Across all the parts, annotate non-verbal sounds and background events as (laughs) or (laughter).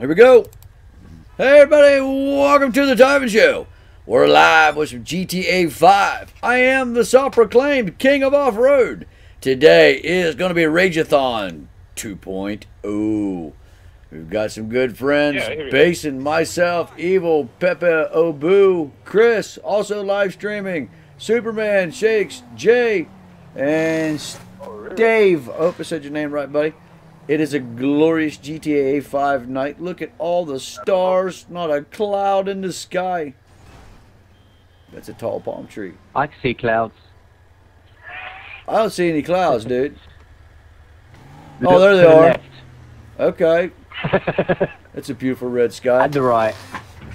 Here we go. Hey, everybody, welcome to the Tivan Show. We're live with some GTA 5. I am the self proclaimed king of off road. Today is going to be a Rageathon 2.0. We've got some good friends Yeah. Basin, myself, Evil, Pepe, Obu, Chris, also live streaming, Superman, Shakes, Jay, and Dave. I hope I said your name right, buddy. It is a glorious GTA 5 night. Look at all the stars, not a cloud in the sky. That's a tall palm tree. I can see clouds. I don't see any clouds, dude. (laughs) Oh, Look Oh, there they the are. left. Okay. (laughs) That's a beautiful red sky. and the right.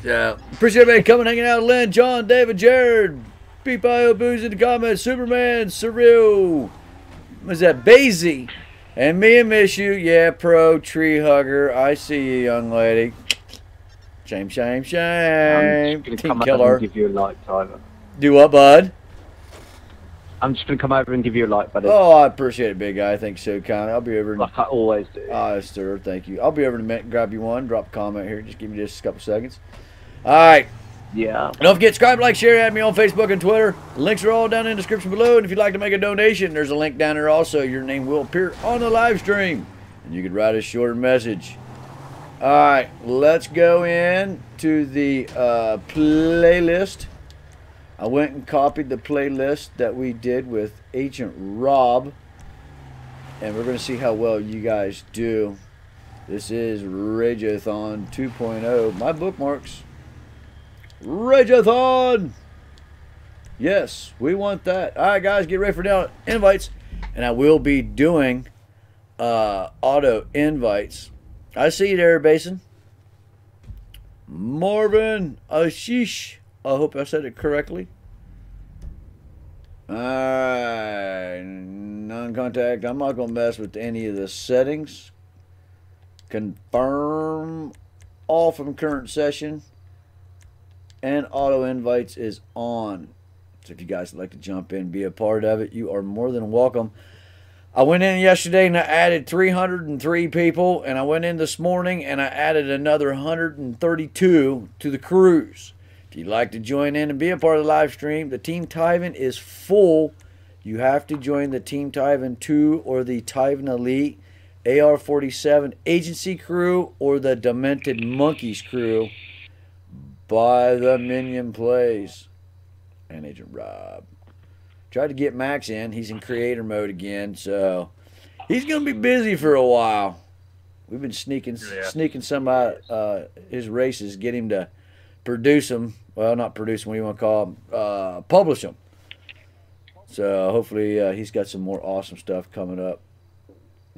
Yeah. Appreciate everybody coming, hanging out. Lynn, John, David, Jared, Peepayo Booze in the comments, Superman, Surreal. Was that Basie? And me and Miss You, yeah, pro tree hugger. I see you, young lady. Shame, shame, I'm shame. Team come over killer. and give you a like, Tyler. Do what, bud? I'm just gonna come over and give you a like, buddy. Oh, I appreciate it, big guy. I think so, kind. I'll be over. In, Like I always do. Ah, sir, thank you. I'll be over in a minute. and Grab you one. Drop a comment here. Just give me just a couple seconds. All right. Yeah. Don't forget, subscribe, like, share, add me on Facebook and Twitter. Links are all down in the description below. And if you'd like to make a donation, there's a link down there also. Your name will appear on the live stream. And you could write a shorter message. All right, let's go in to the uh, playlist. I went and copied the playlist that we did with Agent Rob. And we're going to see how well you guys do. This is Rageathon 2.0. My bookmarks. Rageathon! Yes, we want that. All right, guys, get ready for now invites. And I will be doing uh, auto invites. I see you there, Basin. Marvin Ashish. I hope I said it correctly. Alright, non contact. I'm not going to mess with any of the settings. Confirm all from current session and auto invites is on. So if you guys would like to jump in, be a part of it, you are more than welcome. I went in yesterday and I added 303 people, and I went in this morning and I added another 132 to the cruise. If you'd like to join in and be a part of the live stream, the Team Tivan is full. You have to join the Team Tivan 2 or the Tivan Elite, AR 47 Agency crew, or the Demented Monkeys crew by the Minion Plays and Agent Rob. Tried to get Max in. He's in creator mode again, so he's gonna be busy for a while. We've been sneaking Yeah. sneaking some out uh, his races, get him to produce them. Well, not produce them. What do you want to call them? Uh, publish them. So hopefully uh, he's got some more awesome stuff coming up.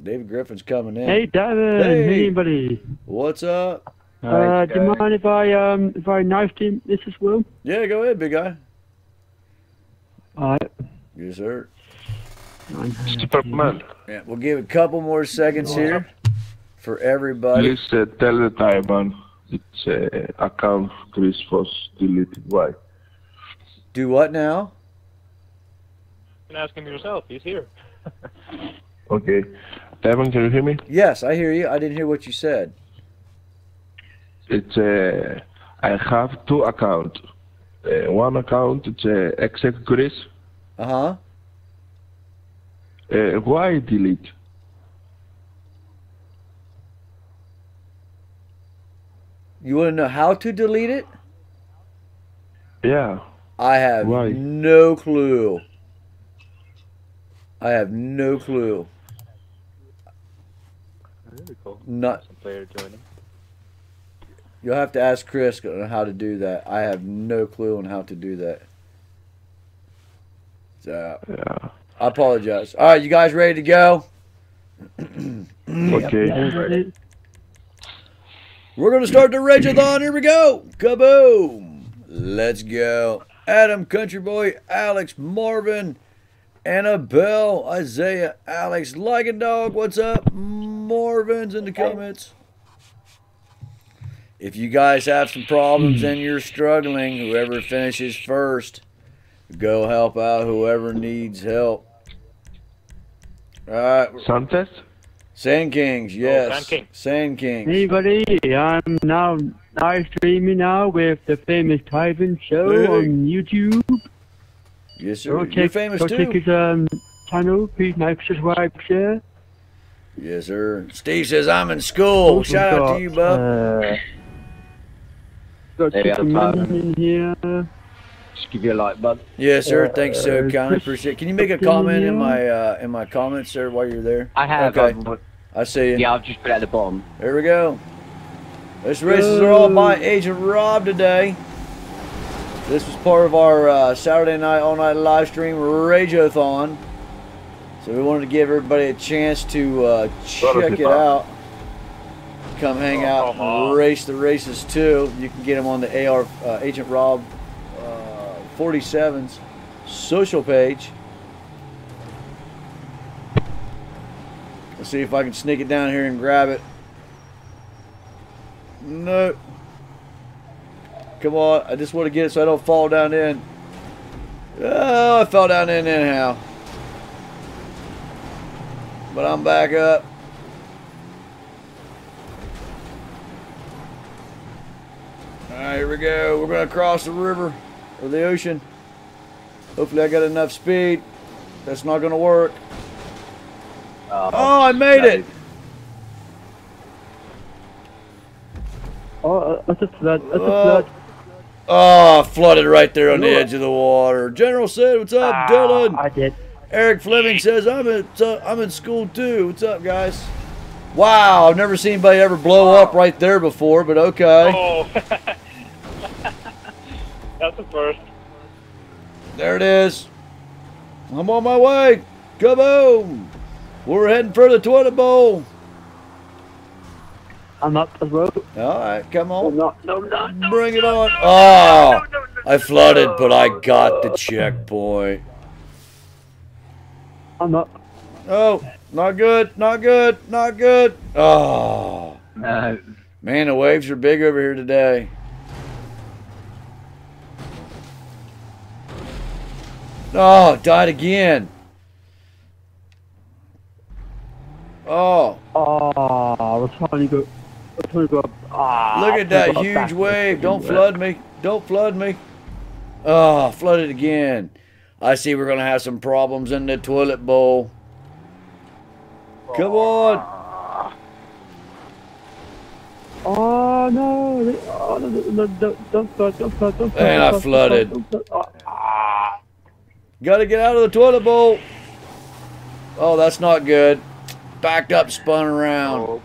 David Griffin's coming in. Hey, David. Hey. Hey, anybody. What's up? Uh, do you mind if I um if I knifed him this as well? Yeah, go ahead, big guy. Alright. Yes, sir. Superman. Yeah, we'll give a couple more seconds here for everybody. Please uh, tell the Tivan it's uh, account Chris Foss deleted. Why? Do what now? You can ask him yourself. He's here. (laughs) Okay. Tivan, can you hear me? Yes, I hear you. I didn't hear what you said. It's uh, I have two accounts. Uh, one account it's uh, exec Chris. Uh huh. Uh, why delete? You want to know how to delete it? Yeah. I have Why? no clue. I have no clue. Really cool. Not. Some player joining. You'll have to ask Chris on how to do that. I have no clue on how to do that. So Yeah. I apologize. All right, you guys ready to go? Okay. We're gonna start the Rageathon. Here we go. Kaboom! Let's go. Adam, Country Boy, Alex, Marvin, Annabelle, Isaiah, Alex, Like a Dog. What's up? Marvin's in the comments. If you guys have some problems and you're struggling, whoever finishes first, go help out whoever needs help. All right, Sound test? Sand Kings, yes. Sand King. Sand Kings. Hey, buddy. I'm now live streaming now with the famous Tivan show Hey. on YouTube. Yes, sir. Go You're check, famous go too. check his um, channel. Please like, subscribe, share. Yes, sir. Steve says I'm in school. Also Shout out got, to you, bub. Uh, got There you Chicken are, Man in here. Just give you a like, bud. yes, sir. Thanks so uh, kindly. Chris Appreciate. it. Can you make a comment in my uh, in my comments, sir, while you're there? I have. Okay. I've- I see you. yeah, I've just put it at the bottom. There we go. This races are all by Agent Rob today. This was part of our uh, Saturday night all night live stream Rageathon. So we wanted to give everybody a chance to uh, check it out. Come hang out and race the races too. You can get them on the AR uh, Agent Rob uh, 47's social page. Let's see if I can sneak it down here and grab it. No. Come on. I just want to get it so I don't fall down in. Oh, I fell down in anyhow. But I'm back up. Alright, here we go. We're going to cross the river or the ocean. Hopefully, I got enough speed. That's not going to work. Uh, Oh, I made it. Oh, uh, that's a flood. That's a Oh. flood. Oh, flooded right there on the edge of the water. General said, "What's up, Dylan?" Ah, I did. Eric Fleming says, "I'm in, uh, I'm in school too. What's up, guys?" Wow, I've never seen anybody ever blow up right there before, but okay. Oh. (laughs) That's the first. There it is. I'm on my way. Kaboom! We're heading for the toilet bowl. I'm up as well. All right, come on, no, no, no, no. bring it on. Oh, I flooded, but I got the checkpoint. I'm up. Oh, not good, not good, not good. Oh, no. man, the waves are big over here today. Oh, died again. Oh, ah, Oh, was trying to go. Was trying to go up. Ah, look at that huge wave. Don't flood me. Don't flood me. Ah, oh, flooded again. I see we're going to have some problems in the toilet bowl. Come on. Oh no! Oh, no, no, no, don't, don't flood! Don't flood! Don't flood! Man, I flooded. Don't flood, don't flood. Ah. Got to get out of the toilet bowl. Oh, that's not good. Backed up, spun around. Oh,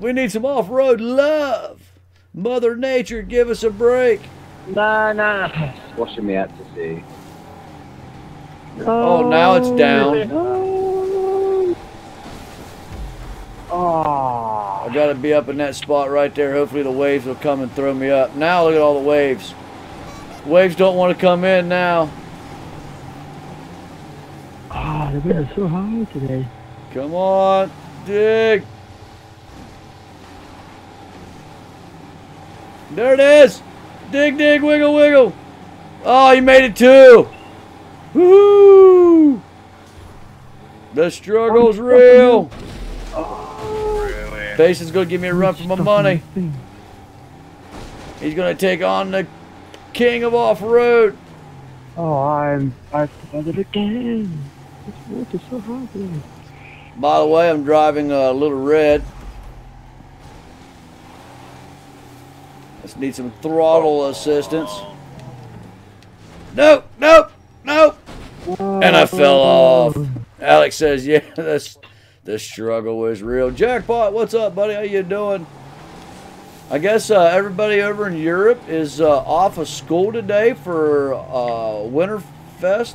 We need some off-road love. Mother Nature, give us a break. No, no. Washing me out to sea. Oh, now it's down. No. Oh, I got to be up in that spot right there. Hopefully the waves will come and throw me up. Now look at all the waves. Waves don't want to come in now. Oh, the wind is so high today. Come on, dig. There it is. Dig, dig, wiggle, wiggle. Oh, you made it too. Woo! The struggle's oh, real. Oh, Mason's gonna give me a run for my money. He's gonna take on the king of off-road. Oh, I'm I flooded again. This water's so high today. By the way, I'm driving a little red. Just need some throttle assistance. Nope, nope, nope. And I fell off. Alex says, "Yeah, (laughs) that's the struggle was real." Jackpot, what's up, buddy? How you doing? I guess uh, everybody over in Europe is uh, off of school today for uh, Winterfest.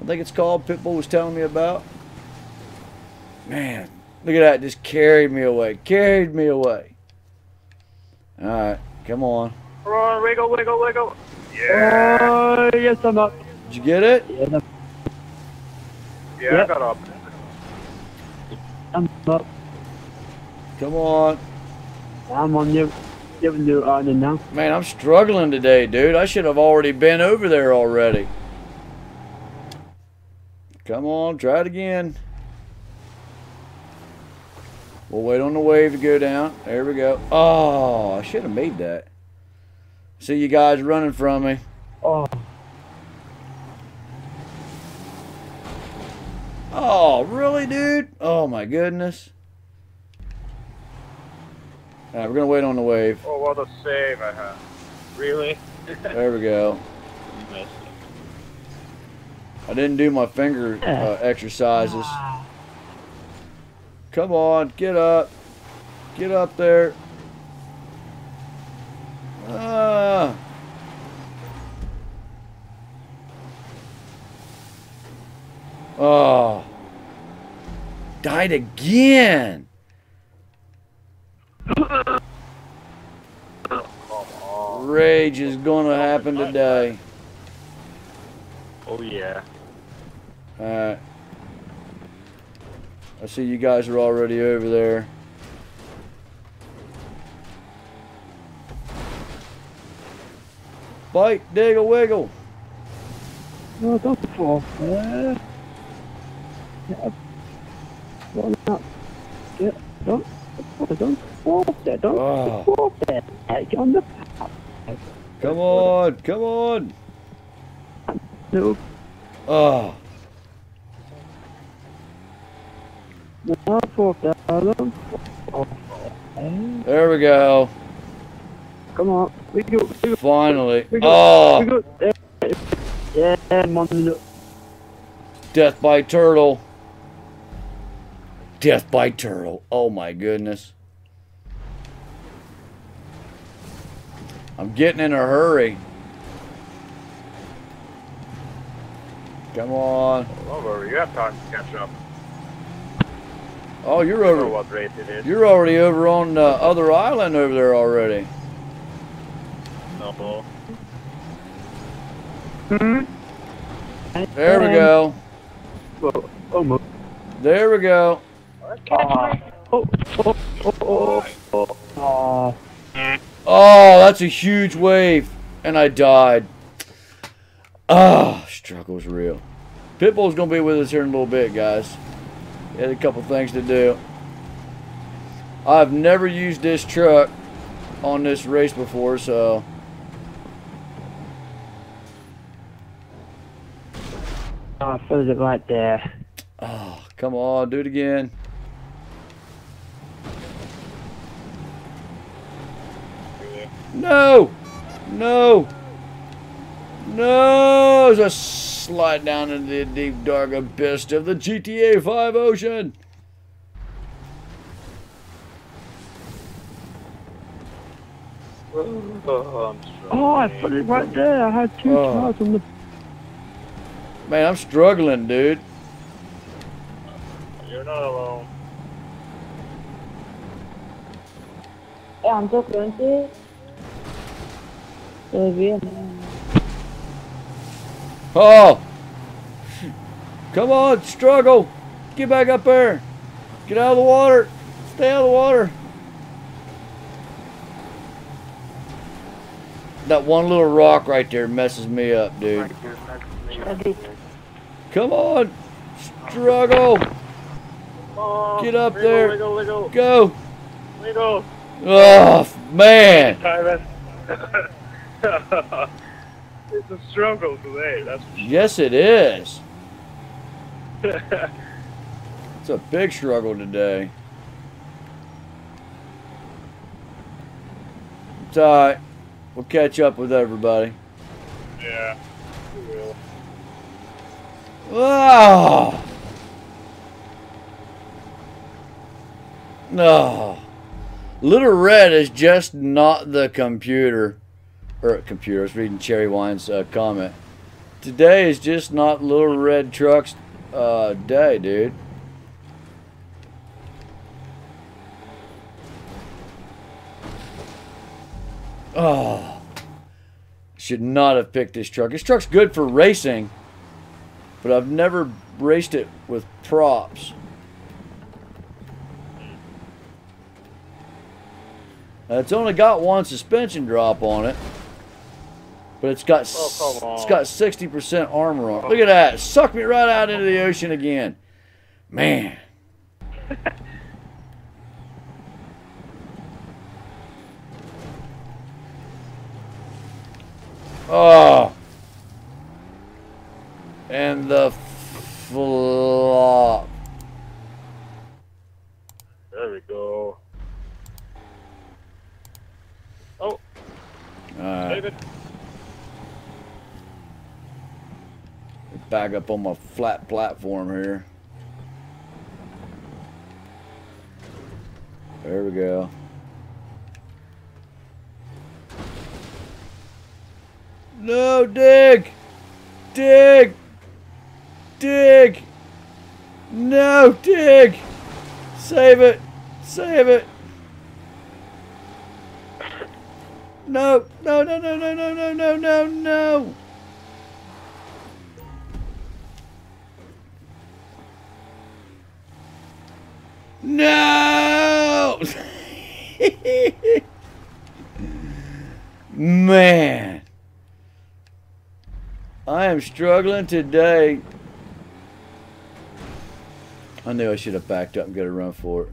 I think it's called. Pitbull was telling me about. Man, look at that! Just carried me away. Carried me away. All right, come on. Come on, wiggle, wiggle, wiggle. Oh, yes, I'm up. Did you get it? Yes, I'm, Yeah, Yep. I got up. I'm up. Come on. I'm on you. Giving you on now. Man, I'm struggling today, dude. I should have already been over there already. Come on, try it again. We'll wait on the wave to go down. There we go. Oh, I should have made that. See you guys running from me. Oh, Oh, really, dude? Oh my goodness. All right, we're gonna wait on the wave. Oh, what a save I had. Really? There we go. (laughs) Missed. I didn't do my finger uh, exercises. Come on, get up. Get up there. Ah. Oh. Died again. Rage is going to happen today. Oh, yeah. Alright. I see you guys are already over there. Bite, dig a wiggle. no, don't fall there. Uh, yeah. Well, not. Yeah, don't. Don't fall there. Don't Oh. fall there. Hey, on the Come on, come on. no, Oh, no, fall there. Don't fall there. there we go. Come on, we go, we go, Finally. we go, Oh, we go. Yeah, man. death by turtle. Death by turtle. Oh my goodness. I'm getting in a hurry. Come on. Don't you have time to catch up. Oh, you're I don't know over. what rate it is. You're already over on the other island over there already. No. Hmm? There we go. Well, almost. There we go. Ah. Oh, oh, oh, oh, oh, oh. Oh, that's a huge wave. And I died. Ah, struggle's real. Pitbull's going to be with us here in a little bit, guys. He had a couple things to do. I've never used this truck on this race before, so... Oh, I filled it right there. Oh, come on, do it again. No! No! No! Just slide down into the deep dark abyss of the GTA 5 ocean. Oh, I'm Oh, I put it right there. I had two Oh. cars on the. Man, I'm struggling, dude. You're not alone. Ya, I'm so crunchy. Todo bien. Oh! Come on, struggle! Get back up there! Get out of the water! Stay out of the water! That one little rock right there messes me up, dude. Come on! Struggle! Oh, Get up wiggle, there. Wiggle, wiggle, Go! wiggle. Oh, man! (laughs) (laughs) It's a struggle today. That's Yes, it is. (laughs) It's a big struggle today. It's alright. We'll catch up with everybody. yeah. We will. Oh! No. Little Red is just not the computer. Or computer. I was reading Cherry Wine's uh, comment. Today is just not Little Red Truck's uh, day, dude. Oh. Should not have picked this truck. This truck's good for racing but I've never raced it with props. It's only got one suspension drop on it, but it's got oh, it's got 60% armor on. Look at that. Suck me right out into the ocean again. Man. (laughs) oh. And the flop. There we go. Oh. Uh, David. Back up on my flat platform here. There we go. No, dig! Dig! Dig! No, dig! Save it! Save it! No, no, no, no, no, no, no, no, no, no! No! (laughs) Man. I am struggling today. I knew I should have backed up and got a run for it.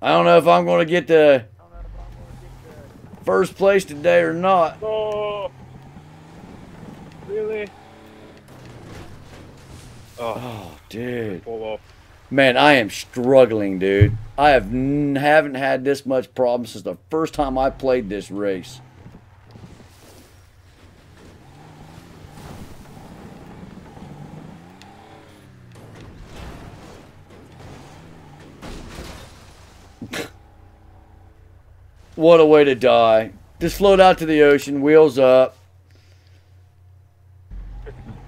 I don't know if I'm going to get the first place today or not. Oh. Really? Oh, Oh, dude. Man, I am struggling, dude. I have haven't had this much problem since the first time I played this race. (laughs) what a way to die. Just float out to the ocean, wheels up.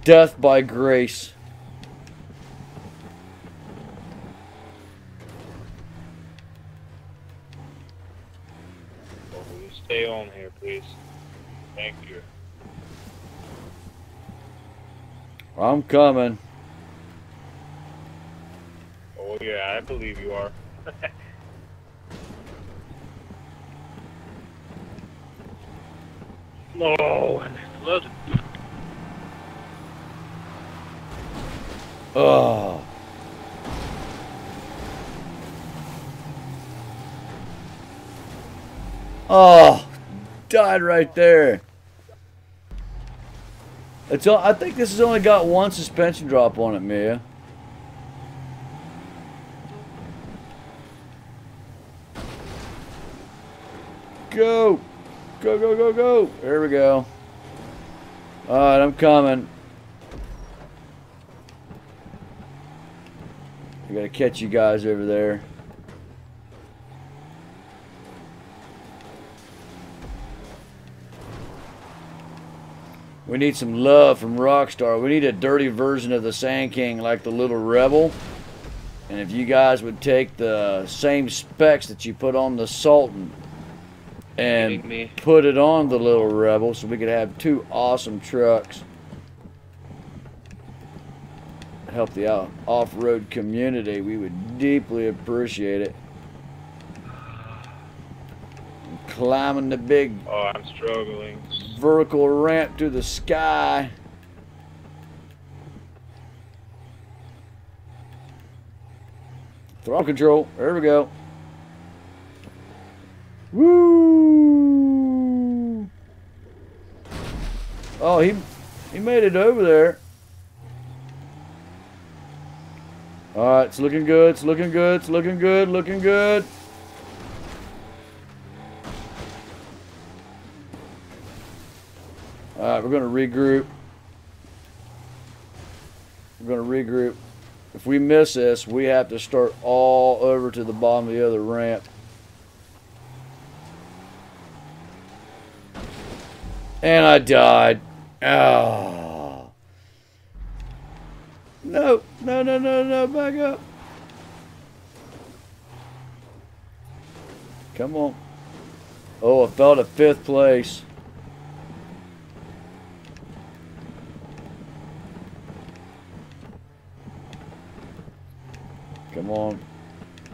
Death by grace. Oh, will you stay on here, please? Thank you. I'm coming. Oh yeah, I believe you are. (laughs) no, and it's flooded. Oh. Oh, died right there. It's all, I think this has only got one suspension drop on it, Mia. Go. Go, go, go, go. There we go. All right, I'm coming. I gotta catch you guys over there. We need some love from Rockstar. We need a dirty version of the Sand King like the Little Rebel. And if you guys would take the same specs that you put on the Sultan and put it on the Little Rebel so we could have two awesome trucks. Help the off-road community. We would deeply appreciate it. Climbing the big Oh, I'm struggling. Vertical ramp to the sky. Throttle control. There we go. Woo! Oh, he he made it over there. All right, it's looking good. It's looking good. It's looking good. Looking good. We're going to regroup. We're going to regroup. If we miss this, we have to start all over to the bottom of the other ramp. And I died. Oh. No, no, no, no, no, back up. Come on. Oh, I fell to fifth place. On.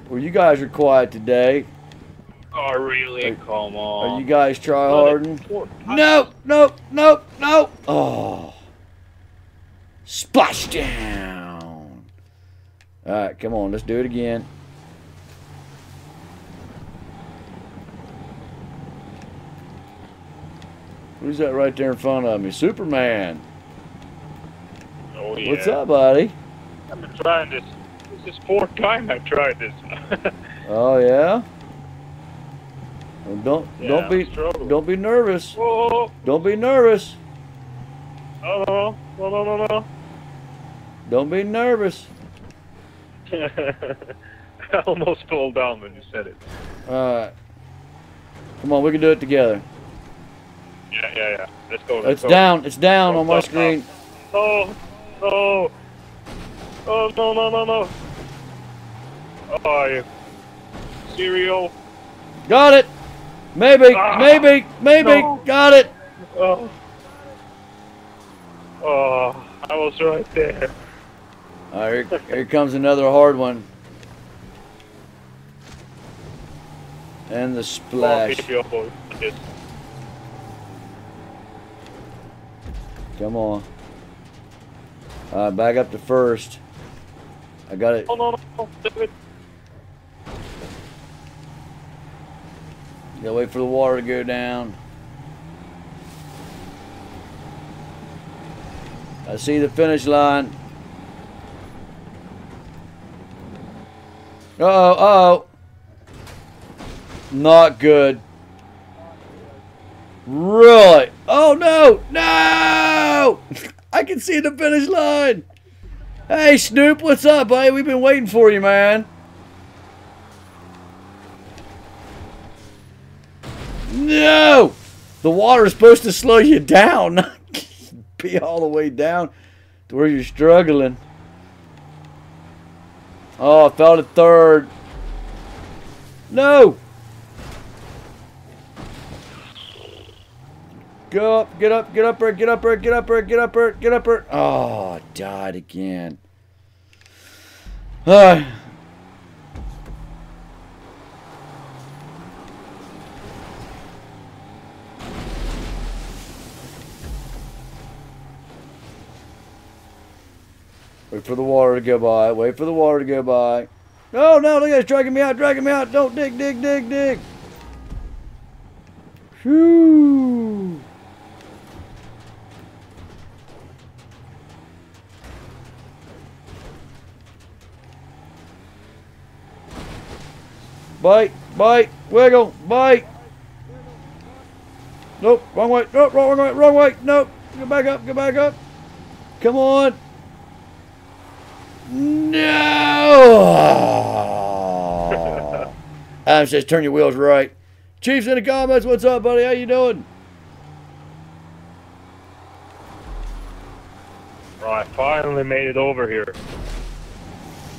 Well, you guys are quiet today. Oh, really? Are- Come on. Are you guys try harding? Four- No, no, no, no. Oh. Splash down. All right, come on. Let's do it again. Who's that right there in front of me? Superman. Oh yeah. What's up, buddy? I've been trying this. This is fourth time I've tried this. (laughs) Oh yeah. Well, don't Yeah, don't be don't be nervous. Whoa! Don't be nervous. No, no, no, no, no, no. Don't be nervous. (laughs) I almost fell down when you said it. All right. Come on, we can do it together. Yeah, yeah, yeah. Let's go. Let's It's go. down. It's down on my screen. No, no. Oh no, no, no, no. Oh, you cereal. Got it. Maybe. Ah, maybe. Maybe. no. Got it. Oh. Oh, I was right there. All right, here, here comes another hard one. And the splash. keep you up on this. Come on. Uh, back up to first. I got it. Oh no, no, no, Gotta wait for the water to go down. I see the finish line. Uh oh, uh oh. Not good. Really? Oh no, no! (laughs) I can see the finish line. Hey Snoop, what's up, buddy? We've been waiting for you, man. No! The water is supposed to slow you down, (laughs) not be all the way down to where you're struggling. Oh, I fell to third. No! Go up, get up, get up there, get up there, get up there, get up there, get up there. Oh, I died again. (sighs) Ah. Wait for the water to go by. Wait for the water to go by. No, no, look at it's dragging me out, dragging me out. Don't dig, dig, dig, dig. Whew. Bite, bite, wiggle, bite. Nope, wrong way. Nope, wrong way, wrong way. Nope. Go back up, go back up. Come on. No. Adam says, turn your wheels right. Chiefs in the comments, what's up, buddy? How you doing? Well, I finally made it over here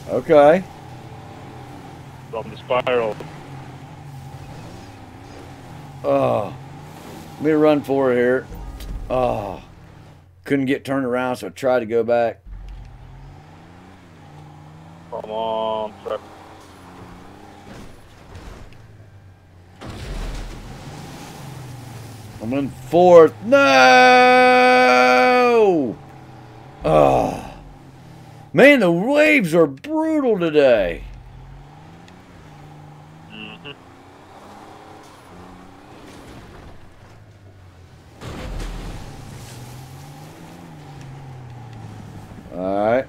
Okay. from the spiral. Oh, let me run for it here. Oh, couldn't get turned around, so I tried to go back. Come on, truck. I'm in fourth. No! Oh, man, the waves are brutal today. hmm All right.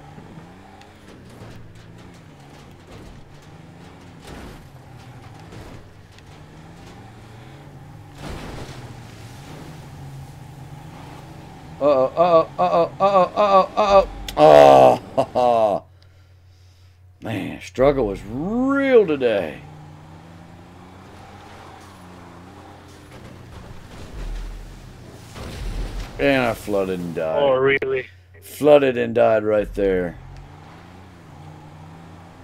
Uh oh, uh oh, uh oh, uh oh, uh oh, uh oh. Oh, man, struggle was real today. And I flooded and died. Oh, really? Flooded and died right there.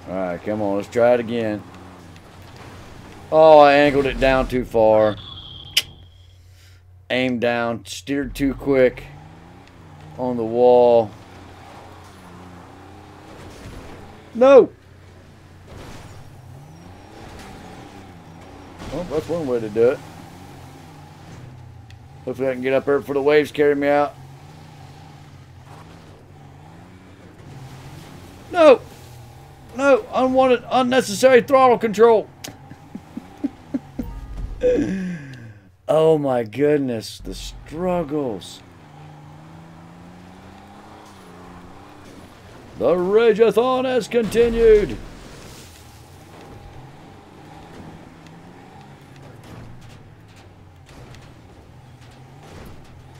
Alright, come on, let's try it again. Oh, I angled it down too far. Aimed down, steered too quick on the wall. No! Well, that's one way to do it. Hopefully I can get up there before the waves carry me out. No! No! Unwanted, unnecessary throttle control! (laughs) Oh my goodness, the struggles. The Rageathon has continued.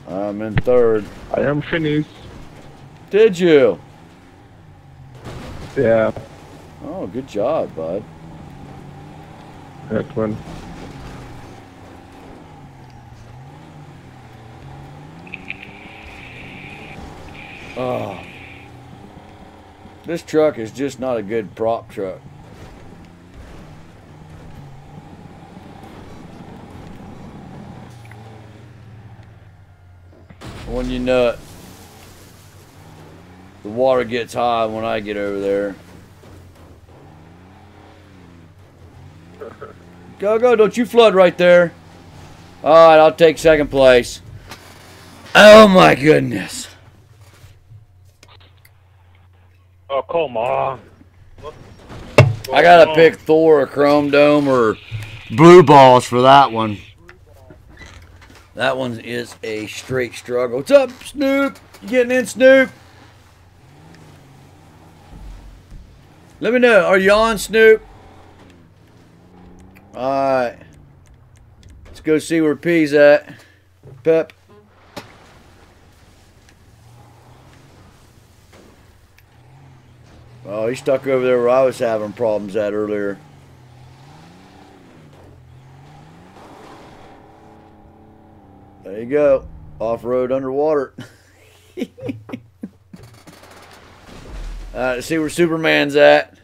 I'm in third. I am finished. Did you? Yeah, Oh, good job, bud. that one. Oh. This truck is just not a good prop truck. When you nut, the water gets high when I get over there. (laughs) Go, go, don't you flood right there. Alright, I'll take second place. Oh my goodness. Oh, come on. I gotta pick Thor or Chrome Dome or Blue Balls for that one. That one is a straight struggle. What's up, Snoop? You getting in, Snoop? Let me know. Are you on, Snoop? Alright. Let's go see where P's at. Pep. Oh, he's stuck over there where I was having problems at earlier. There you go. Off road underwater. (laughs) Alright, see where Superman's at.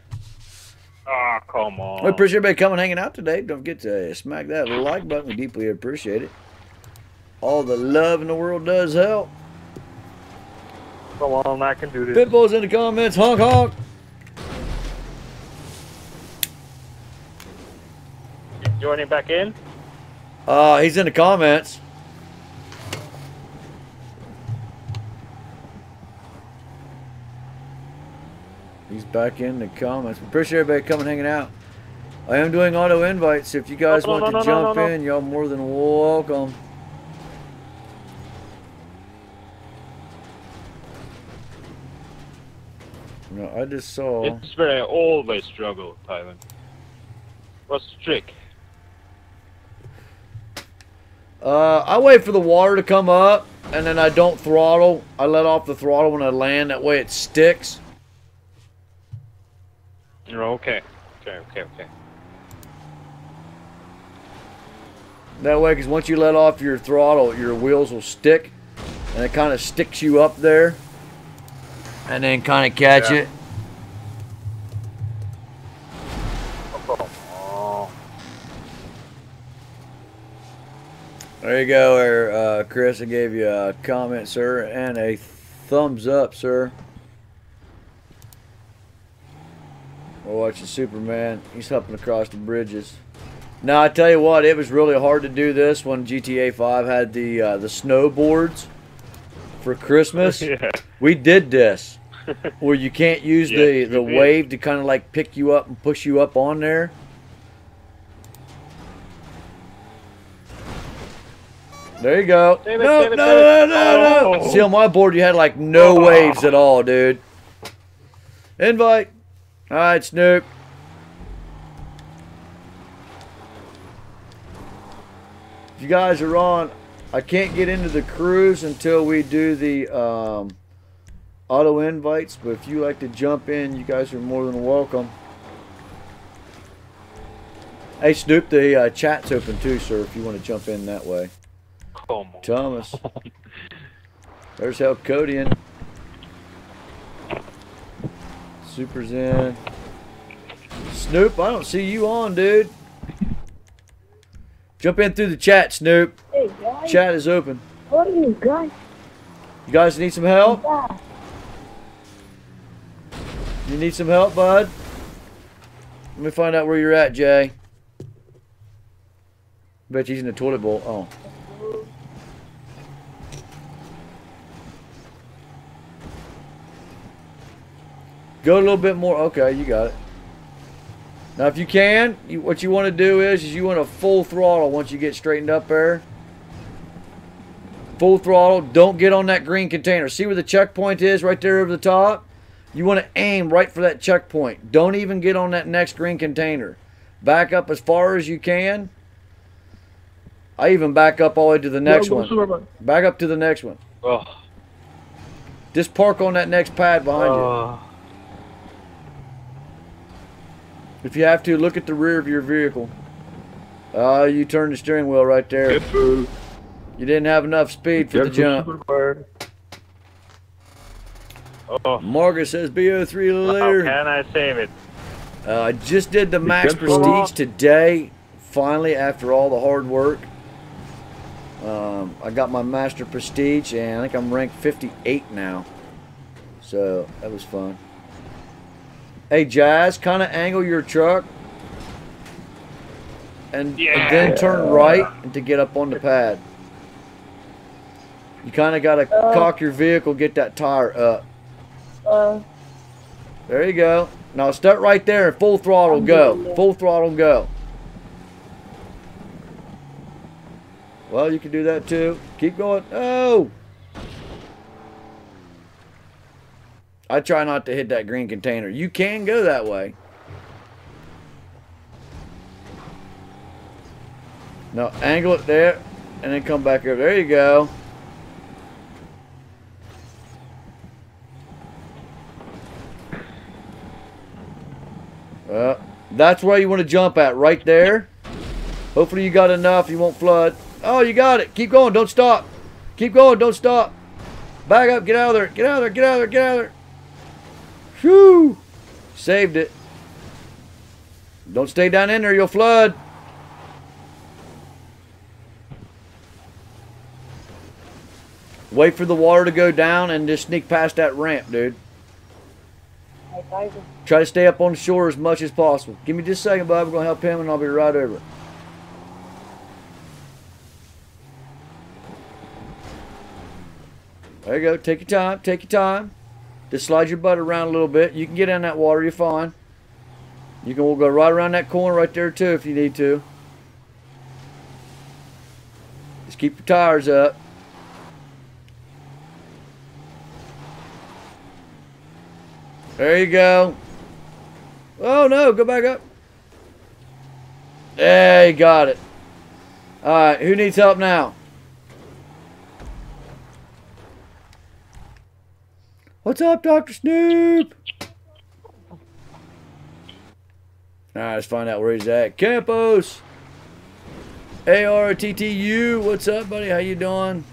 Ah, come on. We appreciate everybody coming hanging out today. Don't forget to smack that little like button. We deeply appreciate it. All the love in the world does help. Come on, I can do this. Pitbull's in the comments. Honk honk. Joining back in? Uh, he's in the comments. He's back in the comments. Appreciate everybody coming hanging out. I am doing auto invites. If you guys No, want no, to no, no, jump in, y'all more than welcome. No, I just saw. It's where I always struggle, Tyler. What's the trick? Uh, I wait for the water to come up, and then I don't throttle. I let off the throttle when I land. That way it sticks. You're okay. Okay, okay, okay. That way, because once you let off your throttle, your wheels will stick, and it kind of sticks you up there, and then kind of catch Yeah. it. There you go, there, uh, Chris. I gave you a comment, sir, and a thumbs up, sir. We're watching Superman. He's hopping across the bridges. Now I tell you what, it was really hard to do this when GTA 5 had the uh, the snowboards for Christmas. (laughs) yeah. We did this (laughs) where you can't use Yes, the the wave to kind of like pick you up and push you up on there. There you go. Damn it, no, damn it, no, damn no, it. no, no. Oh. See on my board, you had like no Oh. waves at all, dude. Invite. All right, Snoop. If you guys are on, I can't get into the cruise until we do the um, auto invites. But if you like to jump in, you guys are more than welcome. Hey, Snoop, the uh, chat's open too, sir. If you want to jump in that way. Come. Thomas. (laughs) There's help Codian. Super's in. Snoop, I don't see you on, dude. Jump in through the chat, Snoop. Hey guys, Chat is open. what are you guys? You guys need some help? Yeah. You need some help, bud? Let me find out where you're at, Jay. Bet you he's in the toilet bowl. Oh. Go a little bit more. Okay, you got it. Now, if you can, you, what you want to do is, is you want to full throttle once you get straightened up there. Full throttle. Don't get on that green container. See where the checkpoint is right there over the top? You want to aim right for that checkpoint. Don't even get on that next green container. Back up as far as you can. I even back up all the way to the next Go, go, one. Back up to the next one. Oh, Just park on that next pad behind you. oh. If you have to, look at the rear of your vehicle. Uh, you turned the steering wheel right there. Careful. You didn't have enough speed for the jump. Superman. Oh, Margaret says BO3 later. how later. can I save it? Uh, I just did the Max careful. Prestige today. Finally, after all the hard work, um, I got my Master Prestige, and I think I'm ranked 58 now. So that was fun. Hey, Jazz, kind of angle your truck, and, and then turn right to get up on the pad. You kind of got to Uh. cock your vehicle, get that tire up. Uh, There you go. Now start right there and full throttle I'm go. Full throttle go. Well, you can do that too. Keep going. Oh! I try not to hit that green container. You can go that way. No, angle it there and then come back over. There you go. Uh, that's where you want to jump at, right there. Hopefully you got enough, you won't flood. Oh, you got it. Keep going, don't stop. Keep going, don't stop. Back up, get out of there, get out of there, get out of there, get out of there. Whew. Saved it. Don't stay down in there, you'll flood. Wait for the water to go down and just sneak past that ramp, dude. Try to stay up on the shore as much as possible. Give me just a second, bud. We're going to help him and I'll be right over. There you go. Take your time. Take your time. Just slide your butt around a little bit. You can get in that water. You're fine. You can go right around that corner right there too if you need to. Just keep your tires up. There you go. Oh no, go back up. You got it. Alright, who needs help now? What's up, Dr. Snoop? Alright, let's find out where he's at. Campos! A-R-T-T-U, what's up, buddy? How you doing?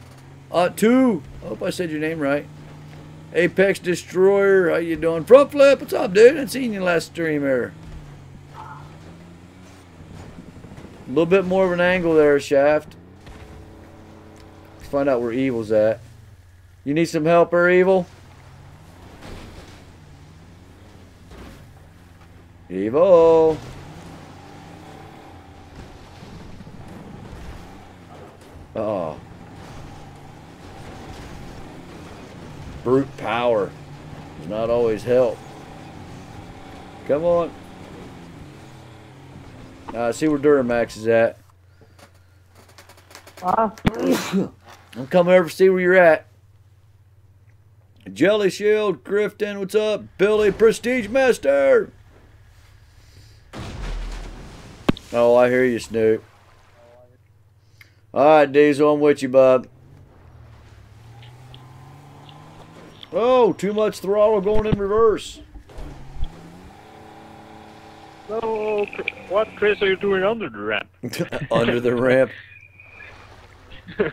Uh, two. I hope I said your name right. Apex Destroyer, how you doing? Front flip, what's up, dude? I seen you last stream here. A little bit more of an angle there, Shaft. Let's find out where Evil's at. You need some help or Evil? Evil. Oh. Brute power does not always help. Come on. Uh, see where Duramax is at. Ah, (coughs) I'm coming over to see where you're at. Jelly Shield, Grifton, what's up? Billy, Prestige Master. Oh, I hear you, Snoop. All right, Diesel, I'm with you, bub. Oh, too much throttle going in reverse. No, what, Chris, are you doing under the ramp? (laughs) Under the ramp. You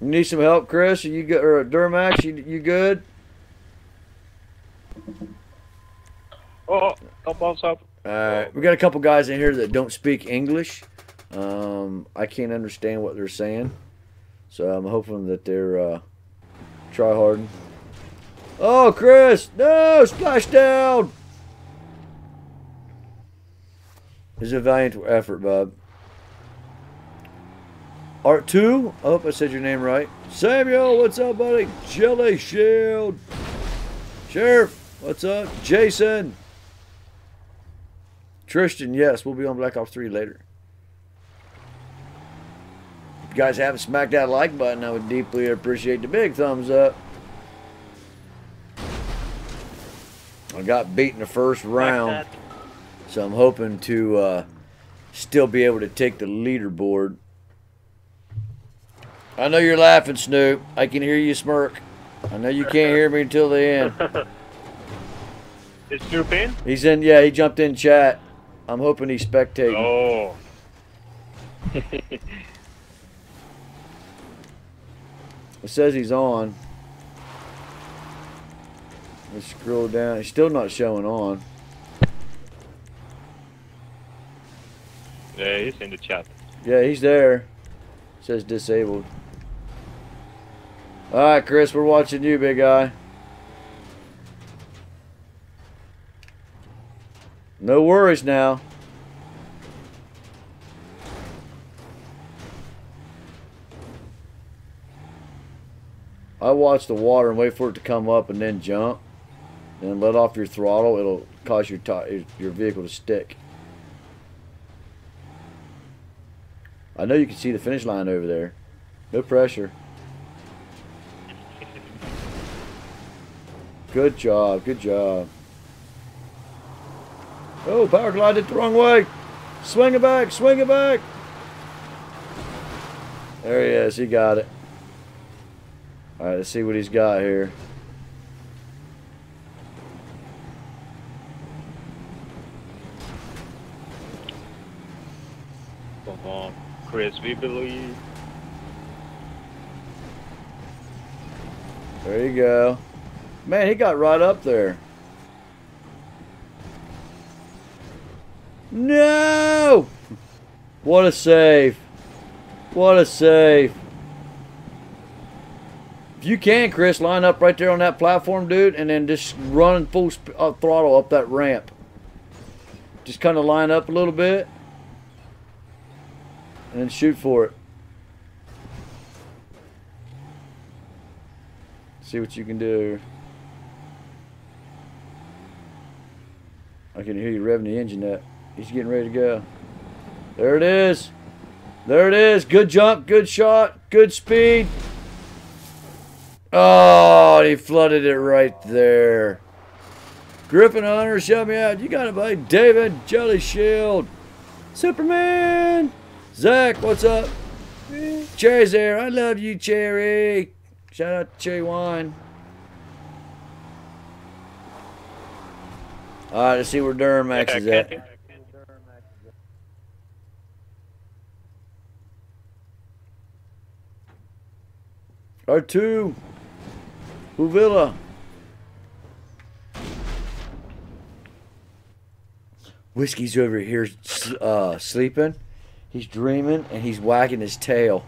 need some help, Chris? Are you good? Or Duramax, you, you good? Oh, oh help us up. Right, we got a couple guys in here that don't speak English. Um, I can't understand what they're saying, so I'm hoping that they're uh, try hard. Oh, Chris! No, splash down! It's a valiant effort, bub. Art two. I hope I said your name right. Samuel, what's up, buddy? Jelly Shield. Sheriff, what's up? Jason. Tristan, yes, we'll be on Black Ops 3 later. If you guys haven't smacked that like button, I would deeply appreciate the big thumbs up. I got beat in the first round, so I'm hoping to uh, still be able to take the leaderboard. I know you're laughing, Snoop. I can hear you smirk. I know you can't hear me until the end. (laughs) Is Snoop in? He's in, yeah, he jumped in chat. I'm hoping he's spectating. Oh. It says he's on. Let's scroll down. He's still not showing on. Yeah, he's in the chat. Yeah, he's there. says disabled. Alright, Chris, we're watching you, big guy. No worries now. I watch the water and wait for it to come up and then jump. And let off your throttle. It'll cause your your vehicle to stick. I know you can see the finish line over there. No pressure. Good job. Good job. Oh, power glided the wrong way. Swing it back. Swing it back. There he is. He got it. All right, let's see what he's got here. Come on, Chris, we believe. There you go. Man, he got right up there. No! What a save. What a save. If you can, Chris, line up right there on that platform, dude, and then just run full uh, throttle up that ramp. Just kind of line up a little bit. And shoot for it. See what you can do. I can hear you revving the engine up. He's getting ready to go. There it is. There it is. Good jump, good shot, good speed. Oh, he flooded it right there. Griffin Hunter, shout me out. You got it, buddy. David, Jelly Shield, Superman, Zach, what's up? Cherry's there. I love you, Cherry. Shout out to Cherry Wine. All right, let's see where Duramax is at. R2. Uvilla. Whiskey's over here uh, sleeping. He's dreaming and he's wagging his tail.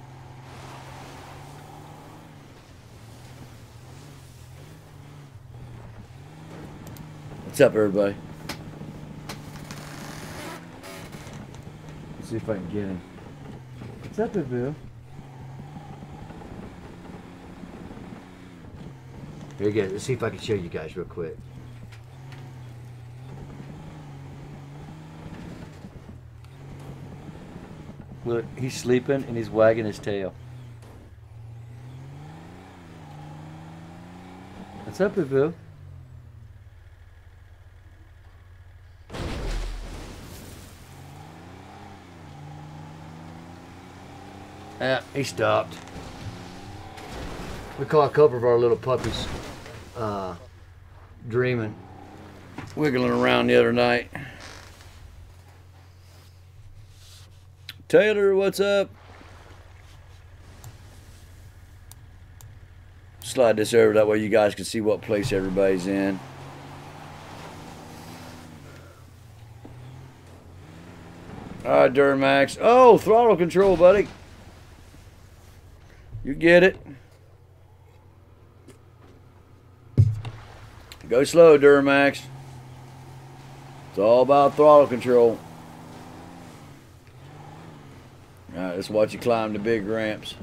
What's up, everybody? Let's see if I can get him. What's up, Bill? Very good. Let's see if I can show you guys real quick. Look, he's sleeping and he's wagging his tail. What's up, Bill? Yeah, he stopped. We caught a couple of our little puppies uh, dreaming, wiggling around the other night. Taylor, what's up? Slide this over that way you guys can see what place everybody's in. All right, Duramax. Oh, throttle control, buddy. You get it. Go slow, Duramax. It's all about throttle control. Alright, let's watch you climb the big ramps.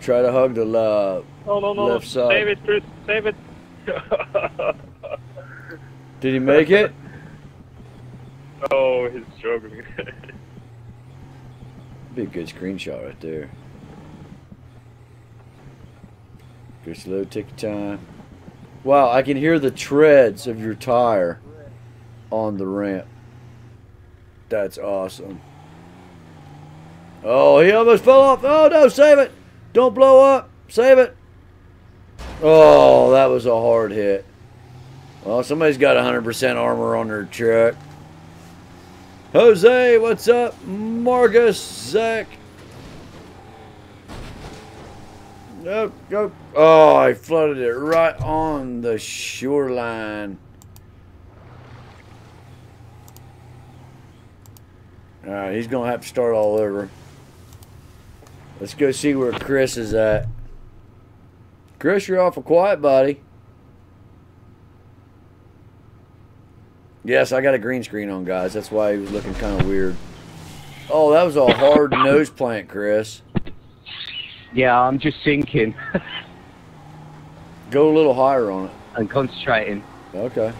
Try to hug the uh, Oh, no, no, Left side. Save it, Chris. Save it. Did he make it? (laughs) Oh, he's struggling. (laughs) Be a good screenshot right there. Go slow, take your time. Wow, I can hear the treads of your tire on the ramp. That's awesome. Oh, he almost fell off. Oh, no, save it. Don't blow up. Save it. Oh, that was a hard hit. Well, somebody's got 100% armor on their truck. Jose, what's up? Marcus, Zach. Nope, go. Oh, I flooded it right on the shoreline. Alright, he's going to have to start all over. Let's go see where Chris is at. Chris, you're awful quiet, buddy. Yes, I got a green screen on, guys. That's why he was looking kind of weird. Oh, that was a hard nose plant, Chris. Yeah, I'm just sinking. (laughs) Go a little higher on it. and concentrating. Okay.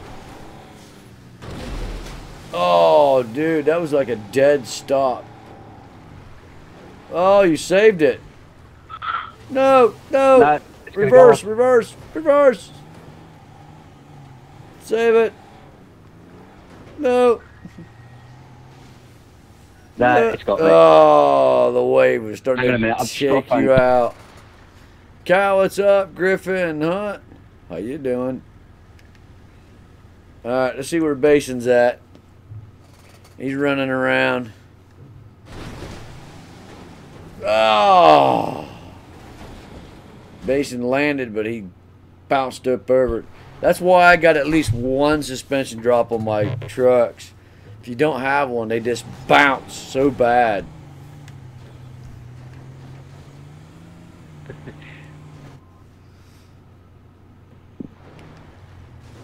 Oh, dude, that was like a dead stop. Oh, you saved it. No, no. No, go reverse, reverse, reverse. Save it. No. No, it's got me. Oh, the wave was starting Hang to shake you out. Kyle, what's up? Griffin, Hunt, how you doing? All right, let's see where Basin's at. He's running around. Oh! Basin landed, but he bounced up over it. That's why I got at least one suspension drop on my trucks. If you don't have one, they just bounce so bad. (laughs)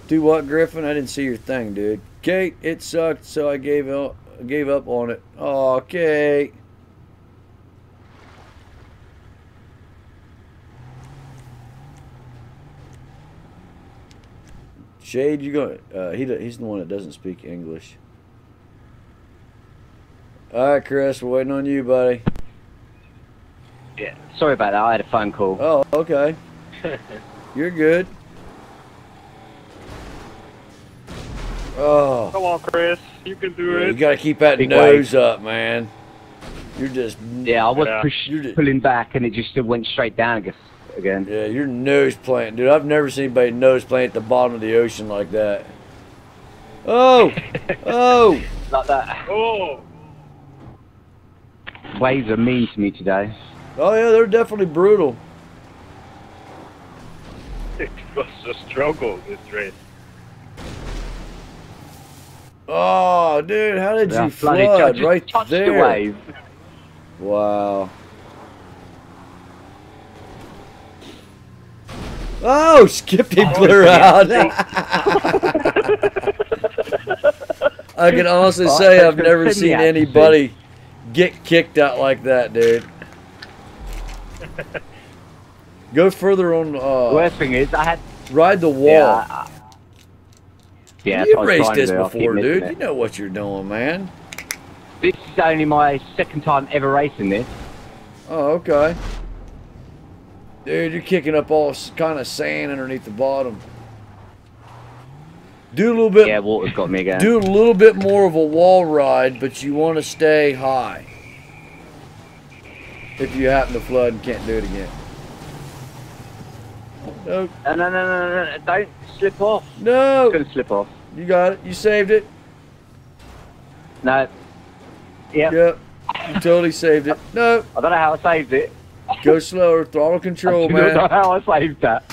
Do what, Griffin? I didn't see your thing, dude. Kate, it sucked, so I gave up. Gave up on it. Oh, Kate. Shade, you going? Uh, he he's the one that doesn't speak English. All right, Chris, we're waiting on you, buddy. Yeah. Sorry about that. I had a phone call. Oh, okay. (laughs) You're good. Oh, Come on, Chris. You can do you it. You got to keep that Big nose up, man. You're just Yeah, I was Yeah. push, You did- pulling back and it just went straight down ag- again. yeah, you're nose planting, dude. I've never seen anybody nose plant at the bottom of the ocean like that. Oh, (laughs) oh. Like that. Oh, Waves are mean to me today. Oh yeah, they're definitely brutal. (laughs) it was a struggle, this race. Oh, dude, how did Yeah, you flooded. Flood just right touched there? the wave. Wow. Oh, skipped him Oh, clear out. (laughs) (laughs) I can honestly Oh, say I've never seen out to anybody get kicked out like that, dude. Go further on. Uh, worst thing is, I had. ride the wall. Yeah. I- yeah, You've what I was raced this do. I'll keep before, dude. it. You know what you're doing, man. This is only my second time ever racing this. Oh, okay. Dude, you're kicking up all kind of sand underneath the bottom. Do a little bit. Yeah, water's got me again. Do a little bit more of a wall ride, but you want to stay high. If you happen to flood and can't do it again. No, No, no, no, no, no, don't slip off. no, It's gonna slip off. you got it. You saved it. No. Yep. Yep, you totally saved it. No, I don't know how I saved it. go slower. Throttle control, (laughs) I don't know how I saved that.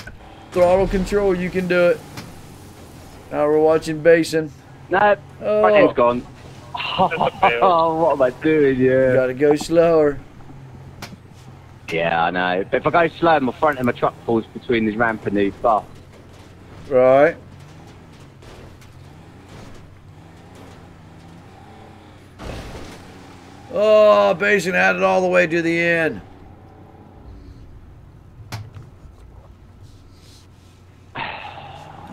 Throttle control. You can do it. Now we're watching Basin. No, front Oh, end's gone. Oh, (laughs) what am I doing? Yeah. gotta go slower. Yeah, I know. But if I go slow, my front of my truck falls between this ramp and the bus. Right. Oh, Basin had it all the way to the end.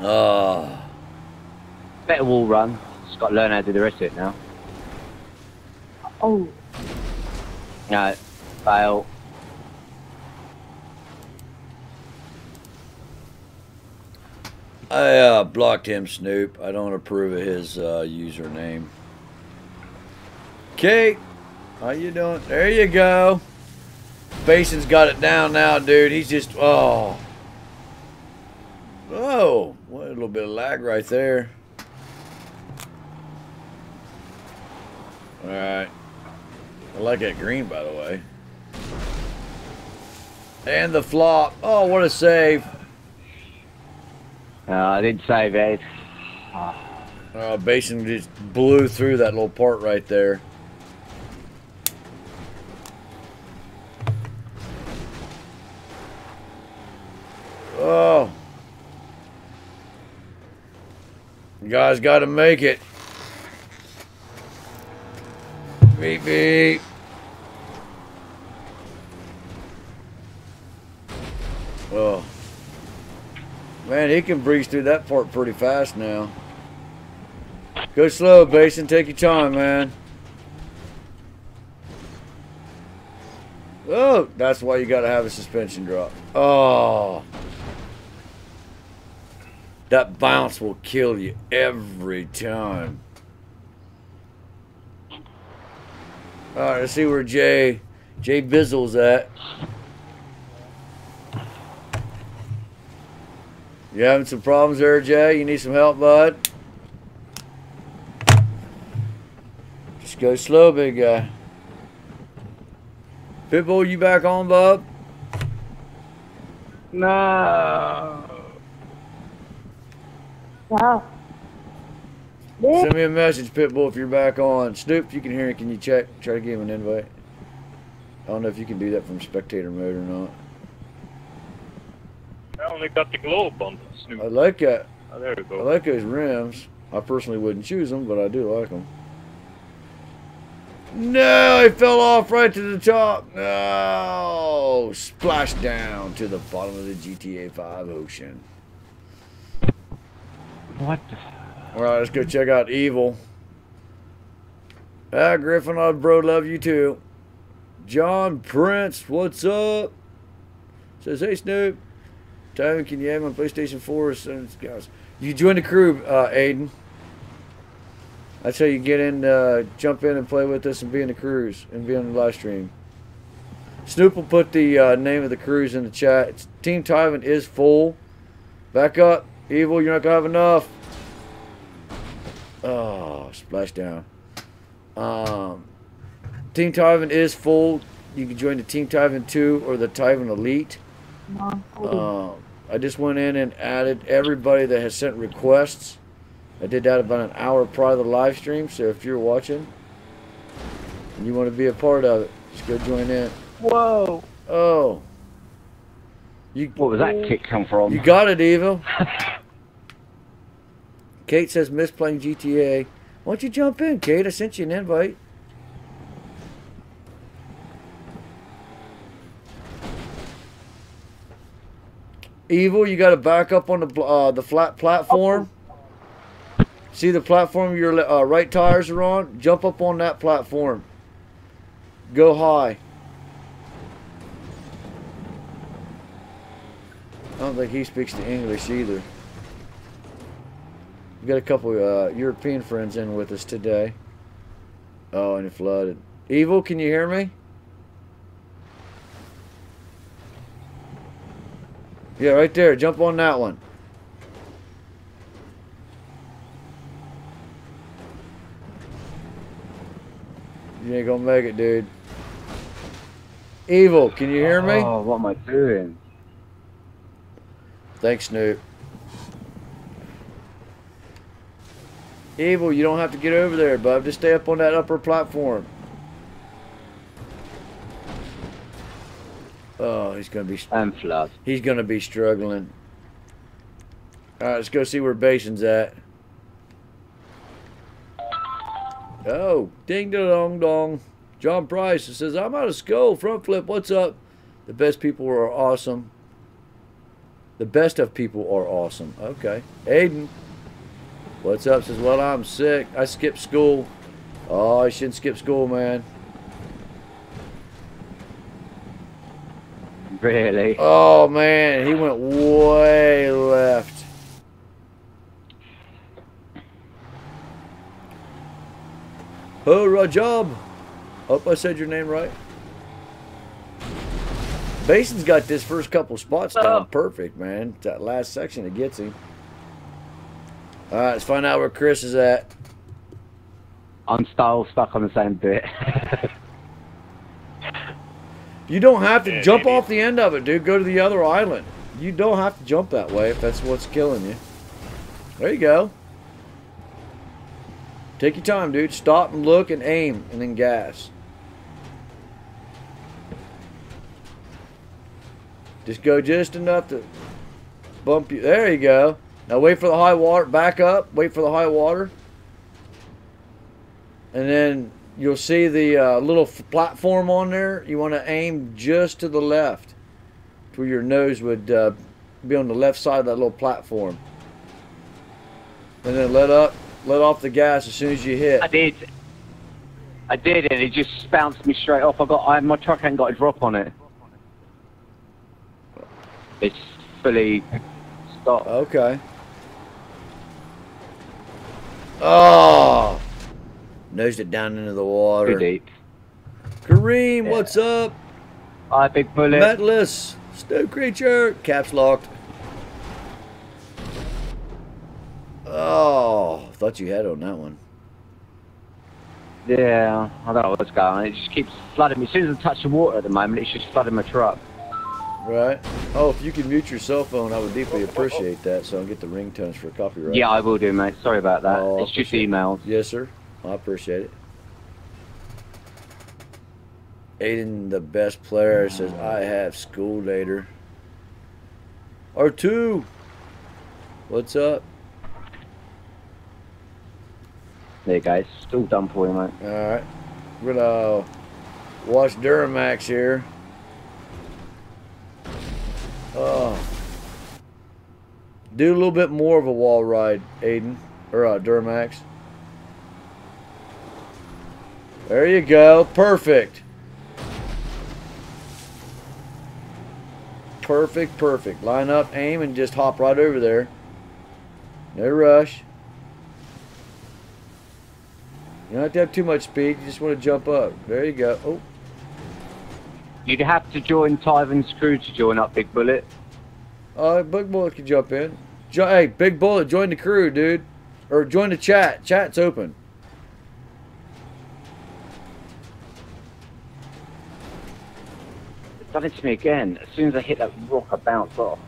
Oh, (sighs) Better wall run. Just got to learn how to do the rest of it now. Oh, No, fail. I uh, blocked him, Snoop. I don't approve of his uh, username. Kate, how you doing? There you go. Basin's got it down now, dude. He's just oh, oh, what a little bit of lag right there. All right, I like that green, by the way. And the flop. Oh, what a save! Uh, I didn't save it. Uh, Basin just blew through that little part right there. Oh. You guys got to make it. Beep beep. Well, Man, he can breeze through that part pretty fast now. Go slow, Basin. Take your time, man. Oh, that's why you got to have a suspension drop. Oh. That bounce will kill you every time. All right, let's see where Jay, Jay Bizzle's at. You having some problems there, Jay? You need some help, bud? Just go slow, big guy. Pitbull, you back on, bub? No. wow. Yeah. Send me a message, Pitbull, if you're back on. Snoop, if you can hear me, can you check? Try to give him an invite. I don't know if you can do that from spectator mode or not. I only got the globe on the I like that. Oh, there we go. I like those rims. I personally wouldn't choose them, but I do like them. No, he fell off right to the top. No, splash down to the bottom of the GTA 5 ocean. What the? All right, let's go check out Evil. Ah, Griffin, I bro, love you too. John Prince, what's up? Says, hey Snoop. Tyler, can you have my PlayStation 4? So, guys, you join the crew, uh, Aiden. That's how you get in, uh, jump in and play with us and be in the cruise and be on the live stream. Snoop will put the uh, name of the cruise in the chat. It's, Team Tivan is full. Back up. Evil, you're not going to have enough. Oh, splash down. Um, Team Tivan is full. You can join the Team Tivan 2 or the Tivan Elite. Um, I just went in and added everybody that has sent requests. I did that about an hour prior to the live stream. So if you're watching and you want to be a part of it, just go join in. Whoa. Oh, you What was that kick come from? you got it, Evil. (laughs) Kate says miss playing GTA. Why don't you jump in, Kate? I sent you an invite. Evil, you got to back up on the uh, the flat platform. See the platform your uh, right tires are on? Jump up on that platform. Go high. I don't think he speaks the English either. We got a couple uh, European friends in with us today. Oh, and it flooded. Evil, can you hear me? Yeah, right there. Jump on that one. You ain't gonna make it, dude. Evil, can you hear me? Oh, what am I doing? Thanks, Snoop. Evil, you don't have to get over there, bub. Just stay up on that upper platform. Oh, he's gonna be And flood. he's gonna be struggling. All right, let's go see where Basin's at. Oh, ding dong dong. John Price says, I'm out of skull. Front flip, what's up? The best people are awesome. The best of people are awesome. Okay. Aiden. What's up? Says, well, I'm sick. I skipped school. Oh, you shouldn't skip school, man. Really? Oh, man. He went way left. Oh, Rajab. Hope I said your name right. Basin's got this first couple spots down perfect, man. That last section it gets him. All right, let's find out where Chris is at. I'm still stuck on the same bit. You don't have to Yeah, jump maybe. off the end of it, dude. Go to the other island. You don't have to jump that way if that's what's killing you. There you go. Take your time, dude. Stop and look and aim and then gas. Just go just enough to bump you. There you go. Now wait for the high water. Back up. Wait for the high water. And then you'll see the uh, little platform on there. You want to aim just to the left, where your nose would uh, be on the left side of that little platform. And then let up, let off the gas as soon as you hit. I did. I did, and it just bounced me straight off. I got, I, my truck ain't got a drop on it. It's fully stopped. Okay. Oh, nosed it down into the Too water. deep. Kareem, what's up? Hi, big bullet. Metalist, Snow Creature, caps locked. Oh, thought you had on that one. Yeah, I don't know what's going on. It just keeps flooding me. As soon as I touch the water at the moment, it's just flooding my truck. Right. Oh, if you can mute your cell phone, I would deeply appreciate that, so I will get the ringtones for copyright. Yeah, I will do, mate. Sorry about that. Oh, it's just appreciate it. emails. Yes, sir. I appreciate it. Aiden, the best player, says, I have school later. R2! What's up? There guys. Still all done for you, mate. Alright. We're gonna watch Duramax here. Oh. Do a little bit more of a wall ride, Aiden. Or uh, Duramax. There you go. Perfect. Perfect, perfect. Line up, aim, and just hop right over there. No rush. You don't have to have too much speed. You just want to jump up. There you go. Oh, You'd have to join Tivan's crew to join up Big Bullet. uh, Big Bullet can jump in. Jo- hey, Big Bullet, join the crew, dude. Or join the chat. Chat's open. It's done it to me again. As soon as I hit that rock, I bounce off.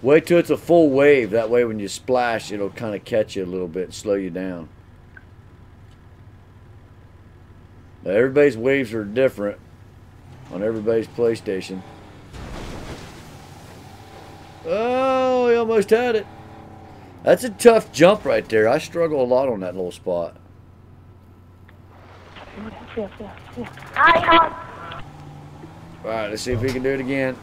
Wait till it's a full wave. That way, when you splash, it'll kind of catch you a little bit and slow you down. Now, everybody's waves are different on everybody's PlayStation. Oh, he almost had it. That's a tough jump right there. I struggle a lot on that little spot. All right, let's see if we can do it again.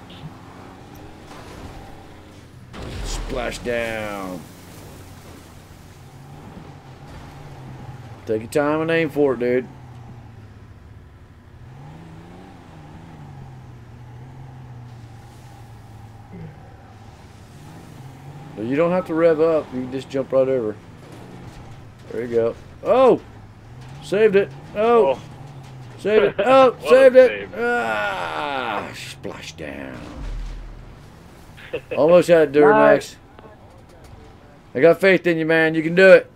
Splash down. Take your time and aim for it, dude. But you don't have to rev up. You can just jump right over. There you go. Oh! Saved it. Oh! Oh. Saved it. (laughs) Oh, saved it. save. Ah, splash down. Almost had it, Duramax. (laughs) I got faith in you, man. You can do it.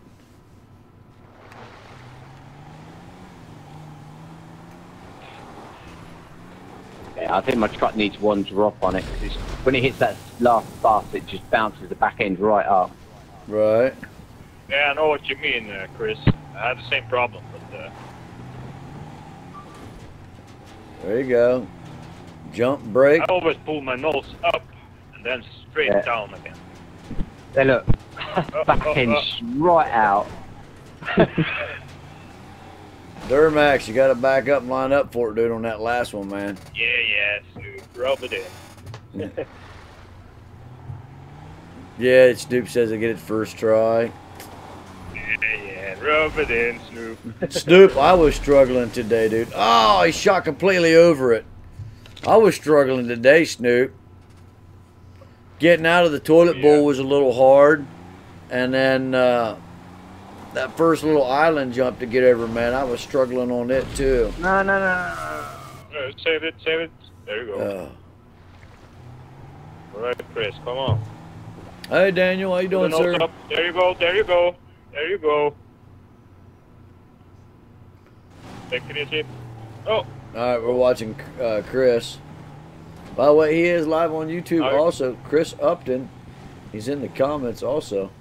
Yeah, I think my truck needs one drop on it because when it hits that last bus, it just bounces the back end right up. Right. Yeah, I know what you mean, uh, Chris. I had the same problem, but uh, There you go. Jump, break. I always pull my nose up and then straight Yeah. down again. There, look, (laughs) back oh, end oh. right out. (laughs) Duramax, you got to back up and line up for it, dude, on that last one, man. Yeah, yeah, so rub it in. (laughs) Yeah, Snoop says I get it first try. Yeah, yeah, rub it in, Snoop. (laughs) Snoop, I was struggling today, dude. Oh, he shot completely over it. I was struggling today, Snoop. Getting out of the toilet bowl was a little hard. And then uh, that first little island jump to get over, man, I was struggling on it too. No, no, no. Uh, save it, save it. There you go. Uh, All right, Chris, come on. hey, Daniel, how you doing, sir? up. There you go, there you go. There you go. Take it easy. Oh, All right, we're watching uh, Chris. By the way, he is live on YouTube All right. also. Chris Upton. He's in the comments also.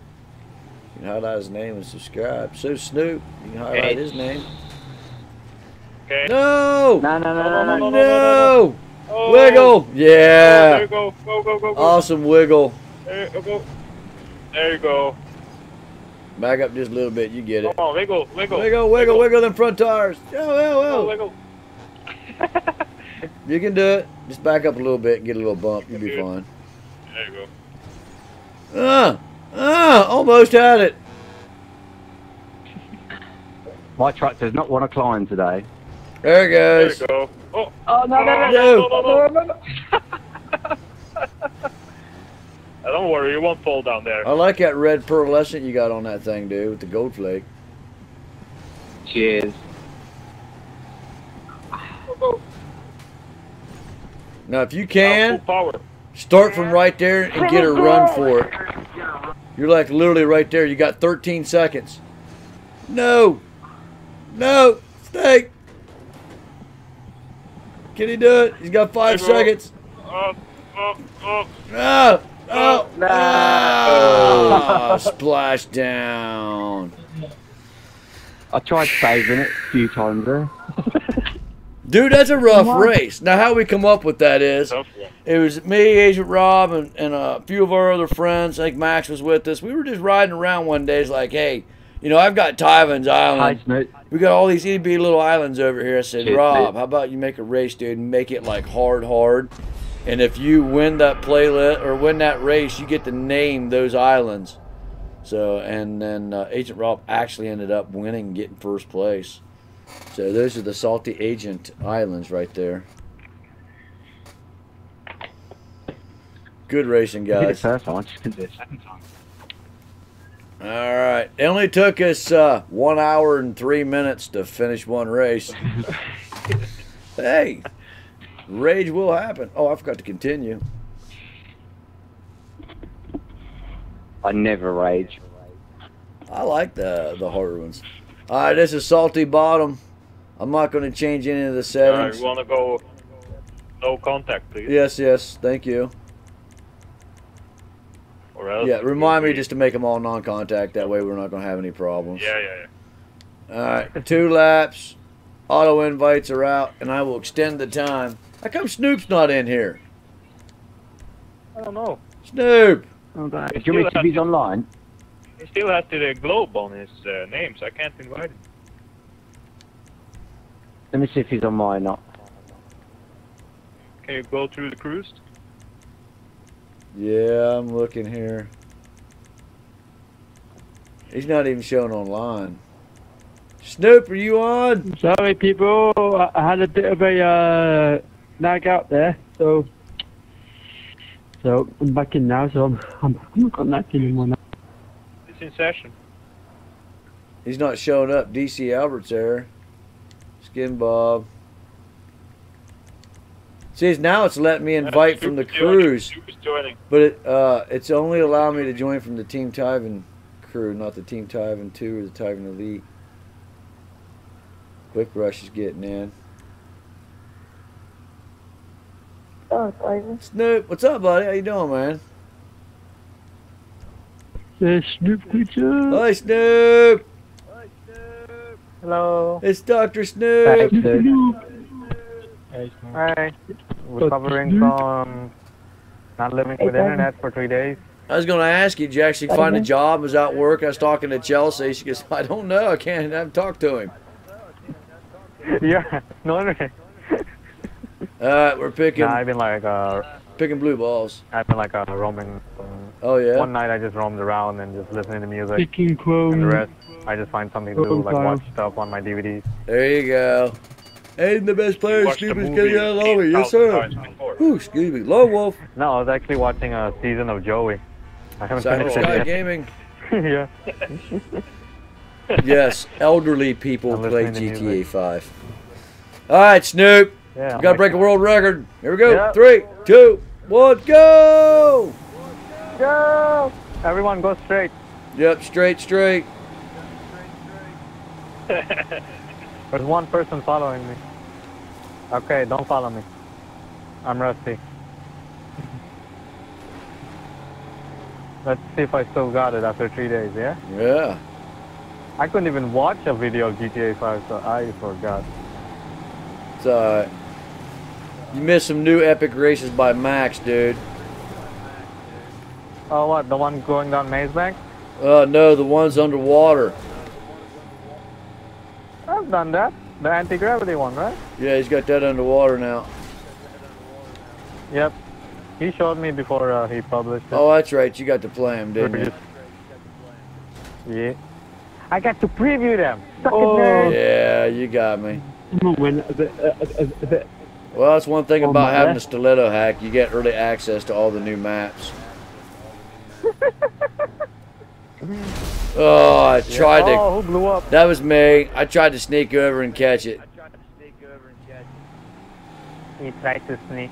You can highlight his name and subscribe. So Snoop, you can highlight his name. okay. No! No, no, no, no, no, no. no, No! Oh, Wiggle! Oh, there Yeah! you go. Go, go, go, go. Awesome wiggle. There you go. There you go. Back up just a little bit. You get Come it. on, wiggle, wiggle. Wiggle, wiggle, wiggle them front tires. Oh, oh, Oh, oh. wiggle. (laughs) You can do it. Just back up a little bit and get a little bump. You'll be Dude. fine. There you go. Ah! Ah! Almost had it. My truck does not want to climb today. There it There goes. you go. Oh, Oh, no, no, no, No. no, no, no, no. (laughs) don't worry, you won't fall down there. I like that red pearlescent you got on that thing, dude, with the gold flake. Cheers. Now, if you can, power. start from right there and get a run for it. You're like literally right there. You got 13 seconds. No. No. Stay. Can he do it? He's got five Hey, seconds. Up, up, up. Ah. Oh. No. Ah, (laughs) splash down. I tried saving it a few times there. (laughs) Dude, that's a rough race. Now, how we come up with that is Tough it was me, Agent Rob, and, and a few of our other friends. I think Max was with us. We were just riding around one day. It's like, hey, you know, I've got Tivan's Hi, Island. Snoop. We got all these itty bitty little islands over here. I said, Shit, Rob, dude. how about you make a race, dude, and make it like hard, hard. And if you win that playlist or win that race, you get to name those islands. So, and then uh, Agent Rob actually ended up winning and getting first place. So those are the Salty Agent Islands right there. Good racing, I did it guys. first time, I just couldn't do it second time. All right. It only took us uh, one hour and three minutes to finish one race. (laughs) hey, rage will happen. Oh, I forgot to continue. I never rage. I like the the harder ones. All right, this is Salty Bottom. I'm not going to change any of the Alright, settings. we want to go no contact, please. Yes, yes. Thank you. Or else Yeah, remind me be- just to make them all non-contact. That way we're not going to have any problems. Yeah, yeah, yeah. All right, two laps. Auto invites are out, and I will extend the time. How come Snoop's not in here? I don't know. Snoop. Oh, God. Do you want me to be online? He still has the globe on his uh, name, so I can't invite him. Let me see if he's on mine or not. Can you go through the cruise? Yeah, I'm looking here. He's not even showing online. Snoop, are you on? Sorry, people. I, I had a bit of a uh, nag out there, so so I'm back in now. So I'm I'm, I'm not got nagged anymore now. It's in session. He's not showing up. DC Albert's there. Skin Bob. See, now it's letting me invite from the Snoop cruise, Snoop is joining. but it, uh, it's only allowing me to join from the Team Tivan crew, not the Team Tivan 2 or the Tivan Elite. Quick Rush is getting in. Oh, Ivan. Snoop, what's up, buddy? How you doing, man? There's Snoop Creature. Hi, Snoop. Hi, Snoop. Hello. It's Dr. Thanks, Snoop. dude. Hi. But Recovering Snoop- from not living Hey, with Daddy. internet for three days. I was going to ask you, did you actually find a Buddy. job? Was out work? I was talking to Chelsea. She goes, I don't know. I can't I haven't talked to him. (laughs) yeah. No, no. All right, we're picking Nah, I've been like uh, picking blue balls. I've been like uh, roaming. Um, Oh yeah. One night I just roamed around and just listening to music. Picking And the rest, I just find something to do, like watch stuff on my DVDs. There you go. Aiden, the best player. Watched the Stupid's movie getting out over. Yes, sir. times before. Ooh, excuse me. Lone Wolf. No, I was actually watching a season of Joey. I haven't Silent finished Sky it Gaming. yet. (laughs) yeah. (laughs) Yes, elderly people I'm play GTA music. 5. All right, Snoop. Yeah. We gotta break a world record. Here we go. Yeah. Three, two, one, go! Go! Everyone go straight. Yep, straight, straight. (laughs) There's one person following me. Okay, don't follow me. I'm rusty. (laughs) Let's see if I still got it after three days, yeah? Yeah. I couldn't even watch a video of GTA 5, so I forgot. It's alright. You missed some new epic races by Max, dude. Oh, what? The one going down Maze Bank? Uh, no, the ones underwater. I've done that. The anti-gravity one, right? Yeah, he's got that underwater now. Yep. He showed me before uh, he published it. Oh, that's right. You got to play him, We didn't you? Yeah. I got to preview them. Suck Oh. it. Yeah, you got me. I'm gonna win a bit, a, a, a bit. Well, that's one thing about my having a stiletto hack. You get early access to all the new maps. (laughs) oh, I tried to. Oh, who blew up? That was me. I tried to sneak over and catch it. I tried to sneak over and catch it. He tried to sneak.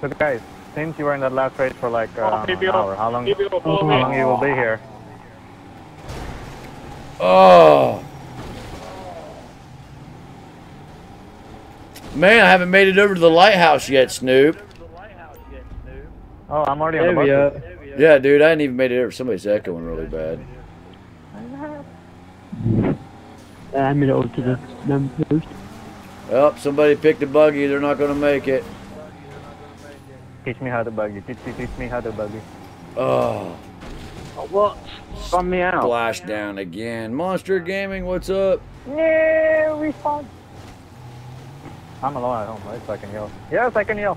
So guys, since you were in that last race for like uh, I don't an hour, how long, Maybe how will long you will be here? Oh. Man, I haven't made it over to the lighthouse yet, Snoop. Oh, I'm already on There the we bus. Yeah, dude, I didn't even made it over. Somebody's echoing really bad. I'm in over to the number post. Oh, somebody picked a buggy. They're not going to make it. Teach me how to buggy. Teach, teach, teach me how to buggy. Oh, What? Spun me out. splash down again. Monster Gaming, what's up? No, respawn. I'm alone at home, right? So I can yell. Yes, I can yell.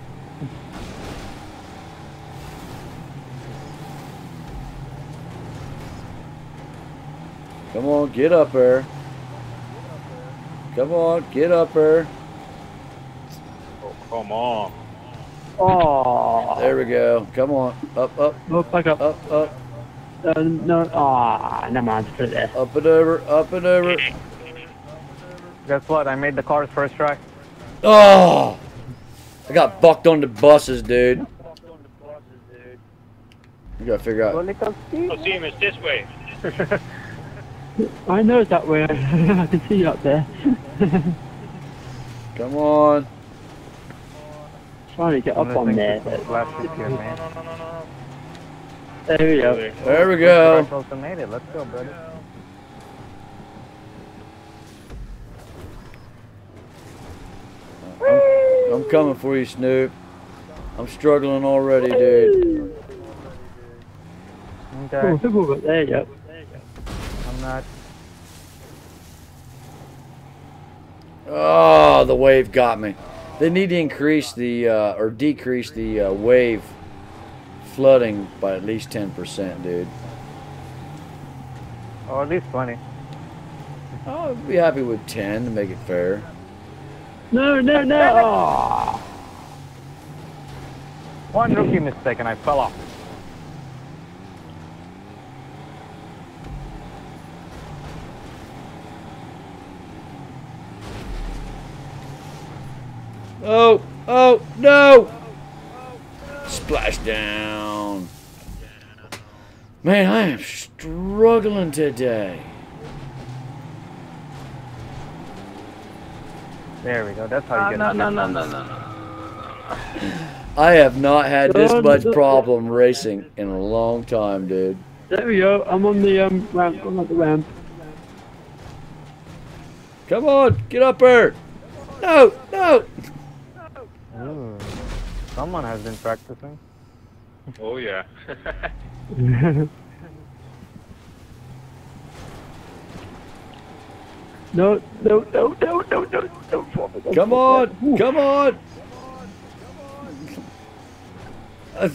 Come on, get up there. Come on, get up there. Oh, come on. Oh, There we go. Come on. Up, up, oh, back up. up, up, Uh, no, ah, never mind. Put it there. up and over, up and over. Guess what? I made the car's first try. Oh! I got bucked on the buses, dude. (laughs) You gotta figure out. little Oh, see him, it's this way. (laughs) I know it's that way. (laughs) I can see you up there. (laughs) Come on. Trying to get up on there. but- Last GPS, man. There we go. There we go. Close to made it. Let's go, brother. I'm coming for you, Snoop. I'm struggling already, dude. Okay. Oh, there, yep. I'm not. Oh, the wave got me. They need to increase the, uh, or decrease the uh, wave flooding by at least 10%, dude. Or at least 20. I'll be happy with 10 to make it fair. No, no, no. Oh. One rookie mistake and I fell off. Oh, oh, no! Splash down. Man, I am struggling today. There we go. That's how you get No, it. no, no, no, no, no. I have not had this much problem racing in a long time, dude. There we go. I'm on the um, ramp. I'm at the ramp. Come on, get up there. No, no. Ooh. Someone has been practicing. Oh, yeah. (laughs) no, no, no, no, no, no, no. Come on, come on. (laughs)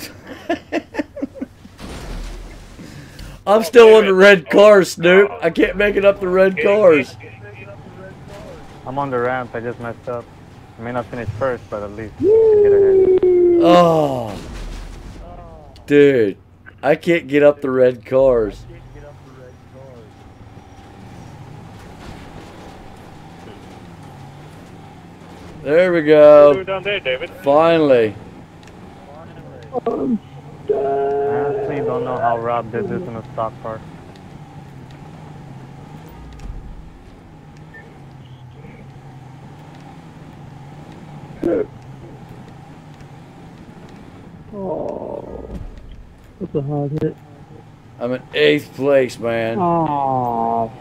I'm still on the red cars, oh, Snoop. Oh, I can't make it oh, up the red cars. I'm on the ramp. I just messed up. I may not finish first, but at least I can get ahead. Oh, dude, I can't get up the red cars. There we What are you go. down there, David? Finally. I honestly don't know how Rob did this in a stock car. Oh. That's a hard hit. I'm in eighth place, man. Oh,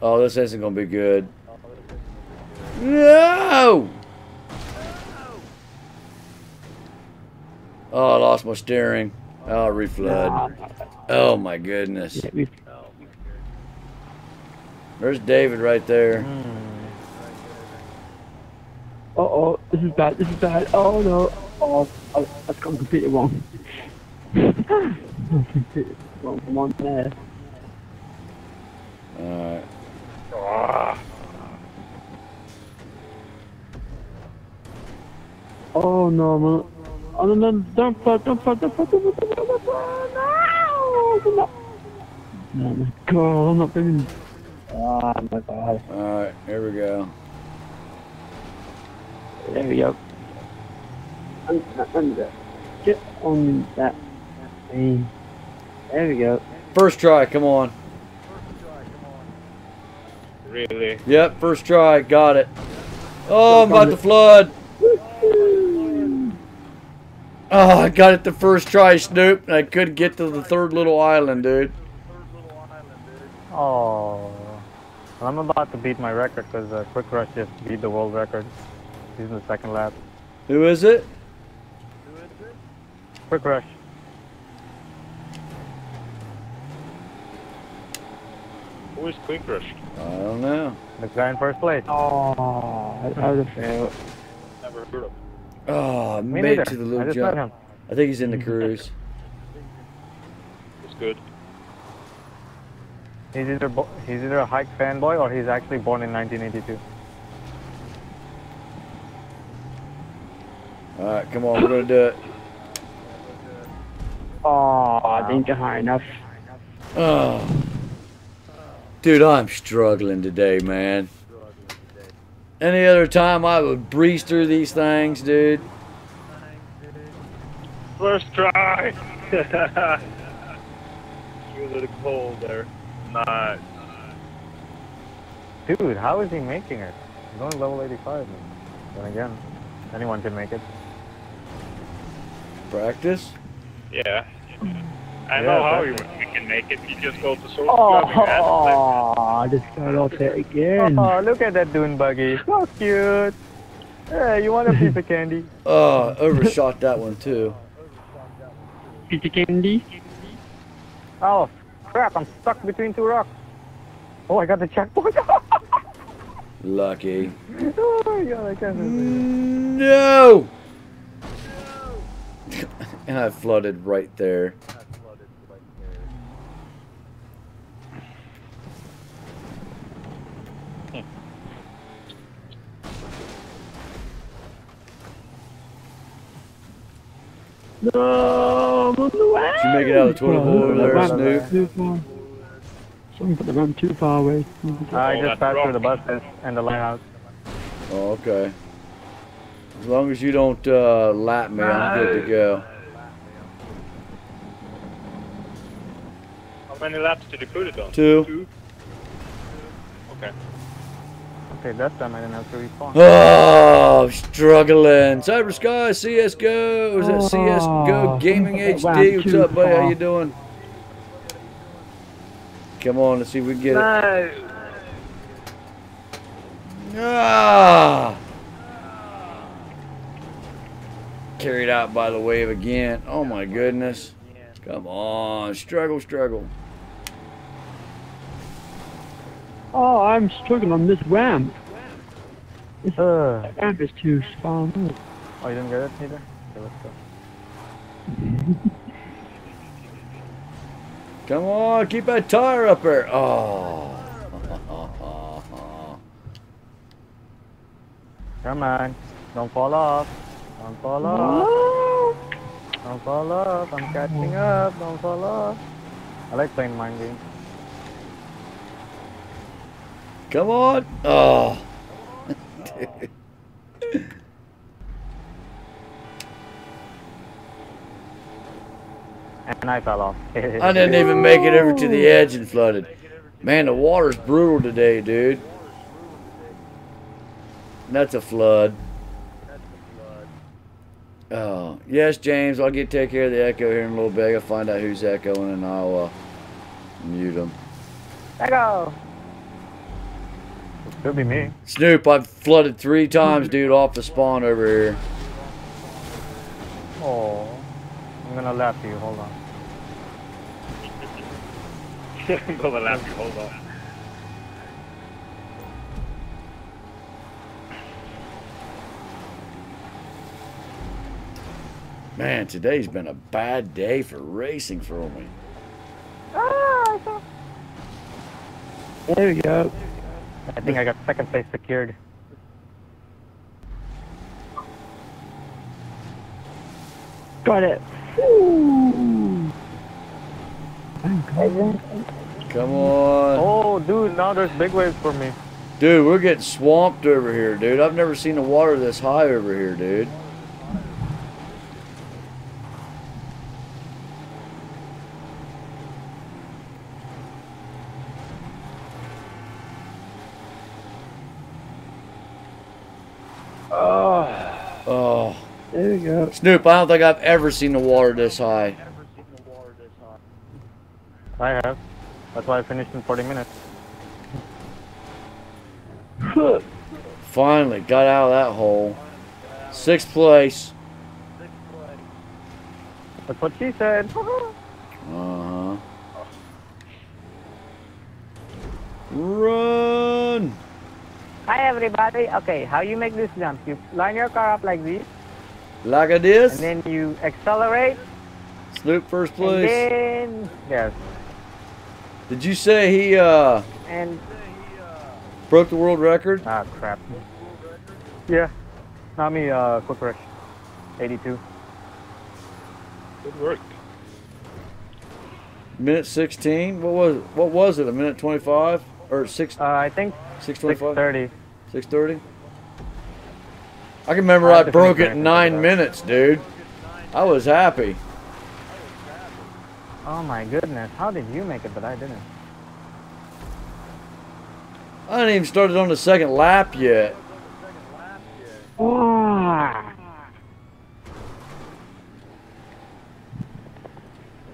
Oh, this isn't gonna be good. No! Oh, I lost my steering. Oh, reflood. Oh my goodness. There's David right there. Hmm. Uh oh, this is bad, this is bad. Oh no. Oh, that's gone completely wrong. (sighs) completely wrong from on there. Alright. Oh no, man. Oh no, no, don't fall, don't fall, don't fall, don't fall, don't fall, no, no. Oh my god, I'm not bringing. Oh my god. Alright, here we go. There we go. Under, under. Get on that thing. There we go. First try, come on. Really? Yep, first try, got it. Oh, I'm about to flood. Oh, I got it the first try, Snoop, I couldn't get to the third little island, dude. Oh. Well, I'm about to beat my record because uh, Quick Rush just beat the world record. He's in the second lap. Who is it? Quick Rush. Who is Quick Rush? I don't know. The guy in first place. Oh, I, I would have failed. Never heard of. Oh, Me made neither. it to the I little just met jump. him. I think he's in the cruise. It's good. He's either bo- he's either a hike fanboy or he's actually born in 1982. Alright, come on, we're gonna do it. Oh, I didn't get high enough. Oh. Dude, I'm struggling today, man. Any other time I would breeze through these things, dude. First try! (laughs) you a little cold there. Nice. Dude, how is he making it? He's only level 85. Then again, anyone can make it. Practice? Yeah. I Yeah, know how we, definitely. we can make it. You just go to source Oh, club and add I just got off it again. Oh, look at that dune buggy. So cute. Hey, you want a piece of candy? (laughs) Oh, overshot that one too. Piece of candy. Oh, crap, I'm stuck between two rocks. Oh, I got the checkpoint. (laughs) Lucky. oh my god, I can't No! (laughs) and I flooded right there. No, I'm on the way. Did you make it out of the toilet bowl over there, Snoop? Too far. Something put the ramp too far away. I Oh, just passed through the buses and the lighthouse. Oh, okay. As long as you don't uh, lap me, I'm good to go. How many laps did you put it on? Two. Okay. Okay, that time I didn't have to respawn. Oh, struggling. Cyber Sky, CSGO. Is that CSGO Oh, Gaming wow, HD? What's up, buddy? How you doing? Come on, let's see if we can get it. Ah! Carried out by the wave again. Oh my goodness. Come on, struggle, struggle. Oh, I'm struggling on this ramp. Uh, Ramp is too far. away. oh, you didn't get it either? let's go. (laughs) Come on, keep that tire up there. Oh. Come on. Don't fall off. Don't fall off. Don't fall off. I'm catching up. Don't fall off. I like playing mind games. Come on. Oh. (laughs) And I fell off. (laughs) I didn't even make it over to the edge and flooded. Man, the water's brutal today, dude. That's a flood. Oh, yes, James. I'll get take care of the echo here in a little bit. I'll find out who's echoing and I'll uh, mute them. Echo! Could be me. Snoop, I've flooded three times, dude, off the spawn over here. Oh. I'm gonna lap you. Hold on. (laughs) I'm gonna laugh you, hold on. Man, today's been a bad day for racing for me. There we go. I think I got second place secured. Got it. Woo. Come on. Oh, dude, now there's big waves for me. Dude, we're getting swamped over here, dude. I've never seen the water this high over here, dude. Oh. Oh. There you go. Snoop, I don't think I've ever seen the water this high. I have. That's why I finished in 40 minutes. (laughs) Finally, got out of that hole. Sixth place. That's what she said. (laughs) Uh-huh. Run! Hi everybody. Okay, how you make this jump? You line your car up like this, Like a this. and then you accelerate, Snoop first and place. then yes, Did you say he uh and broke the world record? ah crap. Yeah, not me. Uh, quick rush, 82. Good work. Minute 16? What was what was it? A minute 25 or 6 Uh, I think 625? 630. 630? I can remember I I broke it in 9 minutes, dude. I was happy. Oh my goodness, how did you make it, but I didn't? I didn't even started on the second lap yet.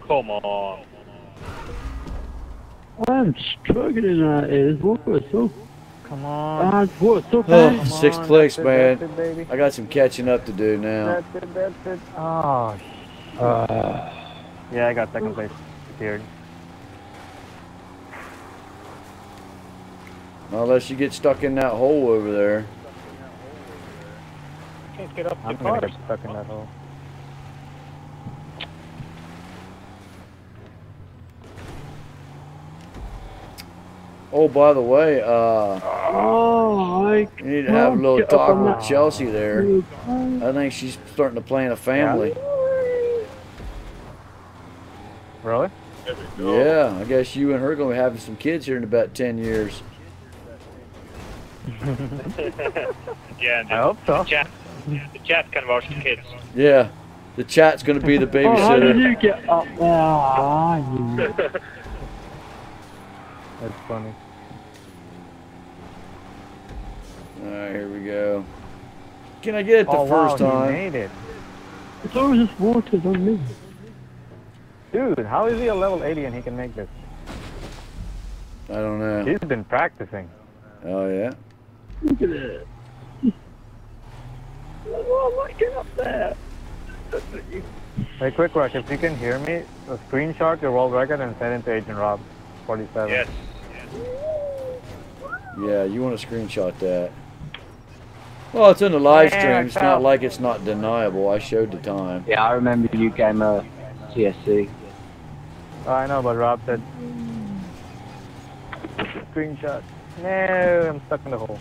Come on. I'm struggling uh, out here. This water is so, Come on. this water is so Oh. Come sixth on, place, that's man. That's it. I got some catching up to do now. That's it, that's it. Oh, sh- Uh, yeah, I got second place secured. Unless you get stuck in that hole over there. Can't get up I'm the gonna get stuck in that hole. Oh, by the way, uh, oh, I you need to have a little talk with that. Chelsea there. I think she's starting to plan a family. Really? There we go. Yeah, I guess you and her are gonna be having some kids here in about ten years. (laughs) Yeah, and I hope so. the chat, the chat can watch the kids. Yeah, the chat's gonna be the (laughs) Oh, how did babysitter. you get up there? (laughs) You. That's funny. All right, here we go. Can I get it the oh wow, first he time? made it. It's always this water's on me. Dude, how is he a level 80 and he can make this? I don't know. He's been practicing. Oh yeah. Look at it. Oh, I get up there. Hey, quick rush, if you can hear me, uh, screenshot your world record and send it to Agent Rob. 47. Yes. Yeah, you want to screenshot that. Well, it's in the live stream. It's not like it's not deniable. I showed the time. Yeah, I remember you came uh, a TSC. I know, but Rob said. Screenshot. No, I'm stuck in the hole.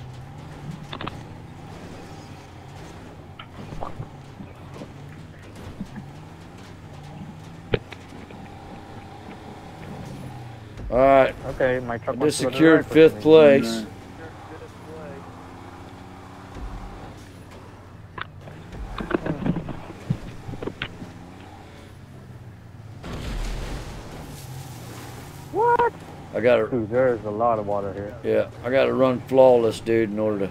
All right. Okay, my truck I just to go to the secured right for fifth some place. What? I got to. Dude, there's a lot of water here. yeah. I got to run flawless, dude, in order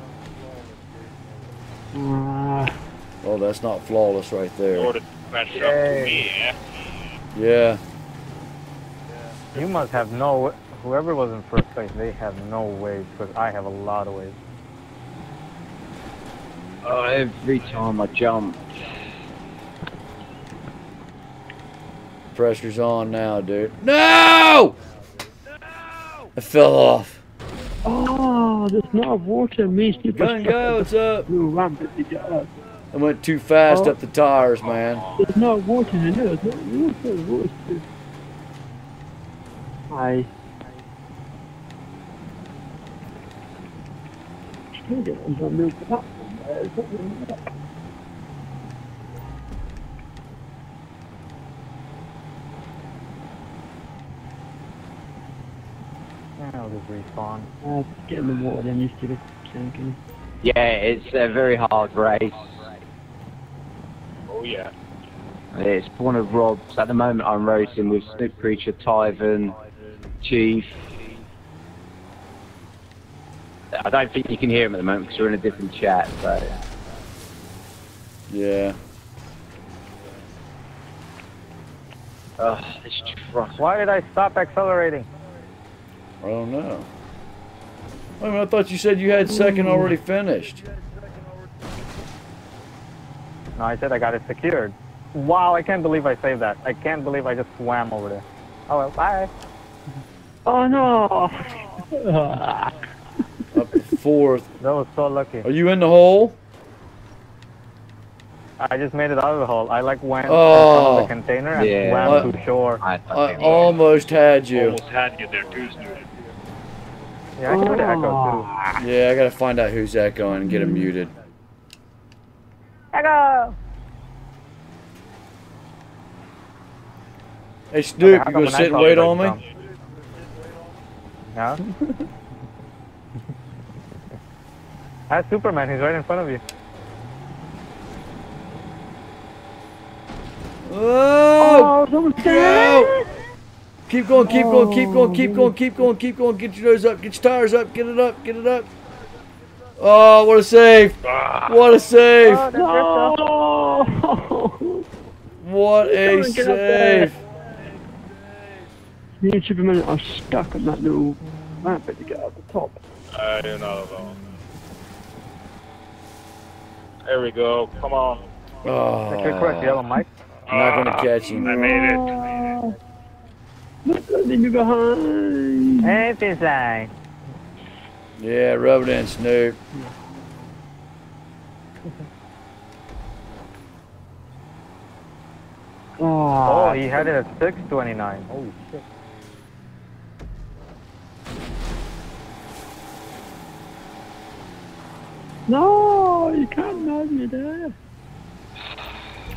to. (sighs) Oh, that's not flawless right there. order to catch up to me, yeah? Yeah. You must have no. Whoever was in first place, they have no waves because I have a lot of waves. Oh, every time I jump. Pressure's on now, dude. No! no! I fell off. oh, there's not water. Me, stupid. Gun go, what's up? Little ramp that up. I went too fast Oh. up the tires, man. There's no water in there. There's no water. There's water. too. Hi. Still getting some milk up. There's something up. I'll just respawn. Uh, get in the water then, you stupid sinking. Yeah, it's a very hard race. Oh, yeah. It's one of Rob's. At the moment, I'm racing with Snoop Preacher, Tivan, Chief. I don't think you can hear him at the moment because we're in a different chat. but. Yeah. Ugh, this truck. Why did I stop accelerating? I don't know. I mean, I thought you said you had second already finished. No, I said I got it secured. Wow, I can't believe I saved that. I can't believe I just swam over there. Oh well, bye. Oh no! (laughs) Up to fourth. That was so lucky. Are you in the hole? I just made it out of the hole. I like went Oh. from the container and Yeah. swam What? to shore. I, I almost had you. Almost had you there too, Snoop. Yeah, I can hear the echo too. Yeah, I gotta find out who's echoing and get him muted. Echo! Hey Snoop, How you come gonna sit and wait on me? doesn't jump? Yeah? That's Superman, he's right in front of you. Oh! Oh, someone's Go! dead! Keep going, keep going, keep going, keep oh. going, keep going, keep going. Get your nose up, get your tires up, get it up, get it up. Oh, what a save! What a save! Oh. No! What a Someone get up there. save! Me and Superman are stuck on that little ramp to get up the top. I don't know. There we go. Come on. Oh, Okay, correct, yellow Oh, Mike. not gonna Ah, catch him. I made it. Oh, Look, leave me behind. Hey, Fizzline. Yeah, rub it in, Snoop. Oh, Oh, he had it at 629. Holy shit. No, you can't nod me there.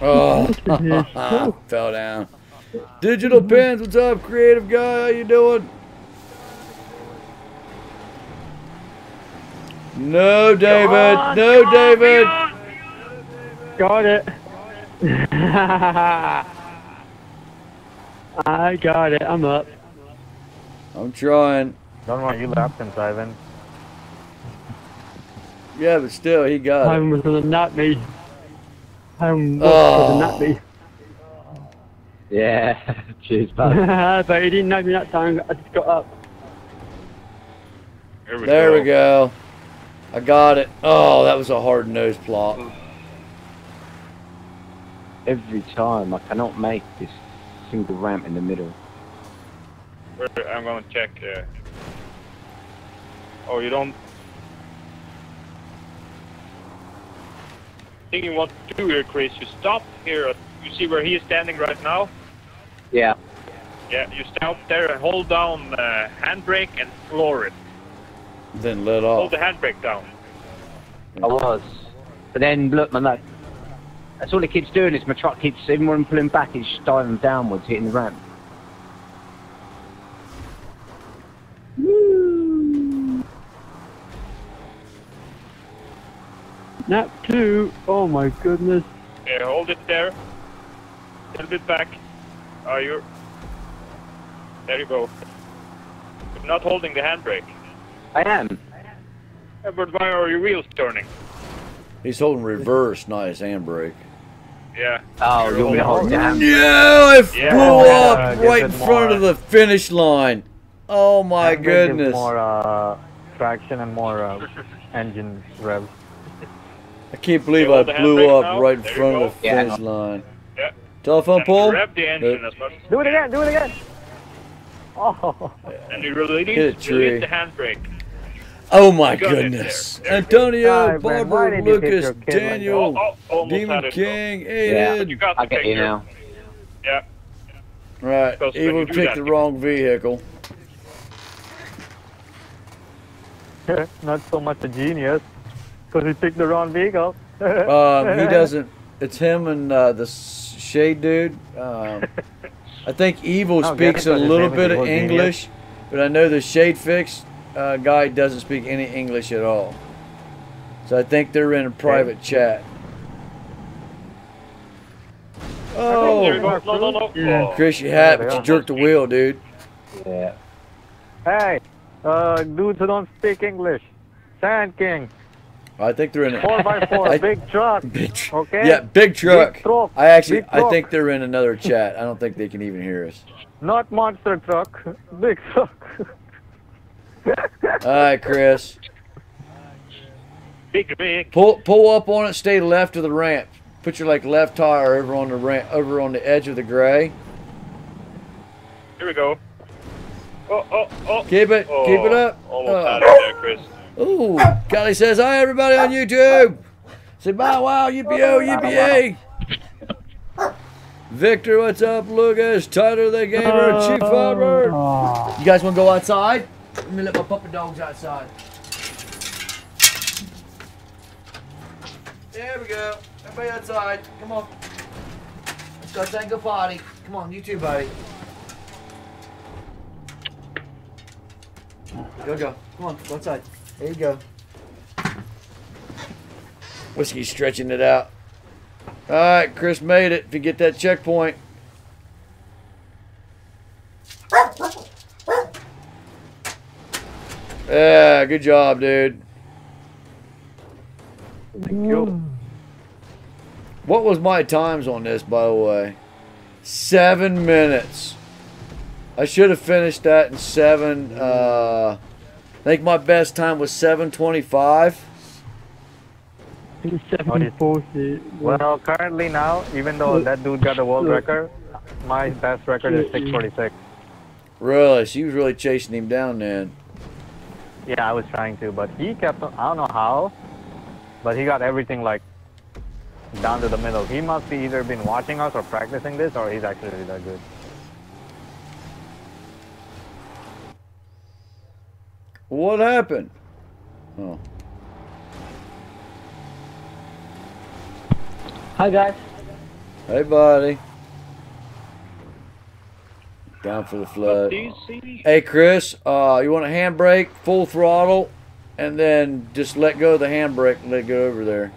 Oh, Oh. (laughs) fell down. Digital mm-hmm. pins, what's up, creative guy? How you doing? No, David. No, David. Got it. (laughs) I got it. I'm up. I'm trying. Don't want you lapped him, Ivan. Yeah, but still, he got it. Home was gonna nut me. Home was Oh. gonna nut me. Yeah, (laughs) cheers, bud. (laughs) but he didn't nut me that time. I just got up. Here we There go. we go. I got it. Oh, that was a hard nose plop. Every time I cannot make this single ramp in the middle. Where- I'm gonna check. Uh... Oh, you don't. Thing you want to do here, Chris, you stop here. You see where he is standing right now? Yeah. Yeah, you stop there and hold down uh, handbrake and floor it. Then let off. Hold the handbrake down. I was. But then, look, man, that, that's all it keeps doing is my truck keeps, even when I'm pulling back, it's diving downwards, hitting the ramp. Nap two. Oh my goodness. Yeah, hold it there. A little bit back. Are you? There you go. You're not holding the handbrake. I am. Yeah, but why are your wheels turning? He's holding reverse, not his handbrake. Yeah. Oh, You're you want me to hold holding- down? Yeah, it Yeah. blew up yeah, gives right in front more- of the finish line. Oh my Handbrake gives goodness. More uh, traction and more uh, engine rev. I can't believe I blew up now. right in There front of the Yeah. finish line. Yeah. Telephone And pole? rev the engine as much, Do it again. Do it again. Oh. and you release, Hit a tree. release the handbrake. Oh my Got it there. goodness. There. Antonio, Alright, man, why Barbara, did Lucas, your like? Daniel, Oh, oh, Demon had it. King, Yeah. Aiden. You got the I get you now. Yeah. Right, Because when Evil picked the wrong vehicle. (laughs) Not so much a genius, because he picked the wrong vehicle. (laughs) Um, he doesn't. It's him and uh, the shade dude. Um, I think Evil speaks get a it, but his little bit of Evil Genius. English, but I know the shade fix uh, guy doesn't speak any English at all. So I think they're in a private chat. Oh, there you Oh. Yeah. Chris, you had, Yeah, but you jerked the wheel, dude. Yeah. Hey, uh, dudes who don't speak English. Sand King, I think they're in a 4x4, (laughs) I- big truck. (laughs) big. Tr- Okay. Yeah, big truck. Big truck. I actually, Big I think they're in another chat. I don't think they can even hear us. Not monster truck, big truck. All right, Chris. Big, big. Pull pull up on it. Stay left of the ramp. Put your like left tire over on the ramp, over on the edge of the gray. Here we go. Oh, oh, oh. Keep it, oh. keep it up. Almost Uh, had it there, Chris. Ooh, Golly says hi everybody on YouTube. Say bye, wow, yippee oh, yippee Victor, what's up? Lucas, Tyler the gamer, uh, Chief Farmer. You guys want to go outside? Let me let my puppy dogs outside. There we go. Everybody outside. Come on. Let's go outside and go potty. Come on, you too, buddy. Go, go. Come on, go outside. There you go. Whiskey's stretching it out. All right, Chris made it. If you get that checkpoint. Yeah, good job, dude. Thank you. What was my times on this, by the way? Seven minutes. I should have finished that in seven. Uh, I think my best time was seven twenty-five. Oh, seven forty. Well, currently now, even though that dude got the world record, my best record is 646. Really? So you was really chasing him down then. Yeah, I was trying to, but he kept. on- I don't know how, but he got everything like down to the middle. He must be either been watching us or practicing this, or he's actually that good. What happened? Oh, Hi guys. hey, buddy. Down for the flood. Hey, Chris. Uh, you want a handbrake, full throttle, and then just let go of the handbrake and let go over there.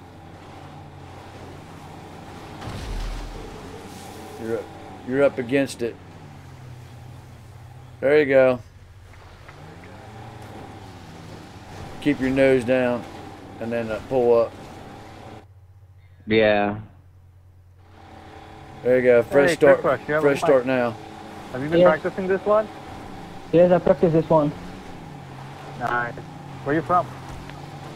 You're up, you're up against it. There you go. Keep your nose down, and then uh, pull up. Yeah. There you go. Fresh Hey, start. quick question, you have a Fresh mic? start now. Have you been Yeah. practicing this one? Yes, I practiced this one. Nice. Where you from?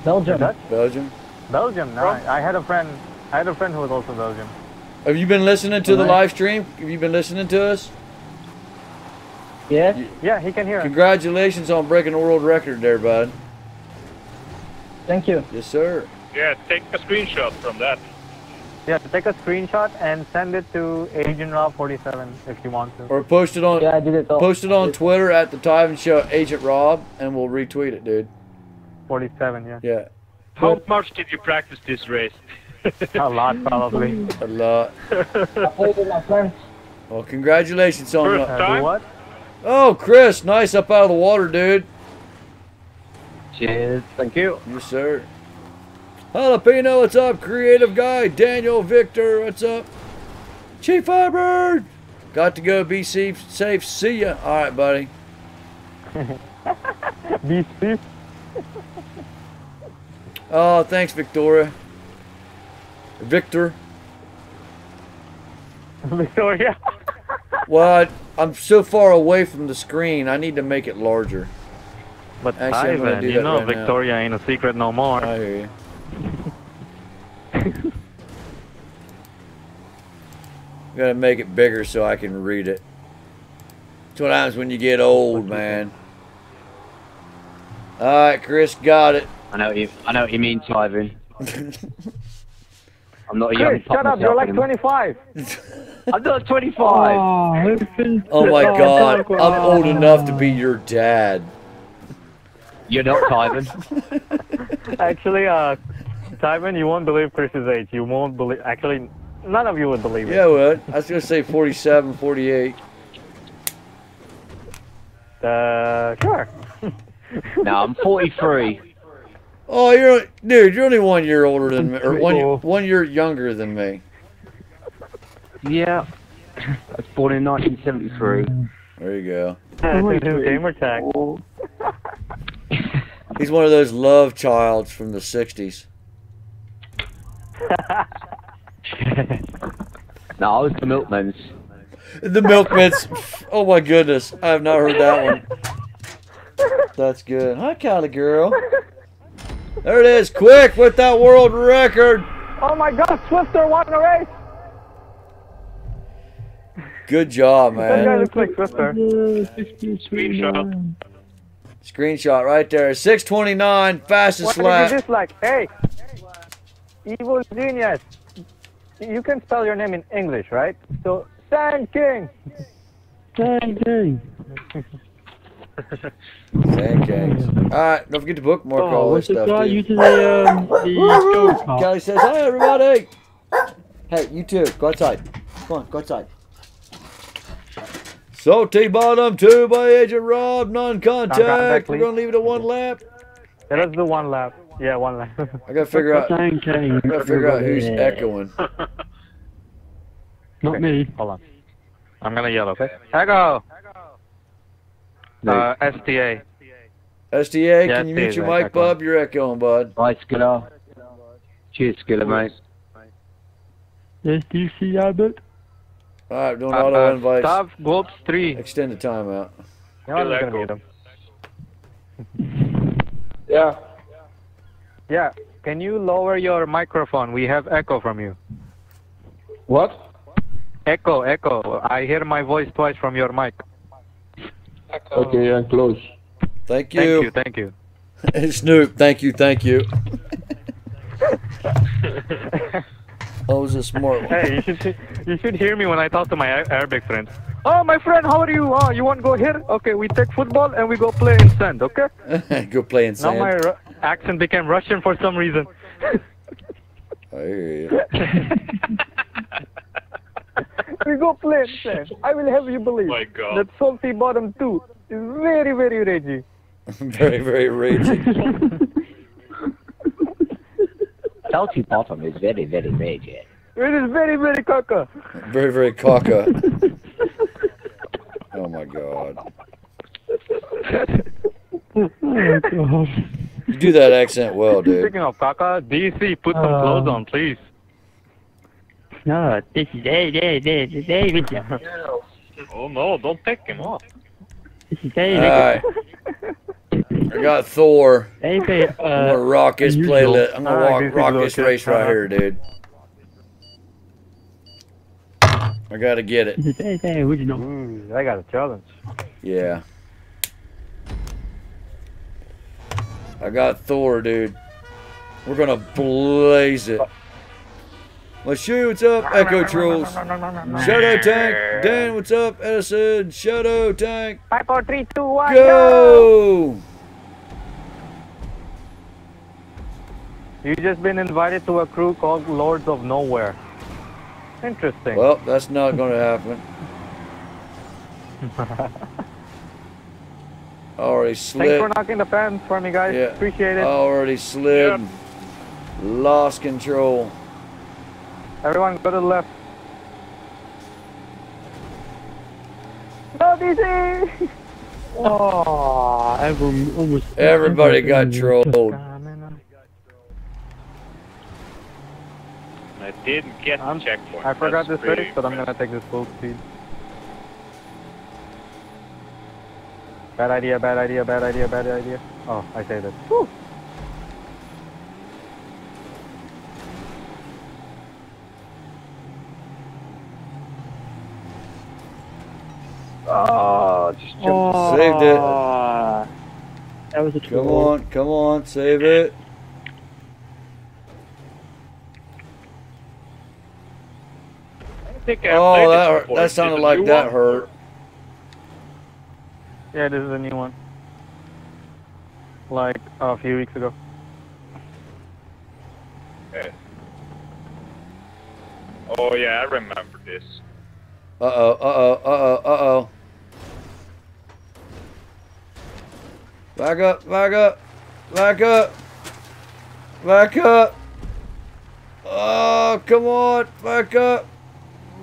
Belgium. Dutch? Belgium. Belgium. Nice. I had a friend. I had a friend who was also Belgium. Have you been listening to the live stream? Have you been listening to us? Yes. Yeah, he can hear. us. Congratulations on breaking the world record there, bud. Thank you. Yes, sir. Yeah, take a screenshot from that. Yeah, take a screenshot and send it to Agent Rob 47 if you want to. Or post it on Yeah, I did it. All. post it on Twitter at the Tivan Show Agent Rob, and we'll retweet it, dude. 47, yeah. Yeah, How much did you practice this race? (laughs) A lot, probably. a lot. I played with my friends. Well, congratulations on First the. Uh, Time? what? Oh, Chris, nice up out of the water, dude. Cheers. Thank you. Yes, sir. Jalapeno, what's up? Creative guy, Daniel Victor, what's up? Chief Firebird, got to go. Be safe. Safe. See ya. All right, buddy. (laughs) BC? Oh, thanks, Victoria. Victor. (laughs) Victoria. Well, I'm so far away from the screen. I need to make it larger. But Actually, I'm Ivan, do you know right now. Victoria ain't a secret no more. I hear you. (laughs) Gotta make it bigger so I can read it. That's what happens when you get old, man. All right, Chris, got it. I know what you. I know what you mean, Ivan. (laughs) I'm not a young Chris, shut up, you're like anymore. 25. (laughs) I'm not 25. Oh, Oh my oh, God, I'm old enough to be your dad. You're not (laughs) Ivan. Actually, uh, Simon, you won't believe Chris's age. You won't believe. Actually, none of you would believe it. Yeah, what? I was gonna say 47, 48. Uh, sure. no, I'm 43. Oh, you're dude. You're only one year older than me, or one Cool. one year younger than me. Yeah. I was born in 1973. There you go. It's a new gamer tag. He's one of those love childs from the '60s. (laughs) no, I was the milkman's. The Milkmans. Oh my goodness, I have not heard that one. That's good. Hi, Kylie girl. There it is, quick with that world record. Oh my God, Swifter won the race. Good job, man. That guy looks like Swifter. Screenshot. Screenshot right there. 629, fastest What lap. is this like? Hey, evil genius. You can spell your name in English, right? So, Sand King. Dang, King. Sand King. All right, don't forget to bookmark Oh, all what's this the stuff. guy dude. using the, um, the Kelly says, hi, everybody. Hey, you too. Go outside. Come on, go outside. So, T-bottom two by Agent Rob, non-contact. Non-contact, We're going to leave it at one lap. Yeah, let's do one lap. Yeah, one lap. I got to figure out, I Dang, dang. got to figure out who's echoing. Not me. Hold on. I'm gonna yell, okay? Echo! No. Uh, STA. STA, Yeah, can you mute your mic, echoing. bub? You're echoing, bud. Right, Skiller. Cheers, Skiller, mate. Yes, do you see Albert? All right, doing Uh, auto uh, invites. Stop, Globes 3. Extend the timeout. No, I'm gonna echo. mute him. Yeah. Yeah, can you lower your microphone? We have echo from you. What? Echo, echo. I hear my voice twice from your mic. Okay, I'm close. Thank you. Thank you. you, thank you. (laughs) Snoop, thank you, thank you. (laughs) Oh, was a smart one. Hey, you should (laughs) you should hear me when I talk to my Arabic friends. Oh, my friend, how are you? Oh, you want to go here? Okay, we take football and we go play in sand, okay? (laughs) Go play in sand. Now my. Ru- accent became Russian for some reason. I hear you. we go play in sand. I will have you believe My God. that Salty Bottom 2 is very, very ragey. (laughs) very, very raging. Salty bottom is very, very major. It is very, very caca. Very, very caca. Oh my god. Oh, my God. You do that accent well, dude. Speaking of caca, DC, put some Uh, clothes on, please. No, this is hey, hey, hey, hey, David. Oh no, don't take him off. This is hey, Alright. (laughs) I got Thor. hey, hey, I'm gonna uh, rock his usual. playlist. I'm gonna walk, rock this okay. race right here, dude. I gotta get it. this (laughs) is hey, hey, original. Ooh, I got a challenge. Yeah. I got Thor, dude. We're gonna blaze it. Mashu, what's up? Echo Trolls. Shadow Tank. Dan, what's up? Edison. Shadow Tank. Five, four, three, two, one, Go! You just been invited to a crew called Lords of Nowhere. Interesting. Well, that's not going to happen. (laughs) Already Thanks slid. for knocking the fence for me, guys. Yeah. Appreciate it. Already slid. Yep. Lost control. Everyone, go to the left. No, DC! Oh, everyone almost. Everybody got trolled. I didn't get I'm- the checkpoint. I forgot That's this race, pretty but I'm gonna take this full speed. Bad idea, bad idea, bad idea, bad idea. Oh, I saved it. Whew. Oh, ah, just jump. Oh, Saved it. That was a Come troll. on, come on, save it. Think I Oh, this that hurt. before. that Is sounded like that one? hurt. Yeah, this is a new one. Like a few weeks ago. Okay. Oh yeah, I remember this. Uh oh, uh oh, uh oh, uh oh. Back up, back up, back up, back up. Oh, come on, back up,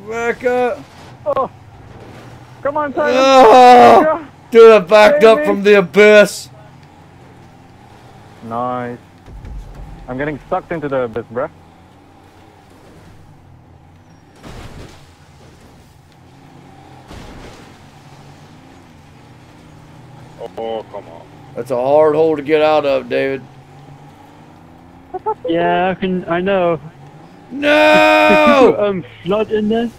back up. Oh! Come on, Simon! Oh, dude, I backed up Baby. from the abyss. Nice. I'm getting sucked into the abyss, bruh. Oh come on. That's a hard hole to get out of, David. (laughs) Yeah, I can. I know. No! (laughs) um, flood in there.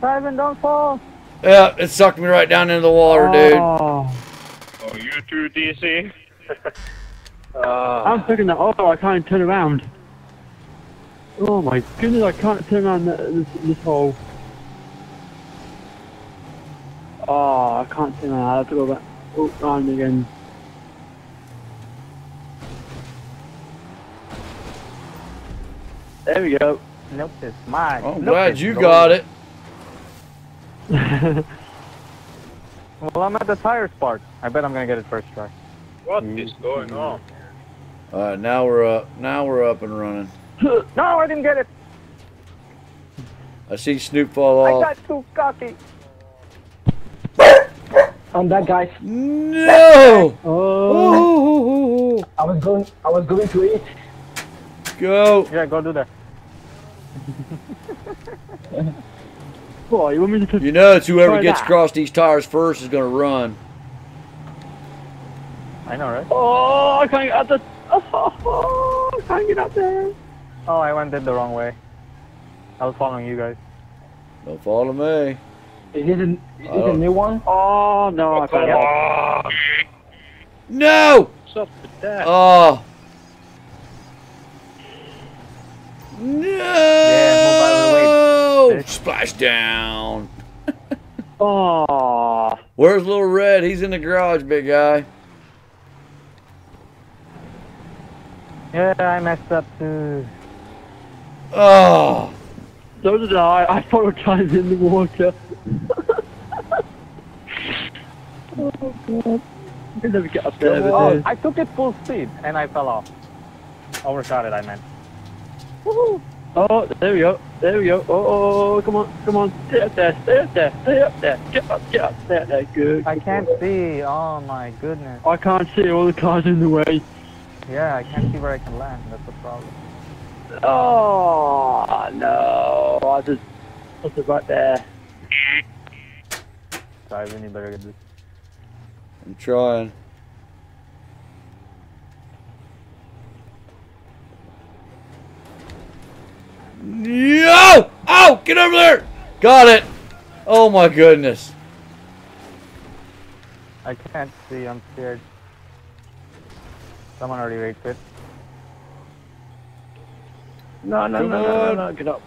Simon, don't fall! yeah, it sucked me right down into the water, dude. Oh, Oh you too, DC. (laughs) Ah. I'm thinking that. Oh, I can't turn around. Oh my goodness, I can't turn around this, this hole. Oh, I can't turn around. I have to go back oh, round again. There we go. Nope, it's mine. I'm Nope, glad you yours. got it. (laughs) Well, I'm at the tire spot. I bet I'm gonna get it first try. What is going on? All right, now we're up. Now we're up and running. (laughs) No, I didn't get it. I see Snoop fall off. I got too cocky. I'm back, guys. No! Oh, Oh, I was going. I was going to eat. Go! Yeah, go do that. (laughs) boy, you want me to? You know, it's whoever gets that. across these tires first is gonna run. I know, right? Oh, I can't get up the. Oh, (laughs) I can't get up there. Oh, I went in the wrong way. I was following you guys. Don't follow me. Is this a, is this Oh. a new one? Oh no, I Come can't. on. No! What's up with that? Oh. No! out of the way. Splash down. (laughs) Oh, Where's Little Red? He's in the garage, big guy. Yeah, I messed up too. Oh. so did I. I followed times in the water. (laughs) oh god, I never get up there. Oh. I took it full speed and I fell off. Overshot it, I meant. Oh, there we go. There we go. Oh, oh, oh, oh, come on, come on. Stay up there, stay up there, stay up there. Get up, get up, stay up there. Good. I can't see. Oh my goodness. I can't see all the cars in the way. Yeah, I can't see where I can land. That's the problem. Oh no! I just put it right there. So I really better get this. I'm trying. Yo! Oh! Get over there! Got it! Oh my goodness. I can't see. I'm scared. Someone already raped it. No, no, Come no, no, no, no, get up.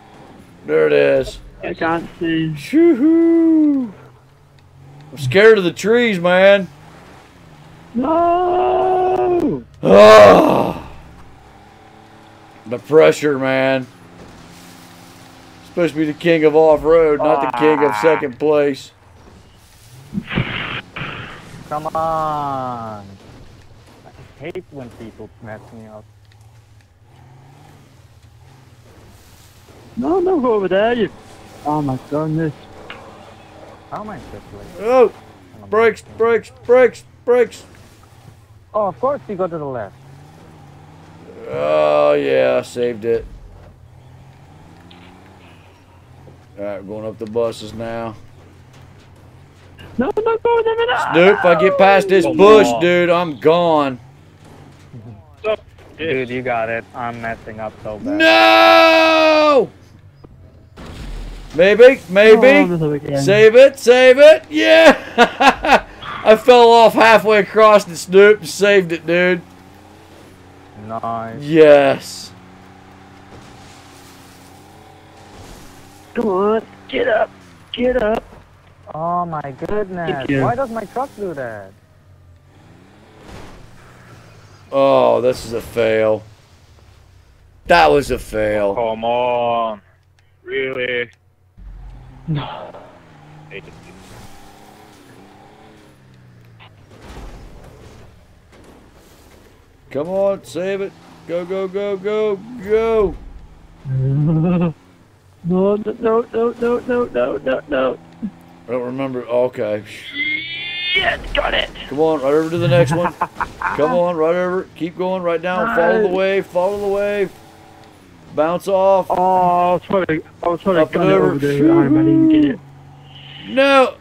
There it is. I can't see. Shoo-hoo. I'm scared of the trees, man. No! Ah, the pressure, man. Supposed to be the king of off-road, not the king of ah. second place. Come on. I hate when people mess me up. No, no, go over there, you. Oh my goodness. How am I fifth place? Oh, brakes, brakes, brakes, brakes. Oh, of course you go to the left. Oh yeah, I saved it. All right, going up the buses now. No, no, go there, no. Snoop, if I get past this Come bush, on. dude, I'm gone. Stop. Dude, you got it. I'm messing up so bad. No! Maybe, Oh, maybe. another again. Save it, save it. Yeah! (laughs) I fell off halfway across the Snoop and saved it, dude. Nice. Yes. Come on, get up, get up. Oh my goodness. Why does my truck do that? Oh, this is a fail. That was a fail. Come on. Really? No. Come on, save it. Go, go, go, go, go. (laughs) No, no, no, no, no, no, no, no. I don't remember. Okay. Yes, got it. Come on, right over to the next one. (laughs) Come on, right over. Keep going, right down. Follow the wave. Follow the wave. Bounce off. Oh, I was trying to, I was trying Up to gun over. it over the. I didn't get it. No.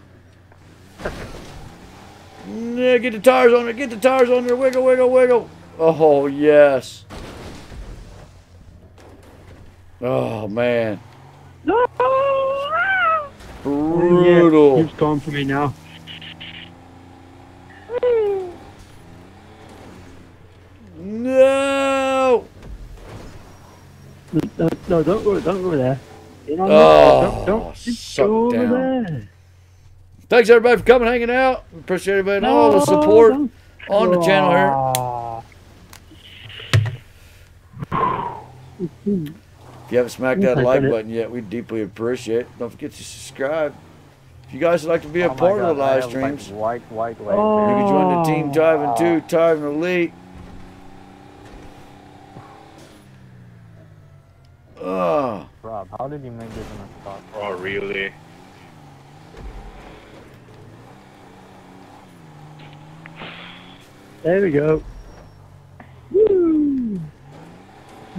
Yeah, get the tires on there. Get the tires on there. Wiggle, wiggle, wiggle. Oh, yes. Oh, man. No! Brutal. He's gone for me now. No. No, no, no, don't go, don't go there. You know, Oh, don't, don't go over down. there. Thanks, everybody, for coming, hanging out. Appreciate everybody and all the support don't- on the channel here. Ah. If you haven't smacked that like it. button yet, we deeply appreciate it. Don't forget to subscribe. If you guys would like to be a Oh my part of the live have, streams, Like, white, white legs. Oh. you can join the Team Tivan 2, Tivan Elite. Oh, Rob, how did you make this in a spot? Oh, really? There we go. Woo!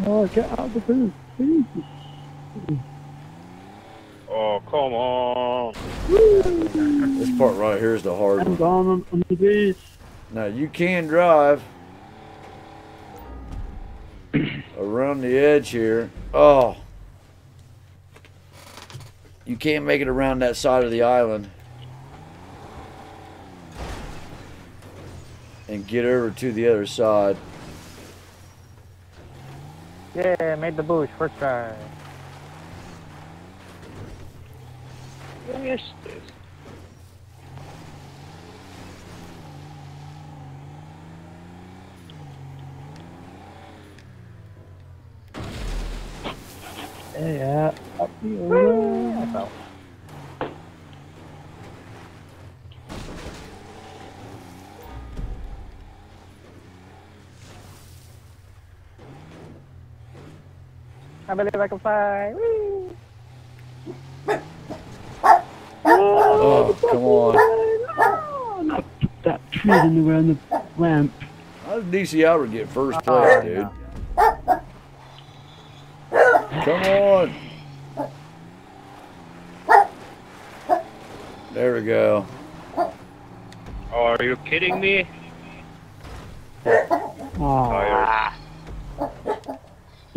Oh, get out of the booth, please. Oh, come on. this part right here is the hard I'm one. gone on, on the beach. Now, you can drive around the edge here. Oh. You can't make it around that side of the island. And get over to the other side. Yeah, made the bush first try. Is this? Yeah, up the I fell. I believe I can fly. Whee! Oh, come on. Oh, not put that tree anywhere on the ramp. How did DC Albert get first Oh, place, dude? Come on. There we go. Are you kidding me? Oh, Tired.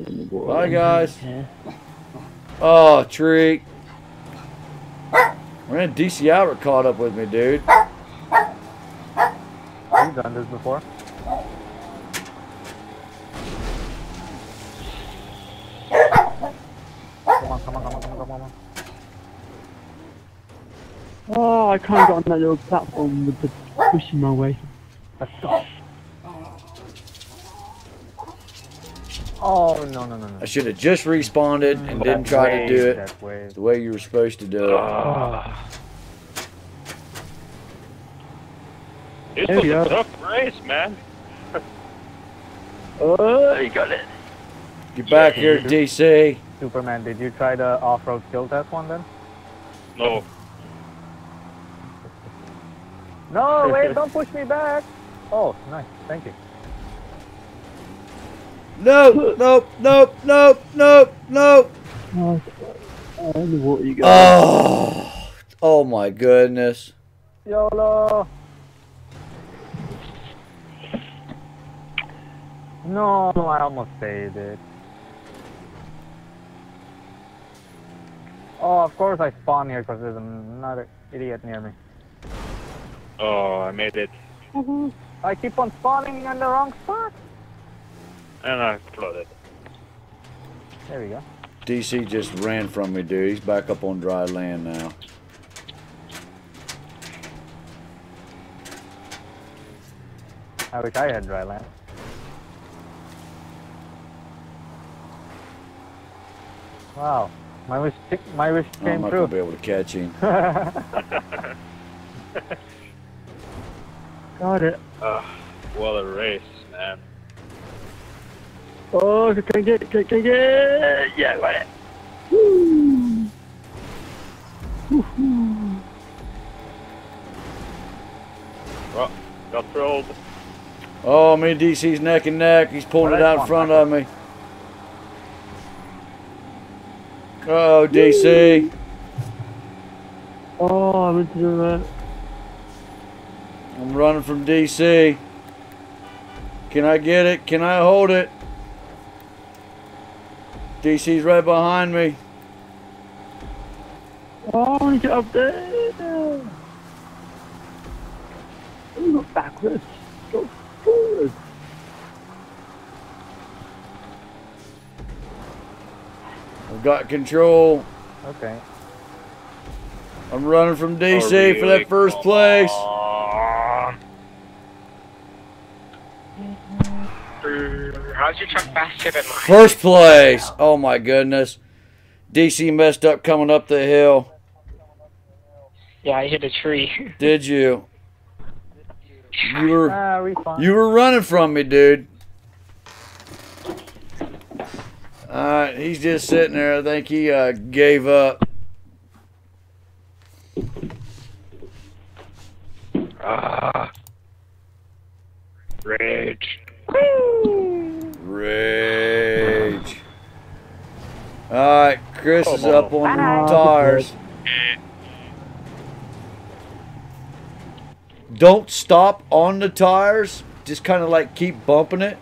Bye, guys. Oh, tree. Man, DC Albert caught up with me, dude. You've done this before? come on. come on, come on, come on, come on. Oh, I kind of got on that little platform with the pushing my way. Let's go. Oh no no no no! I should have just respawned and didn't That try to do it That wave. the way you were supposed to do it. Ah. This was a tough race, man. (laughs) Oh, you got it. Get back here, DC. Superman, did you try the off-road skill test one then? No. No, wait! (laughs) Don't push me back. Oh, nice. Thank you. Nope, nope, nope, nope, nope, nope. Oh, oh, in the you go. Oh, oh my goodness. YOLO. No, I almost saved it. Oh, of course I spawn here because there's another idiot near me. Oh, I made it. I keep on spawning in the wrong spot. And I flooded. There we go. DC just ran from me, dude. He's back up on dry land now. I wish I had dry land. Wow, my wish, my wish came I'm came not gonna be able to catch him. (laughs) Got it. Ah, what a race, man. Oh, can I get, can, can I get, yeah, got it. Woo. Woohoo. Oh, got trolled. Oh, me and DC's neck and neck. He's pulling it out in front of me. Oh, DC. Oh, I'm into the, I'm running from DC. Can I get it? Can I hold it? DC's right behind me. oh, I want to get up there. Oh, not backwards. Go forward. I've got control. Okay. I'm running from DC for that first place. Come How's your truck faster than mine? First place. Oh my goodness. DC messed up coming up the hill. Yeah, I hit a tree. Did you? You were Ah, respawn. you were running from me, dude. Alright, he's just sitting there. I think he uh, gave up. Ah. Rage. Rage. Alright, Chris is Come up on the tires. Don't stop on the tires. Just kind of like keep bumping it,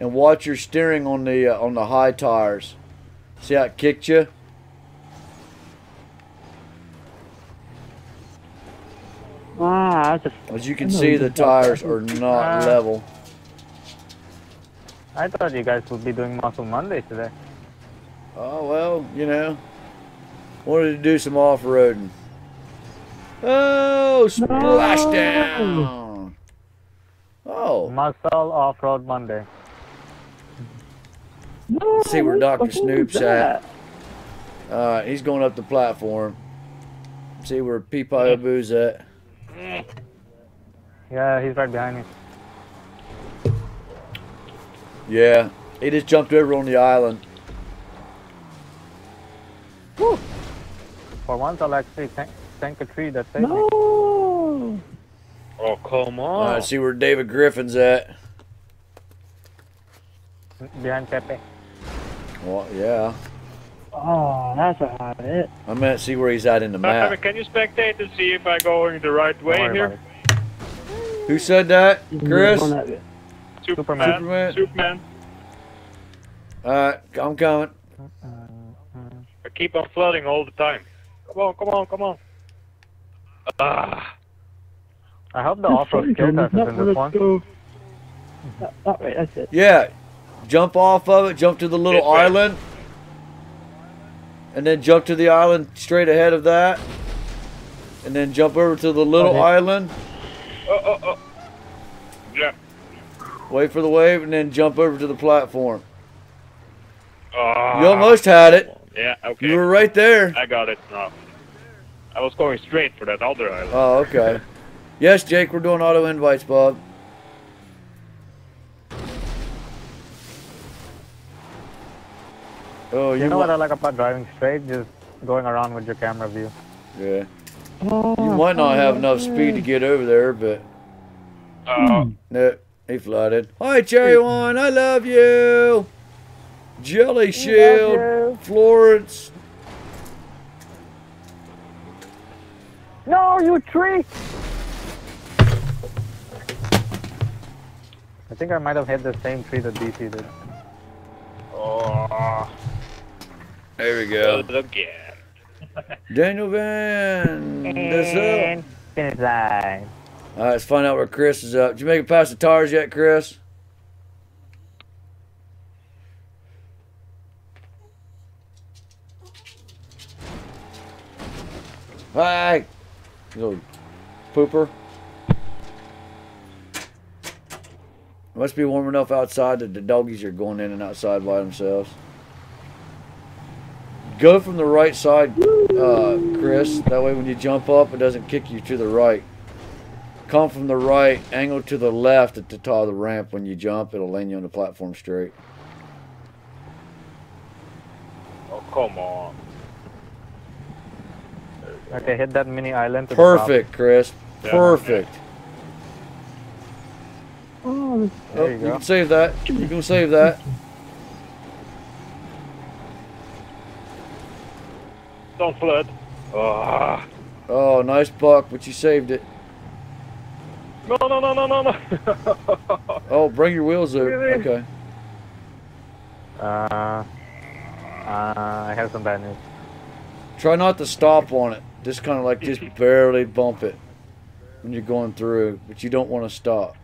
and watch your steering on the uh, on the high tires. See how it kicked you? Ah, that's a, As you can see, the tires are not Ah. level. I thought you guys would be doing Muscle Monday today. Oh well, you know, wanted to do some off roading. Oh, splashdown! Oh, Muscle Off-Road Monday. no, see where Dr. Snoop's at. uh, he's going up the platform. See where Peepayo Boo's at. Yeah, he's right behind me. Yeah, he just jumped over on the island. For once, I'll actually thank, thank a tree that saved me. No. Oh, come All on. right, see where David Griffin's at. Behind Pepe. Well, yeah, Oh, that's a hard hit. I meant see where he's at in the Simon, map. can you spectate and see if I'm going the right way here? Who said that? Chris. On that bit. Superman. Superman. Superman. All right, I'm coming. I keep on flooding all the time. Come on, come on, come on. Ah. I hope the off-road skill test is in this one. Go. Uh, uh, that, that way, that's it. Yeah, jump off of it, jump to the little This way. island, and then jump to the island straight ahead of that, and then jump over to the little Okay. island. Oh, oh, oh. Yeah. Wait for the wave, and then jump over to the platform. Ah. You almost had it. Yeah, okay. You were right there. I got it now. I was going straight for that other island. Oh, okay. (laughs) Yes, Jake, we're doing auto invites, Bob. Oh, you, You know what I like about driving straight? Just going around with your camera view. yeah. You might not have enough speed to get over there, but Uh, no, he flooded. Hi, Cherry One, I love you. Jelly Shield, Florence. No, you tree! I think I might have hit the same tree that DC did. oh, There we go. again. Daniel Van. This up. finish line. All right, let's find out where Chris is up. Did you make it past the tires yet, Chris? You little pooper. It must be warm enough outside that the doggies are going in and outside by themselves. Go from the right side, uh, Chris. That way, when you jump up, it doesn't kick you to the right. Come from the right, angle to the left at the top of the ramp. When you jump, it'll land you on the platform straight. Oh, come on. Okay, hit that mini island. Perfect, Chris. Yeah. Perfect. Oh, There Oh, you you can save that. You can save that. Don't flood. Ah. Oh, nice buck, but you saved it. No, no, no, no, no, no. (laughs) Oh, bring your wheels over. Okay. Uh, uh, I have some bad news. Try not to stop on it. Just kind of like just (laughs) barely bump it when you're going through, but you don't want to stop.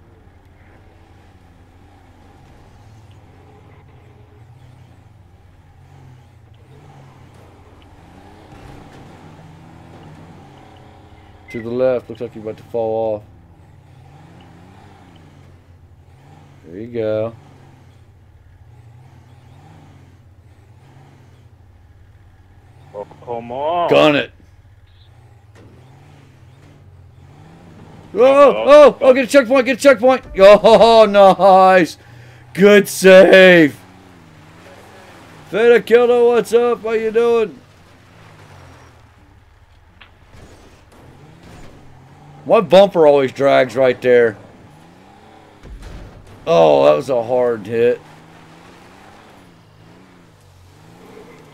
To the left, looks like you're about to fall off. There you go. oh, come on. Gun it. Oh, oh, oh, get a checkpoint, get a checkpoint. (laughs) Oh, nice. Good save. Feta Killer, what's up? How you doing? My bumper always drags right there. Oh, that was a hard hit.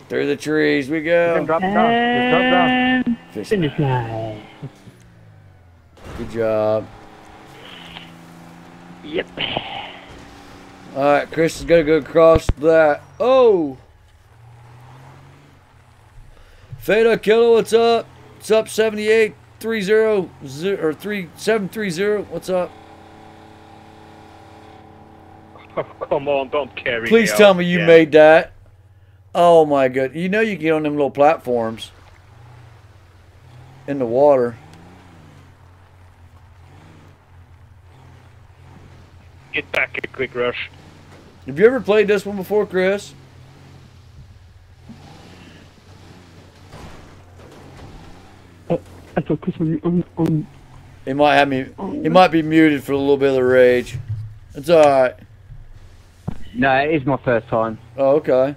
Through the trees we go. drop down. Drop down. Fish finish line. Good job. Yep. All right, Chris is gonna go across that. Oh, Feta Killer, what's up? What's up? Seventy-eight three zero zero or three seven three zero. What's up? Oh, come on, don't carry Please me tell out me you again. made that. Oh my god! You know you can get on them little platforms in the water. Get back a quick rush. Have you ever played this one before, Chris? Uh, I thought Chris on, on, on He might have me. He might be muted for a little bit of the rage. It's all right. No, it is my first time. Oh, okay.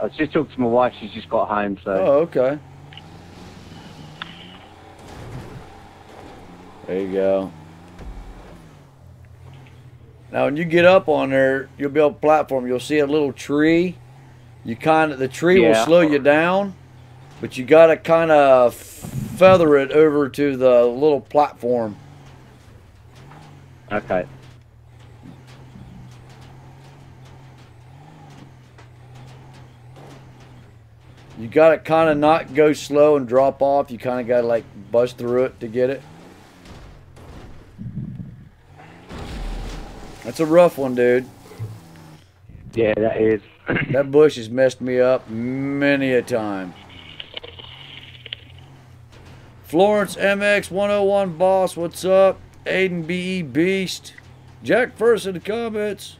I just talked to my wife. She's just got home, so. Oh, okay. There you go. Now, when you get up on there, you'll be on a platform. You'll see a little tree. You kind of the tree will slow you down, but you got to kind of feather it over to the little platform. Okay. You got to kind of not go slow and drop off. You kind of got to like bust through it to get it. That's a rough one, dude. Yeah, that is. (clears throat) That bush has messed me up many a time. Florence MX 101 Boss, what's up? Aiden BE Beast. Jack first in the comments.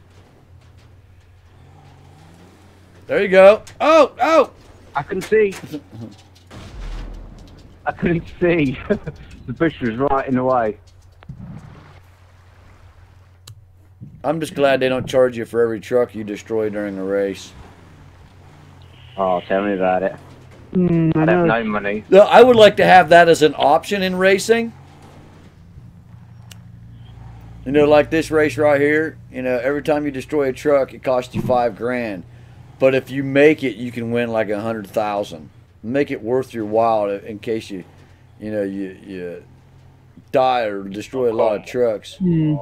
There you go. Oh, oh! I couldn't see. I couldn't see. (laughs) the bush was right in the way. I'm just glad they don't charge you for every truck you destroy during a race. Oh, tell me about it. Mm, I I have no money. No, I would like to have that as an option in racing. You know, like this race right here, you know, every time you destroy a truck, it costs you five grand. But if you make it, you can win like a hundred thousand. Make it worth your while in case you, you know, you you die or destroy a lot of trucks. Hmm.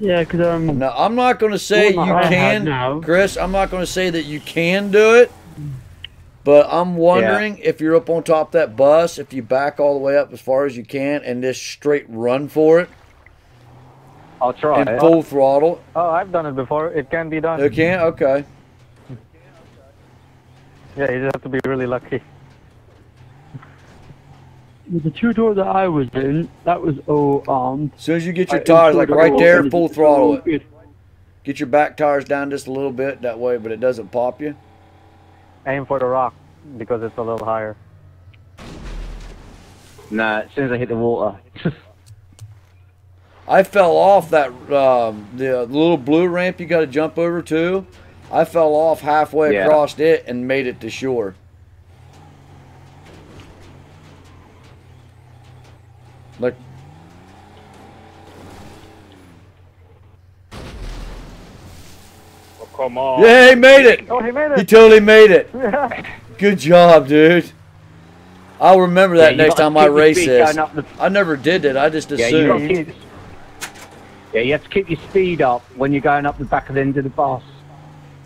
Yeah, because um, Now, I'm not going to say you can. Chris. I'm not going to say that you can do it. But I'm wondering if you're up on top of that bus, if you back all the way up as far as you can and just straight run for it I'll try and it. full throttle. Oh, I've done it before. It can be done. You can? Okay. Yeah, you just have to be really lucky. with the two door that I was in, that was all armed. As soon as you get your I tires, like right there, full throttle it. Good. Get your back tires down just a little bit that way, but it doesn't pop you. Aim for the rock because it's a little higher. Nah, as soon as I hit the water. (laughs) I fell off that um, the little blue ramp you got to jump over to. I fell off halfway Yeah. across it and made it to shore. Like Oh, come on. Yeah, he made it. Oh, he made it. He totally made it. (laughs) Good job, dude. I'll remember that Yeah, next time I race this. going up the- I never did it. I just Yeah, you assumed. Got to keep. Yeah, you have to keep your speed up when you're going up the back of the end of the bus.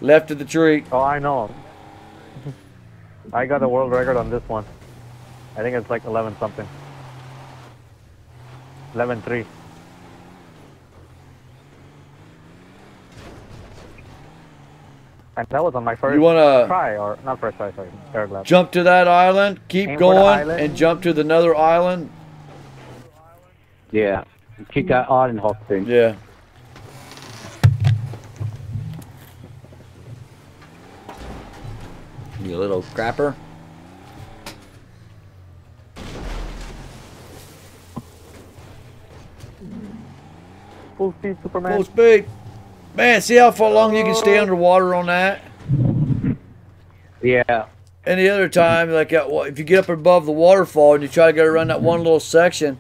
Left of the tree. Oh, I know. (laughs) I got a world record on this one. I think it's like 11 something. 11.3. And that was on my first You wanna try, or not first try, sorry, third lap. jump to that island, keep Aim going, island. and jump to the another island? Yeah, keep that iron island thing. Yeah. You little crapper. Full speed Superman. Full speed. Man, see how far long you can stay underwater on that? Yeah, Any other time, like uh, if you get up above the waterfall and you try to go around that one little section,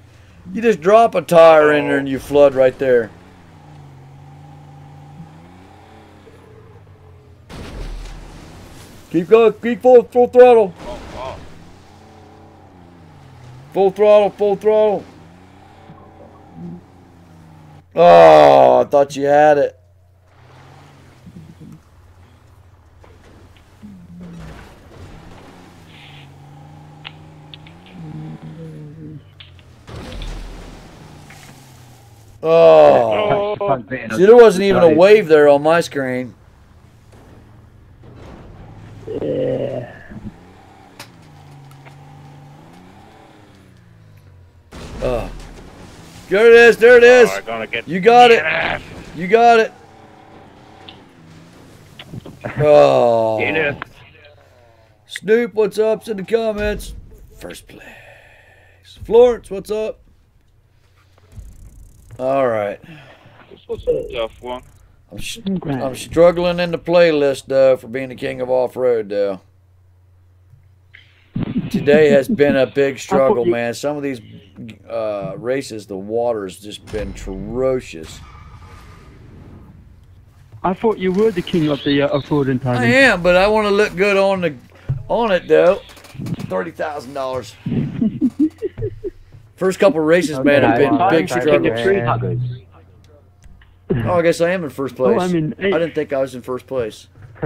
you just drop a tire in there and you flood right there. Keep going, keep full, full throttle. Full throttle, full throttle. Oh, I thought you had it. Oh. Touch the front bit and See, there wasn't even a wave there on my screen. Yeah. Oh. There it is. There it is. Oh, get You got it. DNF. You got it. Oh. DNF. Snoop, what's up? In the comments. First place. Florence, what's up? All right. This was a tough one. I'm, sh- I'm struggling in the playlist, though, for being the king of off road, though. Today has (laughs) been a big struggle, man. Some of these uh, races, the water's just been atrocious. I thought you were the king of the uh, off-roading I am, but I want to look good on the on it though. Thirty thousand dollars. First couple (laughs) races, man, I've been well, big thank you. Keep the struggles. tree huggers. Oh, I guess I am in first place. Oh, I mean, I didn't think I was in first place. (laughs)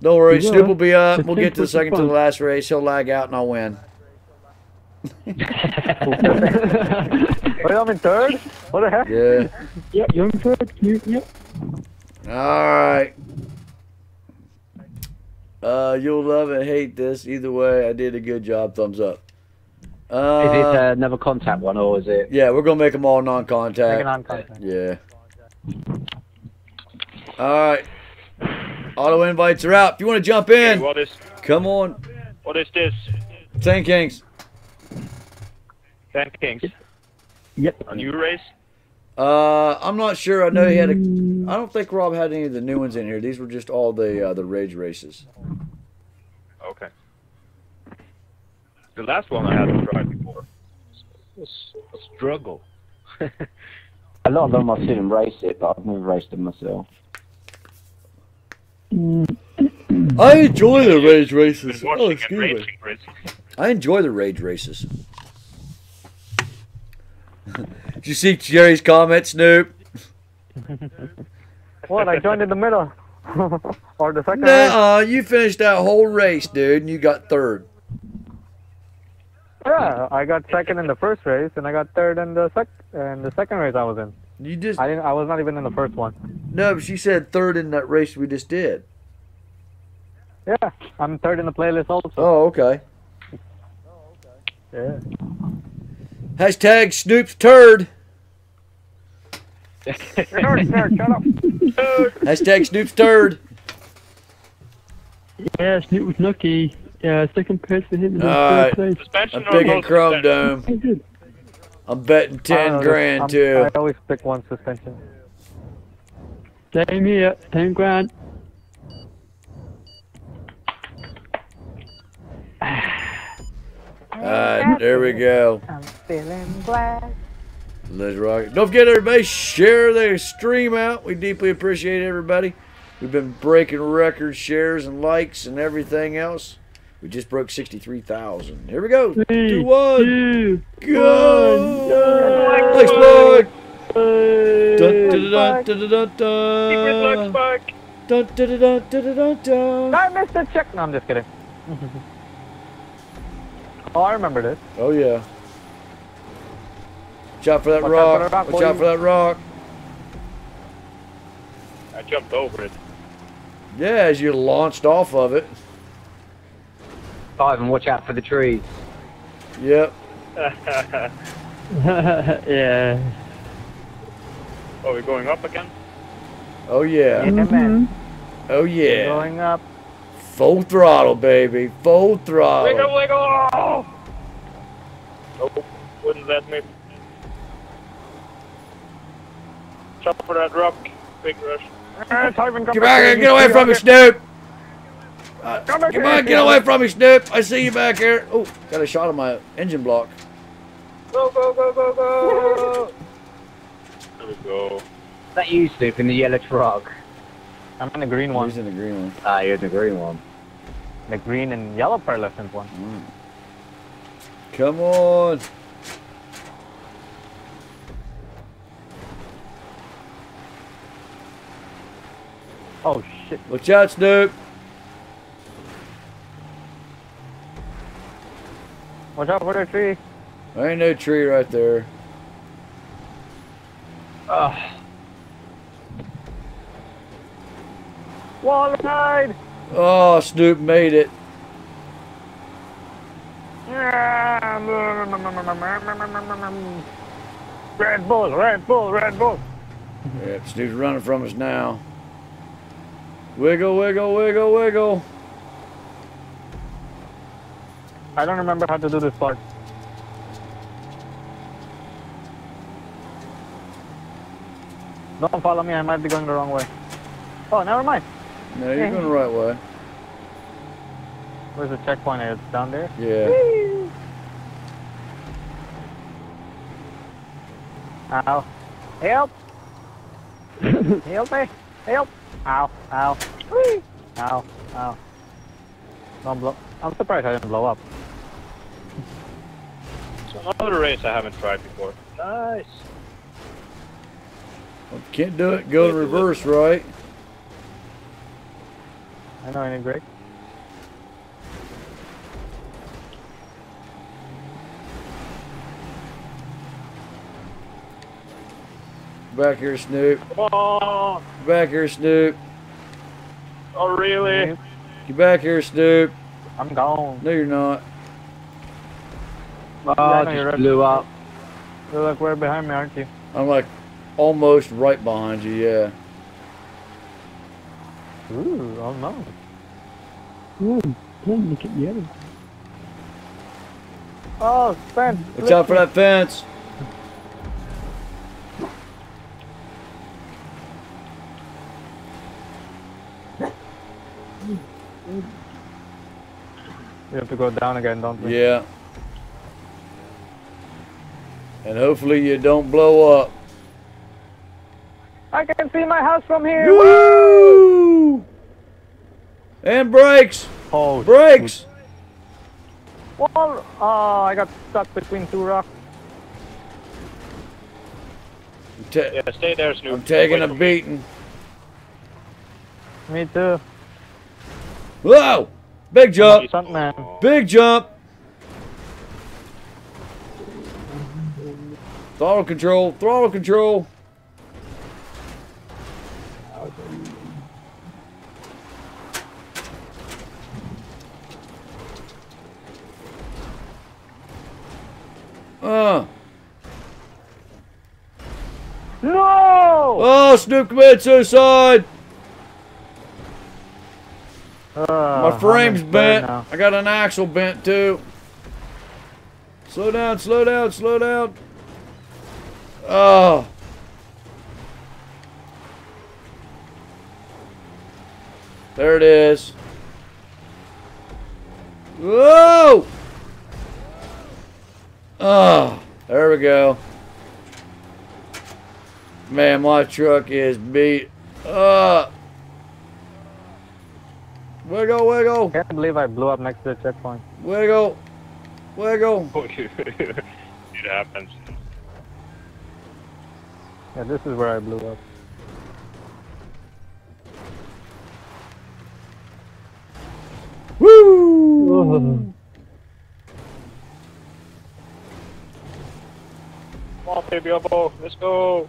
Don't worry, You Snoop will be up. We'll get to the second to the last race. He'll lag out and I'll win. (laughs) Wait, I'm in third? What the heck? Yeah. Yep, you're in third. You, yep. All right. Uh, you'll love it, hate this. Either way, I did a good job. Thumbs up. Uh, Is it uh, another contact one or is it? yeah, we're gonna make them all non-contact. it non-contact. Yeah. All right. Auto invites are out. If you want to jump Hey, in, what is come on. what is this? Ten Kings. Ten Kings. Yep. A new race? Uh, I'm not sure. I know he had a. I don't think Rob had any of the new ones in here. These were just all the uh, the rage races. Okay. The last one I hadn't tried before. was a struggle. (laughs) A lot of them I've seen them race it, but I've never raced them myself. Mm. (clears throat) I enjoy the rage races. Oh, excuse me. I enjoy the rage races. (laughs) Did you see Jerry's comment, Snoop? (laughs) What? I joined in the middle. or the second race? Nah, you finished that whole race, dude, and you got third. Yeah, I got second in the first race, and I got third in the sec in the second race I was in. You just I didn't. I was not even in the first one. no, but she said third in that race we just did. Yeah, I'm third in the playlist also. Oh, okay. Oh, okay. Yeah. Hashtag Snoop's turd. Shut up. Hashtag Snoop's turd. Yeah, Snoop was lucky. Yeah, second place for him in Alright. Suspension I'm or picking Chrome? Dome. Good. I'm betting ten don't grand I'm- too. I always pick one suspension. Same here, 10 grand. (sighs) Alright, there we go. I'm feeling glad. Let's rock it. Don't forget, everybody, share the stream out. We deeply appreciate everybody. We've been breaking records, shares, and likes, and everything else. We just broke 63,000. Here we go. Three, Two, one, two, go. one. Thanks, Bug. Hey. Dun, dun, dun, dun, dun, Secret dun, Lux bike. dun, dun, dun, dun, dun, dun, dun. I missed the check. No, I'm just kidding. (laughs) oh, I remember this. Oh, yeah. Watch out for that Watch out rock. for rock, Watch out for that rock. I jumped over it. Yeah, as you launched off of it. Ivan, watch out for the trees. Yep. (laughs) yeah. oh, we're going up again? Oh, yeah. Yeah, man. Mm-hmm. Oh, yeah. Going up. Full throttle, baby. Full throttle. Wiggle, wiggle! Oh, wouldn't let me. Jump for that rock. Big rush. Get Get back here. Get away from me, Snoop. Uh, come on, get away from me, Snoop. I see you back here. Oh, got a shot of my engine block. Go, go, go, go, go! There we go. Is that you, Snoop, in the yellow truck? I'm in the green one. He's in the green one. Ah, you're in the green one. The green and yellow pearlescent one. Come on. Oh shit. Watch out, Snoop. Watch out for that tree. There ain't no tree right there. Wall side. Oh, Snoop made it. Red Bull, Red Bull, Red Bull. Yep, Snoop's running from us now. Wiggle, wiggle, wiggle, wiggle. I don't remember how to do this part. Don't follow me, I might be going the wrong way. Oh, never mind. No, you're going the right way. Where's the checkpoint? It's down there. Yeah. Ow. Help! (laughs) Help me! Help! Ow, ow. Whee! Ow, ow. Don't blow. I'm surprised I didn't blow up. It's another race I haven't tried before. Nice. If you can't do it, go in reverse, right? I know ain't it break. Back here, Snoop. Come on. Back here, Snoop. Oh, really? Get back here, Snoop. I'm gone. No, you're not. Oh, Yeah, just you're right. blew up. You're like way behind me, aren't you? I'm like almost right behind you. Yeah. Ooh, oh no. Oh, don't look at the other. Oh, fence. Watch out for that fence. We have to go down again, don't we? Yeah. And hopefully you don't blow up. I can see my house from here. Woo! And brakes. Oh, Brakes. Well, oh, I got stuck between two rocks. Ta- Yeah, stay there, Snoop. I'm taking a beating. Me too. Whoa! Big jump. Big jump. Throttle control. Throttle control. Uh. No! Oh, Snoop committed suicide. Uh, My frame's bent. I got an axle bent too. Slow down, slow down, slow down. Oh. There it is. Whoa! Oh, there we go. Man, my truck is beat up. Wiggle, wiggle, Can't believe I blew up next to the checkpoint. wiggle, wiggle. (laughs) it happens. Yeah, this is where I blew up. Woo! Come on, baby elbow. Let's go.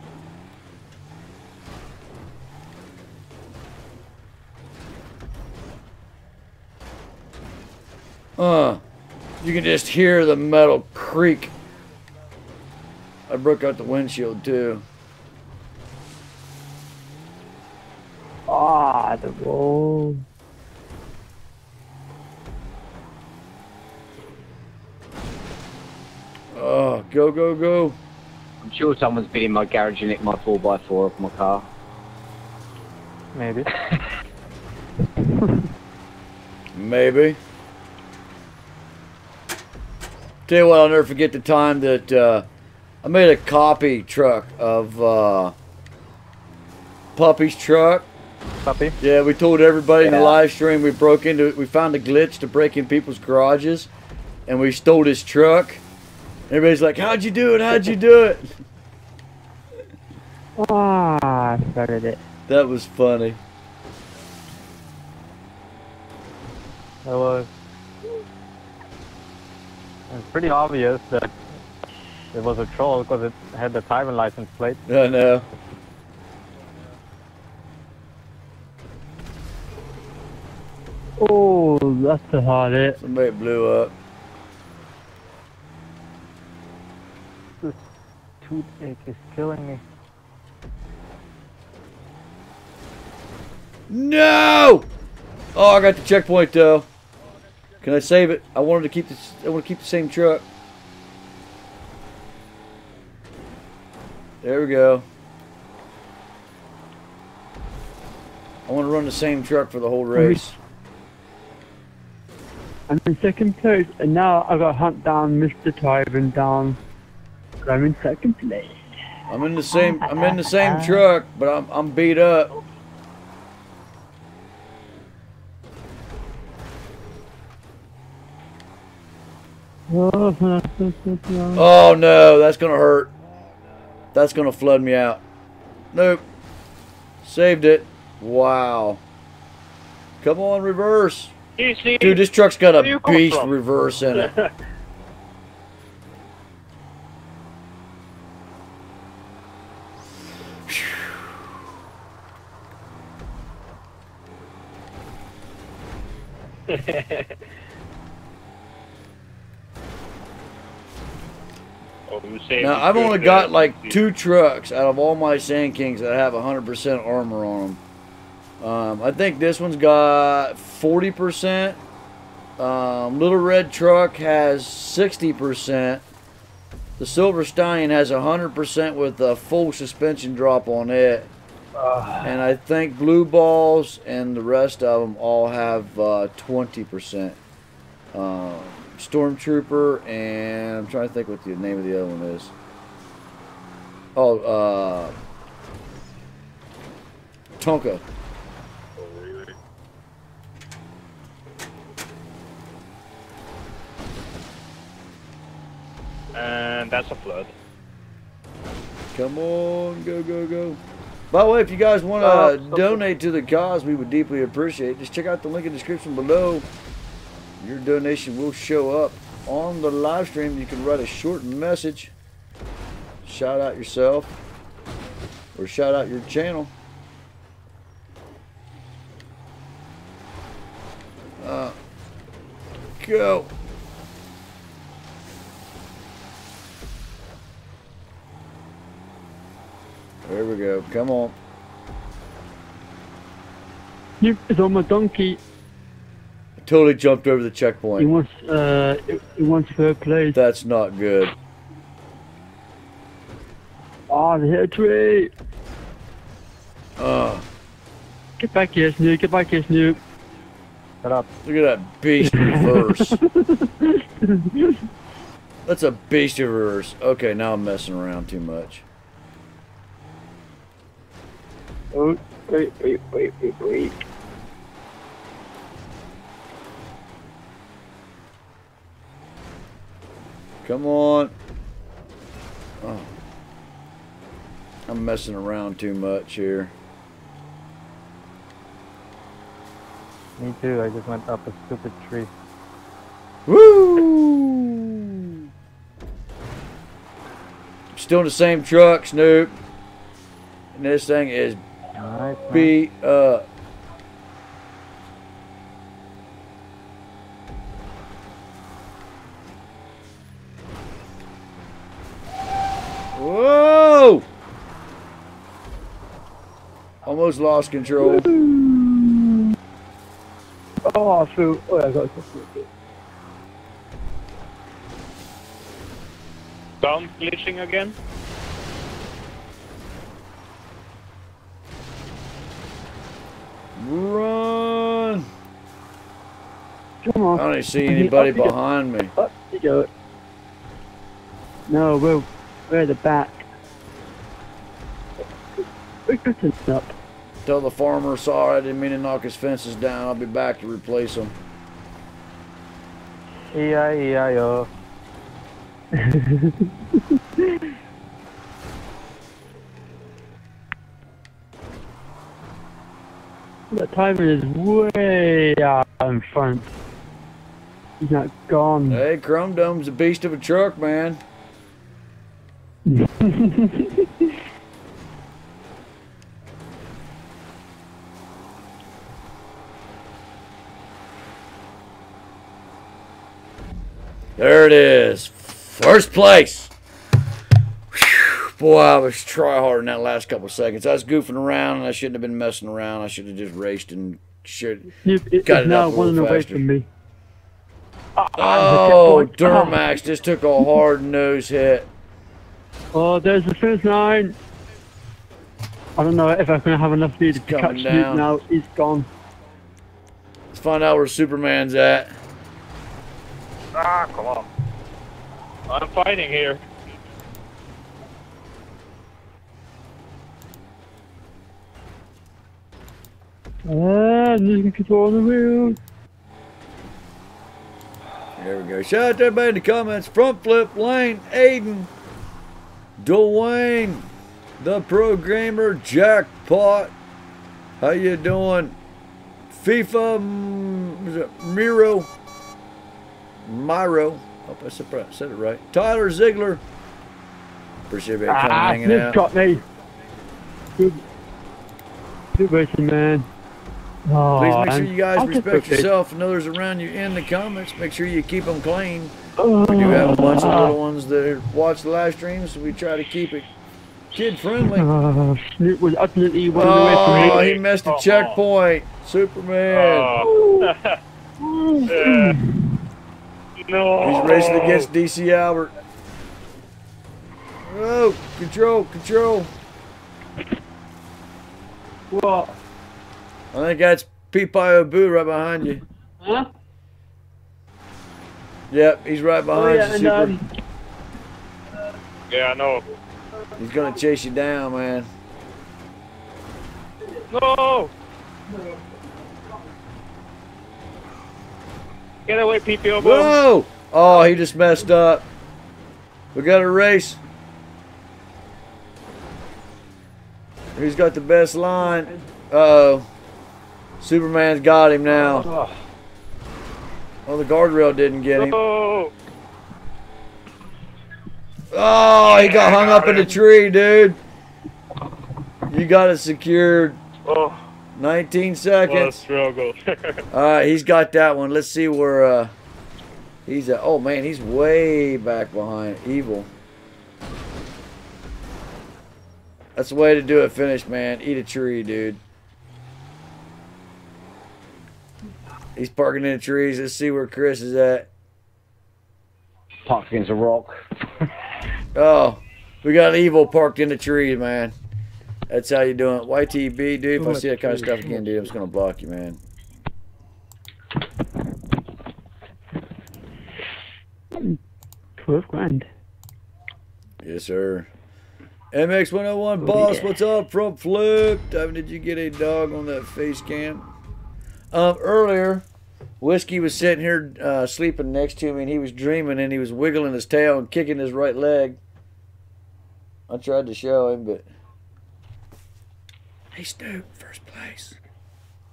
Uh, you can just hear the metal creak. I broke out the windshield too. Ah, the roll. Oh, go, go, go. I'm sure someone's been in my garage and nicked my 4x4 off my car. Maybe. (laughs) Maybe. Tell you what, I'll never forget the time that uh, I made a copy truck of uh, Puppy's truck. Puppy. Yeah, we told everybody in the live stream we broke into we found a glitch to break in people's garages and we stole his truck. Everybody's like, How'd you do it? How'd you do it? (laughs) Ah, I started it. That was funny. That was. It's pretty obvious that it was a troll because it had the Tivan license plate. I know. Oh, that's a hard hit. Somebody blew up. This toothache is killing me. No! Oh, I got the checkpoint though. Can I save it? I wanted to keep this. I want to keep the same truck. There we go. I want to run the same truck for the whole race. I'm in second place, and now I got to hunt down Mr. Tyron down. I'm in second place. I'm in the same. I'm in the same (laughs) truck, but I'm I'm beat up. (laughs) Oh no, that's gonna hurt. That's gonna flood me out. Nope. Saved it. Wow. Come on, reverse. Dude, this truck's got a beast from? reverse in it. (laughs) now, I've only got like two trucks out of all my Sand Kings that have 100% armor on them. Um, I think this one's got 40%. Um, Little Red Truck has 60%. The Silver Stallion has 100% with a full suspension drop on it. and I think Blue Balls and the rest of them all have uh, 20%. Um, Stormtrooper and I'm trying to think what the name of the other one is. Oh, uh, Tonka. And that's a flood. Come on, go, go, go. By the way, if you guys want to Uh, donate to the cause, we would deeply appreciate it. Just check out the link in the description below. Your donation will show up on the live stream. You can write a short message, shout out yourself, or shout out your channel. Uh, go. There we go. Come on. Snoop is on my donkey. I Totally jumped over the checkpoint. He wants, uh, he wants third place. That's not good. Oh, the hit tree. Uh, Get back here, Snoop. Get back here, Snoop. Shut up. look at that beast (laughs) reverse. That's a beast reverse. Okay, now I'm messing around too much. Oh, wait, wait, wait, wait, wait. Come on. Oh. I'm messing around too much here. Me too. I just went up a stupid tree. Woo! Still in the same truck, Snoop. And this thing is Nice. man. beat up. Whoa! Almost lost control. (laughs) Oh, shoot. feel. Oh, I got something. Down glitching again. Run! Come on. I don't even see anybody behind me. Up you go. No, we're, we're at the back. We're getting up. Tell the farmer, sorry, I didn't mean to knock his fences down. I'll be back to replace them. E-I-E-I-O. (laughs) The timer is way out in front. He's not gone. Hey, Chrome Dome's a beast of a truck, man. (laughs) There it is. First place. Whew. Boy, I was try hard in that last couple seconds. I was goofing around and I shouldn't have been messing around. I should have just raced and should. Snoop is Got it now up a little one away faster. from me. Oh, (laughs) checkpoint. Duramax just took a hard nose hit. Oh, there's the finish line. I don't know if I'm gonna have enough speed to catch coming Snoop now. He's gone. Let's find out where Superman's at. Ah, come on. I'm fighting here. Ah, I'm losing control on the wheel. There we go. Shout out to everybody in the comments. Front flip, Lane, Aiden, Dwayne, the programmer, Jackpot. How you doing? FIFA, mm, is it Miro? Myro. Hope I said said it right. Tyler Ziegler. Appreciate everybody coming Ah, hanging out. got me. Good, good racing, man. Oh, Please make sure you guys I'll respect yourself and others around you in the comments. Make sure you keep them clean. Oh, We do have a bunch of little ones that watch the live streams, so we try to keep it kid friendly. Uh, Snoop was utterly running away from Oh, he missed a Come on. checkpoint. Superman. Oh. Uh, (laughs) no. He's racing against DC Albert. Oh, control, control. What? I think that's Peepayo Boo right behind you. Huh? Yep, he's right Oh behind yeah, you, and um, Yeah, I know. He's gonna chase you down, man. No! Get away, PPO boom. Whoa! Oh, he just messed up. We got a race. Who's got the best line? Uh oh. Superman's got him now. Oh, the guardrail didn't get him. No! Oh, he got hung up in the tree, dude. You got it secured. Oh, 19 what a seconds. struggle. All right, he's got that one. Let's see where uh, he's at. Oh man, he's way back behind. Evil. That's the way to do it. Finish, man. Eat a tree, dude. He's parking in the trees. Let's see where Chris is at. Parked against a rock. (laughs) Oh, we got evil parked in the tree, man. That's how you doing it. YTB, dude. If I see that kind of stuff again, dude, I'm just gonna block you, man. twelve grand. Yes, sir. MX101 boss, what's up? from flip. Devin, did you get a dog on that face cam? Um, earlier, Whiskey was sitting here uh, sleeping next to me, and he was dreaming, and he was wiggling his tail and kicking his right leg. I tried to show him, but hey, Snoop, first place.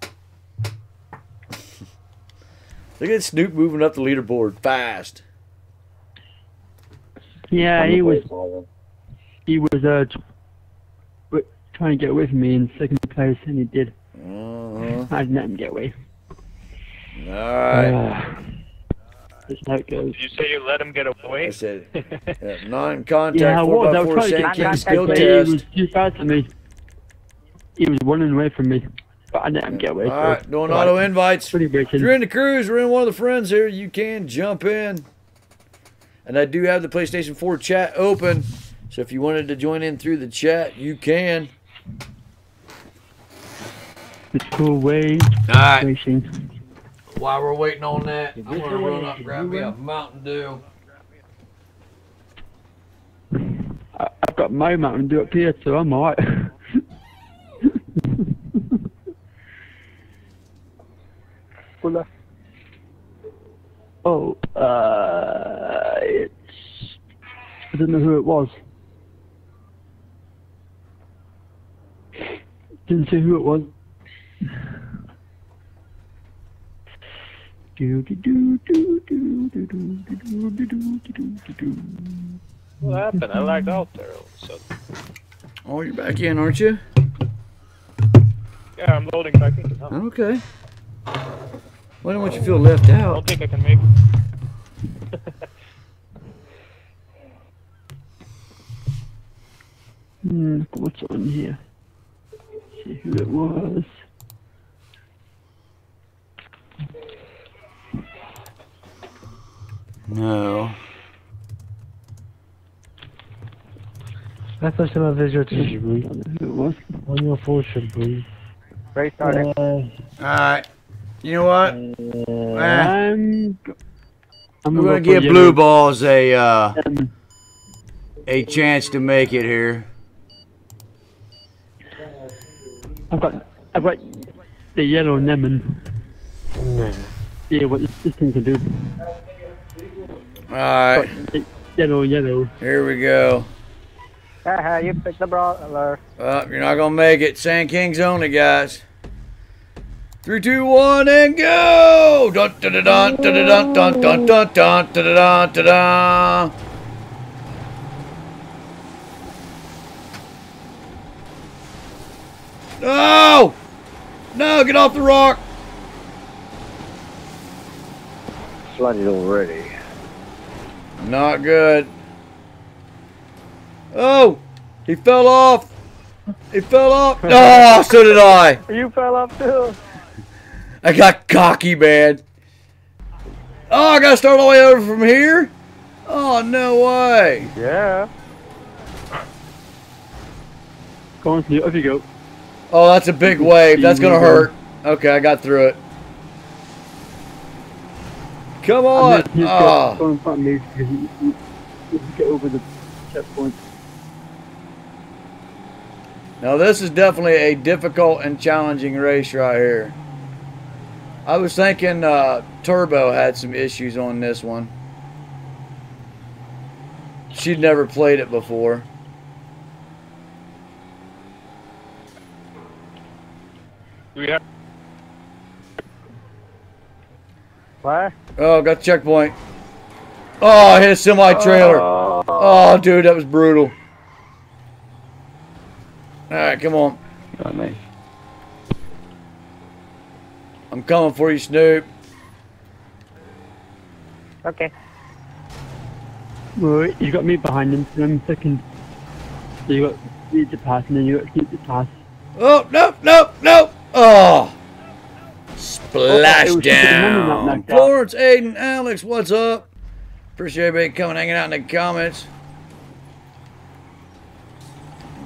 (laughs) Look at Snoop moving up the leaderboard fast. Yeah, he was. He was uh, trying to get away from me in second place, and he did. Uh-huh. I didn't let him get away. All right. Uh, that's how it goes. Did you say you let him get away? I said (laughs) uh, non-contact Yeah, I was. I was 4x4 Sand King skill test. He was too fast for me. He was running away from me, but I let him get away. All so- doing auto invites. Pretty If you're in the cruise or in one of the friends here, you can jump in. And I do have the PlayStation 4 chat open. So if you wanted to join in through the chat, you can. It's full way All right. racing. While we're waiting on that, I'm going to run up and grab me a Mountain Dew. I, I've got my Mountain Dew up here, so I'm alright. oh, uh, it's. I don't know who it was. Didn't say who it was. Do do do do do do do do do do do do do do. What happened? I lagged out there. all of a sudden. Oh, you're back in, aren't you? Yeah, I'm loading back in. now. Okay. Why don't you feel left I out? don't think I can make (laughs) Hmm, what's on here? See who it was. No. That's a similar visual to I you, Bruce. don't know who it was. On your fortune, Bruce. Race starting. Uh, All right. You know what? uh, Eh, I'm. I'm we're gonna for give. Blue Balls a uh, Um, a chance to make it here. I've got. I've got the yellow lemon. no. Yeah, what this, this thing can do. All right. Yellow, yellow. Here we go. Haha, you picked the brawler. Uh, you're not gonna make it. Sand Kings only, guys. Three, two, one, and go! Dun dun dun dun dun dun dun dun dun dun dun dun dun dun. No! No, get off the rock. Flooded already. Not good. Oh, he fell off. He fell off. Oh, (laughs) so did I. You fell off too. I got cocky, man. Oh, I gotta start all the way over from here? Oh, no way. Yeah. Go on. Off you go. Oh, that's a big wave. That's gonna hurt. Okay, I got through it. Come on. And Oh. got go in front of me because you, you, you get over the checkpoint. Now this is definitely a difficult and challenging race right here. I was thinking uh, Turbo had some issues on this one. She'd never played it before. We have What? Oh, got checkpoint. Oh, I hit a semi trailer. Oh. oh, dude, that was brutal. All right, come on. Got me. I'm coming for you, Snoop. Okay. Right, you got me behind him, so I'm second. So you got Snoop to pass, and then you got Snoop to pass. Oh, nope, nope, nope. Oh. Oh, Splash it was just a moment down. that knocked out. Florence, Aiden, Alex, what's up? Appreciate everybody coming hanging out in the comments.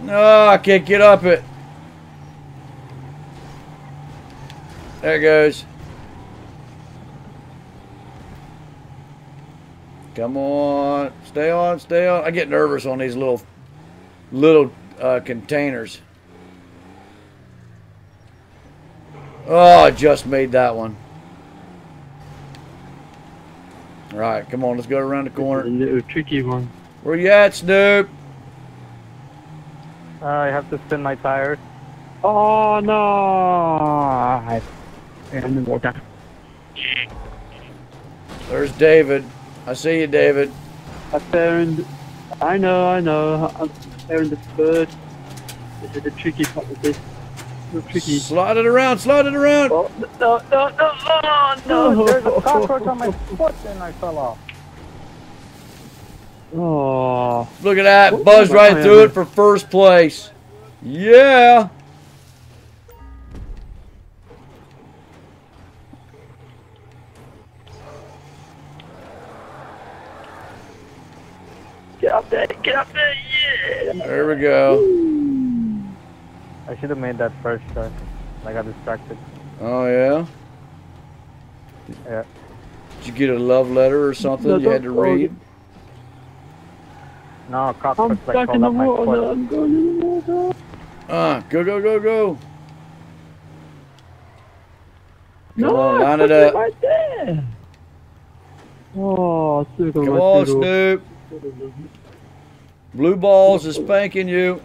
No, I can't get up it. There it goes. Come on. Stay on, stay on. I get nervous on these little little uh, containers. Oh, I just made that one. All right, come on, let's go around the A corner. little tricky one. Where you at, Snoop? Uh, I have to spin my tires. Oh no! I in the water. There's David. I see you, David. I found. I know, I know. I found the bird. This is a tricky part of this. Slide it around, slide it around. Oh, no, no, no, oh, no! There's a (laughs) cockroach on my foot and I fell off. Oh, Look at that. What- Buzzed right through it for first place. Yeah. get up there, get up there, yeah! There we go. I should have made that first shot. I got distracted. Oh, yeah? Yeah. Did you get a love letter or something No, you had to don't- read? No, I'm cockroach like stuck in the up my water, foot. I'm going in the water. Uh, go, go, go, go. Come no, on, I line put it up. right there. Oh, still got Come on. Snoop. Blue balls is spanking you.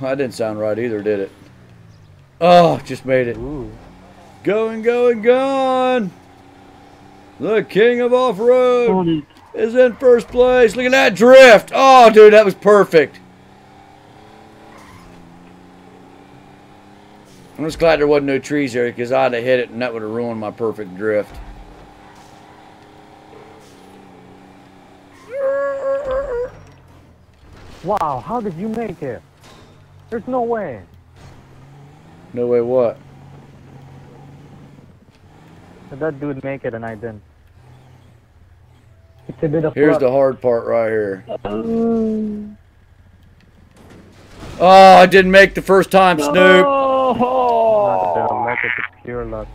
That didn't sound right either, did it? Oh, just made it. Ooh. Going, going, gone. The king of off-road is in first place. Look at that drift. Oh, dude, that was perfect. I'm just glad there wasn't no trees there because I'd have hit it and that would have ruined my perfect drift. Wow, how did you make it? There's no way. No way what? Did that dude make it and I didn't? It's a bit of Here's luck. the hard part right here. Um, Oh, I didn't make the first time, Snoop. Oh. Not a bit of luck, it's pure luck.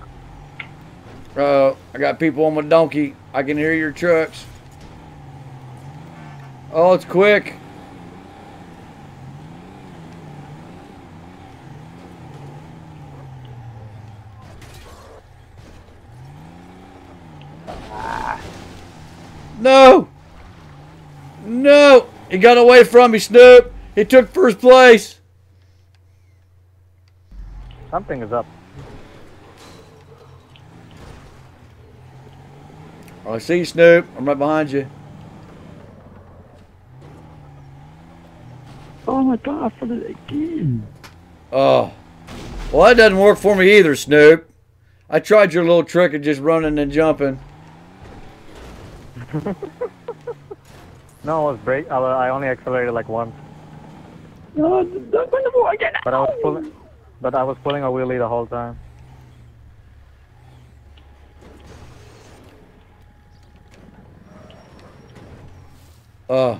Uh, I got people on my donkey. I can hear your trucks. Oh, it's quick. No! No! He got away from me, Snoop. He took first place. Something is up. I see you, Snoop. I'm right behind you. oh my god, I followed it again. Oh, Well, that doesn't work for me either, Snoop. I tried your little trick of just running and jumping. (laughs) No, I was brake. I, I only accelerated like once, No, don't go in the water again. but I was pulling. But I was pulling a wheelie the whole time. Oh,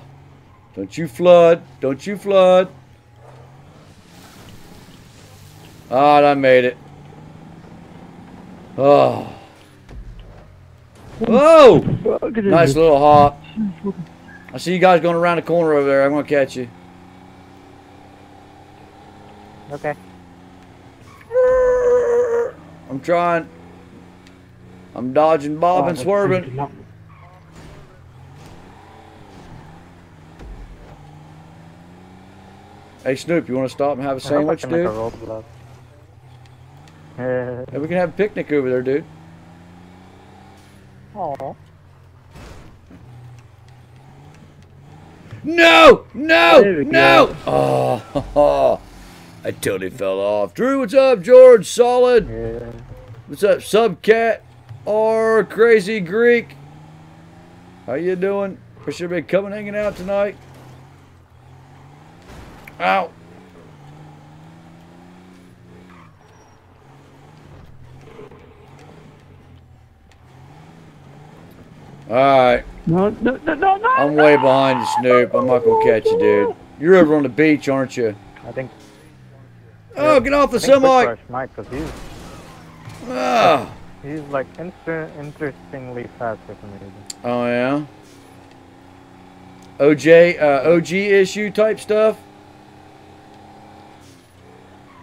don't you flood. Don't you flood. Ah, I made it. Oh. Whoa! Nice little hop. I see you guys going around the corner over there. I'm going to catch you. Okay. I'm trying. I'm dodging, bobbing, Oh, swerving. Hey, Snoop, you want to stop and have a I hope I sandwich, can a dude? road vlog. Eh, we can have a picnic over there, dude. Aw. No! No! No! Oh, (laughs) I totally fell off. Drew, what's up? George, solid. Yeah. What's up, Subcat or Crazy Greek? How you doing? Should be coming hanging out tonight. Ow. Alright, No, no, no, no, no. I'm way behind you, Snoop. I'm not gonna catch you, dude. You're over on the beach, aren't you? I think. Oh, get off the I think semi! Mike, cause he's Ah. he's like inter- interestingly fast for some reason. Oh yeah. OJ, uh, OG issue type stuff.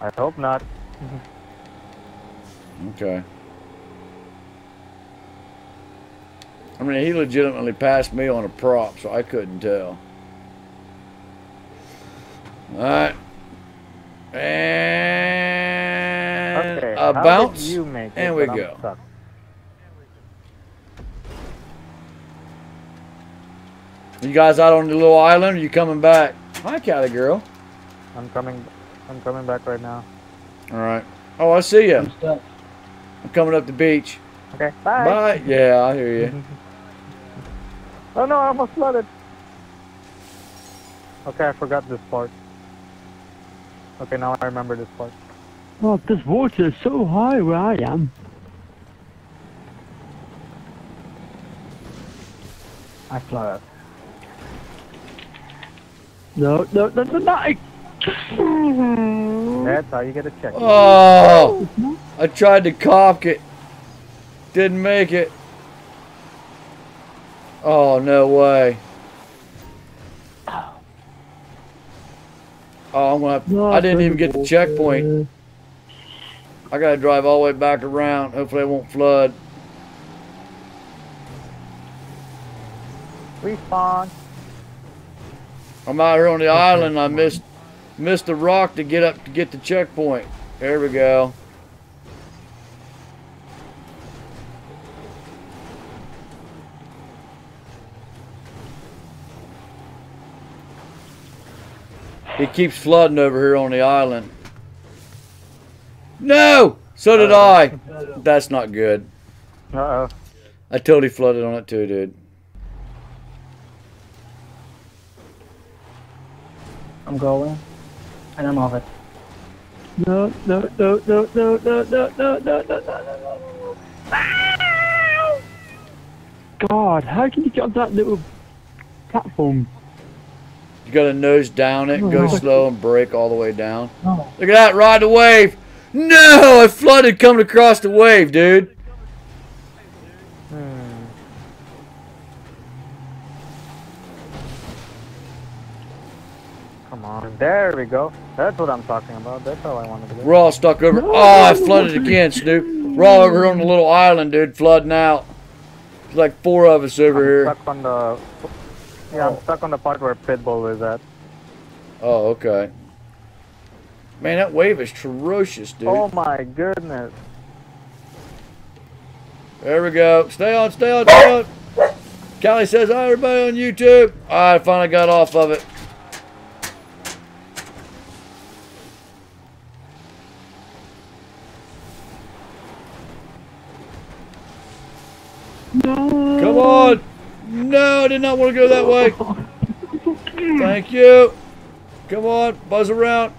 I hope not. Okay. I mean, he legitimately passed me on a prop, so I couldn't tell. All right. And Okay. a how bounce. Did you make it, and we go. stuck? You guys out on the little island? Or you coming back? Hi, Cali girl. I'm coming. I'm coming back right now. All right. Oh, I see you. I'm. I'm coming up the beach. Okay. Bye. Bye. Yeah, I hear you. (laughs) Oh no! I almost flooded. Okay, I forgot this part. Okay, now I remember this part. Oh, this water is so high where I am. I float. No, no, no, no, no. I... That's how you get a check. Oh, I tried to cock it. Didn't make it. Oh, no way. Oh, oh I'm gonna No, I didn't even get the water. checkpoint. I gotta drive all the way back around. Hopefully, it won't flood. Respawn. I'm out here on the island. I missed missed the rock to get up to get the checkpoint. There we go. It keeps flooding over here on the island. No! So did I. That's not good. Uh oh. I totally flooded on it too, dude. I'm going. And I'm off it. No, no, no, no, no, no, no, no, no, no, no, no, no. God, how can you get on that little platform? You gotta nose down it, go Oh. slow, and brake all the way down. Oh. Look at that, ride the wave. No, I flooded coming across the wave, dude. Hmm. Come on. There we go. That's what I'm talking about. That's all I wanted to do. We're all stuck over. No. Oh, I flooded again, Snoop. We're all over on the little island, dude, flooding out. There's like four of us over I'm here. stuck on the. Yeah, oh. I'm stuck on the part where Pitbull is at. Oh, okay. Man, that wave is ferocious, dude. Oh my goodness. There we go. Stay on, stay on, stay on. Callie says, hi everybody on YouTube. I finally got off of it. No. Come on. No, I did not want to go that way. (laughs) Thank you. Come on, buzz around.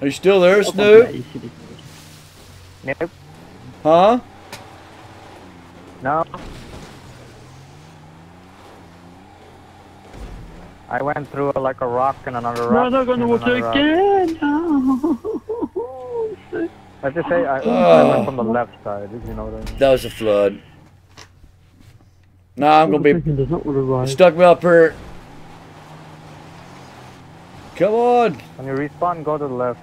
Are you still there, Snoop? Nope. Huh? No. I went through uh, like a rock and another No, rock. I'm not gonna and watch it another again. (laughs) Oh, No. Let's just say I, I Oh. went from the left side, you know what I mean. That was a flood. Nah, I'm gonna be Does not want to ride. stuck me up here. Come on. When you respawn, go to the left.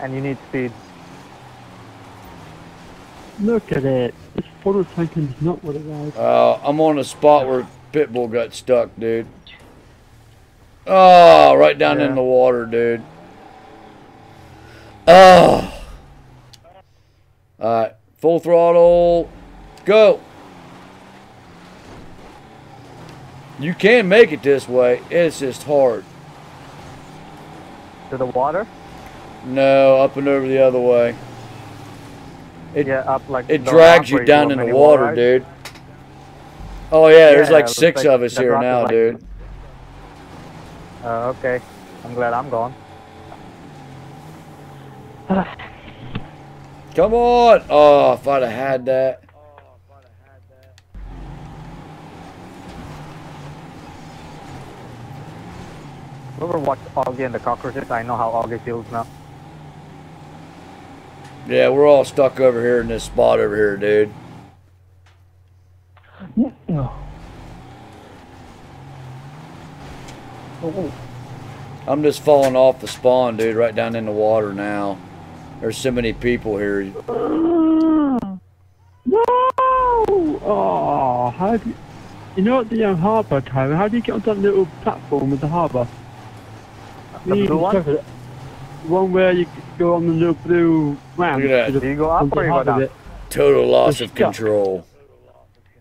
And you need speed. Look at it. This photo taking is not want to ride. Uh, I'm on a spot where Pitbull got stuck, dude. Oh, right down in the water, dude. Oh. Alright, full throttle. Go. You can make it this way. It's just hard. To the water? No, up and over the other way. It- yeah, up like It drags you down go in the wall water, dude. Oh yeah, there's like six like of us here now, like- dude. Uh, okay. I'm glad I'm gone. Come on! Oh, if I'd have had that. Whoever watched Oggy and the Cockroaches, I know how Oggy feels now. Yeah, we're all stuck over here in this spot over here, dude. No. (clears throat) I'm just falling off the spawn, dude, right down in the water now. There's so many people here. (gasps) No! Oh, how do you, you know at the young harbour time? How do you get on that little platform with the harbour? The You blue one? discovered it. One where you go on the little blue ramp. Look at that. Do you go up or you go down? bit. Total loss We're of stuck. control.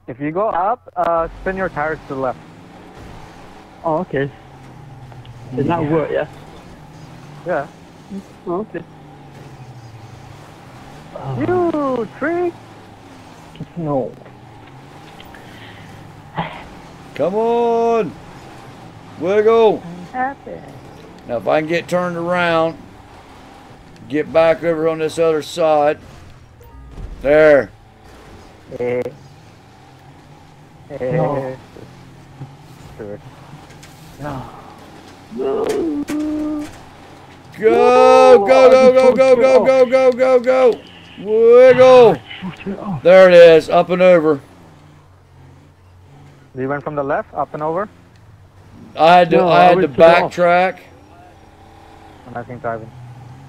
If you go up, uh, spin your tires to the left. Oh, okay. Does that work, yeah? Yeah. Oh, okay. You tree! No. Come on! Wiggle! Now, if I can get turned around, get back over on this other side. There. Eh. Eh. No. Sure. Go, go, go, go, go, go, go, go, go, go. Wiggle. There it is, up and over. You went from the left, up and over? I had to, No, I I had to went to backtrack. I'm driving.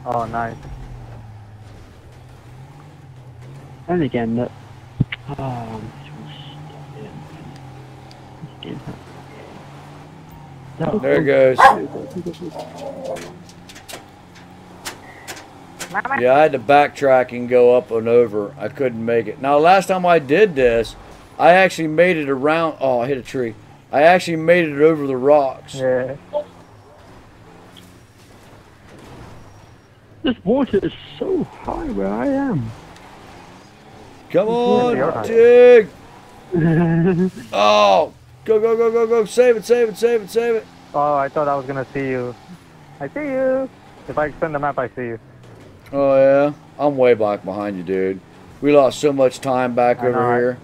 Oh, nice. And again, that. Oh, I'm so stupid. This game. That was There it goes. Yeah, I had to backtrack and go up and over. I couldn't make it. Now, last time I did this, I actually made it around. Oh, I hit a tree. I actually made it over the rocks. Yeah. This water is so high where I am. Come on, dig. (laughs) Oh, go, go, go, go, go. Save it, save it, save it, save it. Oh, I thought I was gonna see you. I see you. If I expand the map, I see you. Oh, yeah. I'm way back behind you, dude. We lost so much time back I over know, here.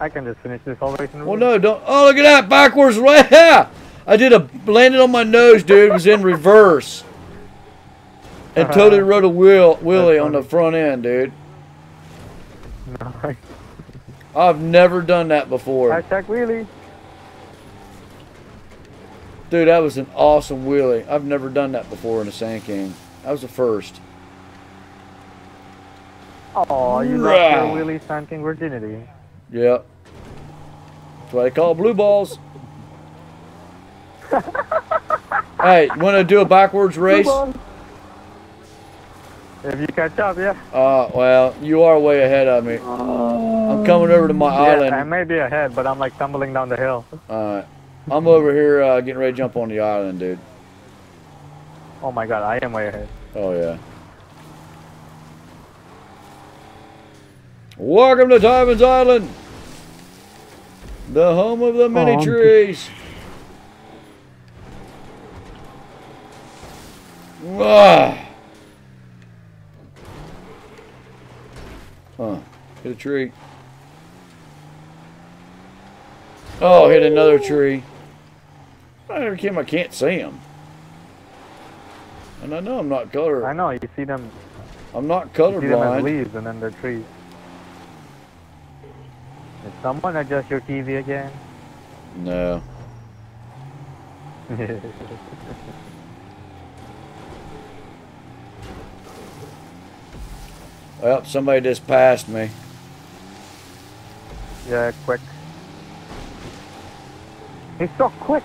I can just finish this whole race in Well, reverse. no, don't. Oh, look at that. Backwards. (laughs) Yeah. I did a. Landed on my nose, dude. Was in reverse. And uh-huh. totally rode a wheel, wheelie on the front end, dude. Nice. I've never done that before. Hashtag wheelie. Dude, that was an awesome wheelie. I've never done that before in a Sand King. That was the first. Oh, you lost your wheelie spanking virginity. Yep. That's what they call blue balls. (laughs) hey, you want to do a backwards race? If you catch up, yeah. Uh, well, you are way ahead of me. I'm coming over to my island. Yeah, I may be ahead, but I'm like tumbling down the hill. Alright. I'm over here uh, getting ready to jump on the island, dude. Oh my god, I am way ahead. Oh yeah. Welcome to Diamonds Island, the home of the many I'm- trees. Ah. Huh. Hit a tree. Oh, hit another tree. I never came. I can't see him. And I know I'm not color. I know, you see them, I'm not you see them as leaves and then they're trees. Did someone adjust your TV again? No. (laughs) Well, somebody just passed me. yeah, quick. He's so quick.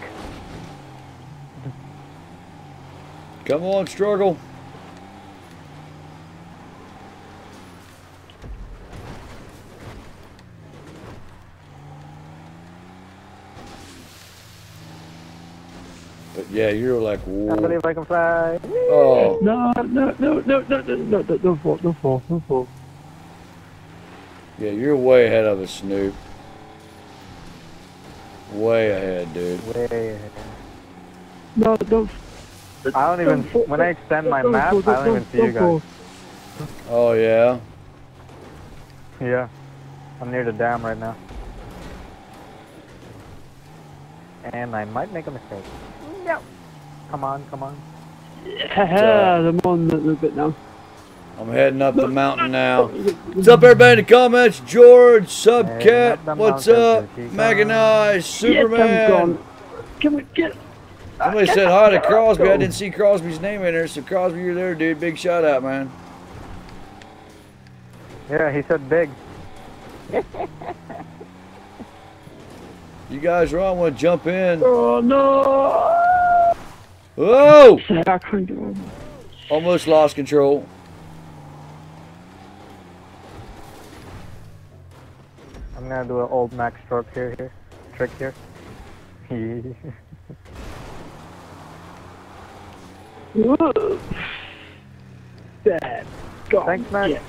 Come on, struggle. But yeah, you're like, I believe I can fly. oh, No, no, no, no, no, no, no, no, don't fall, don't fall, don't fall. yeah, you're way ahead of us, Snoop. Way ahead, dude. Way ahead. No, don't. I don't even, when I extend my map, I don't even see you guys. Oh yeah. Yeah. I'm near the dam right now. And I might make a mistake. No. Come on, come on. Haha, I'm on a little bit now. I'm heading up the mountain now. (laughs) What's up, everybody in the comments? George, Subcat, Heading up the what's up? to keep Mechanized, Yes, Superman. I'm gone. Can we get? Somebody said hi to Crosby. I didn't see Crosby's name in there, so Crosby, you're there, dude. Big shout out, man. Yeah, he said big. You guys are on. Want to jump in? Oh no! Whoa! I can't get over. Almost lost control. I'm gonna do an old Max stroke here, here, trick here. (laughs) Whoa! That. God. Thanks, Max. Yeah.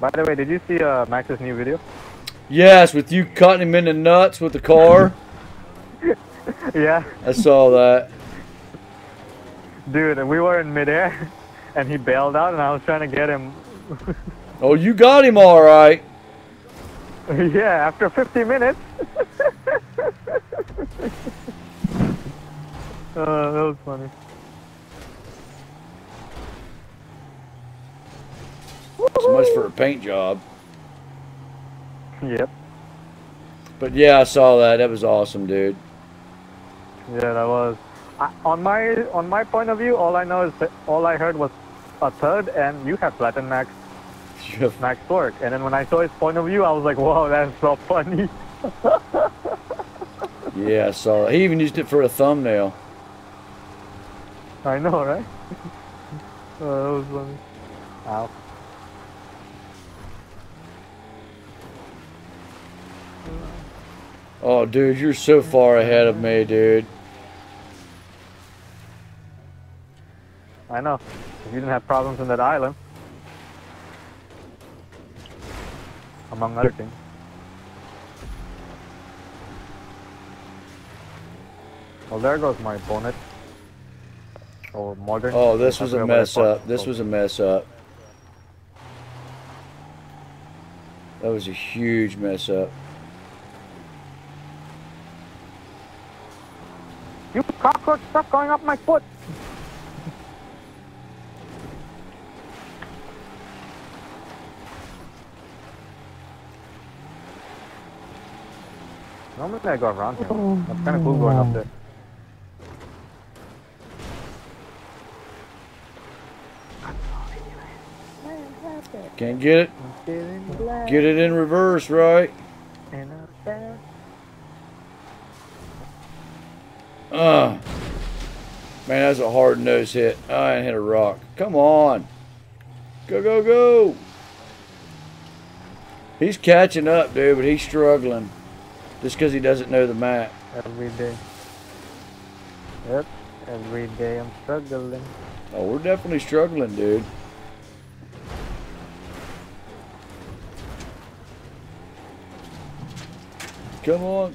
By the way, did you see uh, Max's new video? Yes, with you cutting him in the nuts with the car. (laughs) yeah, I saw that. dude, and we were in midair, (laughs) and he bailed out, and I was trying to get him. (laughs) Oh, you got him all right. (laughs) yeah, after 50 minutes. uh, (laughs) that was funny. So much for a paint job. Yep. But yeah, I saw that. That was awesome, dude. Yeah, that was. I, on my on my point of view, all I know is that all I heard was a third, and you have Platinum Max Max Torque. And then when I saw his point of view, I was like, wow, that's so funny. (laughs) Yeah, I saw that. He even used it for a thumbnail. I know, right? (laughs) oh, that was funny. Ow. Oh, dude, you're so far ahead of me, dude. I know. If you didn't have problems in that island. Among other things. Well, there goes my bonnet. Or modern. Oh, this was a mess up. This was a mess up. That was a huge mess up. You cockroach, stop going up my foot! Normally I go around here. That's kind of cool going up there. Can't get it. Get it in reverse, right? Uh. Man, that's a hard nose hit. I ain't hit a rock. Come on. Go, go, go. He's catching up, dude, but he's struggling. Just because he doesn't know the map. Every day. Yep. Every day I'm struggling. Oh, we're definitely struggling, dude. Come on.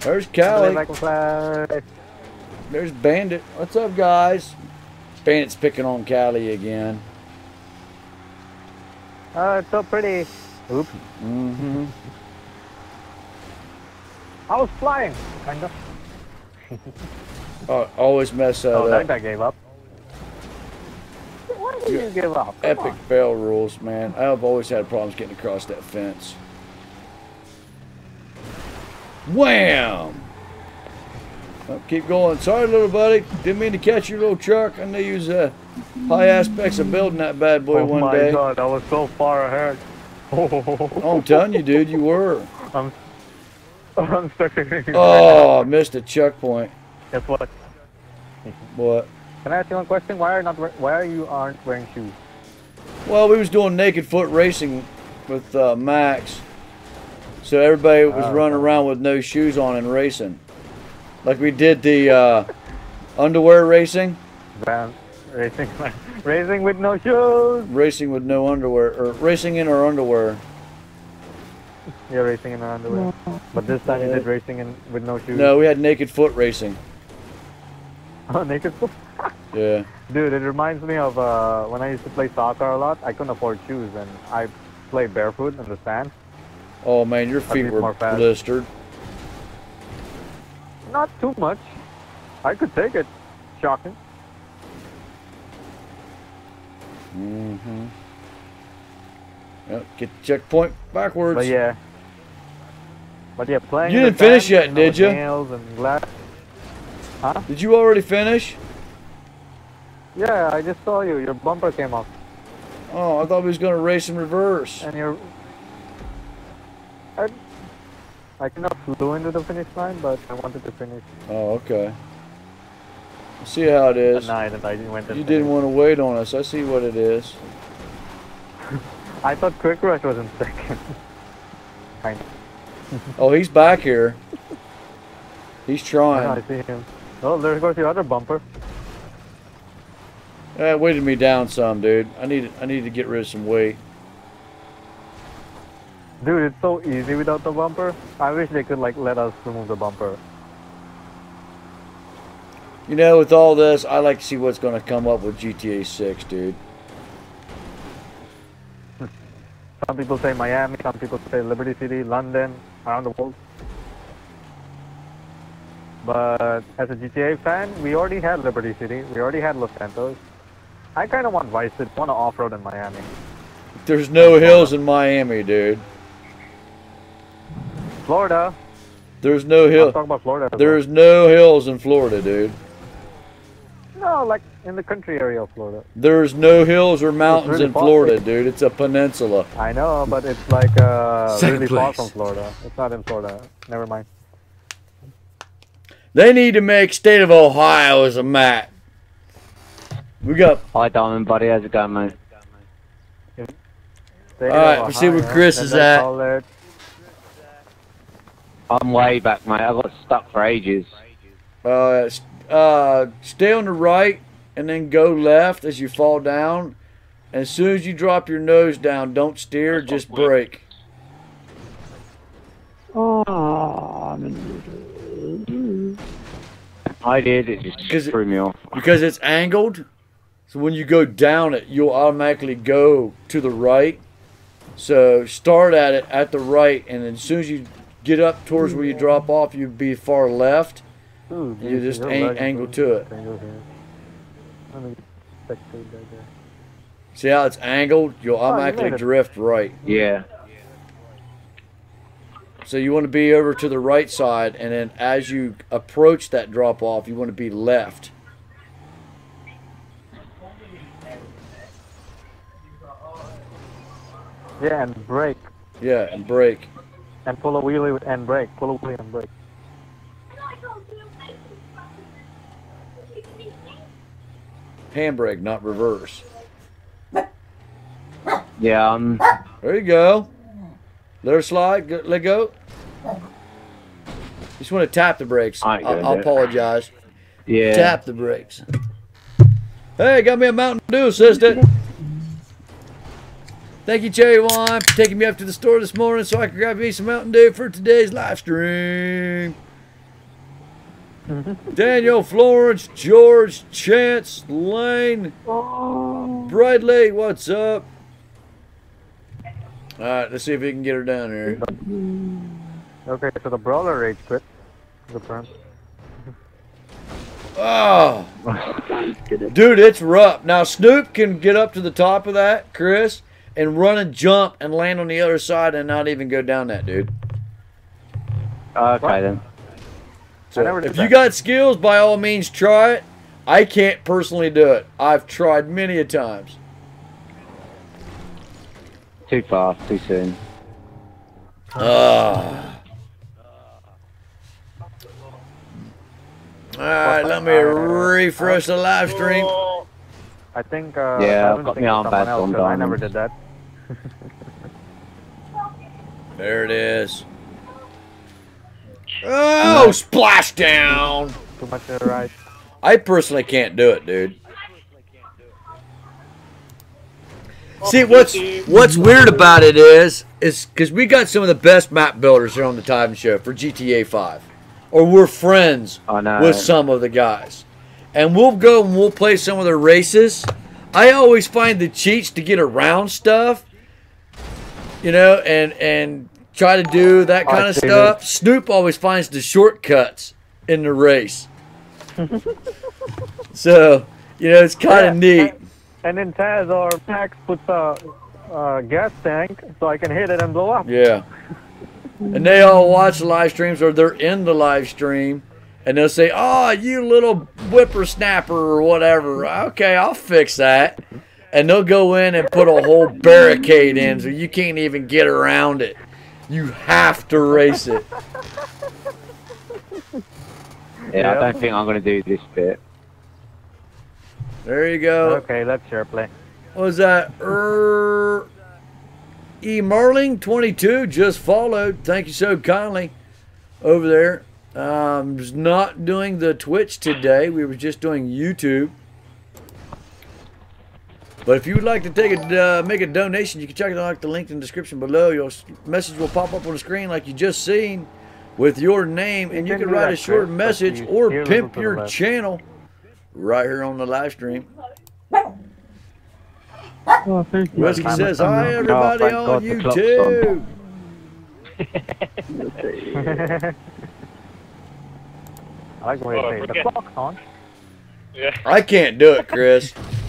There's Callie. Like a fly. There's Bandit. What's up, guys? Bandit's picking on Callie again. Oh, it's so pretty. Oops. Mm-hmm. I was flying, kind of. Oh, (laughs) always mess that Oh, up. that guy gave up. Why did you give up? Come Epic on. fail rules, man. I've always had problems getting across that fence. Wham! Oh, keep going. Sorry, little buddy. Didn't mean to catch your little truck. I knew you was uh, high aspects of building that bad boy oh one my day. god, I was so far ahead. Oh, I'm telling you, dude, you were. (laughs) I'm, I'm stuck in Oh, I missed a checkpoint. Guess what? What? Can I ask you one question? Why are not why are you aren't wearing shoes? Well, we was doing naked foot racing with uh, Max, so everybody was Oh. running around with no shoes on and racing, like we did the uh, underwear racing, Van racing (laughs) racing with no shoes. racing with no underwear, or racing in our underwear. You're racing in underwear. But this time you did racing in with no shoes. No, we had naked foot racing. (laughs) Oh, naked foot. (laughs) Yeah. Dude, it reminds me of uh, when I used to play soccer a lot. I couldn't afford shoes, and I played barefoot in the sand. Oh man, your feet were more blistered. Not too much. I could take it. Shocking. Mm-hmm. Yep, get the checkpoint backwards. But yeah. But yeah, playing. You didn't finish yet, did you? Nails and glass. Huh? Did you already finish? Yeah, I just saw you. Your bumper came off, Oh, I thought we was gonna race in reverse. and your. I, I kind of flew into the finish line, but I wanted to finish Oh, okay. See how it is. night, and I went. You didn't want to wait on us. I see what it is. (laughs) I thought Quick Rush was in second. (laughs) kind of. (laughs) Oh, he's back here. He's know, I trying. see him. Oh, there goes your other bumper. That weighted me down some, dude. I need I need to get rid of some weight. Dude, it's so easy without the bumper. I wish they could like let us remove the bumper. You know, with all this, I like to see what's going to come up with GTA 6, dude. Some people say Miami, some people say Liberty City, London, around the world. But as a GTA fan, we already had Liberty City, we already had Los Santos. I kind of want Vice City, want to off-road in Miami. There's no hills in Miami, dude. Florida. There's no I'm hill. talking about Florida. There's no hills in Florida, dude. no, like in the country area of Florida. There's no hills or mountains really in far. Florida, dude. It's a peninsula. I know, but it's like uh, Second (laughs) really far from Florida. It's not in Florida. Never mind. They need to make state of Ohio as a map. We got Hi, Diamond Buddy. How's it going, mate? State All right, of we see where Chris is at. I'm way back, mate. I got stuck for ages. uh, uh, stay on the right and then go left as you fall down. As soon as you drop your nose down, don't steer, just brake. Oh, I'm in I did. It just 'Cause it- threw me off. because it's angled. So when you go down it, you'll automatically go to the right. So start at it at the right, and then as soon as you get up towards where you drop off, you'd be far left. Ooh, You just you're ang- lagging angle for to it. A second here. Let me spectate that there. See how it's angled? You'll Oh, you automatically made drift right. Yeah. So you want to be over to the right side, and then as you approach that drop off, you want to be left. Yeah, and brake. Yeah, and brake. And pull a wheelie and brake. Pull a wheelie and brake. Handbrake, not reverse. Yeah, um, There you go. Let her slide. Go, let go. Just want to tap the brakes. I I, I'll apologize. Yeah. Tap the brakes. Hey, got me a Mountain Dew, assistant. Thank you, Cherry Wine, for taking me up to the store this morning so I could grab me some Mountain Dew for today's live stream. Daniel, Florence, George, Chance, Lane, oh. Bradley, what's up? All right, let's see if we can get her down here. Mm. Okay, so the brawler rage quit. The front. Oh, ah. dude, it's rough. Now Snoop can get up to the top of that, Chris, and run and jump and land on the other side and not even go down that, dude. Okay then. So never did if you got skills, by all means, try it. I can't personally do it. I've tried many a times. Too fast, too soon. Ah. All right, let me refresh the live stream. I think. Uh, Yeah, I've got thinking my of armbands someone else, on 'cause I never did that. (laughs) There it is. Oh, splash down. Too much to the right. I personally can't do it, dude. See what's what's weird about it is is because we got some of the best map builders here on the Tivan Show for GTA 5, or we're friends I know. with some of the guys, and we'll go and we'll play some of their races. I always find the cheats to get around stuff, you know, and and try to do that I kind of see stuff. Snoop always finds the shortcuts in the race, (laughs) so you know it's kind of Yeah, neat. And then Taz or Max puts a, a gas tank so I can hit it and blow up. Yeah. And they all watch the live streams or they're in the live stream and they'll say, Oh, you little whippersnapper or whatever. Okay, I'll fix that. And they'll go in and put a whole barricade in so you can't even get around it. You have to race it. Yeah, I don't think I'm gonna do this bit. There you go. Okay, let's share play. What was that? Er, e Merling 22 just followed. Thank you so kindly over there. Um, was not doing the Twitch today. We were just doing YouTube. But if you would like to take a uh, make a donation, you can check it out the link in the description below. Your message will pop up on the screen like you just seen with your name, and You you can can write a short Chris, message you or pimp little to the your left. channel right here on the live stream. Oh, thank you. Whiskey says, hi everybody thank on God YouTube. (laughs) (laughs) I like the way Oh, you say it. The clock's on. Yeah. I can't do it, Chris. (laughs)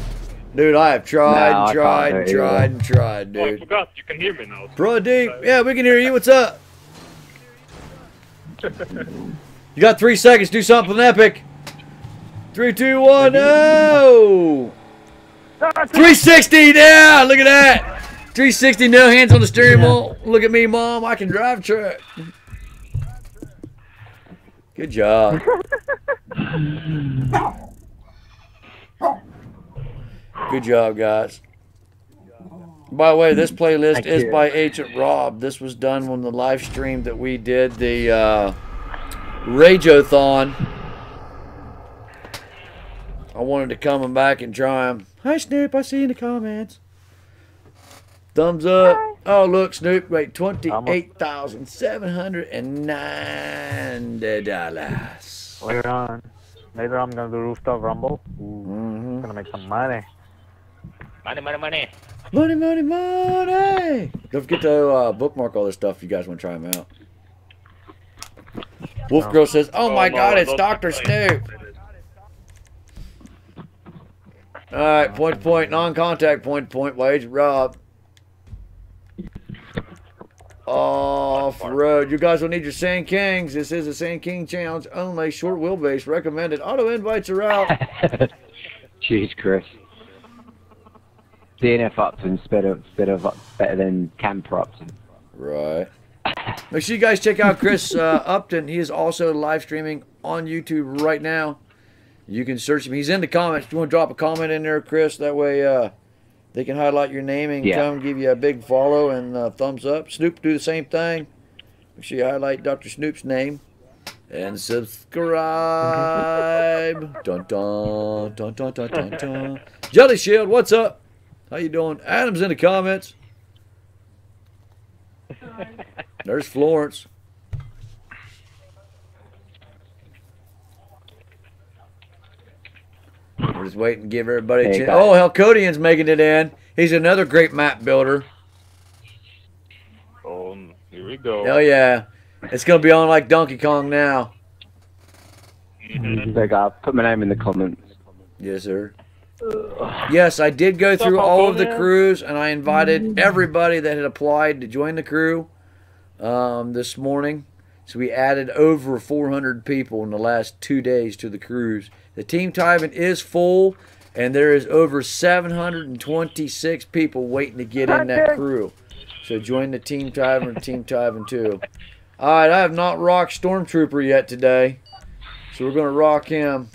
Dude, I have tried No, I and tried and tried either. and tried, Oh, I dude. forgot. You can hear me now. Bro, deep. Yeah, we can hear you. What's up? You got three seconds. Do something epic. Three, two, one. No. 360 now. Look at that. 360. No hands on the steering wheel. Look at me, mom. I can drive truck. Good job. (laughs) Good job, guys. By the way, this playlist Thank is you. by Agent Rob. This was done on the live stream that we did, the uh, Rageathon. I wanted to come back and try him. Hi, Snoop. I see you in the comments. Thumbs up. Oh, look, Snoop. Wait, $28,790. Later on. Later on, I'm gonna do rooftop rumble. Ooh, Mhm. gonna make some money. Money, money, money. Money, money, money. Don't forget to uh, bookmark all this stuff if you guys want to try them out. Wolf Girl says, "Oh my Oh, no, God, it's Doctor complain. Snoop." All right, point to point, non-contact, point to point, wage, Rob. Off road. You guys will need your Sand Kings. This is a Sand King challenge only. Short wheelbase recommended. Auto invites are out. (laughs) Jeez, Chris. DNF Upton better, better, better than Camper Upton. Right. (laughs) Make sure you guys check out Chris uh, Upton. He is also live streaming on YouTube right now. You can search him. He's in the comments. If you want to drop a comment in there, Chris, that way uh, They can highlight your name and Yeah. come give you a big follow and uh, thumbs up. Snoop do the same thing. Make sure you highlight Dr. Snoop's name and subscribe. dun (laughs) dun dun dun dun dun dun. Jelly Shield, what's up? How you doing? Adam's in the comments. (laughs) There's Florence. We're just waiting to give everybody a chance. Oh, Helcodian's making it in. He's another great map builder. Oh, here we go. Hell yeah. It's going to be on like Donkey Kong now. There you go. Put my name in the comments. Yes, sir. Yes, I did go through all of the crews, and I invited everybody that had applied to join the crew um, this morning. So we added over 400 people in the last two days to the crews. The Team Tivan is full, and there is over 726 people waiting to get in that crew. So join the Team Tivan and Team Tivan too. All right, I have not rocked Stormtrooper yet today, so we're going to rock him.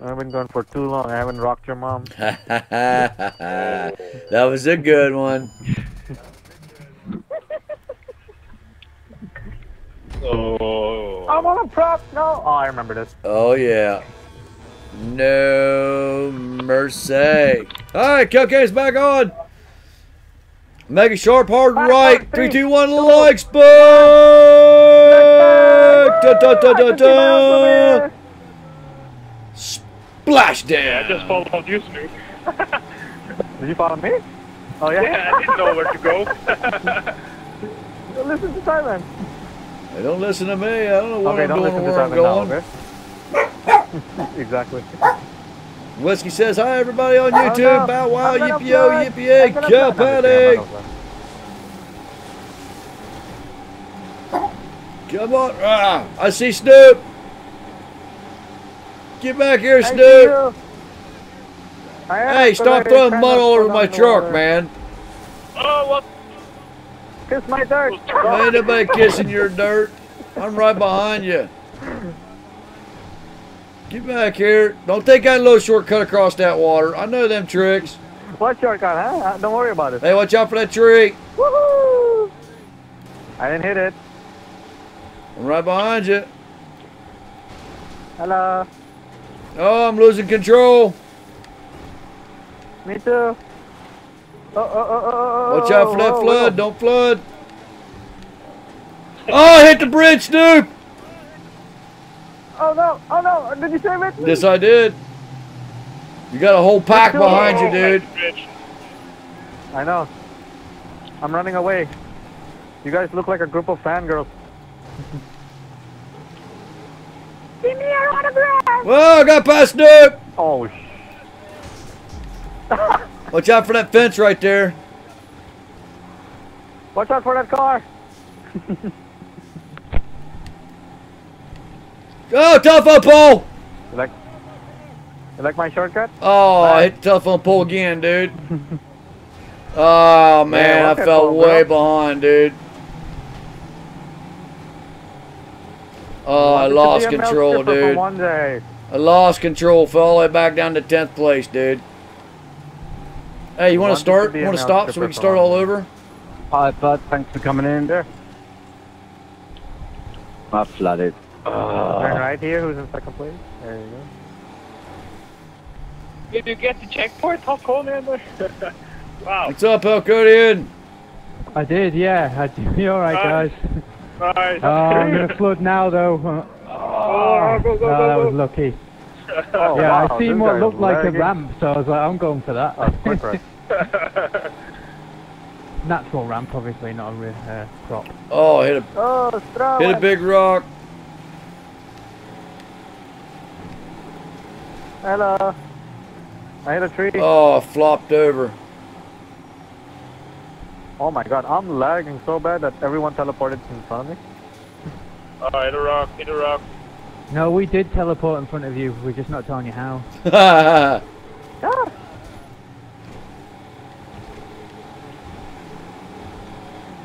I've been gone for too long. I haven't rocked your mom. (laughs) that was a good one. Oh. I'm on a prop. No. Oh, I remember this. Oh yeah. No mercy. All right, Cupcake's back on. Make it sharp, hard, Back, right. back, Three, three, two, one, two. like spike. Da, da, da, da, da. Splash Yeah, I just down. followed you, Snoop. (laughs) Did you follow me? Oh yeah. Yeah, I didn't know where to go. (laughs) (laughs) Listen to Thailand. Hey, don't listen to me. I don't know what Okay, I'm don't doing listen or to where I'm Thailand going. now. Okay. exactly. Whiskey says hi, everybody on YouTube. Bow wow, I'm gonna yippee yo, yippee yay, I'm gonna cow fly. No, patty. I'm gonna fly. Come on. Ah, I see Snoop. Get back here, I Snoop. you. I am, Hey, stop throwing mud all over my truck, water. man. oh, what? Kiss my dirt. Ain't nobody kissing your dirt. I'm right behind you. Get back here. Don't take that little shortcut across that water. I know them tricks. What shortcut, huh? Uh, Don't worry about it. Hey, watch out for that tree. Woohoo! I didn't hit it. I'm right behind you. Hello. Oh, I'm losing control. Me too. Oh, oh, oh, oh, oh, Watch out for that oh, flood. oh. Don't flood. Oh, I hit the bridge, Snoop. Oh no! Oh no! Did you save it? Yes, I did. You got a whole pack Let's behind you, Oh, dude. I know. I'm running away. You guys look like a group of fangirls. Give me your autograph! Whoa, I got past Snoop. Oh, sh- (laughs) Watch out for that fence right there. Watch out for that car! (laughs) Oh, telephone pole. You like, you like my shortcut? Oh, I hit the telephone pole again, dude. (laughs) Oh man, I what's that fell way bro? behind, dude. Oh, I lost be a male control, stripper for dude. One day. I lost control. Fell all the way back down to tenth place, dude. Hey, you want to to start? You want to stop so we can start all over? Hi, bud. Thanks for coming in. There. I flooded. Turn right here. Who's in second place? There you go. Did you get the checkpoint? How cold in there? (laughs) wow. What's up, Elcodian? I did, yeah. I did. (laughs) You alright, Nice. guys? Nice. Oh, I'm gonna flood now, though. Oh, go, go, oh, that go, was lucky. (laughs) Oh, yeah, wow, I seen what looked is like a ramp, so I was like, I'm going for that. Oh. (laughs) (laughs) Natural ramp, obviously, not a real uh, prop. Oh, hit a Oh, hit a big rock. Hello. I hit a tree. Oh, flopped over. Oh my god, I'm lagging so bad that everyone teleported in front of me. Oh, hit a rock, hit a rock. No, we did teleport in front of you. We're just not telling you how. (laughs) Ah.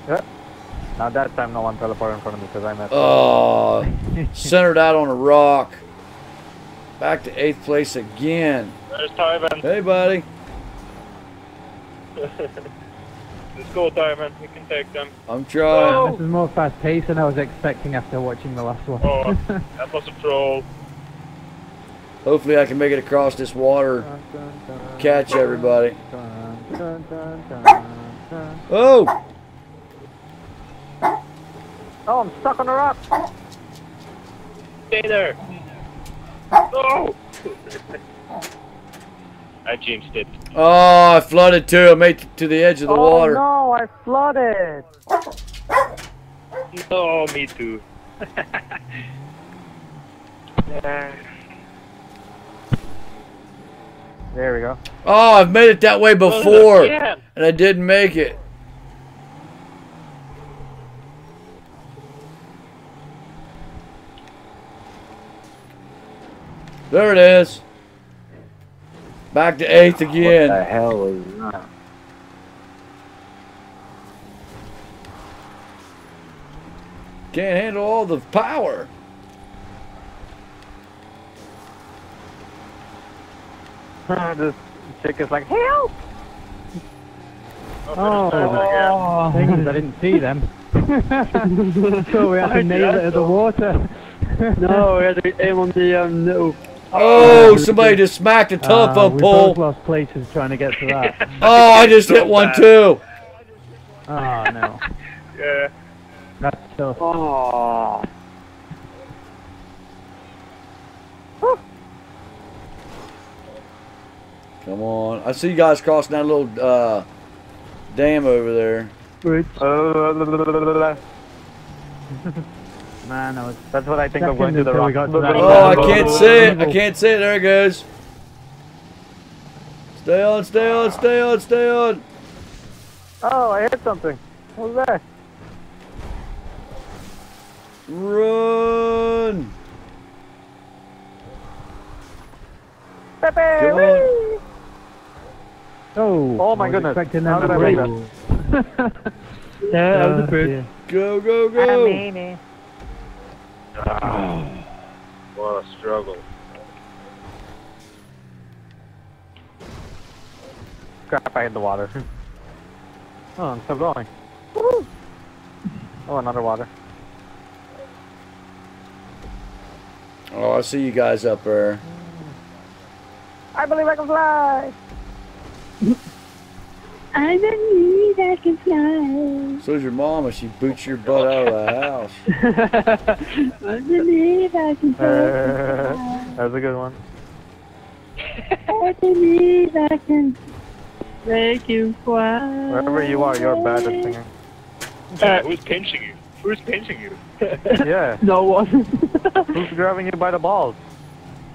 Yeah. Now that time no one teleported in front of me because I messed up. oh, (laughs) centered out on a rock. Back to eighth place again. There's Tivan. Hey, buddy. (laughs) Let's go, Diamond. We can take them. I'm trying. Oh! This is more fast paced than I was expecting after watching the last one. Oh, (laughs) that was a troll. Hopefully I can make it across this water. Catch everybody. Oh! Oh, I'm stuck on a rock. Stay there. No! (laughs) Oh! (laughs) I jinxed it. Oh, I flooded too. I made it to the edge of the oh water. no, I flooded. No, me too. Yeah. (laughs) There we go. Oh, I've made it that way before. Yeah. And I didn't make it. There it is. Back to eighth again. What the again. hell was that? Can't handle all the power. this chick is like, help! Oh, thing is, I didn't see them. (laughs) (laughs) so we had to nail it to the water. no, we had to aim on the um, little. Oh, somebody just smacked a Uh, telephone we pole. both lost places trying to get to that. (laughs) Oh, I just hit one too. Oh no, (laughs) Yeah. that's tough. Oh. Come on. I see you guys crossing that little uh, dam over there. Good. (laughs) Man, I was that's what I think of Second going to the until rock. to that Oh, I can't see it. I can't see it. There it goes. Stay on, stay on, stay on, stay on. Oh, I hit something. What was that? Run. Pepe! Come on. whee! Oh, Oh my I was goodness. Expecting How them did to I make break. (laughs) Yeah, that was a bird. dear. Go, go, go. Ah, Ah, what a struggle. Crap, I hit the water. (laughs) oh, I'm still going. Woo! Oh, another water. Oh, I see you guys up there. I believe I can fly! (laughs) I believe I can fly. So's your mama. She boots your butt out of the house. (laughs) I believe I can fly. Uh, that's a good one. I believe I can make you fly. Wherever you are, you're bad at singing. Uh, who's pinching you? Who's pinching you? (laughs) Yeah. No one. Who's grabbing you by the balls?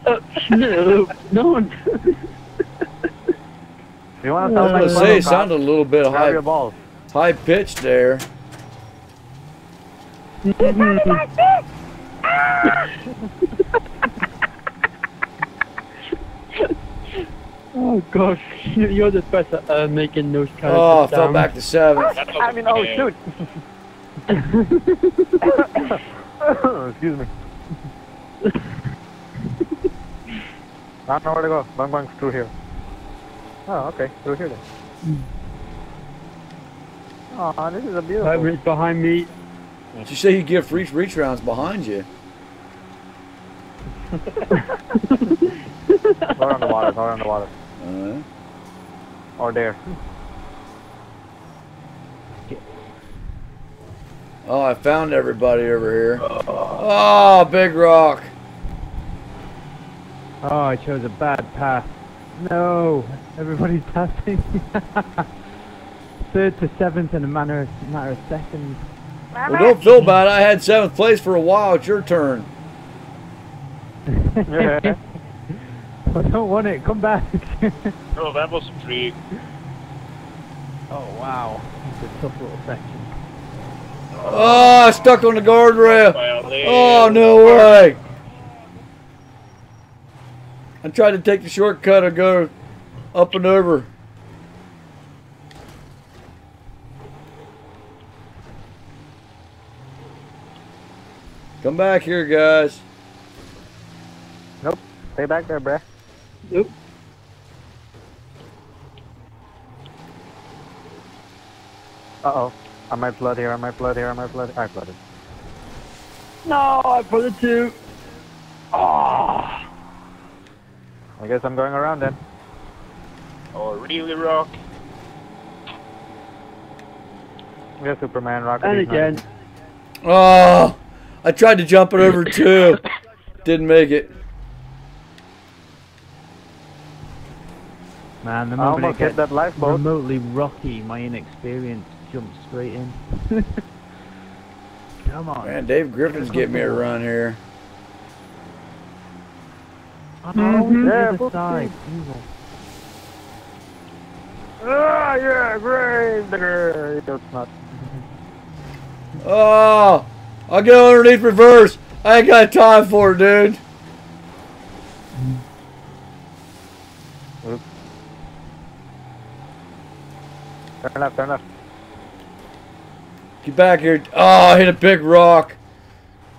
Uh, no, no one. You want to I sound was gonna say, it sounded a little bit Grab high, your balls. high pitched there. (laughs) Oh gosh, You- you're the best at uh, making those characters Oh, I fell back to seven. I mean, oh shoot! (laughs) Excuse me. (laughs) I don't know where to go. Bang bang through here. Oh, okay, through here then. Oh, this is a beautiful. Pirates behind me. Did you say you give reach reach rounds behind you? (laughs) Or on the water, or on the water. Uh, Or there. oh, I found everybody over here. Oh, big rock. Oh, I chose a bad path. No, everybody's (laughs) passing. Third to seventh in a matter of, matter of seconds. Well, don't feel bad. I had seventh place for a while. It's your turn. Yeah. (laughs) I don't want it. Come back. Oh, that was a freak. oh wow, it's a tough little section. Oh, I stuck on the guardrail. By a little Oh, no way. I tried to take the shortcut and go up and over. Come back here, guys. Nope. Stay back there, bruh. Nope. Uh-oh. I might flood here, I might flood here, I might flood. I flooded. No, I put it too. Ah. I guess I'm going around then. Oh, really, Rock? Yeah, Superman, Rocket. And Beast, again. Oh, I tried to jump it over too. (laughs) Didn't make it. Man, the I moment almost it gets that lifeboat. remotely rocky, my inexperience jumps straight in. (laughs) Come on. Man, Dave Griffin's getting me a run here. Oh, Mhm. to Yeah, the book side. Evil. Ah, yeah, great. There. It's not. Oh, I'll go underneath reverse. I ain't got time for it, dude. Turn left, turn left. Get back here. Oh, I hit a big rock.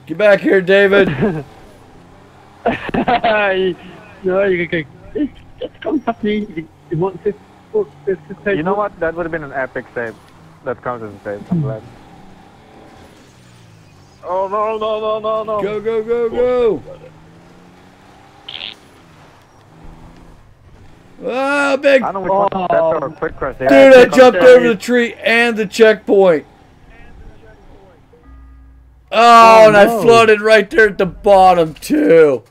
Get back here, David. (laughs) no, you can go. It's come past me. You, you want to put this to take You know what? That would have been an epic save. That counts as a save. I'm glad. Oh no no no no no! Go, go, go, go. Ah, big. I don't know which one or quick crush. Dude, I jumped over the tree and the checkpoint. Oh, and I no. flooded right there at the bottom, too.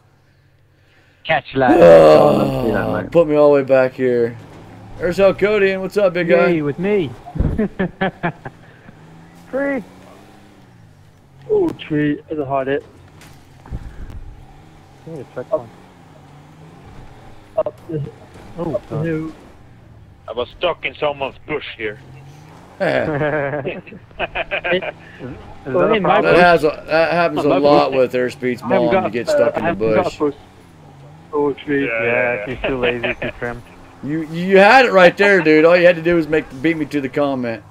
Catch that. Oh, See that, mate. put me all the way back here. There's El Codian. What's up, big Yay, guy? with me. Free. Oh, tree. That's a hard hit. Yeah, checkpoint. Up the, Oh, up the hill. I was stuck in someone's bush here. that Is Well, that a in has a, that happens a lot with Airspeed's I mom. got- You get stuck uh, in the haven't bush. bush. Oh, tree. Yeah. Yeah, she's too lazy to trim. You you had it right there, dude. All you had to do was make beat me to the comment.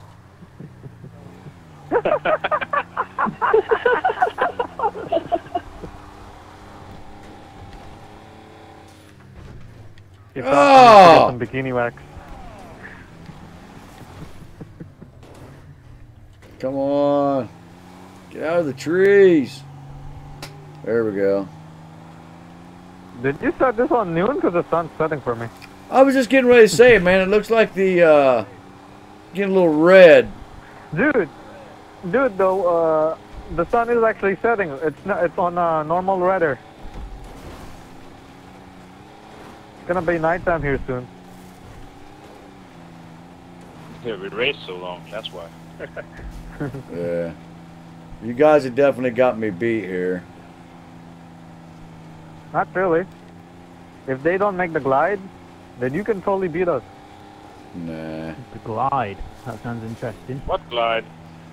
She Oh! some bikini wax. Come on. Get out of the trees. There we go. Did you start this on noon? Because the sun's setting for me. I was just getting ready to say it, man. It looks like the uh getting a little red. Dude, dude, though, uh, the sun is actually setting. It's not, it's on uh, normal weather. It's gonna be nighttime here soon. Yeah, we raced so long, that's why. (laughs) Yeah. You guys have definitely got me beat here. Not really. If they don't make the glide, then you can totally beat us. Nah. The glide. That sounds interesting. What glide?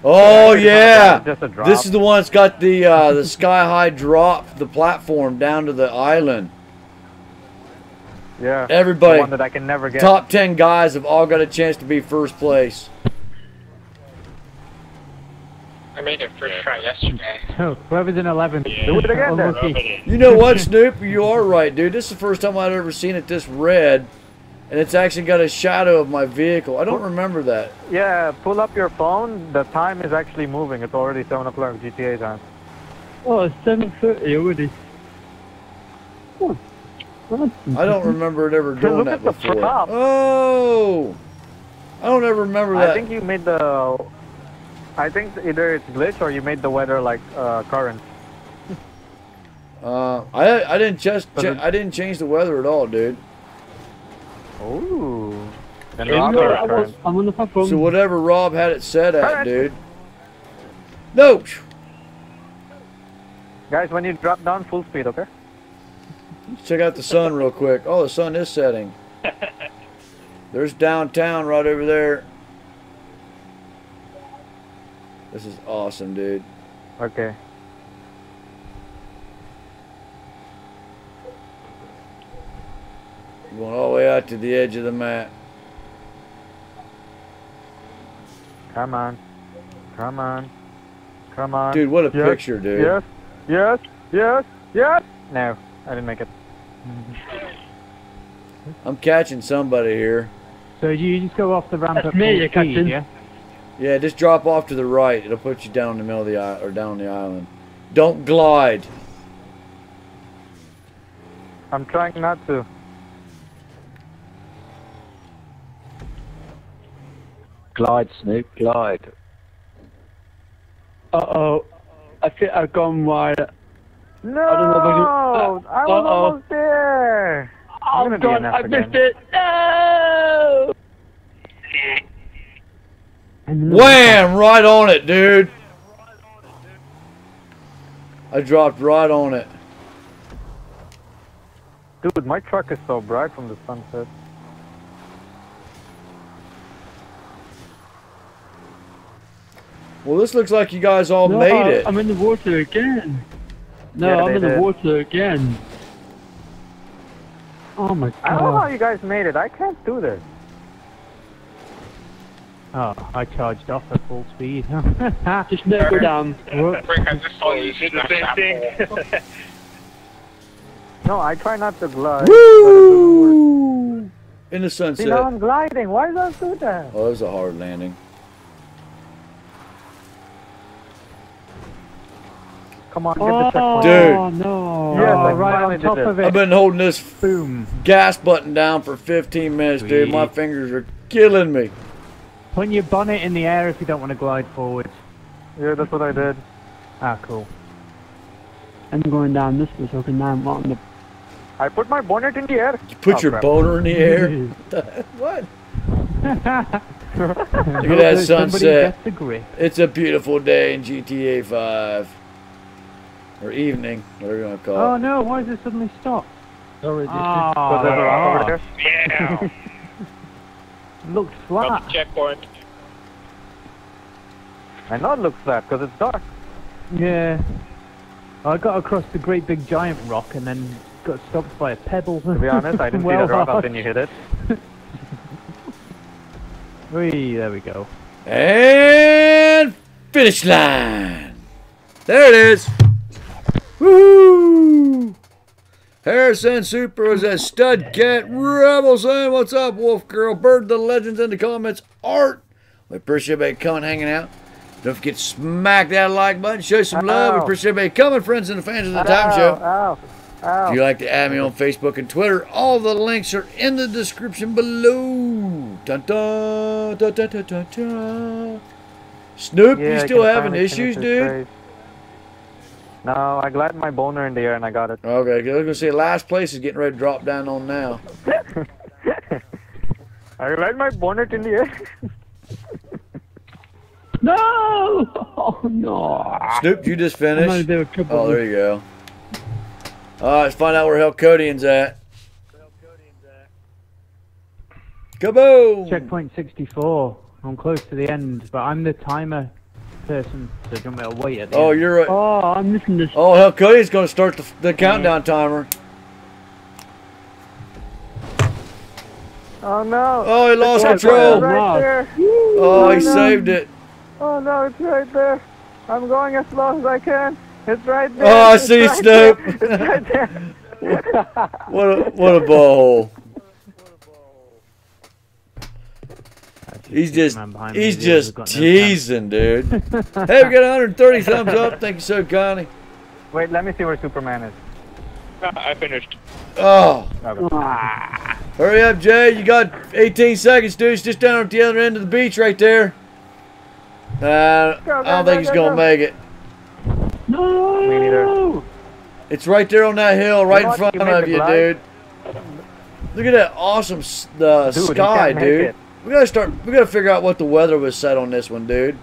Oh It's yeah. Just a drop. This is the one that's got the uh the sky high drop the platform down to the island. yeah. Everybody The one that I can never get. top 10 guys have all got a chance to be first place. I made it first try yesterday. So, (laughs) oh, whoever's in 11th. Yeah. Do it again then. Unlucky. Rub it in. You know what, Snoop? You are right, dude. This is the first time I've ever seen it this red, and it's actually got a shadow of my vehicle. I don't remember that. Yeah, pull up your phone. The time is actually moving. It's already 7 o'clock GTA time. Oh, it's 7.30 already. Oh. I don't remember it ever doing Look that at the before. prop. Oh, I don't ever remember that. I think you made the. I think either it's glitch or you made the weather like uh, current. (laughs) uh, I I didn't just But I didn't change the weather at all, dude. Ooh. Then Yeah, Rob you know, is I I was. I'm on the platform. So whatever Rob had it set at, Alright. dude. No. Guys, when you drop down, full speed, okay? Let's check out the sun real quick. Oh, the sun is setting. (laughs) There's downtown right over there. This is awesome, dude. Okay. Going all the way out to the edge of the map. Come on. Come on. Come on. Dude, what a Yes, picture, dude. Yes. Yes. Yes. Yes. No, I didn't make it. I'm catching somebody here. So you just go off the ramp That's at me, full you're catching. yeah? Yeah, just drop off to the right. It'll put you down in the middle of the island or down the island. Don't glide. I'm trying not to. Glide, Snoop, glide. Uh oh. I think I've gone wide. No, I don't know if I can- I was Uh-oh. almost there. I'm gonna Oh, God, DNF I again. missed it. No! (laughs) Wham! Right on it, dude. I dropped right on it. Dude, my truck is so bright from the sunset. Well, this looks like you guys all No, made it. I'm in the water again. No, Yeah, I'm they in the water again. Oh my god. I don't know how you guys made it. I can't do this. Oh, I charged off at full speed. (laughs) Just never go down. Whoops. Frick, I just saw you did the same thing. (laughs) No, I try not to glide. Woo! In the See, now sunset. I'm gliding. Why does that do that? Oh, it was a hard landing. Come on, get the Oh, checkpoint. Dude. no. Yes, oh, I right finally on did top it. of I've been holding this Boom. gas button down for 15 minutes, dude. My fingers are killing me. Put your bonnet in the air if you don't want to glide forward. Yeah, that's what I did. Ah, cool. I'm going down this way so I can land on the. I put my bonnet in the air. You put Oh, your crap. boner in the air. (laughs) what? (laughs) Look at that sunset. gets the grip. It's a beautiful day in GTA 5. Or evening, whatever you want to call it. Oh no, why does it suddenly stop? Sorry, So there's a rock over there. (laughs) Yeah. Looked Got flat. the checkpoint. I know it looks flat because it's dark. Yeah. I got across the great big giant rock and then got stopped by a pebble. To be honest, I didn't see (laughs) well the rock hard. until you hit it. (laughs) Whee, there we go. And finish line. There it is. Woo! Harrison Super is a stud cat. Rebel saying, What's up, Wolf Girl? Bird the Legends in the comments. Art. We appreciate everybody coming, hanging out. Don't forget to smack that like button. Show some love. We appreciate everybody coming, friends and the fans of the Tivan Ow, Show. Ow, ow. If you'd like to add me on Facebook and Twitter, all the links are in the description below. Dun, dun, dun, dun, dun, dun, dun. Snoop, Yeah, you still having issues, dude? race. No, I glided my boner in the air and I got it. Okay, 'cause I was gonna say last place is getting ready to drop down on now. (laughs) I glided my bonnet in the air. (laughs) No! (laughs) Oh no! Snoop, you just I'm not a finished. Oh, bit of. Oh, there you go. All right, let's find out where Helcodian's at. Kaboom! Checkpoint 64. I'm close to the end, but I'm the timer person, so do you want wait at the Oh, end? you're right. Oh, I'm missing this. Oh, Helcodian's gonna start the, the countdown timer. Oh no! Oh, he lost It's control. right there. Oh, oh, he no. saved it. Oh no, it's right there. I'm going as slow as I can. It's right there. Oh, I It's see you, right Snoop. there. It's right there. (laughs) What a what a ball. He's just man he's just have no teasing, dude. (laughs) hey, we got 130 thumbs up. Thank you so, Connie. Wait, let me see where Superman is. Ah, I finished. Oh, Okay. hurry up, Jay. You got 18 seconds, dude. It's just down at the other end of the beach right there. Uh, I go, don't go, think he's gonna make it. No! Me neither. It's right there on that hill, right know in front of you, glide. dude. Look at that awesome s- the Dude, sky, can't dude. It. We gotta start. We gotta figure out what the weather was set on this one, dude.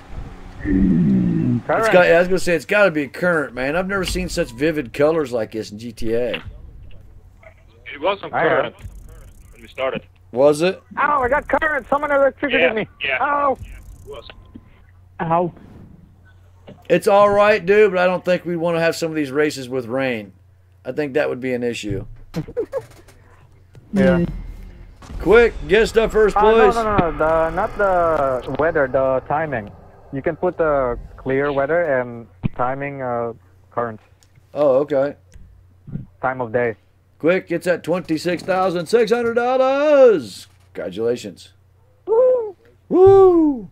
It's Current. got, yeah, I was gonna say it's got to be current, man. I've never seen such vivid colors like this in GTA. It wasn't current when we started. Was it? Oh, I got current. Someone electrocuted Yeah, me. yeah. Ow. It was. Ow. It's all right, dude, but I don't think we want to have some of these races with rain. I think that would be an issue. (laughs) Yeah. Hmm. Quick, get stuff first, Uh, no, no, no, no. The, not the weather, the timing. You can put the clear weather and timing uh, current Oh, okay. time of day. Quick, it's at twenty-six thousand six hundred dollars. Congratulations. Woo! Woo!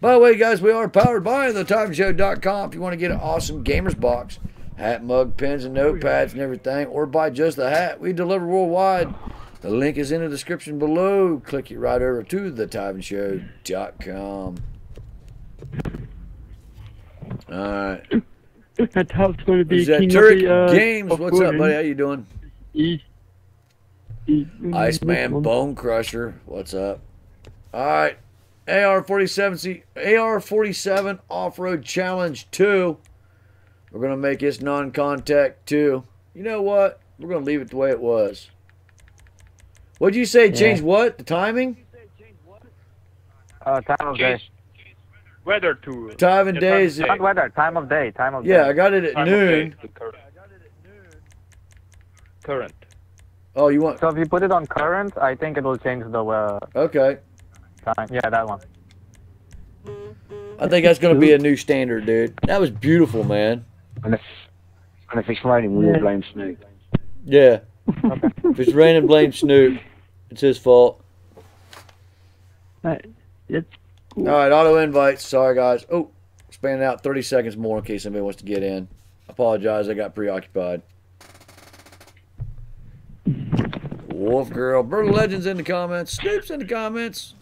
By the way, guys, we are powered by thetivanshow.com. If you want to get an awesome gamer's box, hat, mug, pens, and notepads and everything, or buy just the hat, we deliver worldwide. The link is in the description below. Click it right over to thetivanshow.com. All right. That house going to be Is that king Turk of the, uh, Games? What's up, buddy? How you doing? He- he- Iceman Bone Crusher. What's up? All right. AR 47 see AR 47 Off Road Challenge 2. We're going to make this non contact 2. You know what? We're going to leave it the way it was. What'd you say? Change what? The timing? Uh, time of day. Weather to Time and Yeah, days. time Not weather. Time of day. Time of day. Yeah, day. I got it at Time noon. current. Current. Oh, you want. So if you put it on current, I think it will change the uh, Okay. time. Yeah, that one. I think that's going to be a new standard, dude. That was beautiful, man. And if, and if it's raining, we all blame Snoop. Yeah. If it's raining, blame Snoop. It's his fault. Right. It's All right, auto invites. Sorry, guys. Oh, spanning out 30 seconds more in case somebody wants to get in. Apologize, I got preoccupied. Wolf Girl. Bird of Legends in the comments. Snoop's in the comments.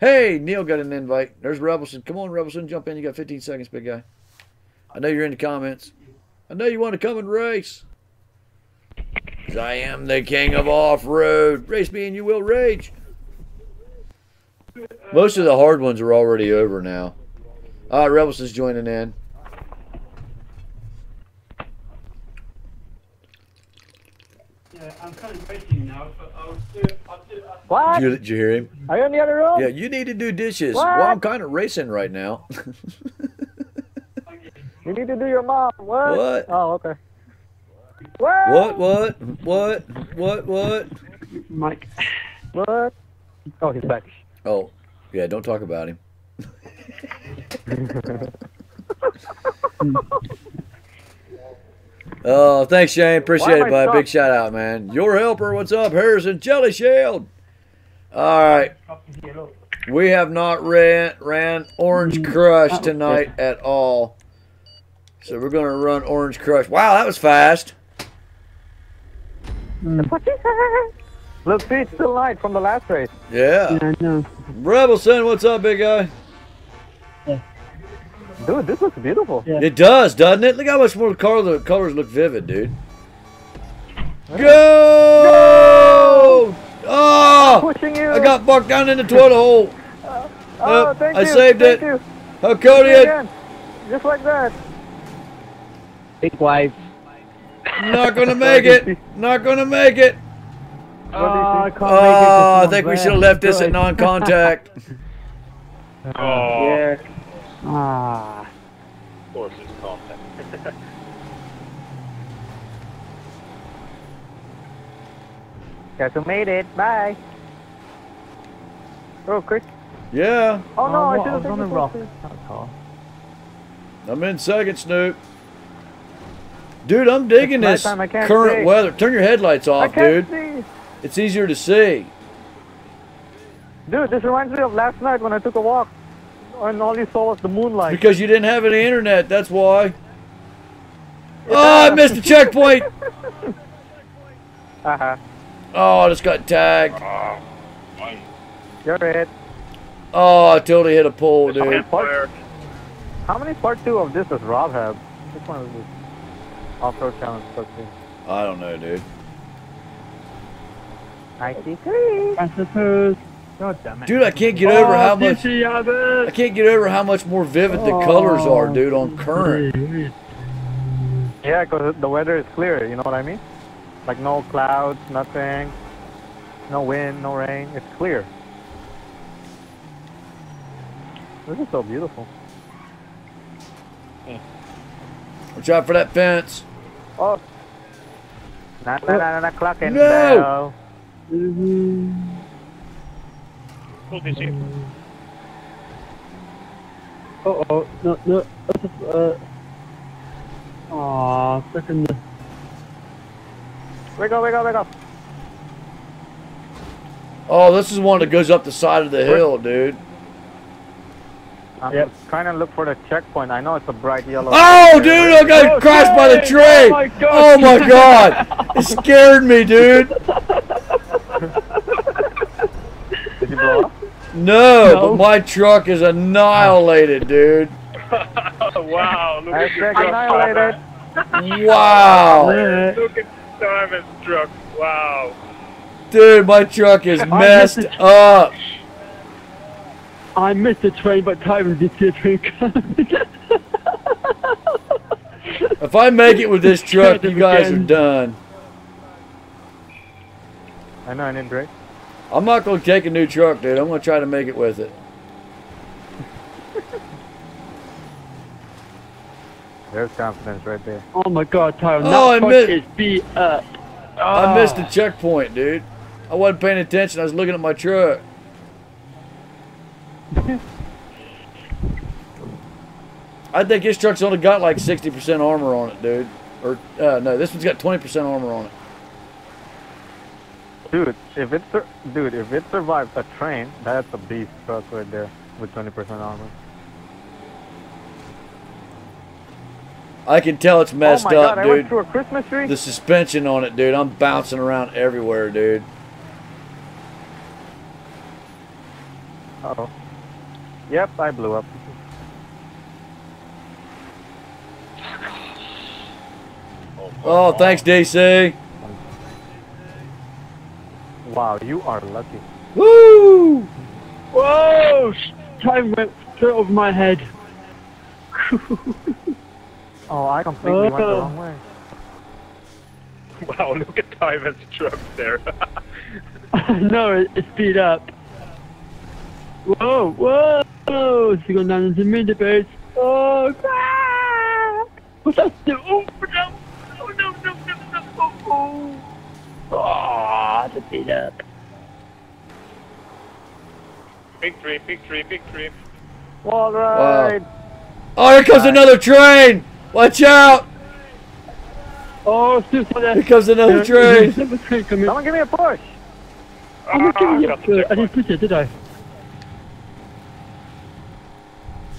Hey, Neil got an invite. There's Rebelson. Come on, Rebelson. Jump in. You got 15 seconds, big guy. I know you're in the comments. I know you want to come and race. I am the king of off-road. Race me and you will rage. Most of the hard ones are already over now. All right, is joining in. Yeah, I'm kind of waiting now, but I'll do, I'll do, I'll What? Did you, did you hear him? Are you in the other room? Yeah, you need to do dishes. What? Well, I'm kind of racing right now. (laughs) You need to do your mom. What? What? Oh, okay. What? what? What? What? What? What? Mike. What? Oh, he's back. Oh, yeah. Don't talk about him. (laughs) Oh, thanks, Shane. Appreciate Why am it, I bud. Big shout out, man. Your helper. What's up, Harrison? Jelly Shield. All right. We have not ran ran Orange mm, Crush tonight at all. So we're gonna run Orange Crush. Wow, that was fast. Mm. Look, see, it's still light from the last race. Yeah. Yeah, I know. Rebelson, what's up, big guy? Dude, this looks beautiful. Yeah. It does, doesn't it? Look how much more the color the colors look vivid, dude. Go! Oh! Pushing you. I got bucked down in the toilet hole. (laughs) Oh, Yep, thank I you. saved thank it. You. How Cody it? Again. Just like that. Big wave. (laughs) Not gonna make it. Not gonna make it. Oh, I can't make it 'cause Oh, I someone's think we should have left this at non-contact. (laughs) Oh, Yeah. Ah. of course it's contact. Guys who made it. Bye. Oh, Chris. Yeah, Oh, no, I should have was on a taken rock. That's all. I'm in second, Snoop. Dude, I'm digging It's this nighttime, I can't current see. weather. Turn your headlights I off, can't dude. see. It's easier to see. Dude, this reminds me of last night when I took a walk. And all you saw was the moonlight. Because you didn't have any internet, that's why. Oh, I missed the checkpoint. (laughs) Uh-huh. Oh, I just got tagged. You're it. Oh, I totally hit a pole, dude. Campfire. How many part two of this does Rob have? Which one is this? Off-road challenge part two. I don't know, dude. 93. I suppose. God damn it. Dude, I can't get over how Oh, much. Fifty of it. I can't get over how much more vivid the colors are, dude, on current. Yeah, because the weather is clear, you know what I mean? Like no clouds, nothing. No wind, no rain. It's clear. This is so beautiful. Watch out for that fence. Oh. Na na na na, na clocking No! bell. Full DC. Uh oh, no, no. Uh, Aw, second. Wake up, wake up, wake up. Oh, this is one that goes up the side of the hill, dude. I'm Yep. trying to look for the checkpoint. I know it's a bright yellow. Oh, dude, I got Oh, crashed by the oh, train! train. Oh, my God. Oh my (laughs) god, it scared me, dude. Did you blow up? No, No. but my truck is annihilated, dude. (laughs) wow, look at your Hashtag truck. annihilated. Wow, Yeah. Look at Simon's truck. Wow. dude, my truck is messed up. I missed the train, but Tyrone did see a train coming. If I make it with this (laughs) truck, you it guys are done. I know I didn't break. I'm not gonna take a new truck, dude. I'm gonna try to make it with it. (laughs) There's confidence right there. oh my god, Tyrone, Oh, I that truck missed- is beat up. I missed Ah. the checkpoint, dude. I wasn't paying attention. I was looking at my truck. (laughs) I think this truck's only got like 60% armor on it, dude. Or, uh, no, this one's got 20% armor on it. Dude, if it dude, if it survives a train, that's a beast truck right there with 20% armor. I can tell it's messed oh my up, god, I went dude. through a Christmas tree. The suspension on it, dude. I'm bouncing around everywhere, dude. Uh oh. Yep, I blew up. Oh, thanks, DC. Wow, you are lucky. Woo! Whoa! Tyrone went straight over my head. (laughs) Oh, I completely went the Oh. wrong way. (laughs) Wow, look at Simon's truck there. (laughs) no, it, it's beat up. Whoa, whoa! It's going down into minibase. Oh, crap! What's that do? Oh, no! Oh, no, no, no, no, oh, oh. Oh, it's beat up. big tree, big tree, big tree. Wall ride. Oh, here comes another train! Watch out! Oh, still. Here comes another train! Another train coming. Someone give me a push. I'm not giving you Ah, a got the push. I didn't push it, did I?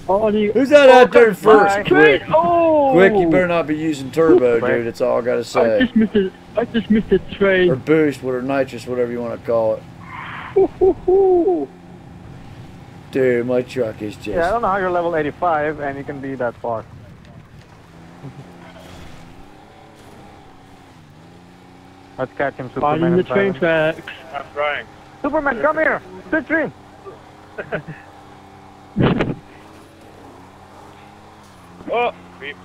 I. Who's that out there first? Quick, Oh! quick! You better not be using turbo, Quick. dude. That's all I gotta say. I just missed it. I just missed the Or train. boost, or nitrous, whatever you want to call it. Ooh. (laughs) Dude, my truck is just. Yeah, I don't know how you're level 85 and you can be that far. (laughs) Let's catch him, Superman. Finding the and train Simon. tracks. I'm trying. Superman, come here! Sit dream! (laughs) Oh, beep.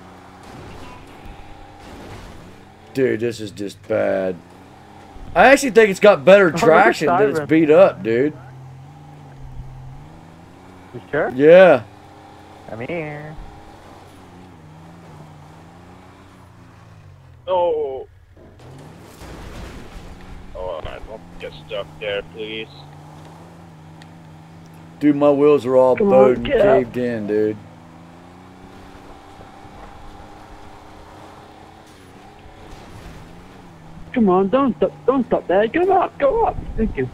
Dude, this is just bad. I actually think it's got better (laughs) oh, look at traction than it's beat up, dude. You sure? Yeah. Come here. Oh. Oh, I don't get stuck there, please. Dude, my wheels are all Come on, bowed and get up. caved in, dude. Come on, don't stop, don't stop there. Go up, go up. Thank you.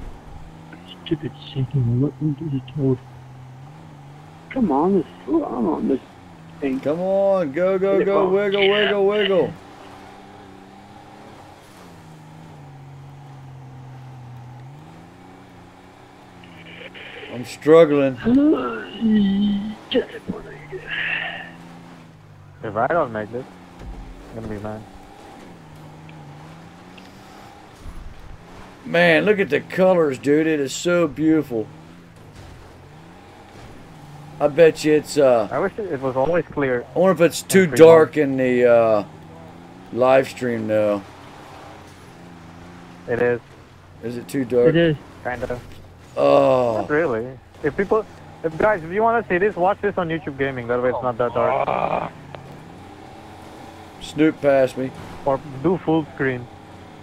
Stupid shaking look into the toad. Come on, there's full arm on this thing. Come on, go, go, go, wiggle, wiggle, wiggle. I'm struggling. Just a moment. If I don't make this, I'm gonna be mad. Man, look at the colors, dude. It is so beautiful. I bet you it's uh I wish it, it was always clear. I wonder if it's too pretty dark in the uh live stream though. It is, Is it too dark? It is. kind of. Oh. Not really. If people, if guys, if you want to see this, watch this on YouTube Gaming. That way it's not that dark. Snoop past me. Or do full screen.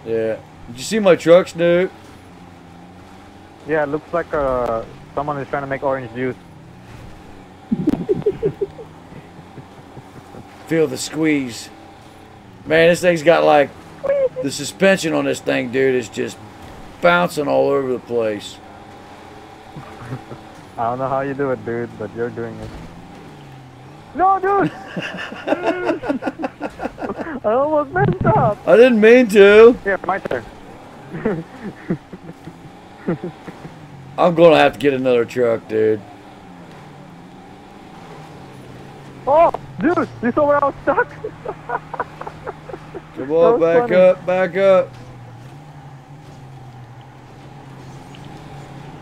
Yeah. Did you see my truck, Snoop? Yeah, it looks like uh, someone is trying to make orange juice. (laughs) Feel the squeeze. Man, this thing's got like the suspension on this thing, dude, is just bouncing all over the place. (laughs) I don't know how you do it, dude, but you're doing it. No, dude! (laughs) I almost messed up. I didn't mean to. Yeah, my turn. (laughs) I'm gonna have to get another truck, dude. Oh, dude, you saw where I was stuck? Come on, back funny. up, back up.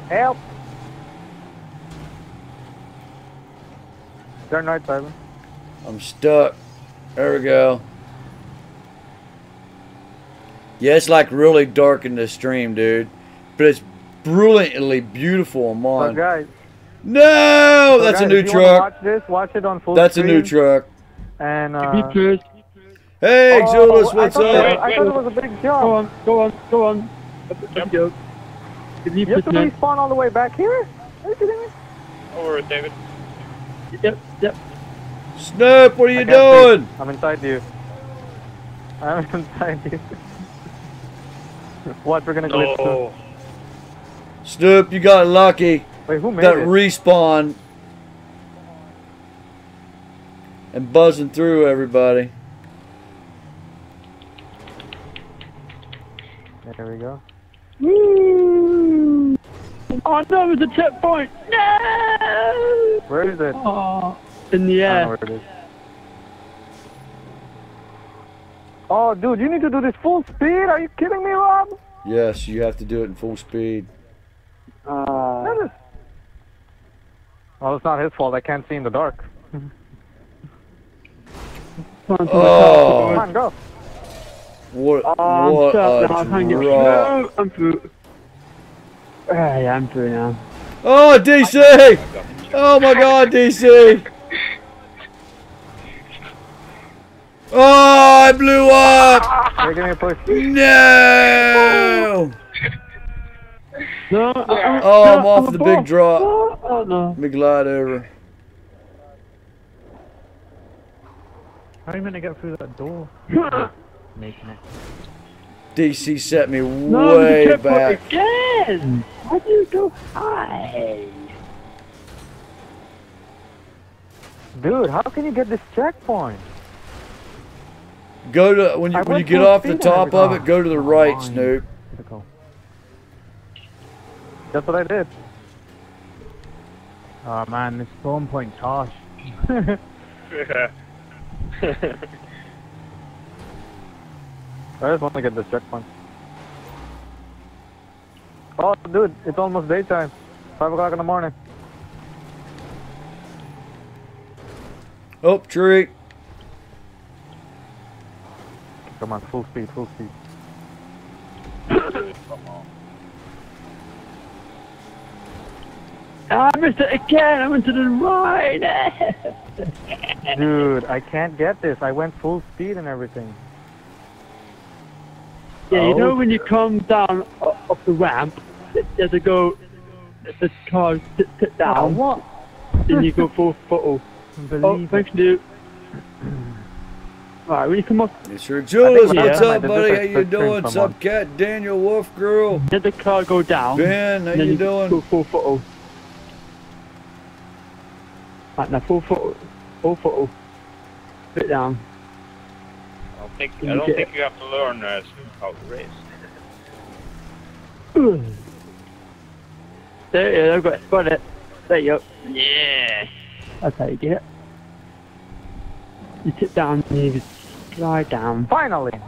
Help! Turn right, Simon. I'm stuck. There we go. Yeah, it's like really dark in the stream, dude. But it's brilliantly beautiful on So mine. guys, No, so that's a new if you truck. Watch this. Watch it on full That's a new truck. And uh, first. Hey, oh, Exulus, I what's thought up? it- I thought it was a big Go jump. on, go on, go on. Let me go. Give me You have to respawn all the way back here? Are you kidding me? Over it, David. Yep, yep. Snoop, what are you I can't doing? I'm inside you. I'm (laughs) inside you. what? We're gonna glitch soon. Snoop, you got lucky. Wait, who made That it? respawn and buzzing through everybody. there we go. Woo! Oh no, it's a checkpoint! No! Where is it? Oh, in the I don't know air. where it is. Oh, dude, you need to do this full speed? Are you kidding me, Rob? Yes, you have to do it in full speed. Uh, That is- Well, it's not his fault. I can't see in the dark. Oh. Come on, go. What, Oh, I'm what stuck a now. I can't get. No, I'm through. Ah, yeah, I'm through now. Oh, DC! Oh my god, DC! Oh, I blew up! Here, give me a push. No! No, I, Oh, I'm off a the ball. big drop. Oh, oh no. Let me glide over. How are you gonna get through that door? (laughs) Making it. DC set me No, way the checkpoint back. again! Why do you go high? Dude, how can you get this checkpoint? Go to when you I when you get off the top of everything. it, go to the right, Fine. Snoop. Where'd go? That's what I did. Oh man, this spawn point harsh. (laughs) (laughs) I just want to get this checkpoint. Oh, dude, it's almost daytime. Five o'clock in the morning. Oh, tree. Come on, full speed, full speed. I missed it again! I went to the right! (laughs) Dude, I can't get this. I went full speed and everything. Yeah, you know Oh. when you come down off the ramp, you have to go, the car sit, sit Oh, down, what? then you go full throttle. Oh, Believe thanks, dude. Alright, when you come up, It's your Julius. yeah. What's I up, did buddy? How you doing? What's up, Cat? Daniel, Wolf Girl. let the car go down. Ben, how and then you Go doing? full throttle. Right, now full throttle. Full throttle. Put it down. I don't think, You I don't think you have to learn uh, how to race. Ugh. There it is, I've got it. Got it. There you go. Yeah. That's how you get it. You sit down and you just slide down. Finally! (laughs)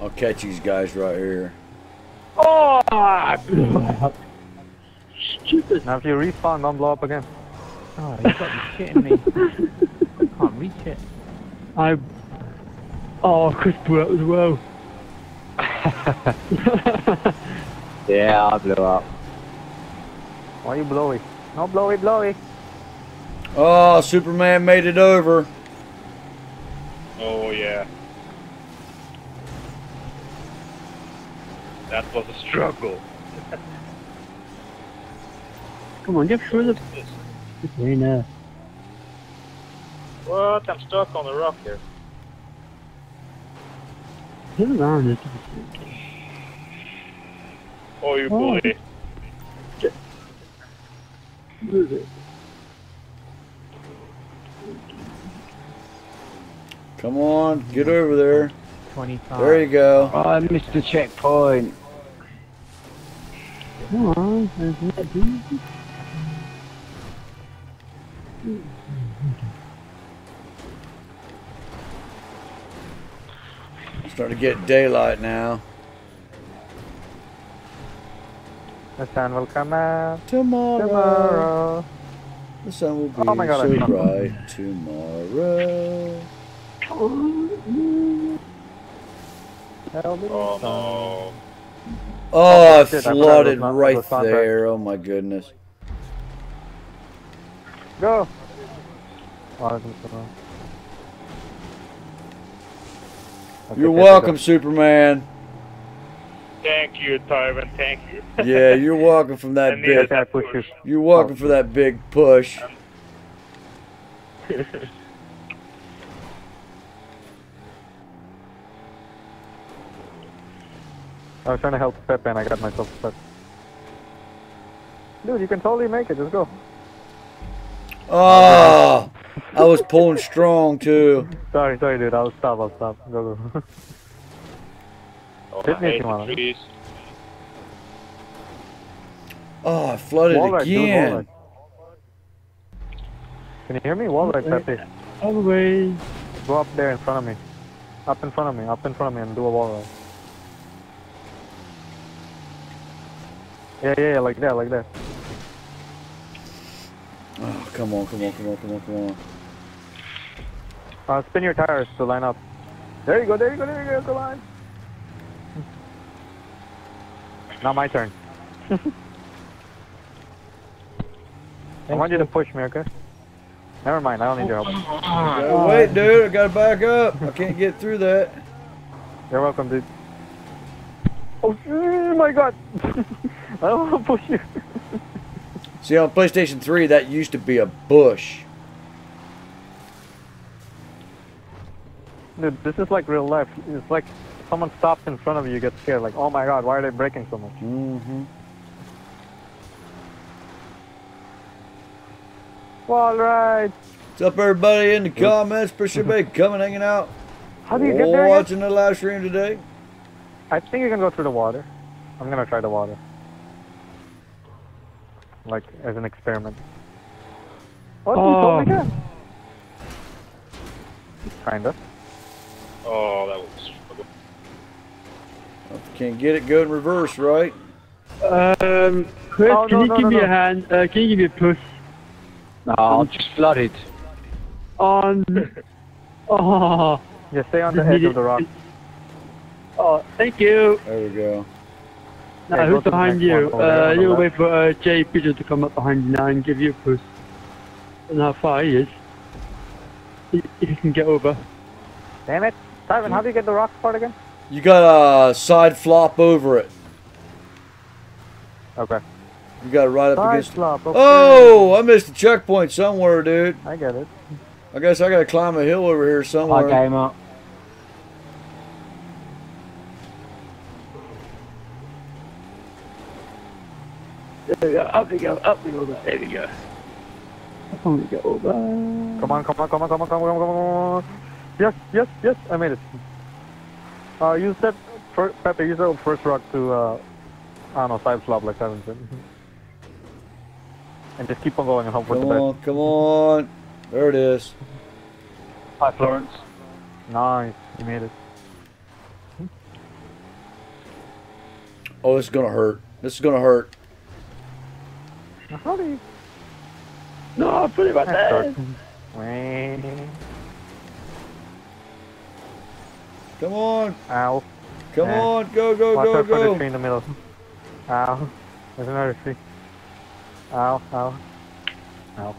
I'll catch these guys right here. Oh! (laughs) Stupid. Now if you respawn, don't blow up again. Oh, you got me shitting me. I can't reach it. I. Oh, Chris blew up as well. (laughs) Yeah, I blew up. Why you blowy? No blowy, blowy. Oh, Superman made it over. Oh yeah. That was a struggle. Come on, get through the. Hey, no. What? I'm stuck on the rock here. Turn around. This Oh, you Oh. bully. Move it. Come on, get over there. 25. There you go. Oh, I missed the checkpoint. Come on, there's not doing it. Mm-hmm. Starting to get daylight now. The sun will come out Tomorrow, tomorrow. the sun will be Oh my God, so bright. Tomorrow. Oh sun. no. Oh, I I it flooded was not- it right was there. Oh my goodness. Go. Oh, this is the wrong. Okay, You're welcome. Superman. Thank you, Tivan. Thank you. Yeah, you're welcome from that (laughs) needed big. That push push. You're welcome for that big push. (laughs) I was trying to help Pepe and I got myself stuck. Dude, you can totally make it. Just go. Oh, I was pulling strong too. Sorry, sorry, dude. I'll stop. I'll stop. Go, go. Oh, Hit me if you wanna. Oh, I flooded Wall ride, dude, again. Can you hear me? Wall ride, Pepe. All the way. Go up there in front of me. Up in front of me. Up in front of me and do a wall ride. Yeah, yeah, yeah, like that, like that. Oh, come on, come on, come on, come on, come on. Uh, spin your tires to line up. There you go, there you go, there you go, come on. Now my turn. (laughs) I want you to push me, okay? Never mind, I don't need your help. Gotta wait, dude. I gotta back up. I can't get through that. You're welcome, dude. Oh, oh my god! (laughs) I don't want to push you. See, on PlayStation 3, that used to be a bush. Dude, this is like real life. It's like someone stops in front of you, you get scared. Like, oh my god, why are they breaking so much? Mm-hmm. Wall ride! What's up, everybody in the comments? Appreciate everybody (laughs) coming, hanging out. How do you get there? again? Watching the live stream today. I think you can go through the water. I'm gonna try the water. Like, as an experiment. Oh, you Oh. totally can. Kinda. Oh, that was. If can't get it, go in reverse, right? Um, Chris, Oh, can no, you no, give no, me no. a hand? Uh, can you give me a push No, I'm just flooded. on? (laughs) Oh, Yeah, stay on the Just edge of the rock. oh, thank you. There we go. Now, Yeah, who's behind you? one over there Uh, you'll left. wait for uh, Jay Peter to come up behind you now and give you a push. And how far he is. He, he can get over. Damn it. Simon, how do you get the rock part again? You got a side flop over it. Okay. You got it right up Side against. flop, okay. Oh, I missed a checkpoint somewhere, dude. I get it. I guess I gotta climb a hill over here somewhere. I came up. There we go. Up we go. Up we go. There we go. Up we go over. Come on, come on, come on, come on, come on, come on, come on. Yes, yes, yes, I made it. Uh, use that, fir- Pepe, use that first rock to, uh, I don't know, side flop like Simon said. and just keep on going and hope for the Come on, come on. There it is. Hi, Florence. Nice, you made it. Oh, this is gonna hurt. This is gonna hurt. How do. No, put it right That's there. Come on, Ow. come Eh. on, go, go, Watch go, out for the tree in the middle. Ow. There's another tree. Ow, ow, ow.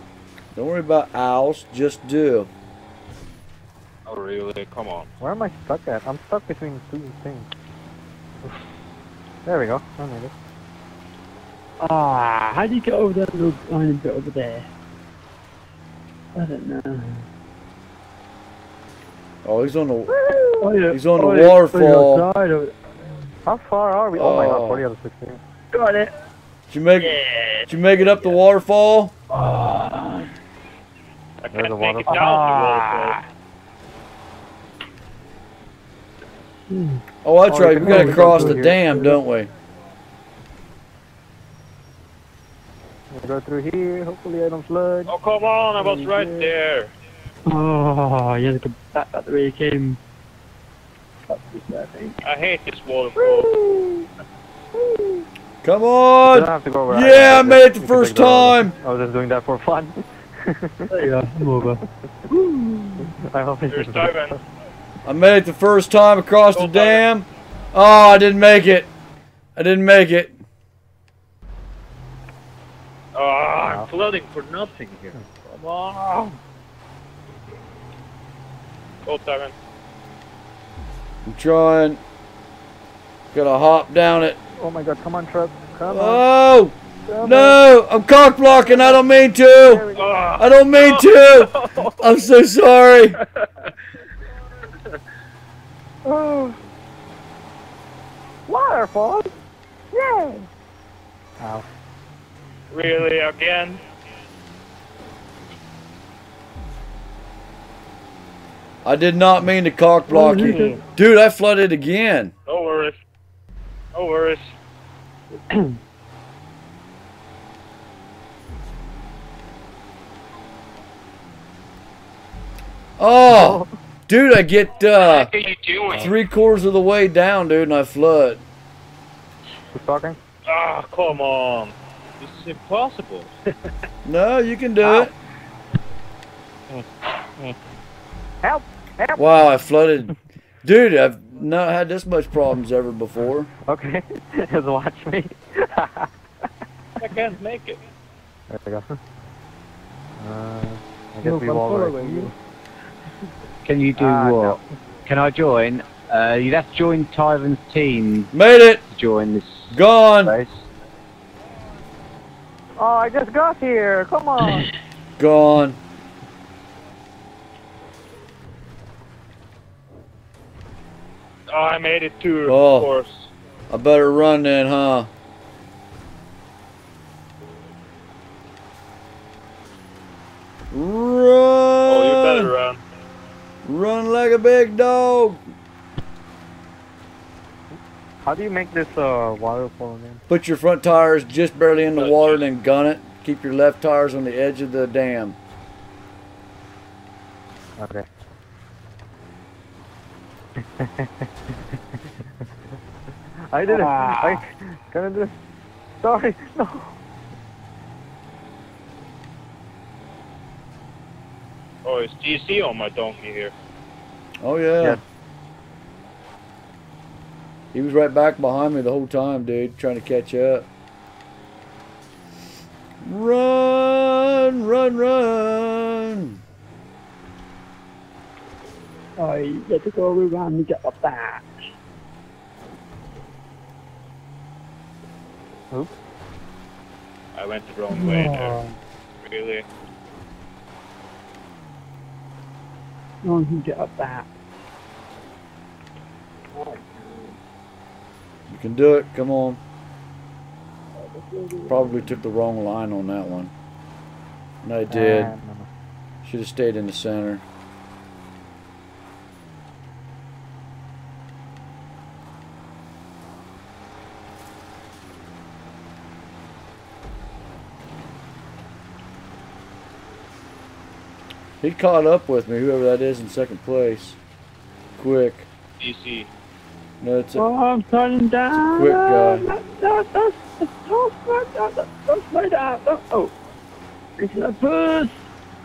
Don't worry about owls. Just do. Oh, really? Come on. Where am I stuck at? I'm stuck between two things. There we go. I made it. Ah, how do you get over that little tiny bit over there? I don't know. Oh, he's on the. Oh, yeah. He's on the oh, yeah, waterfall. side of it. How far are we? Oh, my god, Oh. 40 out of 16. Got it. Did you make Did you make it up the waterfall? I There's can't a make it waterfall. down Oh, that's Oh, you right. can We gotta cross through the here. dam, don't we? We go through here. Hopefully I don't flood. Oh, come on, I was right there. Oh, you had to go back that the way you came. I hate this waterfall. Come on! don't have to go. Yeah, I can made it the first time. I was just doing that for fun. (laughs) There you go, I'm over. I hope you Here's. I made it the first time across the Go, Tivan. dam. Oh, I didn't make it. I didn't make it. Oh, I'm flooding for nothing here. Come on. Oh, go, Tivan. I'm trying. Gotta hop down it. Oh my god, come on, truck. Come on. Oh! No! I'm cock blocking. I don't mean to. Oh, I don't mean to. (laughs) I'm so sorry. (laughs) Oh. Waterfall? Yay! Ow. Really, again? I did not mean to cock block you. Dude, I flooded again. No worries. No worries. (clears throat) Oh! Dude, I get uh, What are you doing? three quarters of the way down, dude, and I flood. Who's talking? Ah, come on. This is impossible. (laughs) No, you can do it. Help! Help! Wow, I flooded. Dude, I've not had this much problems ever before. Okay, (laughs) just watch me. I can't make it. there we go. Uh, I guess we all right. Can you do Ah, what? no. Can I join? Uh, you'd have to join Tyron's team Made it. to join this Gone. place. Oh, I just got here. Come on. (laughs) Gone. Oh, I made it too, Oh. of course. I better run then, huh? Run! Oh, you better run. Run like a big dog. How do you make this uh, waterfall again? Put your front tires just barely in the Touch. water, then gun it. Keep your left tires on the edge of the dam. Okay. (laughs) I did it. I gonna do. Sorry. No. Oh, it's DC on my donkey here. Oh yeah. Yes. He was right back behind me the whole time, dude, trying to catch up. Run, run, run. I you had to go around and get up back. I went the wrong way there. Really? No one can get up back. You can do it. Come on. Probably took the wrong line on that one. No, I did. No, no. Should have stayed in the center. He caught up with me, whoever that is in second place. Quick. GC. No, it's a, Oh, I'm turning down. quick guy. No, no, no, no, no, no, no, don't slow down. No, oh. It's a push.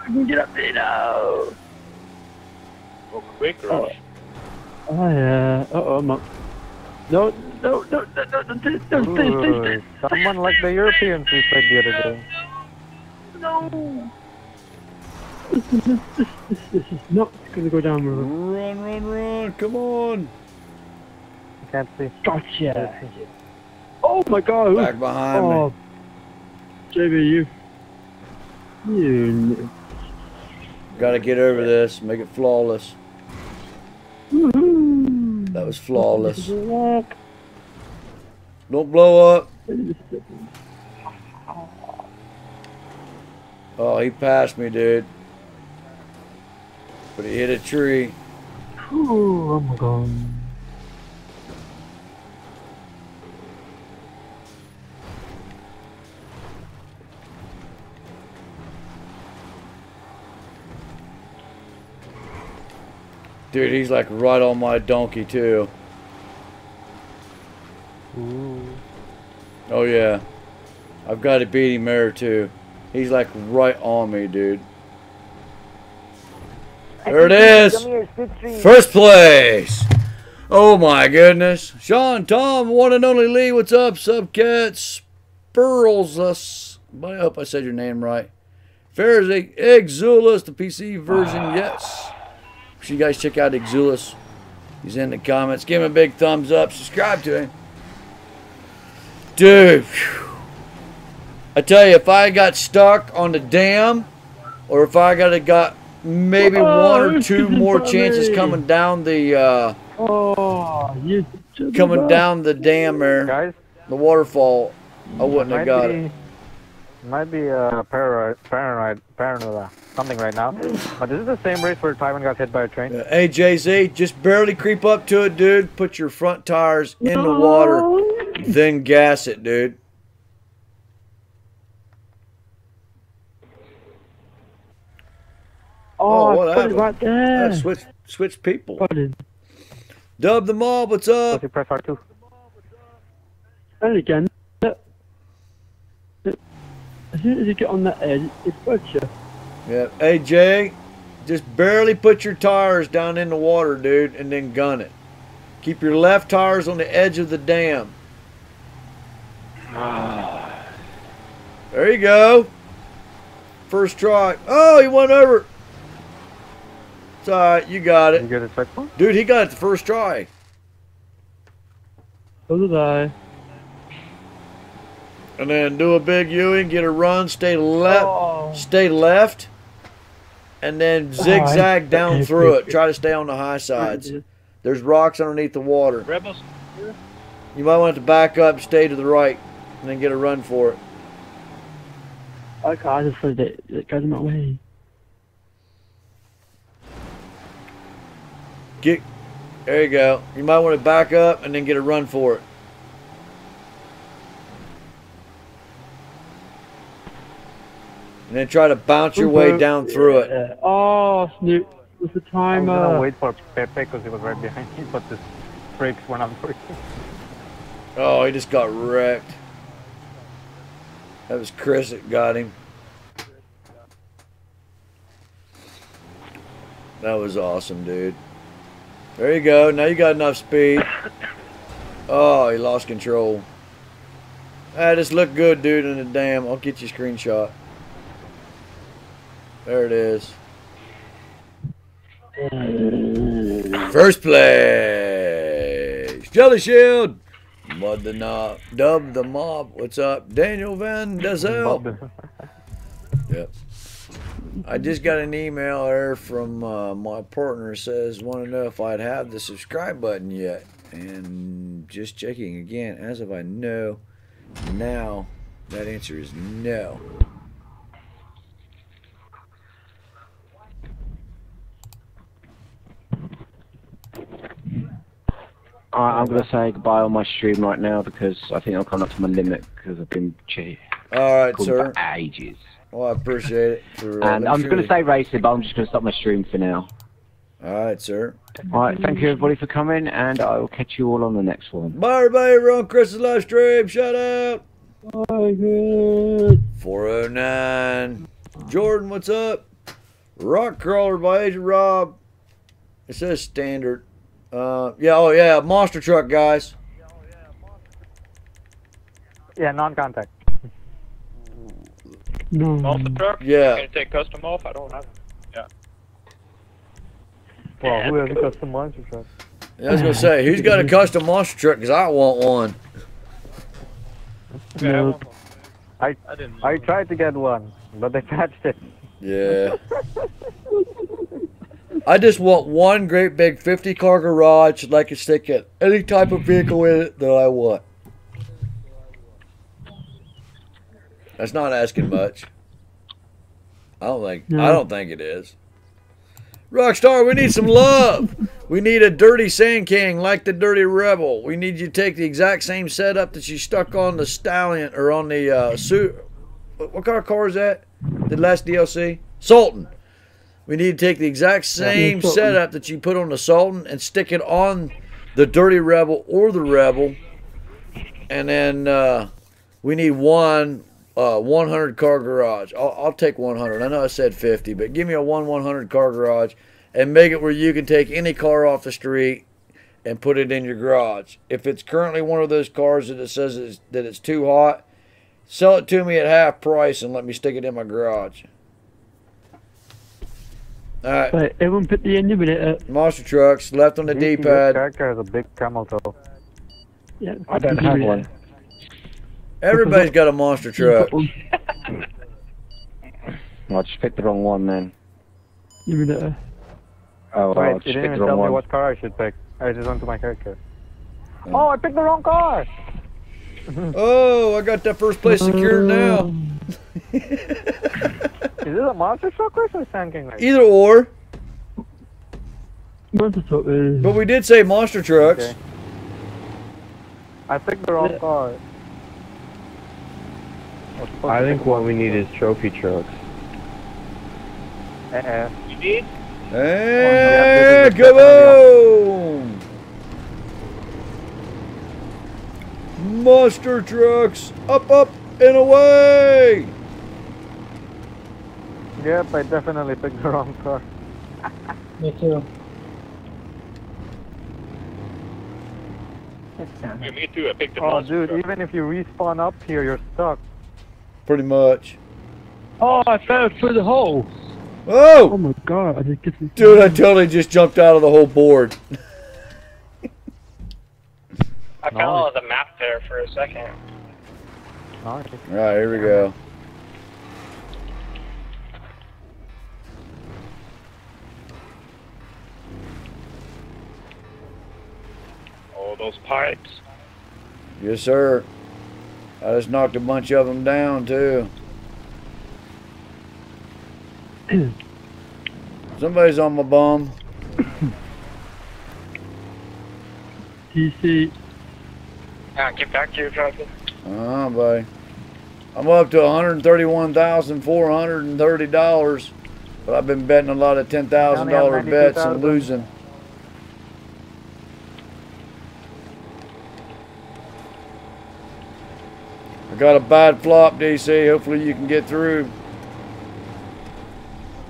I can get up there now. Oh, quick oh. rush. Oh, yeah. Uh-oh, I'm up. No, no, no, no, no, no, no, no, stay, stay, Ooh, stay. someone like the Europeans we played the other day. No. This is, this, this, this, this is not gonna go down river. run, run, run. Come on. I can't see. Gotcha. Oh my god. Back behind me. Oh. JB, you. You. Gotta get over this. Make it flawless. That was flawless. Don't blow up. Oh, he passed me, dude. But he hit a tree. Ooh, oh my Dude, he's like right on my donkey too. Ooh. Oh yeah. I've got to beat him there too. He's like right on me, dude. There it is. First place. Oh my goodness. Sean, Tom, one and only Lee, what's up? Subcat Spurls us. I hope I said your name right. Ferris Exulus, the PC version, yes. Make sure you guys check out Exulus. He's in the comments. Give him a big thumbs up. Subscribe to him. Dude. phew. I tell you, if I got stuck on the dam, or if I got to got maybe Oh, one or two more funny. chances coming down the uh, Oh, you coming down the dam there, Guys, the waterfall, I wouldn't have got be, it. Might be uh, paranoid, paranoid, paranoid, something right now. But this is the same race where Tivan got hit by a train. Hey JZ, just barely creep up to it, dude. Put your front tires in the water, then gas it, dude. Oh, what I put it happened? right there. Uh, switch, switch people. Put. Dub the mob, what's up? You press R2. And again, look. Look. As soon as you get on that edge, it puts you. Yeah. Hey Jay, just barely put your tires down in the water, dude, and then gun it. Keep your left tires on the edge of the dam. Ah. There you go. First try. Oh, he went over. It's alright, you got it. You it. get a checkpoint? Dude, he got it the first try. So did I. And then do a big Ewing, get a run, stay left, Oh. stay left, and then zigzag down okay, through it. Try to stay on the high sides. There's rocks underneath the water. Rebels. You might want to back up, stay to the right, and then get a run for it. Okay, I just said that it goes in my way. Get, there you go. You might want to back up and then get a run for it. And then try to bounce your way down through it. Yeah. Oh, Snoop, Was the time. I was timer? gonna uh, wait for Pepe because he was right behind me, (laughs) but the brakes were not working. Oh, he just got wrecked. That was Chris that got him. That was awesome, dude. There you go. Now you got enough speed. Oh, he lost control. Ah, that just looked good, dude, in the dam. I'll get you a screenshot. There it is. First place. Jelly Shield. Mud the knob. Dub the mob. What's up? Daniel Van Dezel. Yep. I just got an email there from uh, my partner says want to know if I'd have the subscribe button yet, and just checking again. As of I know now, that answer is no. Alright, I'm gonna say goodbye on my stream right now because I think I'm coming up to my limit because I've been che- All right, sir. for ages. Well, I appreciate it. (laughs) For, uh, And I'm sure gonna stay racing, but I'm just gonna stop my stream for now. All right, sir. Alright, thank you everybody for coming, and I will catch you all on the next one. Bye, everybody. We're on Chris's live stream. Shout out. Good. 409. Jordan, what's up? Rock Crawler by Agent Rob. It says standard. Uh, yeah, oh yeah, monster truck, guys. Yeah, non-contact. No. Monster truck? Yeah. Can you take custom off? I don't have. Yeah. Well, who has a custom monster truck? Yeah, I was gonna say, who's got a custom monster truck? Cause I want one. Okay, I No. want one. I I didn't. I tried to get one, but they (laughs) patched it. Yeah. (laughs) I just want one great big 50 car garage that I can stick it, any type of vehicle in it that I want. That's not asking much. I don't think. No. I don't think it is. Rockstar, we need some love. we need a dirty Sand King like the Dirty Rebel. We need you to take the exact same setup that you stuck on the Stallion or on the uh, suit. What what kind of car is that? The last DLC, Sultan. We need to take the exact same setup that you put on the Sultan and stick it on the Dirty Rebel or the Rebel, and then uh, we need one uh, 100 car garage. I'll, I'll take 100. I know I said 50, but give me a one 100 car garage and make it where you can take any car off the street and put it in your garage. If it's currently one of those cars that it says it's, that it's too hot, sell it to me at half price and let me stick it in my garage. All right, Right, everyone put the engine it up. Uh, monster trucks left on the D-pad. character has a big camel toe. Yeah, I don't have one. Everybody's got a monster truck. I just picked the wrong one then. Give me that. Uh, oh, well, I Wait, just you didn't picked even the tell wrong me what car I should pick. I just went to my character. Oh, I picked the wrong car! (laughs) Oh, I got that first place secured mm. now. (laughs) Is this a monster truck race or a Sand King race? Either or, Monster truck is. but we did say monster trucks. Okay. I picked the wrong Yeah. car. was I think what we need is trophy trucks. Uh-uh. You did? Hey, this is the kaboom! Monster trucks, up, up, and away! Yep, I definitely picked the wrong car. Me too. Yeah, me too. I picked the Oh, dude, truck. even if you respawn up here, you're stuck. Pretty much. Oh, I fell through the hole. Oh, Oh my god, I just get this. dude, I totally just jumped out of the whole board. (laughs) I followed the map there for a second. Nice. All right, here we go. All those pipes. Yes, sir. I just knocked a bunch of them down, too. (clears throat) Somebody's on my bum. TC. Yeah, get back to your truck. Uh, buddy. I'm up to $131,430, but I've been betting a lot of $10,000 bets and losing. I got a bad flop, DC. Hopefully you can get through.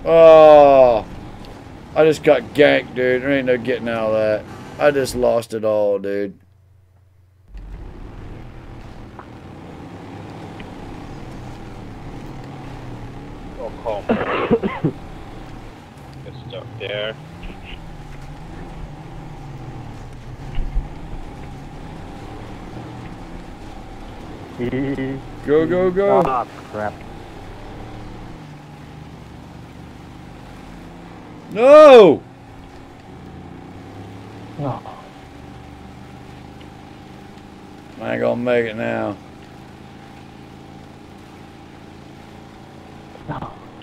Oh, I just got ganked, dude. There ain't no getting out of that. I just lost it all, dude. Oh, come. (coughs) Get stuck there. (laughs) Go, go, go. Ah, crap. No! I ain't gonna make it now.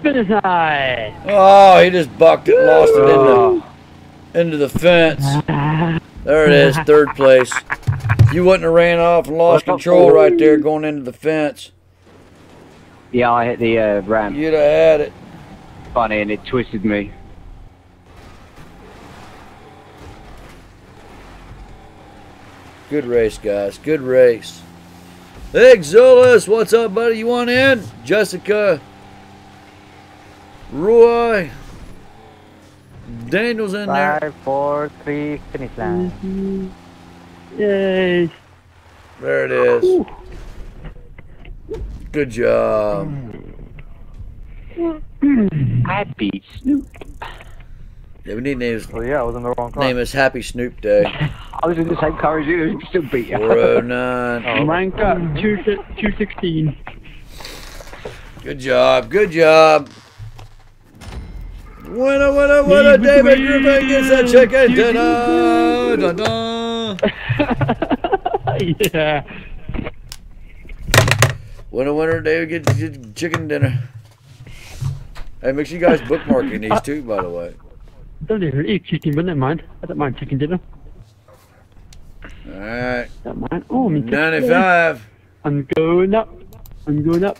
Finish line. Oh, he just bucked it, lost it into, into the fence. There it is, third place. You wouldn't have ran off and lost control right there going into the fence. Yeah, I hit the uh, ramp. You'd have had it. Funny, and it twisted me. Good race, guys. Good race. Hey, Zulus, what's up, buddy? You want in? Jessica, Roy, Daniel's in there. Five, four, three, finish line. Mm-hmm. Yay. There it is. Good job. I beat Snoop. Yeah, we need to name his, Well, oh, yeah, I was in the wrong car. name his Happy Snoop Day. (laughs) I was in the same car as you, still beat you. 409. Mine got two, 216. Good job. Good job. Winner, winner, winner, David Griffin gets a chicken dinner. Dun, dun. yeah. Winner, winner, David gets ch- chicken dinner. Hey, make sure you guys bookmarking these (laughs) too, by the way. Don't even eat chicken, but never mind. I don't mind chicken dinner. All right. Don't mind. Oh, I'm in 95. I'm going up. I'm going up.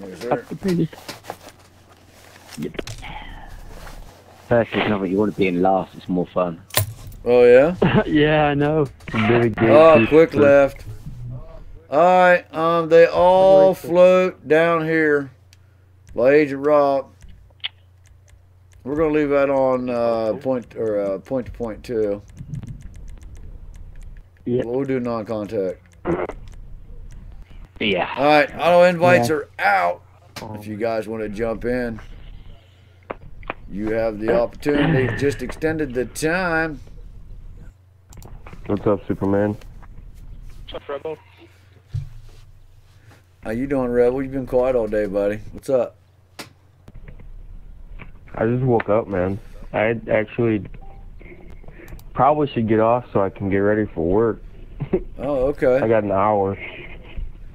Yes, Up the penis. First, not you want to be in last. It's more fun. Oh, yeah? (laughs) yeah, I know. Oh, quick left. All right, um, they all float down here by Agent Rob. We're gonna leave that on uh, point or uh, point to point two. Yeah. We'll do non-contact. Yeah. All right, auto invites Yeah. are out. If you guys want to jump in, you have the opportunity. (coughs) Just extended the time. What's up, Superman? What's up, Rebel? How you doing, Rebel? You've been quiet all day, buddy. What's up? I just woke up, man. I actually probably should get off so I can get ready for work. (laughs) Oh, okay. I got an hour,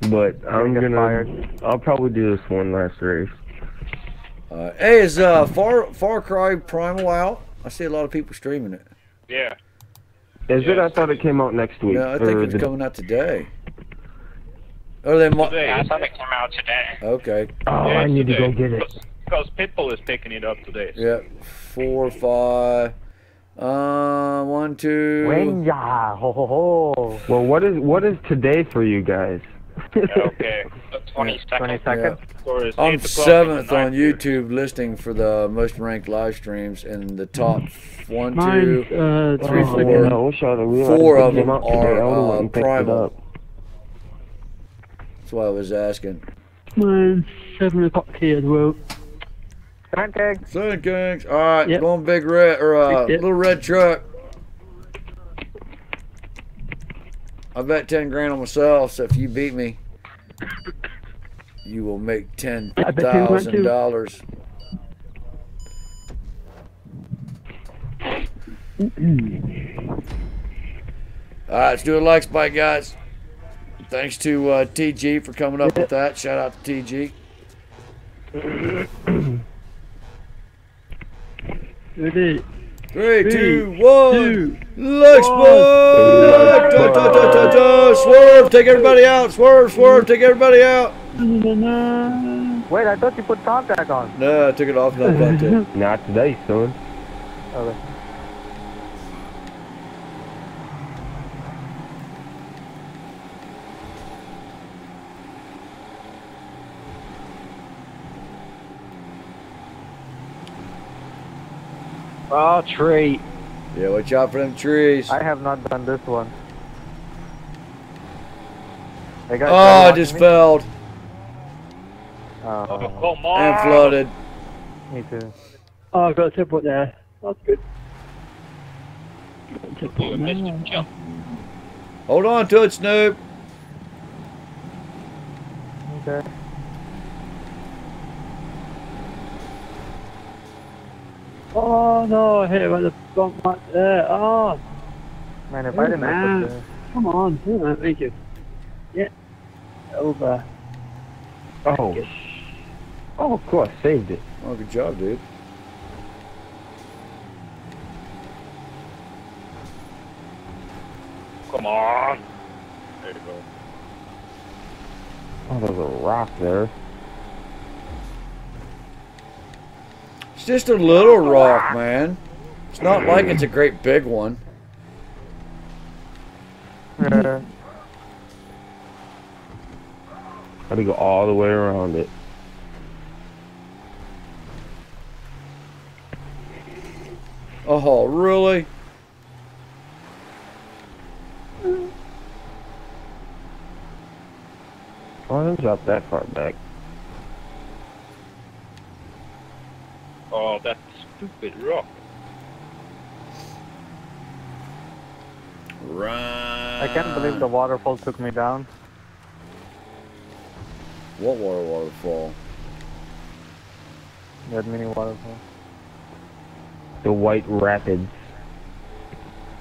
but I'm gonna. fired. I'll probably do this one last race. Uh, hey, is uh, Far Far Cry Primal out? I see a lot of people streaming it. Yeah. Is it? I thought it came out next week. No, I think it's the- coming out today. Or they mo- Today. I thought it came out today. Okay. Oh, Yeah, I need to go get it. Because- Because Pitbull is picking it up today. Yeah, four, five, uh, one, two. Wenja, ho ho ho. Well, what is what is today for you guys? Okay. The 22nd. 22nd. Or is I'm eight o'clock seventh in the on night here. YouTube listing for the most ranked live streams, and the top one, Mine's, two, uh, three, Oh, four. man, I wish I'd have realized Four it of came them out today. I are would've uh, went and picked it primal. up. That's why I was asking. Mine's 7 o'clock here as well. Pancake. Sun Kings. All right, Yep. going big red or uh, Yep. little red truck. I bet ten grand on myself. So if you beat me, you will make ten I bet 10 grand thousand too. dollars. All right, let's do a like spike, guys. Thanks to uh, TG for coming up with that. Shout out to TG. Ready? Three, Three, two, one. two, Lex one. Spike! Da, da, da, da, da. Swerve, take everybody out. Swerve, swerve, take everybody out. Wait, I thought you put contact on. No, I took it off. Not. (laughs) Not today, son. Okay. Oh, tree. Yeah, watch out for them trees. I have not done this one. Hey guys, Oh, I just watching me? felled Oh, Oh, come on. and flooded. me too. Oh, I've got a tip there. That's good. Got a tip You missed there. a jump. Hold on to it, Snoop. Okay. Oh no, I hit it right the bump right there. Oh, Man, if Oh, I didn't man. put the... come on. Yeah, thank you. Yeah. Over. Oh. Oh, of course, saved it. Oh, good job, dude. Come on. There you go. Oh, there's a rock there. It's just a little rock, man. It's not like it's a great big one. Yeah. Got to go all the way around it. Oh, really? Oh, I didn't drop that far back. Oh, that stupid rock. Right. I can't believe the waterfall took me down. What water waterfall? That mini waterfall. The White Rapids.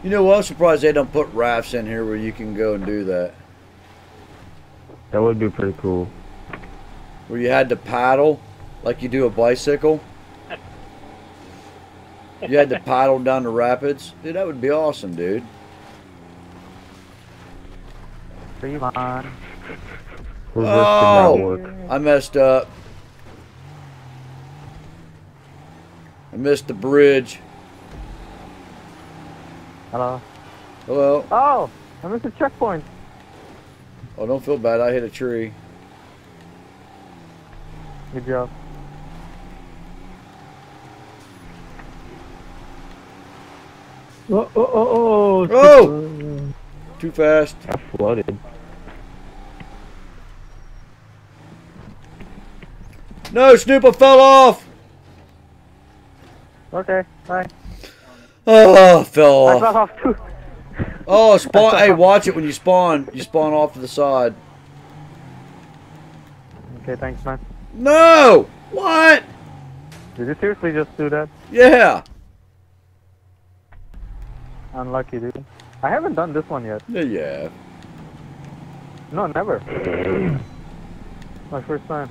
You know what? I'm surprised they don't put rafts in here where you can go and do that. That would be pretty cool. Where you had to paddle Like you do a bicycle? You had to paddle down the rapids? Dude, that would be awesome, dude. Trayvon. Reverse Oh! did not work. I messed up. I missed the bridge. Hello. Hello? Oh, I missed a checkpoint. Oh, don't feel bad. I hit a tree. Good job. Oh, oh, oh, oh. Oh! Too fast. I flooded. No, Snoop, I fell off! Okay, bye. Oh, fell off. I off. fell off too. Oh, spawn. (laughs) Hey, watch it when you spawn. You spawn off to the side. Okay, thanks, man. No! What? Did you seriously just do that? Yeah. Unlucky, dude. I haven't done this one yet. Yeah, yeah. No, never. My first time.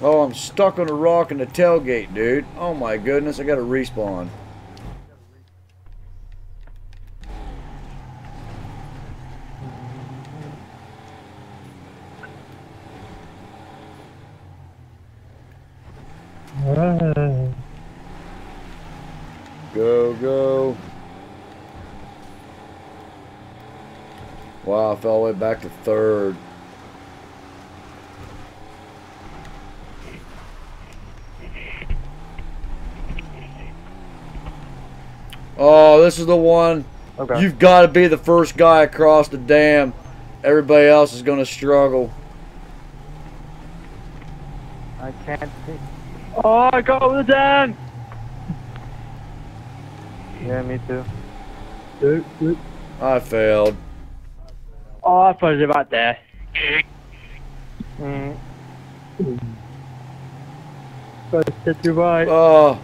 Oh, I'm stuck on a rock in the tailgate, dude. Oh my goodness, I gotta respawn. Go, go. Wow, I fell all the way back to third. Oh, this is the one. Okay. You've got to be the first guy across the dam. Everybody else is going to struggle. I can't see. Oh, I got over the dam. Yeah, me too. Dude, dude. I failed. Oh, I thought it was about there. Mm. First step to right, Oh,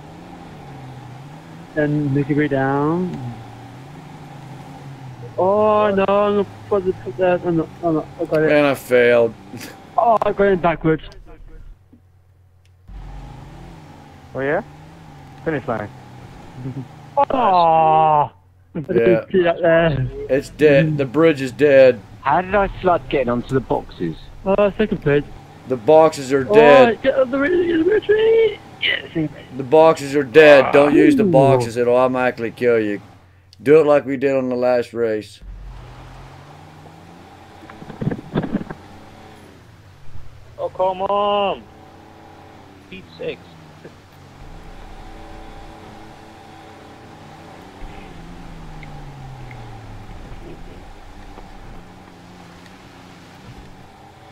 and make your way down. Oh no, I'm gonna put it- put that. Oh no, oh no, I got it. man, I failed. Oh, I got it backwards. Oh yeah? Finish line. (laughs) Oh, I Yeah. didn't see that there. It's dead. The bridge is dead. How did I flood getting onto the boxes? Oh, second place. The boxes are Oh, dead. get on the tree, get on the tree. Yes. The boxes are dead. Ah. Don't use the boxes. It'll automatically kill you. Do it like we did on the last race. Oh, come on! Pete's sakes.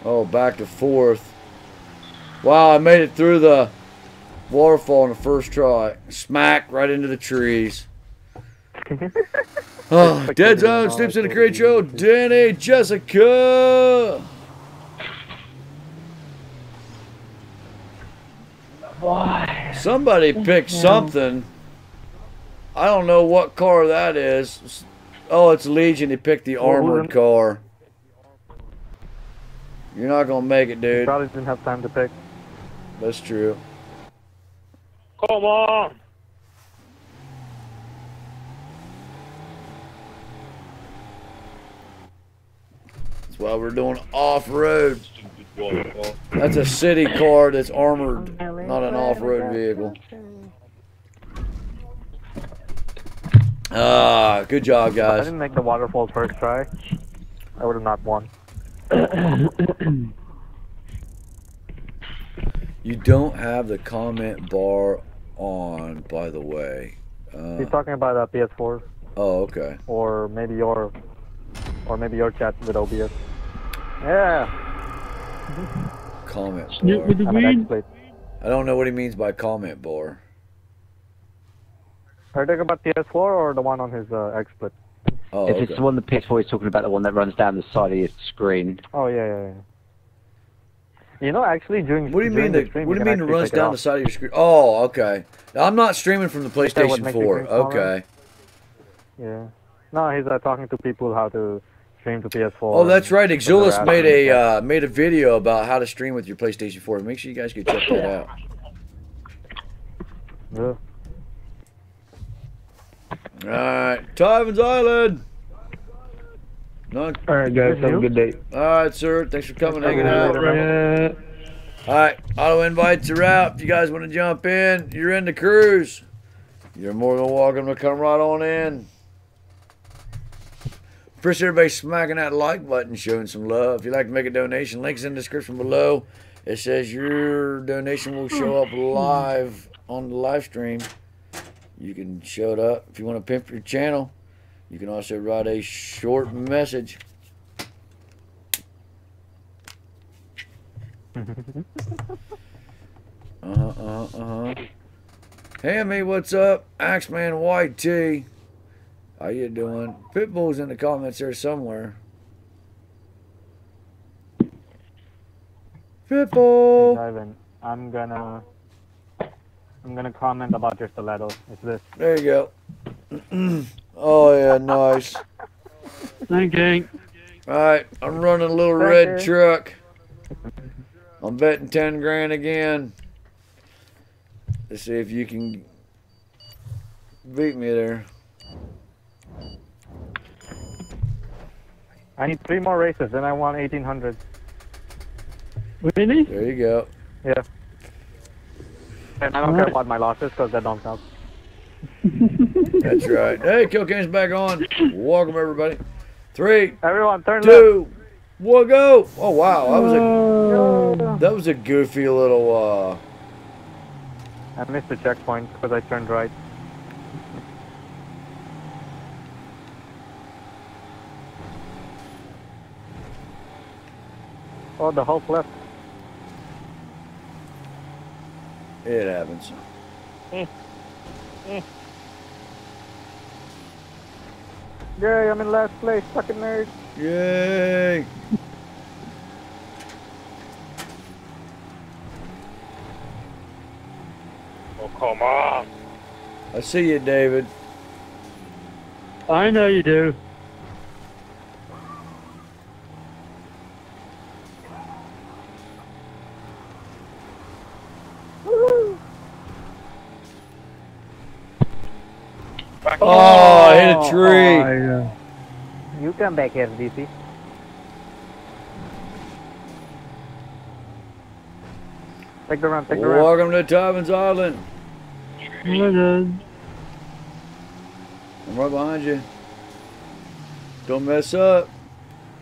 Oh, back to fourth. Wow, I made it through the waterfall in the first try. Smack right into the trees. (laughs) Oh, Dead Zone, Snips in the Crate Show, Danny, Jessica. Why? Somebody picked something. I don't know what car that is. Oh, it's Legion. He picked the armored car. You're not gonna make it, dude. Probably didn't have time to pick. That's true. Come on! That's why we're doing off-road. That's a city car that's armored, not an off-road vehicle. Ah, good job, guys. I didn't make the waterfall first try. I would have not won. (coughs) You don't have the comment bar on, by the way. Uh, He's talking about uh, PS4 oh, okay. or maybe your or maybe your chat with OBS. Yeah, Comment bar. with the I'm green. I don't know what he means by comment bar. Are you talking about PS4 or the one on his uh, XSplit? Oh, if okay. it's the one the PS4 is talking about, the one that runs down the side of your screen. Oh yeah, yeah, yeah. You know, actually, during What do you mean? the The, stream, what do you mean it runs down off. the side of your screen? Oh, okay. I'm not streaming from the PlayStation makes 4. Okay. Yeah. No, he's uh, talking to people how to stream to PS4. Oh, that's right. and Exulus other made a uh, made a video about how to stream with your PlayStation 4. Make sure you guys go check that out. Yeah. All right, Tivan's Island. No, All right, guys. Have a good day. all right, sir. Thanks for coming, hanging out. Yeah. All right, auto invites are out. If you guys want to jump in, you're in the cruise. You're more than welcome to come right on in. Appreciate everybody smacking that like button, showing some love. If you'd like to make a donation, links in the description below. It says your donation will show up hmm. live on the live stream. You can show it up. If you want to pimp your channel, you can also write a short message. (laughs) Uh-huh, uh-huh, uh-huh. Hammy, what's up? Axeman White T. How you doing? Pitbull's in the comments there somewhere. Pitbull! Ivan, I'm gonna I'm gonna comment about your stiletto. It's this. There you go. (clears throat) oh yeah, nice. Thank you. Alright, I'm running a little Thank red you. truck. I'm betting 10 grand again. Let's see if you can beat me there. I need three more races, then I want 1800. Really? There you go. Yeah. And I don't care about my losses because that don't count. (laughs) That's right. Hey, Cocaine's back on. Welcome everybody. Three, Everyone, turn left. two, one, go. Oh wow, that was a that was a goofy little. uh I missed the checkpoint because I turned right. Oh, the Hulk left. It happens. (laughs) Yay, I'm in last place, fucking nerd. Yay! Oh, come on. I see you, David. I know you do. Oh, I hit a tree. Oh, yeah. You come back here, DC. Take the run, take the run. Welcome to Tivan's Island. Well done. I'm right behind you. Don't mess up.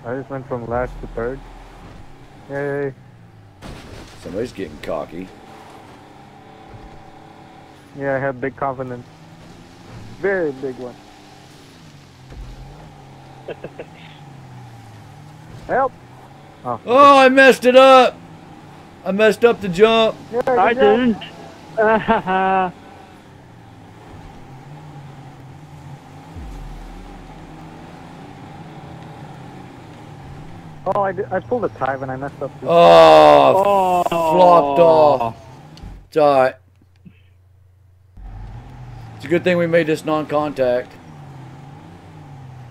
I just went from last to third. Yay. Somebody's getting cocky. Yeah, I have big confidence. Very big one. (laughs) Help! Oh, I messed it up. I messed up the jump. Yeah, I good didn't. Ah, (laughs) Oh, I, did, I pulled a tie when I messed up. too. Oh, oh. flopped off. It's alright. It's a good thing we made this non-contact.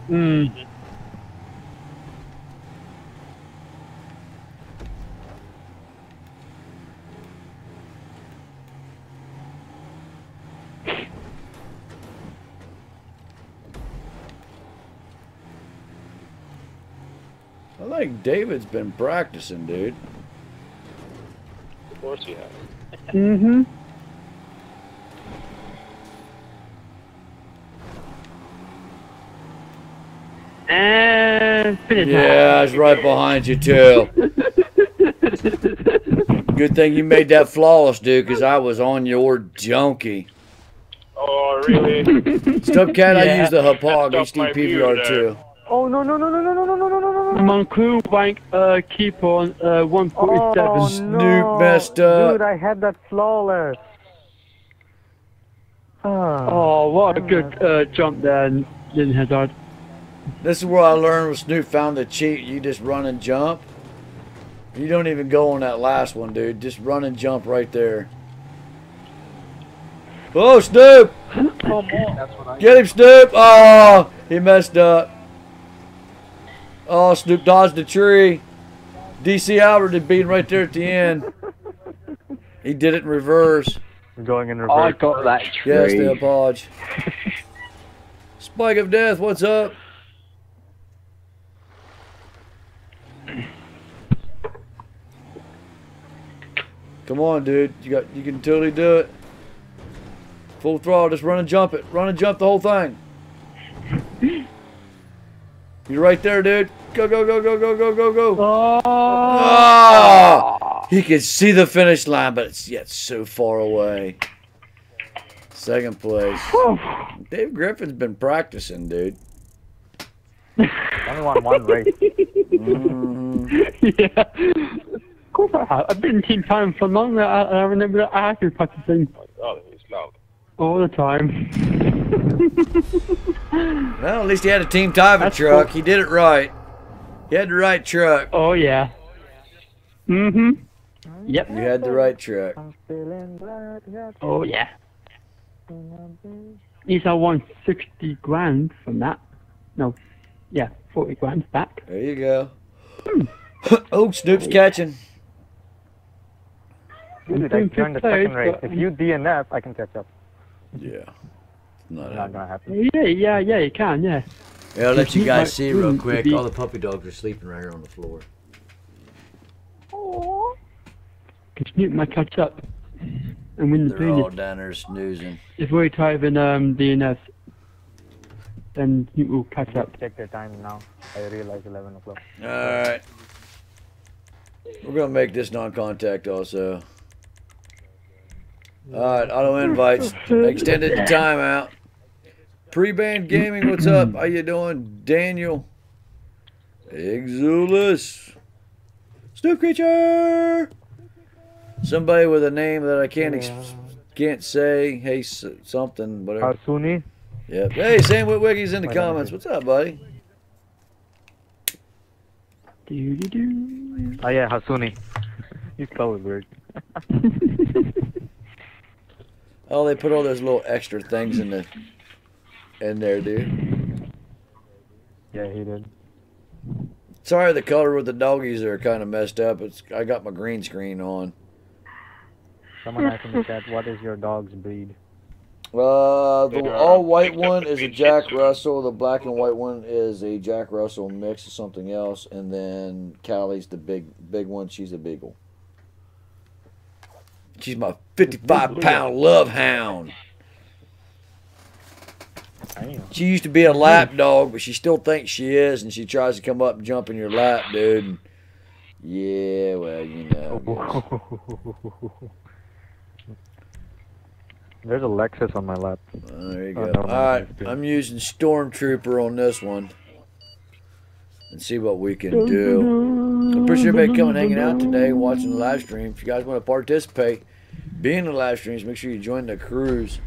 Hmm. I think David's been practicing, dude. Of course you have. Mm-hmm. And finish. Yeah, I was right behind you too. Good thing you made that flawless, dude, because I was on your junkie. Oh, really? Stubcat, I Yeah. use the Hauppauge Messed up my HD PVR too. Oh, no, no, no, no, no, no, no, no, no, no, no, no. I'm on crew bank, uh, keep on, uh, 147. Oh, Snoop no. messed up. Dude, I had that flawless. Ah. Oh, what a good, uh, jump there, and didn't hit hard. This is where I learned when Snoop found the cheat. You just run and jump. You don't even go on that last one, dude. Just run and jump right there. Oh, Snoop! That's what Get him, Snoop! Oh, He messed up. Oh, Snoop dodged the tree. DC Albert did beat him right there at the end. He did it in reverse. Going in reverse. I got that tree. Yes, the Podge. (laughs) Spike of Death, what's up? Come on, dude. You got you can totally do it. Full throttle, just run and jump it. Run and jump the whole thing. (laughs) You're right there, dude. Go, go, go, go, go, go, go, go. Ah! He can see the finish line, but it's yet so far away. Second place. Dave Griffin's been practicing, dude. (laughs) Only won one race. Mhm. (laughs) yeah. Of course I have. I've been in team time for long. I, I remember that I have been practicing Oh, he's loud. all the time. (laughs) Well, at least he had a team Tyver That's truck. cool. He did it right. He had the right truck. Oh yeah. Mm-hmm. Yep. You had the right truck. Oh yeah. At least I won 60 grand from that. No, yeah, 40 grand back. There you go. (laughs) oh, Snoop's catching. Dude, I joined the second race. If you DNF, I can catch up. Yeah. Not Not gonna happen. Yeah, yeah, yeah, you can, yeah. Yeah, I'll let you guys my see real quick. All the puppy dogs are sleeping right here on the floor. Can Snoop might catch up and win the They're all bonus. down there snoozing. If we type in um, DNS, then you will catch up. Check the time now. I realize 11 o'clock. All right. We're gonna make this non-contact also. All right, auto invites extended the timeout. Pre-band gaming, what's up? How you doing, Daniel? Exulus, Snoop creature. Somebody with a name that I can't ex- can't say. Hey, s- something, whatever. Harsuni? Yep. Hey, Sam Witwicky's in the Wait, comments. What's up, buddy? Oh yeah, Hasuni. (laughs) you spell it weird. (laughs) Oh, they put all those little extra things in the in there, dude. Yeah, he did. Sorry, the color with the doggies are kind of messed up. It's I got my green screen on. Someone asked in the chat, what is your dog's breed? Uh, the all white one is a Jack Russell. The black and white one is a Jack Russell mix of something else, and then Callie's the big big one. She's a beagle. She's my fifty-five pound love hound. Damn. She used to be a lap hmm. dog, but she still thinks she is, and she tries to come up and jump in your lap, dude. And yeah, well, you know. (laughs) There's a Lexus on my lap. Oh, there you Oh, go. no, All right. I'm using Stormtrooper on this one, and see what we can do. Appreciate everybody coming, hanging out today, watching the live stream. If you guys want to participate, be in the live streams. Make sure you join the cruise.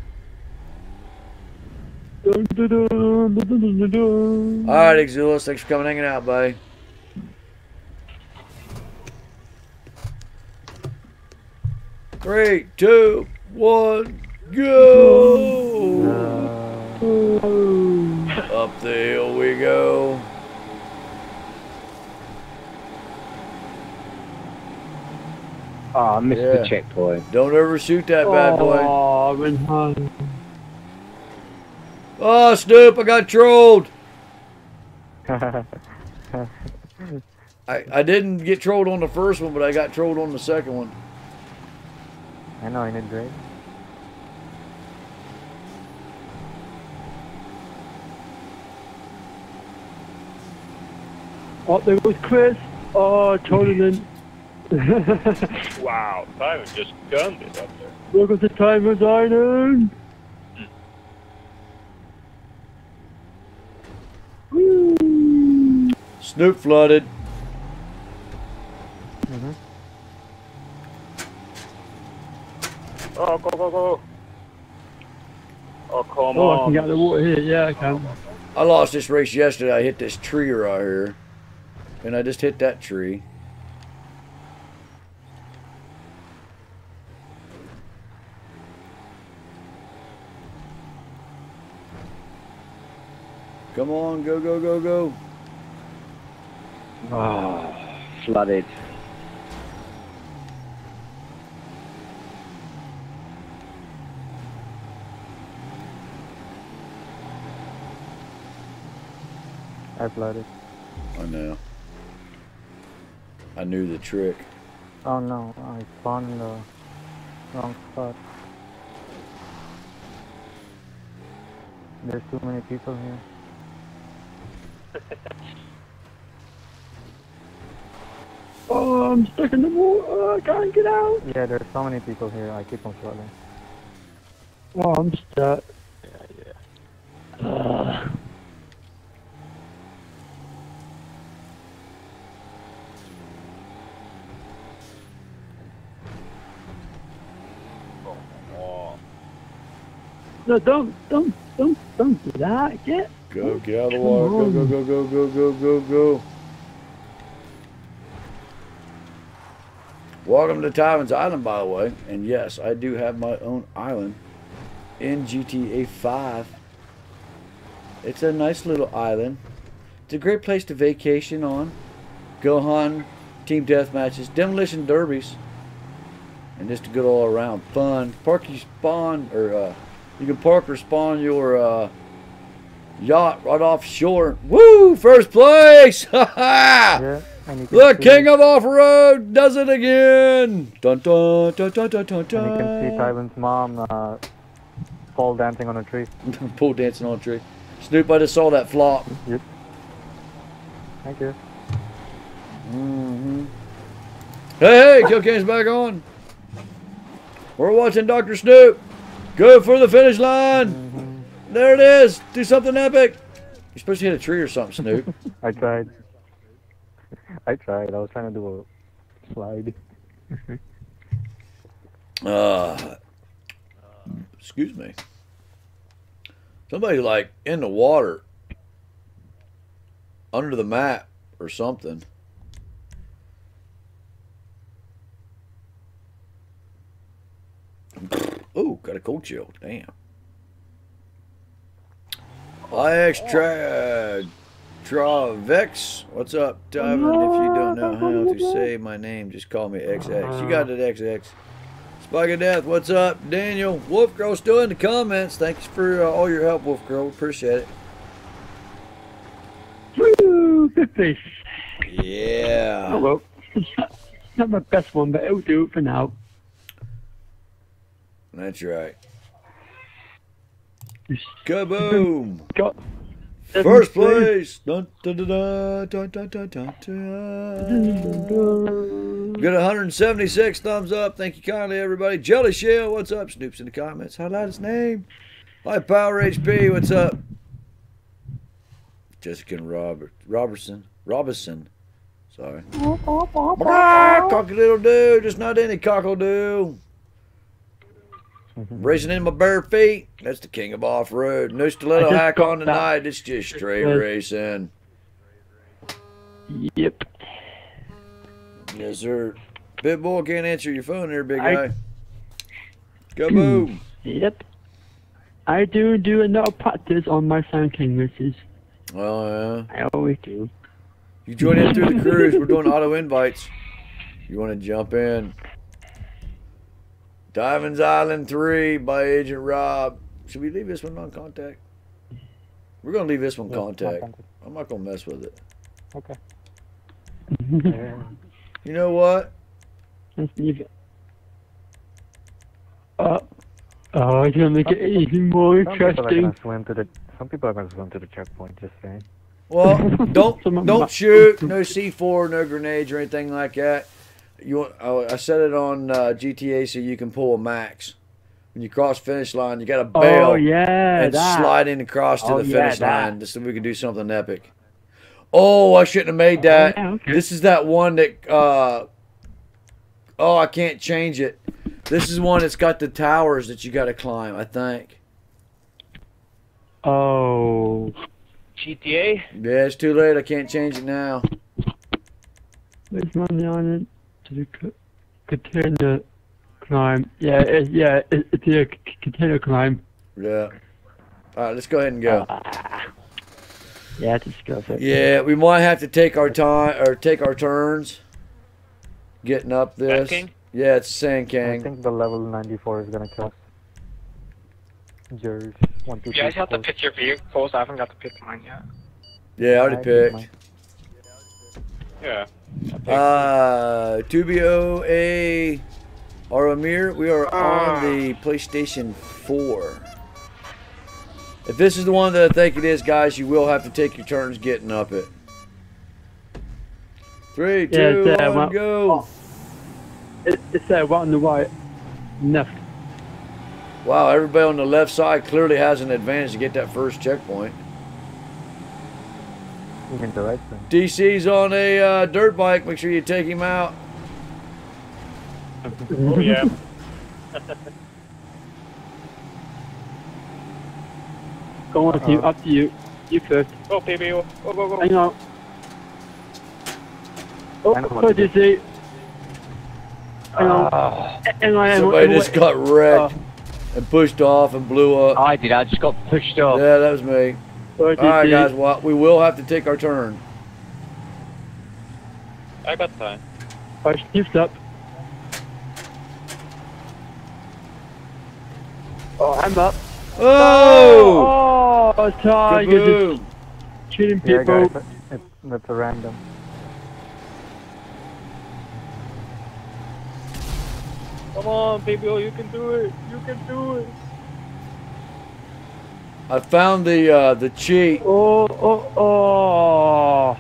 All right, Exulus, thanks for coming, hanging out, buddy. Three, two, one, go! Up the hill we go. Oh, I missed Yeah. the checkpoint. Don't ever shoot that bad boy. Oh, when hung. Oh, Snoop, I got trolled. (laughs) I, I didn't get trolled on the first one, but I got trolled on the second one. I know, ain't it great? Oh, there was Chris. Oh, tournament. (laughs) Wow, Simon just gunned it up there. Look at the timers, Iron. Woo. Hmm. Snoop flooded. Mm-hmm. Oh, go, go, go. Oh, come Oh, I on. can get the water here. Yeah, I can. I lost this race yesterday. I hit this tree right here. And I just hit that tree. Come on, go, go, go, go. Oh, flooded. I flooded. I know. I knew the trick. Oh no, I found the wrong spot. There's too many people here. Oh, I'm stuck in the water. I can't get out. Yeah, there's so many people here. I keep on flooding. Oh, I'm stuck. Yeah, yeah. Uh, (sighs) no, don't, don't, don't, don't do that. Get. Go, get out of the water. Go, go, go, go, go, go, go, go. Welcome to Tivan's Island, by the way. And yes, I do have my own island in GTA 5. It's a nice little island. It's a great place to vacation on. Go hunt, team death matches, demolition derbies, and just a good all around fun. Park your spawn, or uh, you can park or spawn your uh, yacht right offshore. Woo! First place! (laughs) Ha ha! Yeah, and you can The king of off-road does it again! Dun dun dun dun dun dun And you can see dun. Tivan's mom uh, pole dancing on a tree. (laughs) Pole dancing on a tree. Snoop, I just saw that flop. Yep. Thank you. hmm Hey, hey, Kill King's back on. We're watching Dr. Snoop. Go for the finish line. There it is. Do something epic. You're supposed to hit a tree or something, Snoop. (laughs) I tried. I tried. I was trying to do a slide. Uh, excuse me. Somebody like in the water, under the mat or something. Ooh, got a cold chill. Damn. IX Tra Travex. What's up, Tivan? If you don't know how to say my name, just call me XX. You got it, XX. Spike of Death, what's up? Daniel, Wolf Girl still in the comments. Thanks for uh, all your help, Wolf Girl. Appreciate it. Woo! Good fish. Yeah. well. (laughs) Not my best one, but it'll do for now. That's right. Kaboom! (laughs) Got First place! Dun, dun, dun, dun, dun, dun, dun, dun, dun. Got 176 thumbs up. Thank you kindly, everybody. Jelly Shell, what's up? Snoop's in the comments. how Highlight his name. Hi, Power HP, what's up? Jessica and Robert Robertson. Robinson. Sorry. Cocky little dude, just not any cockle do. Mm-hmm. Racing in my bare feet. That's the king of off road. No stiletto hack on that. tonight. It's just straight Yes. racing. Yep. Yes, sir. Boy can't answer your phone there, big I- guy. Kaboom. Yep. I do do a lot of practice on my Sand King races. Oh, yeah. I always do. You join in through the cruise. We're doing auto invites. You want to jump in? Diamonds Island 3 by Agent Rob. Should we leave this one on contact? We're going to leave this one Yeah, contact. contact. I'm not going to mess with it. Okay. (laughs) You know what? Let's leave it. Uh, oh, it's gonna make it even more Some people are interesting. gonna swim to the. Some people are gonna swim to the checkpoint. Just saying. Well, (laughs) don't don't shoot. (laughs) No C4, no grenades or anything like that. You want? oh, I set it on uh, GTA so you can pull a max. When you cross finish line, you got to bail Oh yeah, and that. slide in across to Oh, the finish that. line, just so we can do something epic. Oh, I shouldn't have made that. yeah, okay. This is that one that. Uh, oh, I can't change it. This is one that's got the towers that you got to climb. I think. Oh, GTA? Yeah, it's too late. I can't change it now. there's money on it. To the co- container climb. Yeah, it, yeah, it, it's a c- container climb. Yeah. All right, let's go ahead and go. Ah. Yeah, discuss it. Yeah, we might have to take our time or take our turns getting up this. King? Yeah, it's Sand I think the level 94 is gonna kill us. Jerry, one, two, You guys three, have to pick your vehicles. I haven't got to pick mine yet. Yeah, I already I picked picked. Yeah. Uh, Tubio A. Aramir, we are on the PlayStation 4. If this is the one that I think it is, guys, you will have to take your turns getting up it. Three, Yeah, two, it's, uh, one, well- go. It, it's there, one on the right. Left. Wow, everybody on the left side clearly has an advantage to get that first checkpoint. You can do. DC's on a uh, dirt bike. Make sure you take him out. Oh yeah. (laughs) Go on, team. Up to you. You first. Go PBO. Go go go. Hang on. Oh, I what go to DC. Hang on. Hang on, hang on. Somebody hang on. just got wrecked and pushed off and blew up. I did. I just got pushed off. Yeah, that was me. Go All right, guys. Well, we will have to take our turn. I got time. Right, shift up. Oh, I'm up. Oh! Oh, oh Tiger Kaboom! just shooting Yeah, people. guys, it's, that's a random. Come on, PBO. Oh, you can do it. You can do it. I found the uh, the cheat. Oh, oh, oh.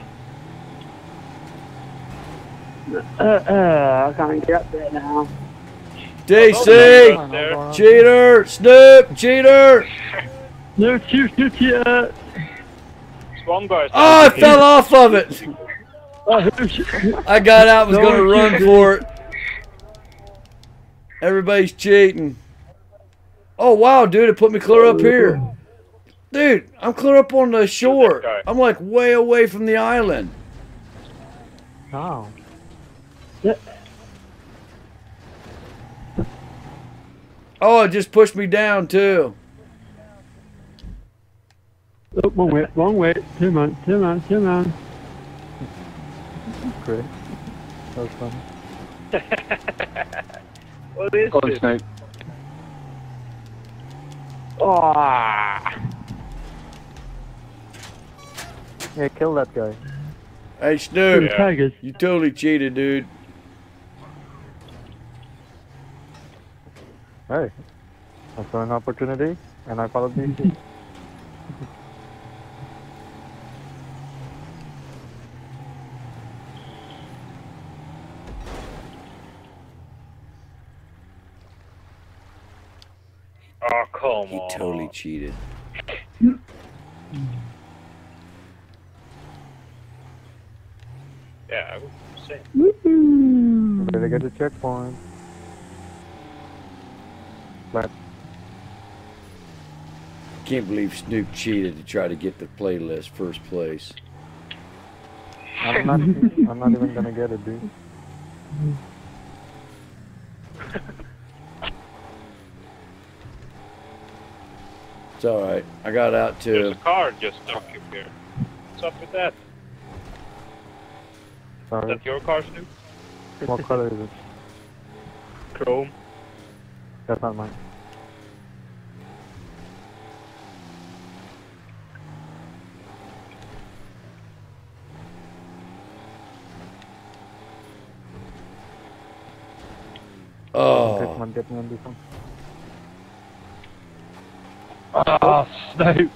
Uh, uh, I can't get up there now. DC, There. cheater, Snoop, cheater. No, shoot, shoot, here. One guy. Oh, I fell off of it. Oh. (laughs) I got out, was No, gonna run shoot. for it. Everybody's cheating. Oh wow, dude, it put me clear up here. Dude, I'm clear up on the shore. I'm like way away from the island. Oh. Oh, it just pushed me down too. Oh, wrong way, wrong way. Two man, two man, two man. Great. That was fun. (laughs) What is Go on, it? Snoop. Oh, ah. Yeah, kill that guy. Hey Snoop, Yeah. You totally cheated, dude. Hey. I saw an opportunity and I followed DC. Oh, come He on. totally cheated. (laughs) Yeah, I was saying. Better get the checkpoint. But Can't believe Snoop cheated to try to get the playlist first place. I'm not I'm not even gonna get it, dude. It's all right. I got out to. There's to. a car just stuck up here. What's up with that? Is that your car, Snoop? What (laughs) color is it? Chrome. That's not mine. Get Oh, one, get me on this one. Oh, Snoop.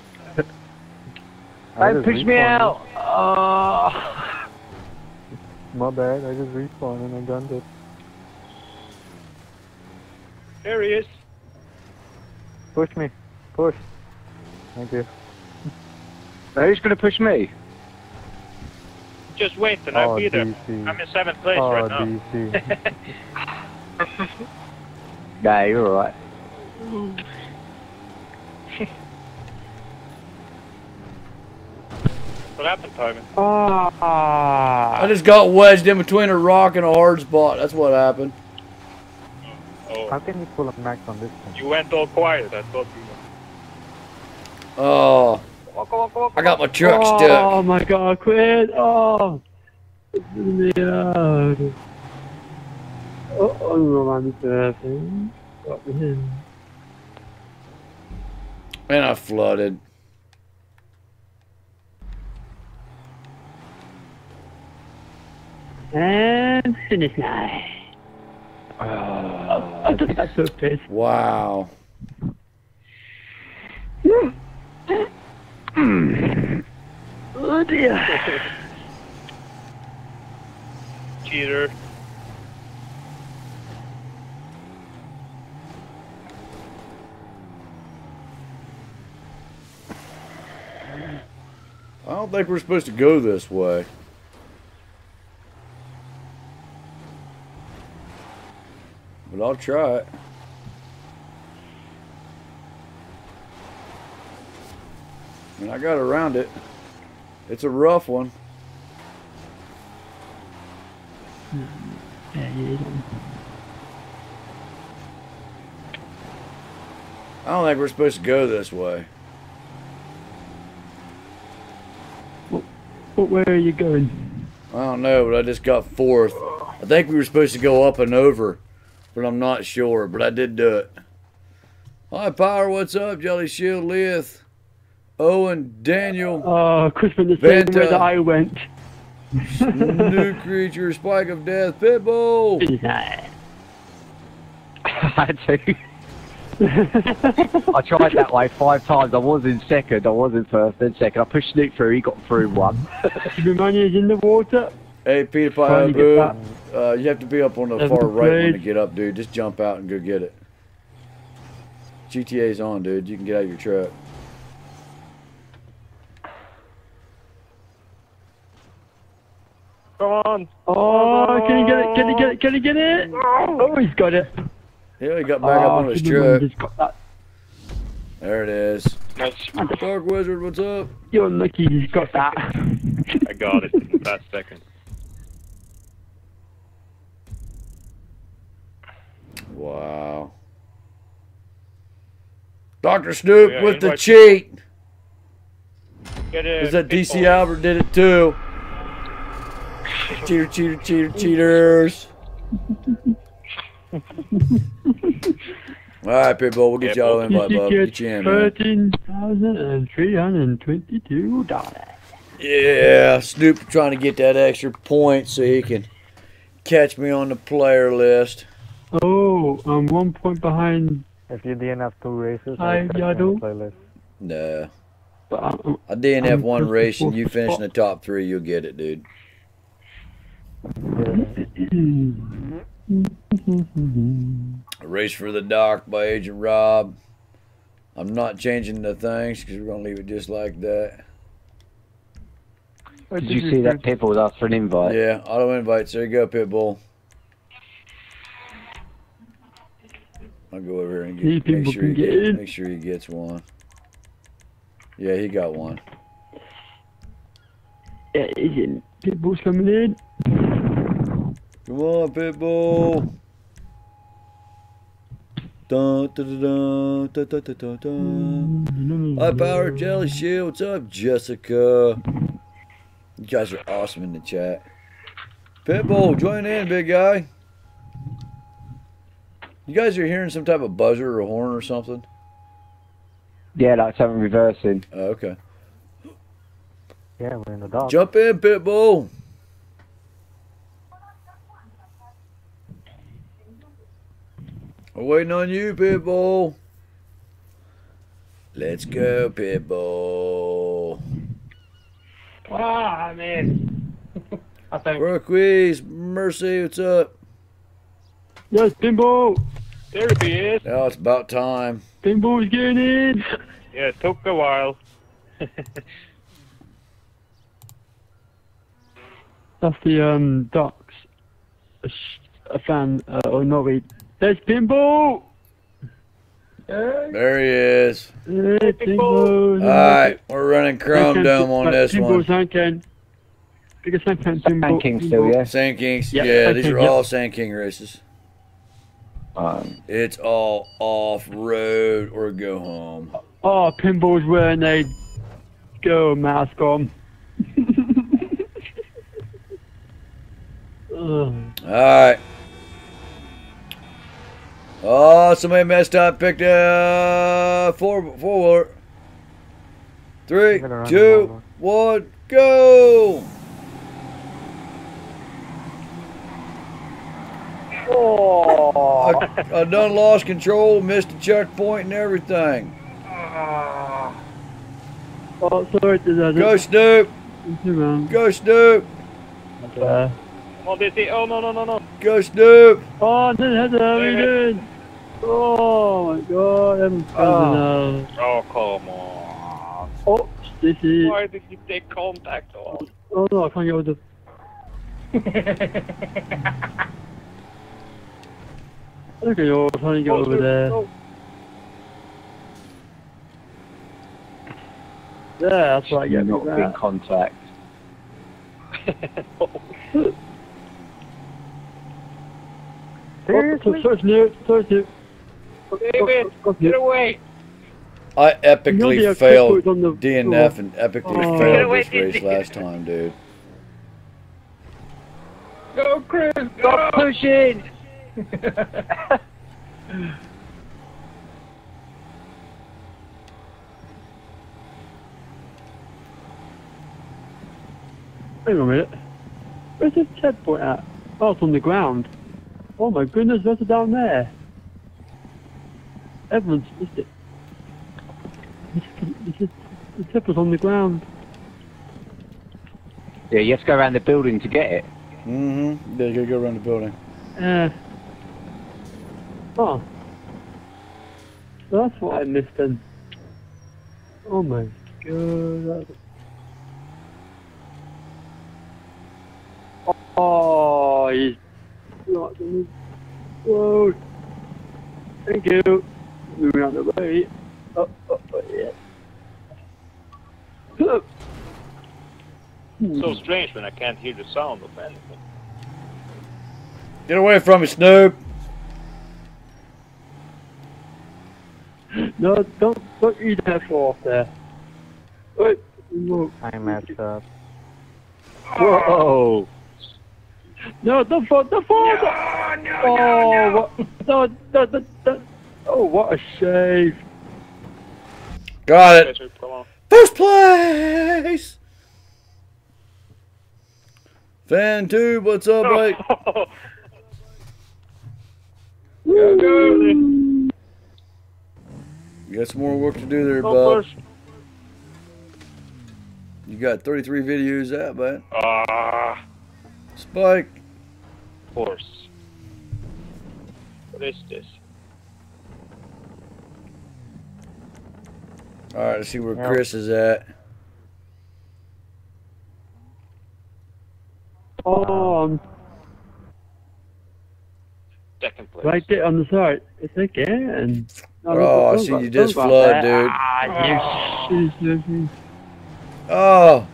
I Don't push me out. Oh. My bad, I just respawned and I gunned it. There he is. Push me. Push. Thank you. Who's going to push me? Just wait and I'll Oh, be there. DC. I'm in seventh place Oh, right now. DC. Yeah, (laughs) you're alright. What happened, Tiger? Ah. I just got wedged in between a rock and a hard spot. That's what happened. Oh, How can you pull a max on this one? you went all quiet. I thought you were. Oh, I got my truck oh, stuck. Oh my god, quit! Oh! Yeah. Oh, oh, I'm surfing. Got me. And I flooded. And finish line. Oh, I just got so pissed. Wow. Oh dear. Cheater. I don't think we're supposed to go this way. But I'll try it. And I got around it. It's a rough one. I don't think we're supposed to go this way. Where are you going? I don't know, but I just got fourth. I think we were supposed to go up and over, but I'm not sure. But I did do it. Hi, Power. What's up? Jelly Shield, Lith, Owen, Daniel. Uh, oh, Chris went the same Vanta. way that I went. (laughs) New creature, Spike of Death, Pitbull. (laughs) I had to. I tried that way five times. I was in second, I was in first, then second. I pushed Snoop through, he got through one. the money is in the water. Hey, Peter Pie, Trying to get boo. that. Uh, you have to be up on the Seventh far right one to get up, dude. Just jump out and go get it. GTA's on, dude. You can get out of your truck. Come on. Oh, can he get it? Can he get it? Can he get it? Oh, he's got it. Yeah, he got back up Oh, on his Superman truck. got that. There it is. Nice. Dark Wizard, what's up? You're lucky he's got that. I got it in the last second. Wow. Dr. Snoop Yeah, with the invite- cheat. Get Is that DC pitbull. Albert did it too? Cheater, cheater, cheater, cheaters. All right, people, we'll get you all in, You bub. get Get you in, man. thirteen thousand and three hundred and twenty-two dollars. Yeah, Snoop trying to get that extra point so he can catch me on the player list. Oh, I'm one point behind. If you DNF two races, Hi, I'll put you on Yadu. the playlist. Nah. But I'm, I DNF I'm one race and you the finish in the top three, you'll get it, dude. A Race for the Dock by Agent Rob. I'm not changing the things because we're going to leave it just like that. Did you see that people was asked for an invite? Yeah, auto invites. There you go, Pitbull. I'll go over here and get, make sure he get gets, make sure he gets one. Yeah, he got one. Yeah, he's. Pitbull's coming in. Come on, Pitbull. Dun, dun, dun, dun, dun, dun, dun, dun. Hi, Power Jelly Shield. What's up, Jessica? You guys are awesome in the chat. Pitbull, join in, big guy. You guys are hearing some type of buzzer or a horn or something? Yeah, like something reversing. Oh, okay. Yeah, we're in the dock. Jump in, Pitbull. We're waiting on you, Pitbull. Let's go, Pitbull. Ah, man. (laughs) I think. Brookies, Mercy, what's up? Yes, Pinball. There he is. Now it's about time. Pinball's getting in. Yeah, it took a while. (laughs) That's the um Ducks. A, sh- a fan. Uh, oh no, wait. There's Pinball. There he is. Hey, Pinball. All right, we're running Chrome Sankan- Dome on uh, this Pinball one. Sankan. Biggest Sankan Pinball. Sand King still, Pinball. yeah? Sand Kings. Yeah, Yeah, Sand these are yeah. all Sand King races. Um, It's all off road or go home. Oh, Pinball's wearing a go, mask on. (laughs) All right. Oh, somebody messed up. Picked uh four forward. Three, Gonna run two, one, go. Oh, I, I done lost control, missed the checkpoint and everything. oh sorry, did I Go Snoop, go Snoop, Uh, Come on, DC. Oh, no, no, no, no. go Snoop. oh, no, Heather, how are you doing? Oh my god, I'm frozen now. Oh, come on. Oh, this is. Why did you take contact off? Oh no, I can't get with the. (laughs) Look at you trying to get over there. Yeah, that's right, I You're not with in that. contact. (laughs) Seriously? Search new, search new. David, get away. I epically You'll be a failed clipboard on the DNF and epically Oh. failed Get away, this race last time, dude. Go, Chris. Stop Go. pushing! Hang on a minute. Where's the checkpoint at? Oh, it's on the ground. Oh my goodness, where's it down there? Everyone's missed it. This is, the tip was on the ground. Yeah, you have to go around the building to get it. Mm-hmm. Yeah, you gotta go around the building. Uh, oh. That's what I missed then. Oh my god. Oh, he's not gonna. Whoa. Thank you. Moving out the way. Oh, oh, oh yeah. Hmm. So strange when I can't hear the sound of anything. Get away from me, Snoop. No, don't, don't eat that fall off there. Wait, no. I messed up. Whoa! No, don't fall, don't fall! No, no, oh, What, no, no, no, no. Oh, what a shame. Got it. Better, come on. First place. Fan tube, what's up, mate? (laughs) Go, go. You got some more work to do there, Go bub. push. You got 33 videos out, man. Ah, Spike. horse. What is this? All right, let's see where Yeah. Chris is at. Oh, I'm Second place. right there on the side. It's again. No, Oh, I don't see you just go out flood, dude. Ah, you. Oh,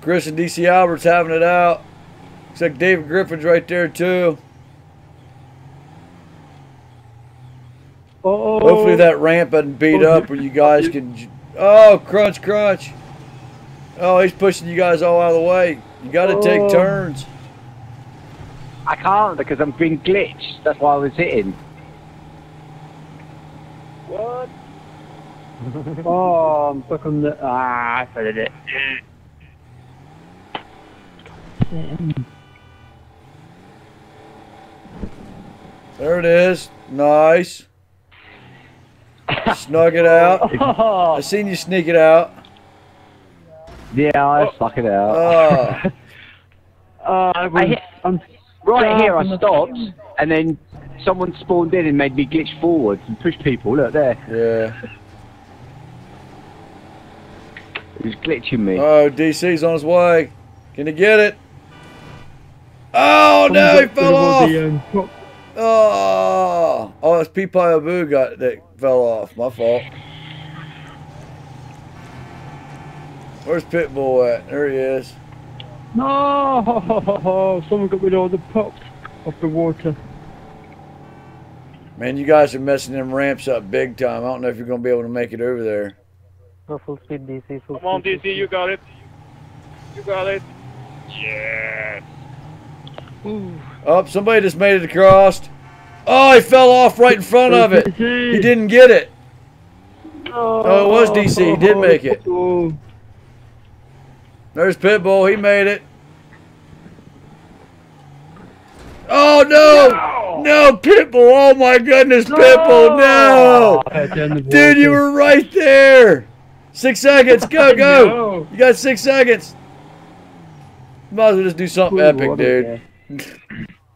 Chris and DC Albert's having it out. Looks like David Griffin's right there too. Oh, Hopefully that ramp doesn't beat Oh, up where you guys can. Oh, crunch, crunch. Oh, he's pushing you guys all out of the way. You got to take Oh. turns. I can't because I'm being glitched. That's why I was hitting. What? Oh, I'm stuck on the. Ah, I fell it. There it is. Nice. Snug it out. (laughs) Oh, I seen you sneak it out. Yeah, I stuck it out. Oh. oh, (laughs) I was, hit- I'm right here, I stopped, and then someone spawned in and made me glitch forwards and push people. Look there, Yeah. He's glitching me. Oh, DC's on his way. Can he get it? Oh no, he fell off. The, um, Oh, oh, it's Peepai Abu got that fell off. My fault. Where's Pitbull at? There he is. No, (laughs) someone got rid of all the pops off the water. Man, you guys are messing them ramps up big time. I don't know if you're gonna be able to make it over there. Go full speed, DC. Full Come on, speed. DC, you got it. You got it. Yes. Oh, somebody just made it across. Oh, he fell off right in front of it. He didn't get it. Oh, oh it was DC. He did make it. Oh, There's Pitbull. He made it. Oh no! No, Pitbull! Oh my goodness, Pitbull! No! head down the Dude, you were right there. Six seconds. Go, (laughs) go. No. You got six seconds. Might as well just do something Ooh, epic, dude. a-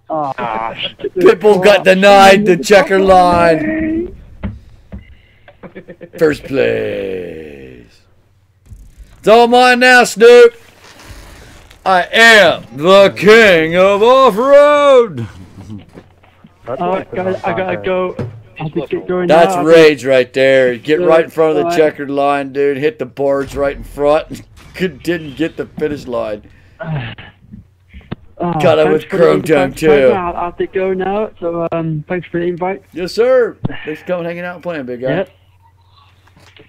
Oh, (laughs) Pitbull got denied the checker line. (laughs) First place. It's all mine now, Snoop. I am the king of off-road. That's Oh, I gotta, I gotta go. I get going That's now. rage right there. Get right in front of the checkered line, dude. Hit the boards right in front. (laughs) Didn't get the finish line. Oh, Got it thanks with Chrome invite, Jump, guys. too. I'll, I'll have to go now. So um, thanks for the invite. Yes, sir. Thanks for coming, hanging out, and playing, big guy. Yep.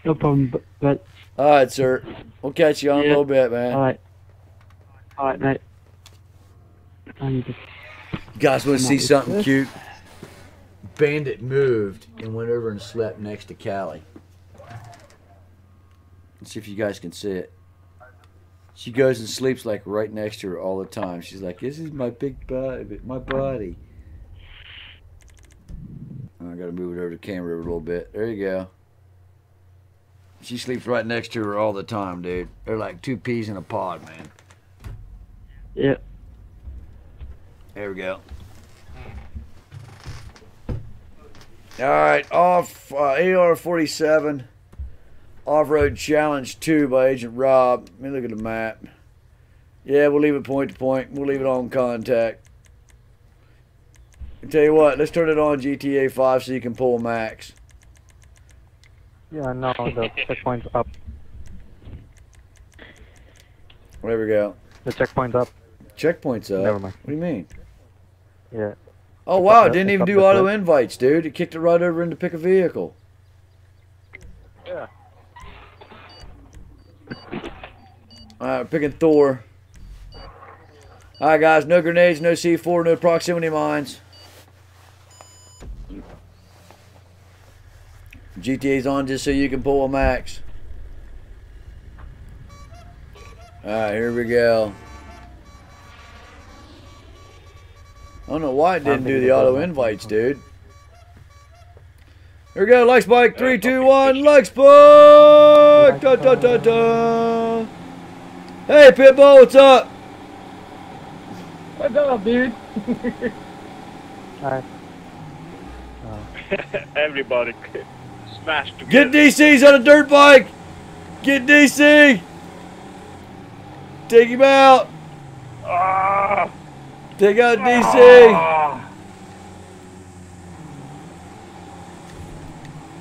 No problem. But, but All right, sir. We'll catch you on Yeah. a little bit, man. all right, all right, mate. I need to. You guys want to see something this- cute? Bandit moved and went over and slept next to Callie. Let's see if you guys can see it. She goes and sleeps like right next to her all the time. She's like, "This is my big body, my body." Oh, I gotta move it over the camera a little bit. There you go. She sleeps right next to her all the time, dude. They're like two peas in a pod, man. Yeah. There we go. All right, off uh, AR 47, off road challenge two by Agent Rob. Let me look at the map. Yeah, we'll leave it point to point. We'll leave it on contact. I tell you what, let's turn it on GTA 5 so you can pull max. Yeah, no, the checkpoint's up. There we go. The checkpoint's up. Checkpoint's up. Never mind. What do you mean? Yeah. Oh wow, it didn't even do auto clip. invites, dude. It kicked it right over in to pick a vehicle. Yeah. Alright, picking Thor. Alright guys, no grenades, no C4, no proximity mines. GTA's on just so you can pull a max. Alright, here we go. I don't know why it didn't do the auto invites, dude. Here we go, Lex Bike, 3, 2, 1, Lex Bike! Da, da, da, da. Hey, Pitbull, what's up? What's up, dude? Alright. (laughs) Everybody smashed Get. DC's on a dirt bike! Get DC! Take him out! Ah! Take out DC! Ah!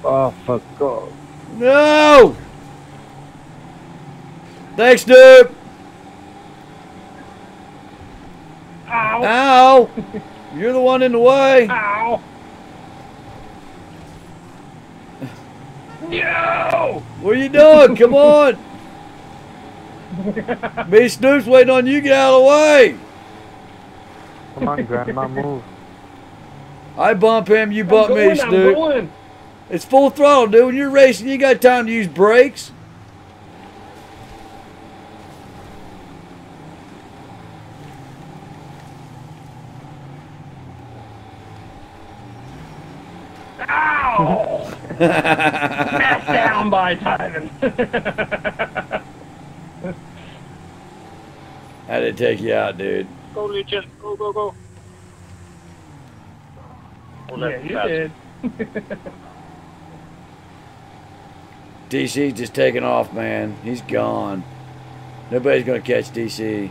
Oh, fuck off. No! Thanks, Snoop! Ow! Ow! You're the one in the way! Ow! No! What are you doing? Come on! (laughs) Me Snoop's waiting on you. Get out of the way! Come on, Grandma, (laughs) move. I bump him, you bump I'm me, going, I'm going. It's full throttle, dude. When you're racing, you got time to use brakes. Ow! (laughs) Smash down by timing. How did it take you out, dude? Go, Legion. Go, go, go. Oh, yeah, you fast. did. (laughs) DC's just taking off, man. He's gone. Nobody's gonna catch DC.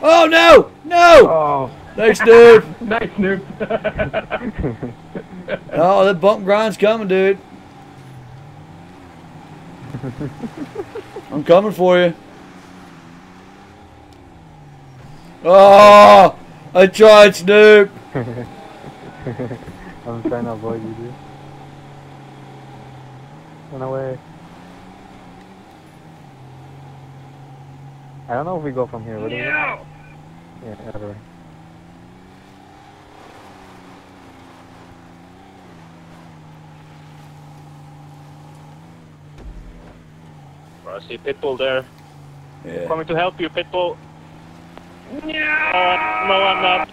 Oh no! No! Oh, Thanks, dude. (laughs) nice, Snoop. (laughs) Oh, that bump grind's coming, dude. I'm coming for you. Oh, I tried, Snoop. I'm trying to avoid you, dude. Run away. I don't know if we go from here. What yeah. Yeah, everywhere. I see Pitbull there. Yeah. Coming to help you, Pitbull. Uh, no, I'm not.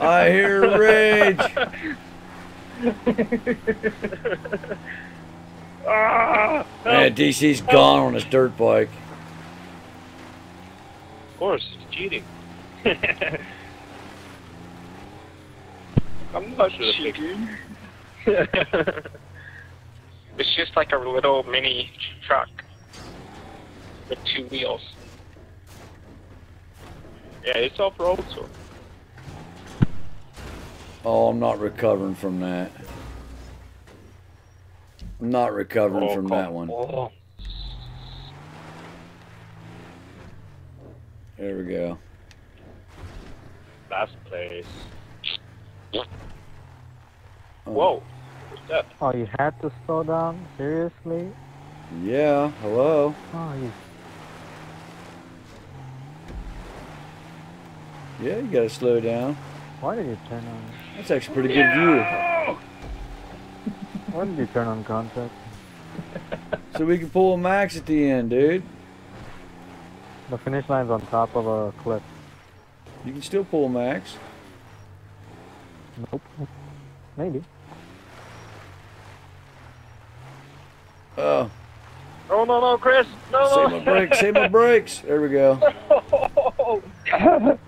I hear rage. Ah, Man, DC's gone on his dirt bike. Of course, it's cheating. I'm not cheating. (laughs) it's just like a little mini truck with two wheels. Yeah, it's off road, so. Oh, I'm not recovering from that. I'm not recovering Oh, from come that one. on. There we go. Last place. Oh. Whoa. What's that? Oh, you had to slow down? Seriously? Yeah, hello. Oh, you. Yeah, you gotta slow down. Why did you turn on? That's actually pretty good view. Why did you turn on contact? (laughs) So we can pull a max at the end, dude. The finish line's on top of a cliff. You can still pull a max. Nope. Maybe. Oh, Oh, no, no, Chris. No, save no. my brakes, save my brakes. There we go. (laughs)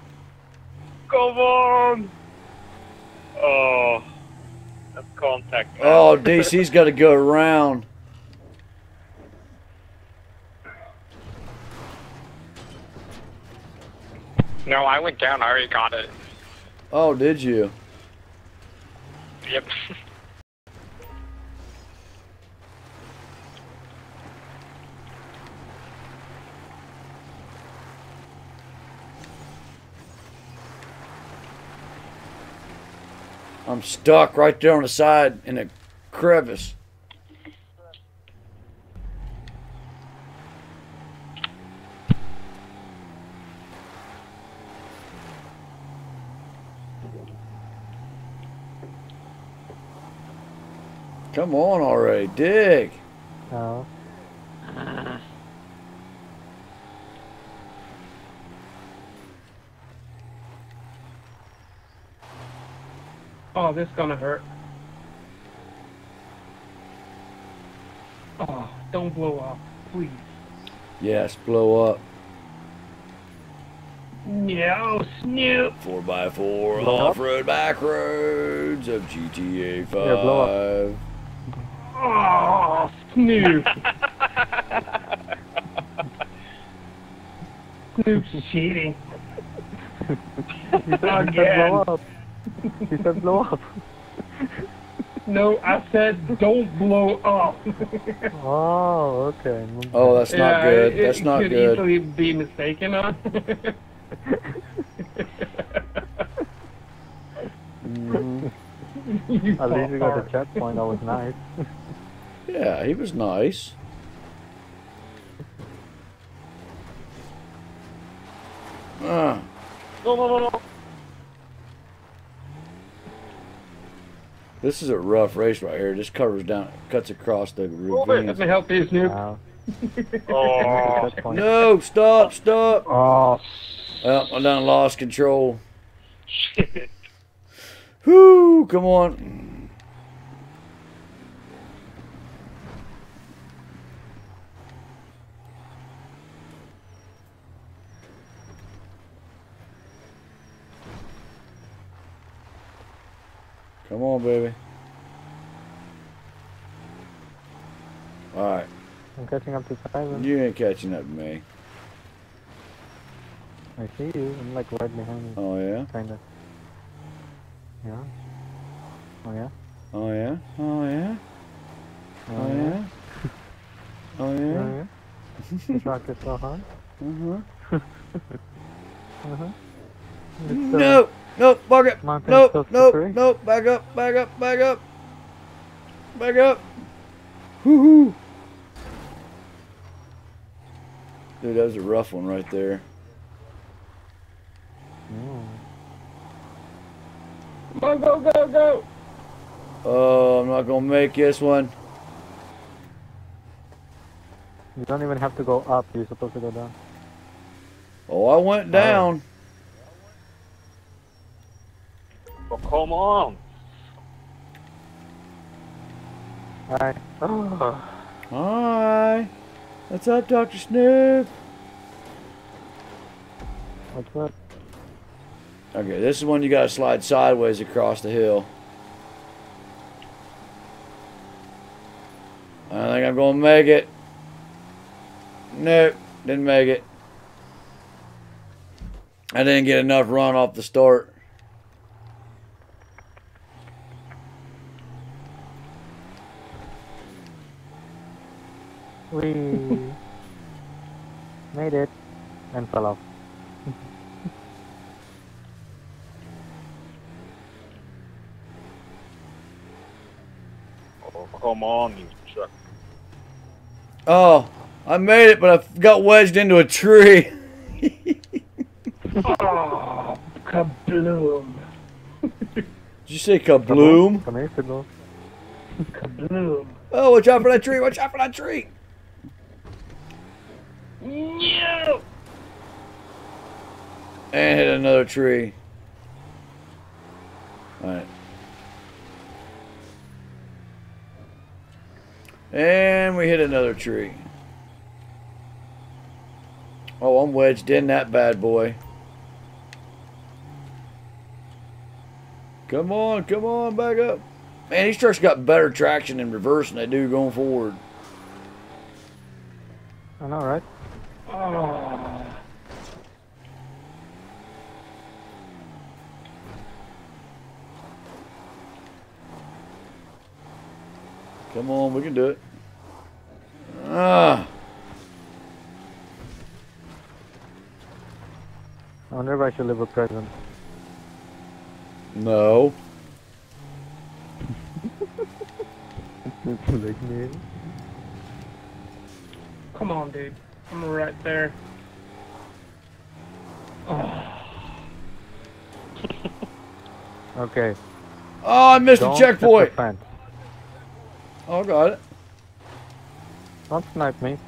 Come on. Oh. That's contact. man. Oh, DC's got to go around. No, I went down. I already got it. Oh, did you? Yep. (laughs) I'm stuck right there on the side in a crevice. Come on already, dig. No. Oh, this is gonna hurt. Oh, don't blow up, please. Yes, blow up. No, Snoop. 4x4 off-road back roads of GTA 5. Yeah, blow up. Oh, Snoop. (laughs) Snoop's cheating. You said, you said Again. blow up. You said blow up. No, I said don't blow up. Oh, okay. Oh, that's not Yeah, good. it- That's it not could good. easily be mistaken on. Mhm. You At least we got bastard. the checkpoint. That was nice. Yeah, he was nice. Ah, No, no, no, no. This is a rough race right here. This covers down, cuts across the Let me help you, Snoop. Wow. (laughs) Oh. No, stop, stop. Oh, Oh, I done lost control. Shit. Whoo, come on. Come on, baby. All right, I'm catching up to Simon. you ain't catching up to me. I see you. I'm like right behind you. Oh yeah, Kinda. Yeah. Oh yeah. oh yeah, oh yeah, oh yeah, oh Oh yeah. yeah. (laughs) This rock (laughs) so hard. Uh-huh. (laughs) Uh-huh. It's, uh, No, no, fuck it. Mountain Nope, close nope, Back up, back up, back up. Back up. Woohoo. Dude, that was a rough one right there. Come on, go, go, go. Oh, I'm not gonna make this one. You don't even have to go up. You're supposed to go down. Oh, I went down. Oh, come on. Hi. Oh. Hi. What's up, Dr. Snoop? What's up? Okay, this is one you gotta slide sideways across the hill. I think I'm gonna make it. Nope, didn't make it. I didn't get enough run off the start. We made it and fell off. Oh, come on, you truck. Oh, I made it, but I got wedged into a tree. (laughs) Oh, kabloom. Did you say kabloom? Come here, signal. Kabloom. Oh, watch out for that tree! Watch out for that tree! No! And hit another tree. Alright. And we hit another tree. Oh, I'm wedged in that bad boy. Come on, come on, back up. Man, these trucks got better traction in reverse than they do going forward. I know, right? Oh. Come on, we can do it. Ah. I wonder if I should leave a present. No. (laughs) like me. Come on, dude. I'm right there. Oh. (laughs) Okay. Oh, I missed Don't a hit the checkpoint. fence. Oh, got it. Don't snipe me.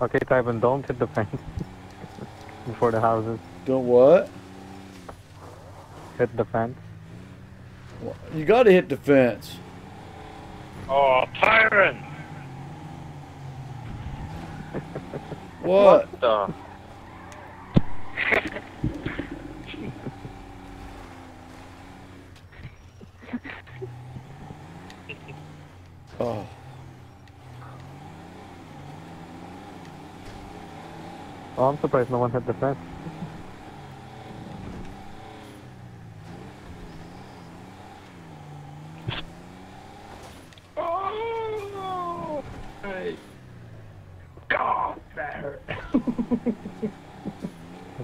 Okay, Tivan, don't hit the fence. (laughs) Before the houses. Don't what? Hit the fence. You got to hit the fence. Oh, Tyron! What? the? Oh. Oh, I'm surprised no one hit the fence. Oh. Hey. God, that hurt. That's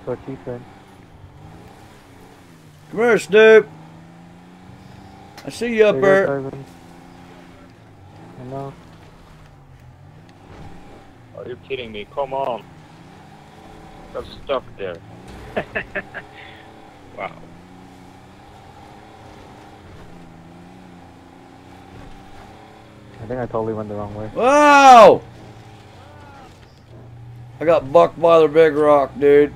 what she said. Come here, Snoop. I see you up There you go, there. Tivan. I know. Are you kidding me? Come on. Got stuck there. (laughs) wow. I think I totally went the wrong way. Whoa! I got bucked by the big rock, dude.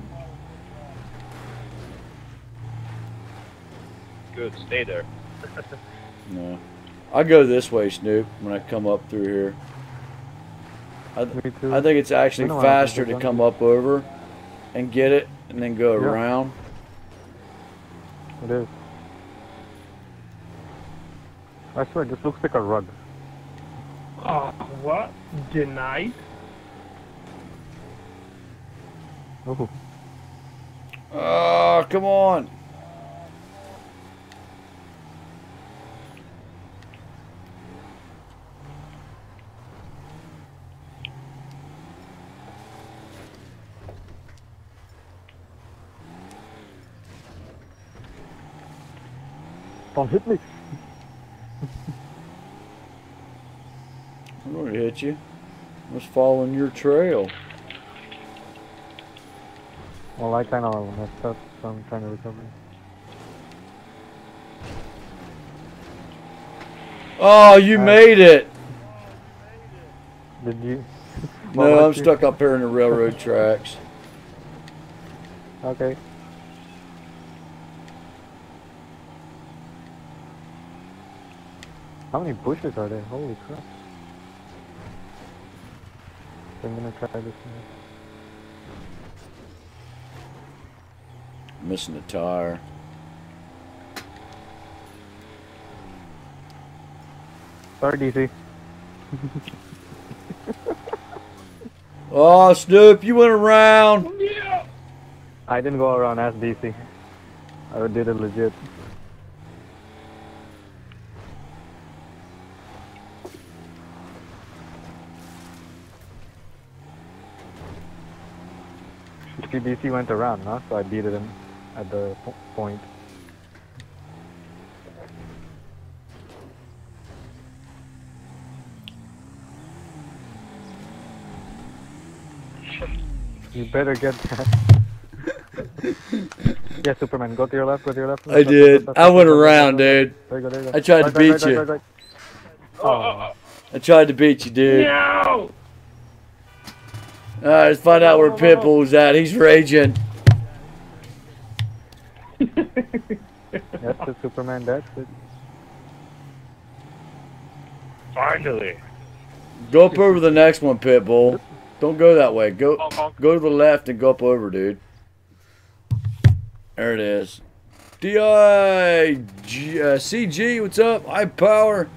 Good, stay there. (laughs) No. I go this way, Snoop, when I come up through here. I, th- Me too. I think it's actually I know how to faster to come up over and get it and then go Yeah. around. It is. I swear, this looks like a rug. oh, what? Denied? Ooh. Oh, ah, come on. Don't hit me. I'm going to hit you. I was following your trail. Well, I kind of messed up, so I'm trying to recover. Oh, you made it. Did you? No, I'm you? stuck up here in the railroad tracks. Okay. How many bushes are there? Holy crap. I'm gonna try this now. Missing a tire. Sorry, DC. (laughs) Oh, Snoop, you went around. I didn't go around as DC. I did it legit. See, DC went around, huh? So I beat it in at the po- point. You better get that. (laughs) yeah, Superman, go to your left, go to your left. I did. I went around, dude. There you go, there you go. I tried to Right, right, beat right, you. right, right, right. Oh. I tried to beat you, dude. No! Alright, let's find out where Pitbull's at. He's raging. That's the Superman, that's it. Finally. Go up over the next one, Pitbull. Don't go that way. Go go to the left and go up over, dude. There it is. DI G, uh, CG, what's up? High power.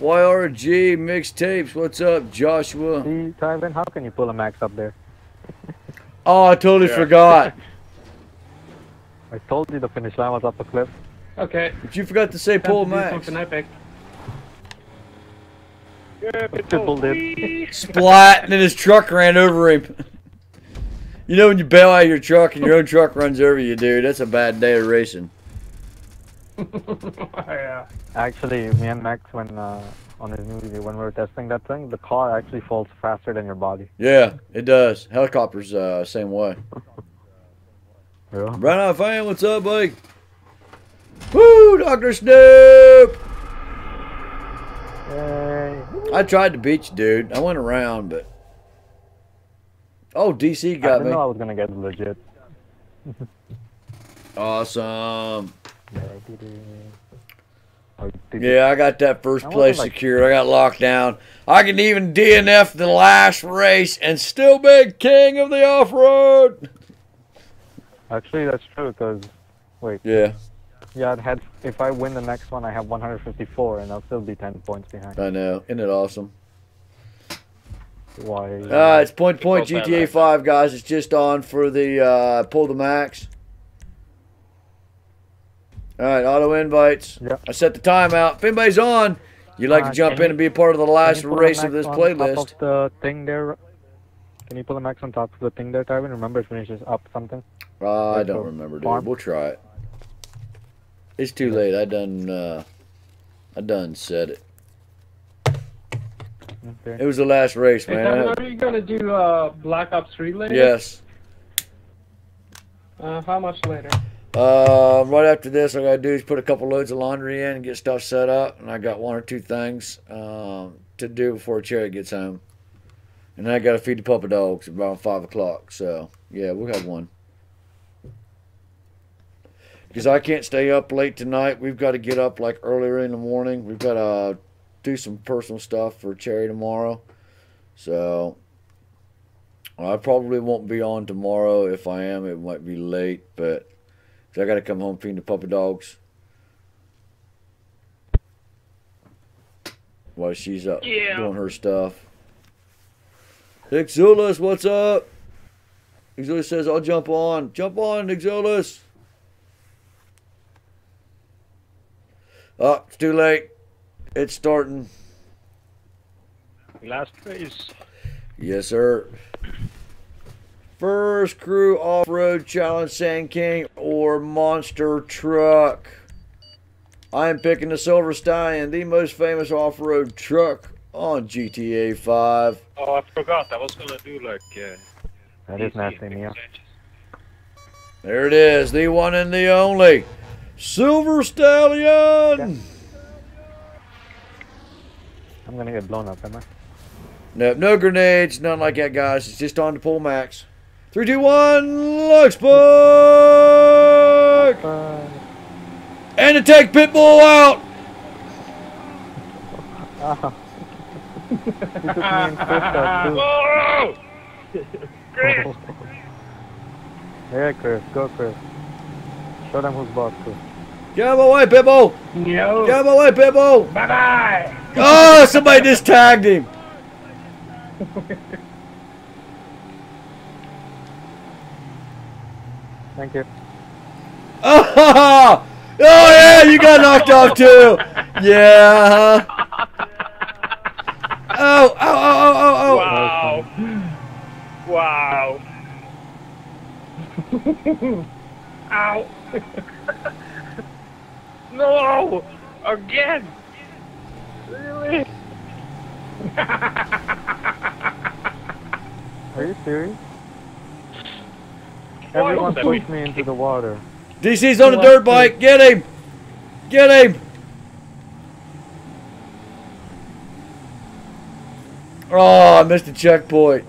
YRG mixtapes, what's up, Joshua? See, Tivan, how can you pull a max up there? (laughs) Oh, I totally Yeah. forgot. (laughs) I told you the finish line was up the cliff. Okay. But you forgot to say Time pull to do max. Something epic. Pitbull did. Splat, and then his truck ran over him. (laughs) You know when you bail out your truck and your own truck runs over you, dude? That's a bad day of racing. (laughs) yeah. Actually, me and Max, when uh, on his movie, when we were testing that thing, the car actually falls faster than your body. Yeah, it does. Helicopters, uh, same way. Yeah. Brown Eye Fan, what's up, buddy? Woo, Dr. Snoop! I tried to beat you, dude. I went around, but. Oh, DC I got didn't me. know I was gonna get legit. (laughs) Awesome. Oh, did Yeah, I got that first place like- secured. I got locked down. I can even DNF the last race and still be king of the off road. Actually, that's true. Cause wait. Yeah, Yeah, I'd had if I win the next one, I have 154, and I'll still be 10 points behind. I know. Isn't it awesome? Why? Uh, it's point to point Hope I GTA 5, guys. It's just on for the uh, pull the max. All right, auto invites. I set the timeout. If anybody's on, you'd like Uh, to jump can in and be a part of the last you pull a race of this playlist. Top of the thing there. Can you pull the max on top of the thing there, Tyron? Remember, it finishes up something. Uh, I don't remember, dude. farm? We'll try it. It's too late. I done. Uh, I done said it. Okay. It was the last race, Hey, man. Are you gonna do uh, Black Ops 3 later? Yes. Uh, how much later? Uh, right after this, I gotta do is put a couple loads of laundry in and get stuff set up, and I got one or two things um, to do before Cherry gets home, and then I gotta feed the puppy dogs around five o'clock. So yeah, we'll have one. Because I can't stay up late tonight. We've got to get up like earlier in the morning. We've got to do some personal stuff for Cherry tomorrow. So I probably won't be on tomorrow. If I am, it might be late, but 'cause I got to come home feed the puppy dogs while she's up Yeah. doing her stuff. Exulus, what's up? Exulus says, I'll jump on. Jump on, Exulus. Oh, ah, it's too late. It's starting. Last race. Yes, sir. First crew off-road challenge Sand King or monster truck. I am picking the Silver Stallion, the most famous off-road truck on GTA 5. Oh, I forgot. I was gonna do like. Uh, That is easy nasty, and Neo. exchanges. There it is, the one and the only Silver Stallion. I'm gonna get blown up, am I? Nope, no grenades, nothing like that, guys. It's just on to pull max. Three, two, one, looks back! And to take Pitbull out! Ah. you took me and Chris out too. Chris! Yeah, Chris, go Chris. Show them who's boss, Chris. Get out of my way, Pitbull! Yo. Get out of my way, Pitbull! Bye bye. Oh, somebody just tagged him! (laughs) Thank you. Oh, (laughs) oh yeah, you got knocked off too! Yeah, huh? Oh, oh, oh, oh, oh, Wow. Wow. Ow. (laughs) no! Again! Really? (laughs) Are you serious? Why Everyone is pushed me into the water. DC's on a dirt bike. Get him! Get him! Oh, I missed the checkpoint.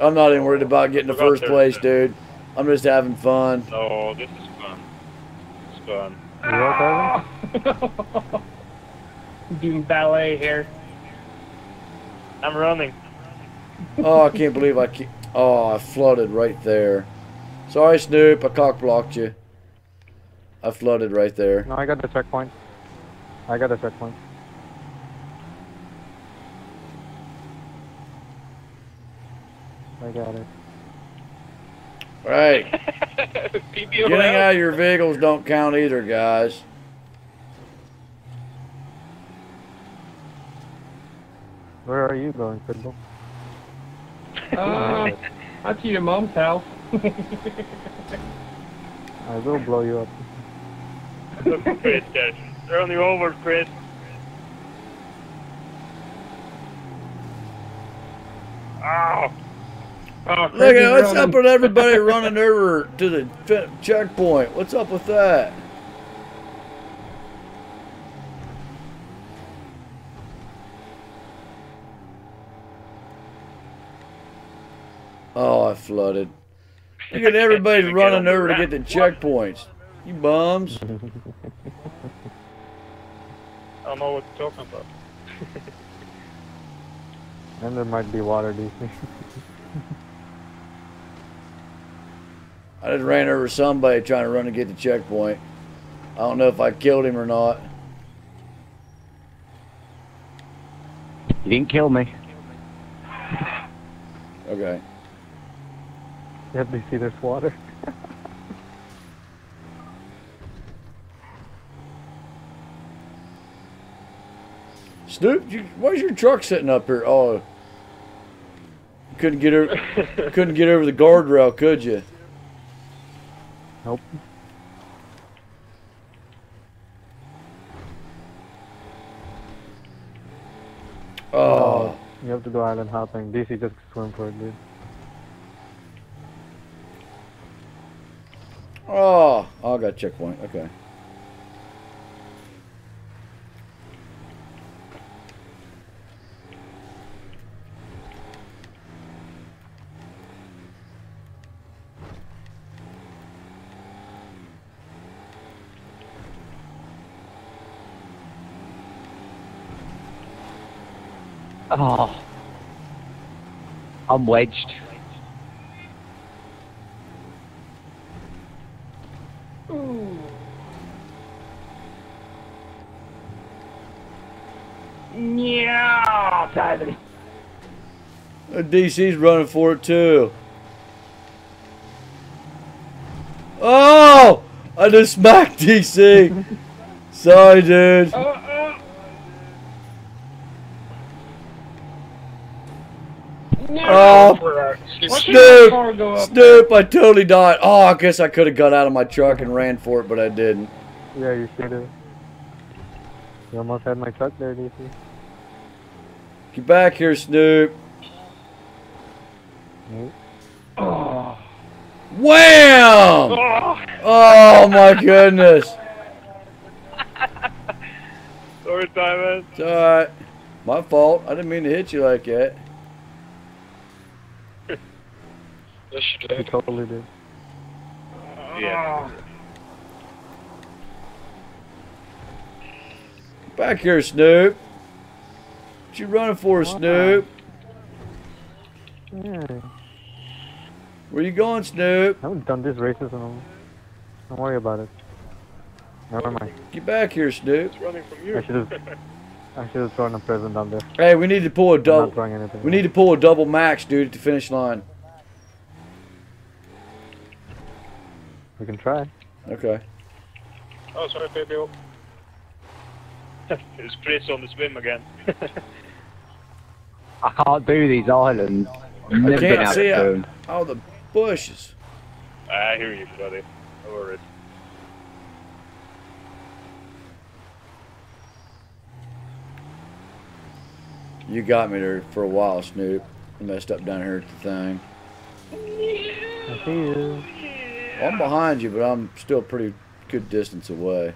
I'm not even worried about getting the first place, dude. I'm just having fun. Oh, this is fun. It's fun. You all Kevin? Ah. (laughs) Doing ballet here. I'm running. Oh, I can't believe I can't. Oh, I flooded right there. Sorry, Snoop. I cock blocked you. I flooded right there. No, I got the checkpoint. I got the checkpoint. I got it. Right. (laughs) Getting out of your vehicles don't count either, guys. Where are you going, Pitbull? Uh, (laughs) out to your mom's house. (laughs) I will blow you up. Look at Chris there. Running over, Chris. Ow! Oh, Look at what's up with everybody running over to the checkpoint. What's up with that? Oh, I flooded. (laughs) Look at everybody running over to get the checkpoints. You bums. (laughs) I don't know what you're talking about. (laughs) And there might be water DC. I just ran over somebody trying to run to get the checkpoint. I don't know if I killed him or not. You didn't kill me. Okay. Yep, see there's water. Snoop, you, why's your truck sitting up here? Oh, couldn't get over, (laughs) couldn't get over the guardrail, could you? Nope. Oh, You have to do island hopping. DC just swim for it, dude. Oh, I got checkpoint. Okay. Oh. I'm wedged. Yeah, Tyler. Uh, DC's running for it too. Oh, I just smacked DC. (laughs) Sorry, dude. Uh, uh. No. Oh, Watch your Snoop, car go up Snoop, I totally died. Oh, I guess I could have got out of my truck and ran for it, but I didn't. Yeah, you should have. You almost had my truck there, DC. Get back here, Snoop. Nope. Oh. Wham! Oh, Oh my goodness. (laughs) sorry, Simon. It's alright. My fault. I didn't mean to hit you like that. Yes, you You did. totally did. Yeah. Back here, Snoop. What you running for, Snoop? Yeah. Where you going, Snoop? I haven't done this races in a. Don't worry about it. Never mind. Get back here, Snoop. It's running from I you. should have. (laughs) I should have thrown a present down there. Hey, we need to pull a I'm not double. throwing anything. We need to pull a double max, dude, at the finish line. We can try. Okay. Oh, sorry, baby. (laughs) It's Chris on the swim again. (laughs) I can't do these islands. Never I can't out see to do it. 'em. Oh, the bushes. I hear you, buddy. No worries. You got me there for a while, Snoop. You messed up down here at the thing. I see you. Well, I'm behind you, but I'm still a pretty good distance away.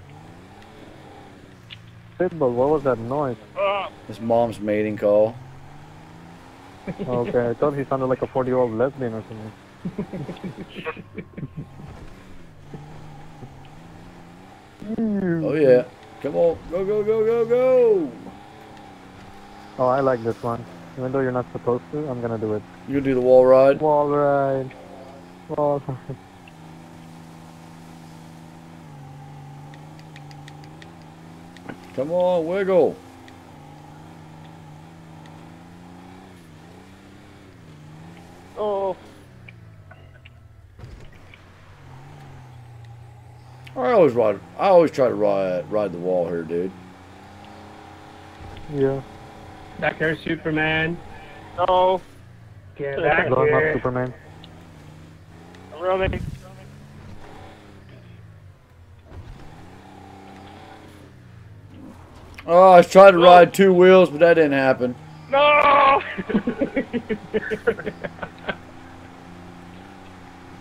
Pitbull, what was that noise? Ah, This mom's mating call. Okay, I thought he sounded like a 40 year old lesbian or something. Oh yeah. Come on. Go, go, go, go, go. Oh, I like this one. Even though you're not supposed to, I'm gonna do it. You do the wall ride? Wall ride. Wall (laughs) ride. Come on, wiggle. Oh. I always ride. I always try to ride ride the wall here, dude. Yeah. Back here, Superman. No, Get back Blow him up, here. Superman. I'm running. Oh, I tried to ride two wheels, but that didn't happen. No! (laughs) (laughs)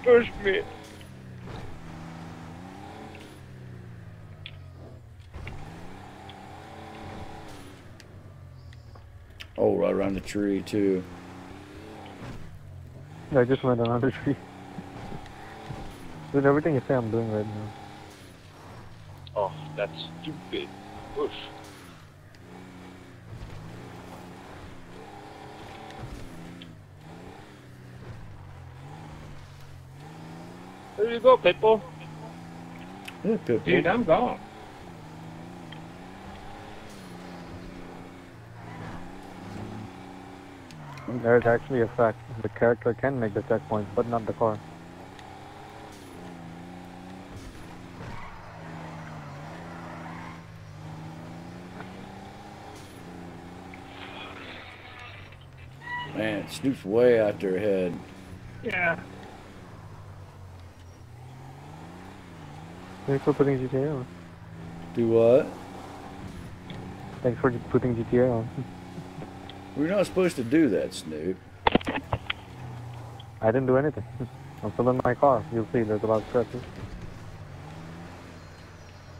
Push me. Oh, right around the tree too. Yeah, I just went around the tree. Doing everything you say I'm doing right now. Oh, that's stupid. Oof. There you go, Pitbull. Yeah, Pitbull. Dude, I'm gone. There's actually a fact. The character can make the checkpoints, but not the car. Man, Snoop's way out there ahead. Yeah. Thanks for putting GTA on. Do what? Thanks for putting GTA on. We're not supposed to do that, Snoop. I didn't do anything. I'm still in my car. You'll see there's a lot of scratches.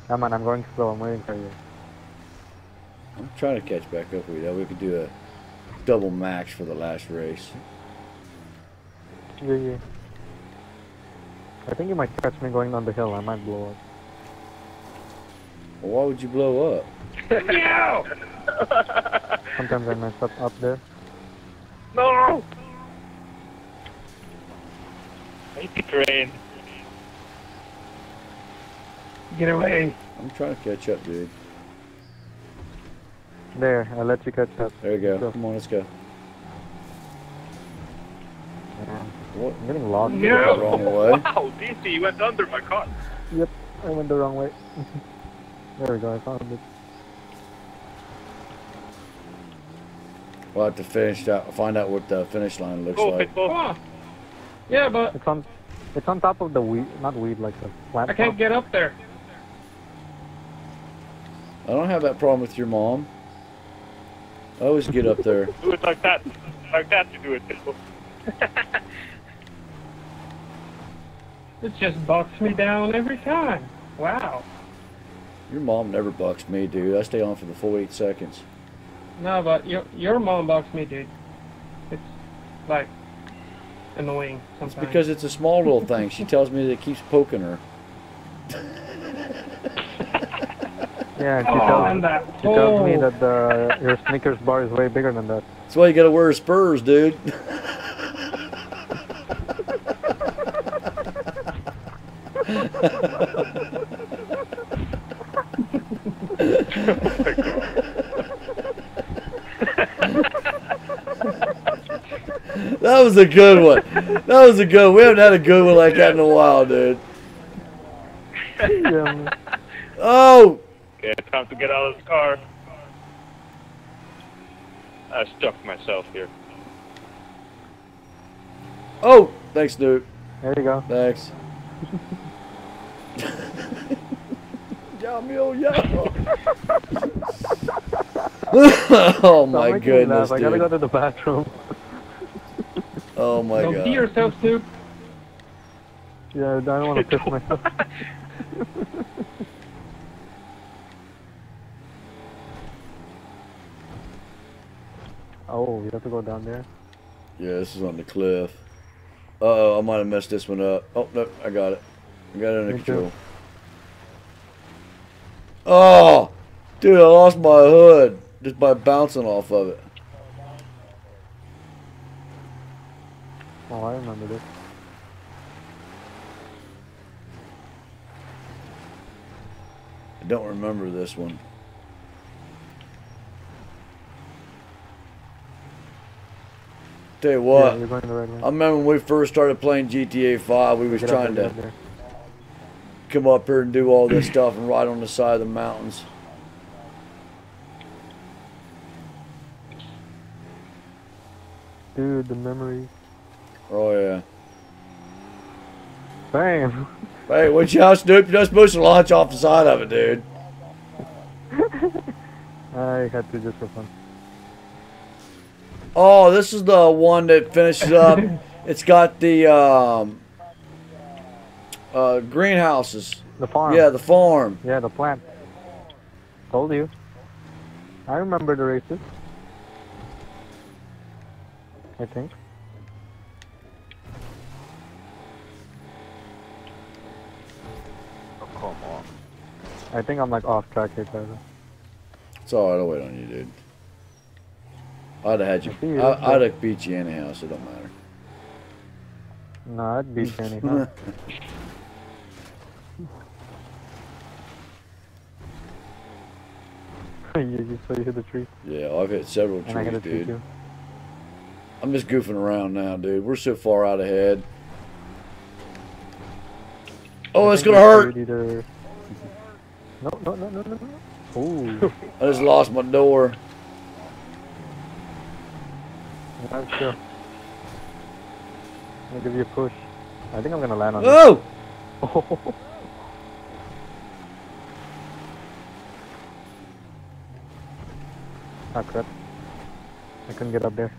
Come on, I'm going slow. I'm waiting for you. I'm trying to catch back up with you. We could do a double max for the last race. Yeah, yeah. I think you might catch me going down the hill. I might blow up. Why would you blow up? No! (laughs) Sometimes I mess up up there. No! I hate the train. Get away. I'm trying to catch up, dude. There, I'll let you catch up. There you go. Go. Come on, let's go. What? I'm getting lost. No! The wrong way. (laughs) Wow, DC, you went under my car. Yep, I went the wrong way. (laughs) there we go, I found it. We'll have to finish out, find out what the finish line looks Go, like. Pitbull. Oh. Ah. Yeah, but It's on it's on top of the weed not weed like the plant I can't top. get up there. I don't have that problem with your mom. I always get up there. Do it like that. Like that you do it, people. (laughs) It just bucks me down every time. Wow. Your mom never bucks me, dude. I stay on for the full eight seconds. No, but your your mom bucks me, dude. It's like annoying sometimes. Because it's a small little (laughs) thing. She tells me that it keeps poking her. Yeah, she Oh, tells, and that she tells me that the, your Snickers bar is way bigger than that. That's why you gotta wear Spurs, dude. (laughs) that was a good one. That was a good. We haven't had a good one like that in a while, dude. Oh, Okay, time to get out of the car. I stuck myself here. oh, thanks, dude. there you go. Thanks. Yummy, (laughs) yum. oh my Stop making goodness, laugh. I gotta go to the bathroom. Oh my Don't pee yourself, Soup. Yeah, I don't want to piss myself. (laughs) oh, you have to go down there. Yeah, this is on the cliff. Uh oh, I might have messed this one up. Oh no, I got it. I got it under Me too. control. Oh, dude, I lost my hood just by bouncing off of it. Oh, I remember this. I don't remember this one. Tell you what, Yeah, you're going the right. I remember when we first started playing GTA 5, we was trying to. Come up here and do all this stuff and ride on the side of the mountains. Dude, the memory. Oh yeah. Bam! Hey, watch out, Snoop. You're not supposed to launch off the side of it, dude. (laughs) I had to just for fun. Oh, this is the one that finishes up. (laughs) it's got the um, uh, greenhouses. The farm. Yeah, the farm. Yeah, the plant. Told you. I remember the races. I think. Oh, come on. I think I'm like off track here, Tyler. It's alright, I'll wait on you, dude. I'd have had I you. you, I, I'd have beat you anyhow, so it don't matter. No, I'd beat you anyhow. (laughs) (laughs) you, you so you hit the tree. yeah, I've hit several And I hit trees, a tree dude. too. I'm just goofing around now, dude. We're so far out ahead. Oh, it's gonna hurt. Either... No, no, no, no, no, no. Ooh. (laughs) I just lost my door. I'm sure. I'll give you a push. I think I'm gonna land on Oh! (laughs) ah crap. I couldn't get up there.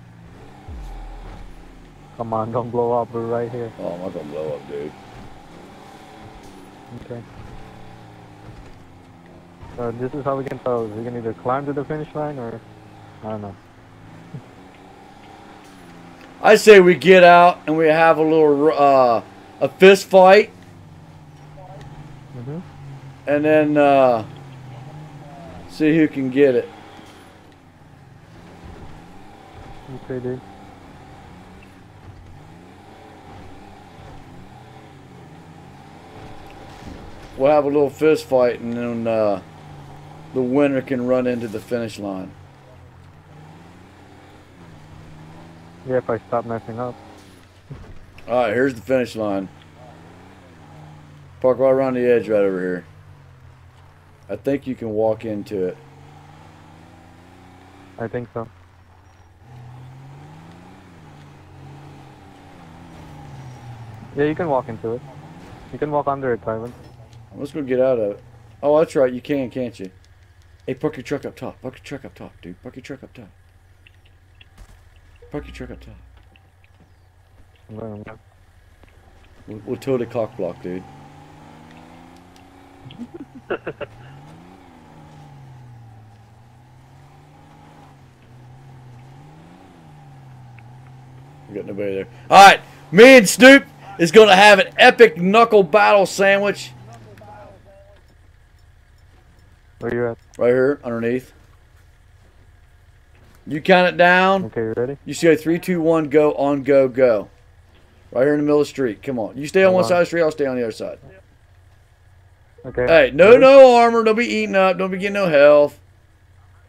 Come on, don't blow up, we're right here. Oh, I'm not gonna blow up, dude. Okay. So this is how we can tell. We can either climb to the finish line or I don't know. I say we get out and we have a little uh, a fist fight, Mhm. and then uh, see who can get it. Okay, dude. We'll have a little fist fight, and then uh, the winner can run into the finish line. Yeah, if I stop messing up. All right, here's the finish line. Park right around the edge, right over here. I think you can walk into it. I think so. Yeah, you can walk into it. You can walk under it, Tyler. Let's go get out of it. Oh, that's right. You can, can't you? Hey, park your truck up top. Park your truck up top, dude. Park your truck up top. Park your truck up top. We'll, we'll tow the cock block, dude. (laughs) We got nobody there. All right, me and Snoop is going to have an epic knuckle battle sandwich Where you at? right here underneath. You count it down. Okay, you ready? You say three, two, one, go on, go, go. Right here in the middle of the street. Come on. You stay on one on. side of the street. I'll stay on the other side. Okay. Hey, no, Ready? no armor. Don't be eating up. Don't be getting no health.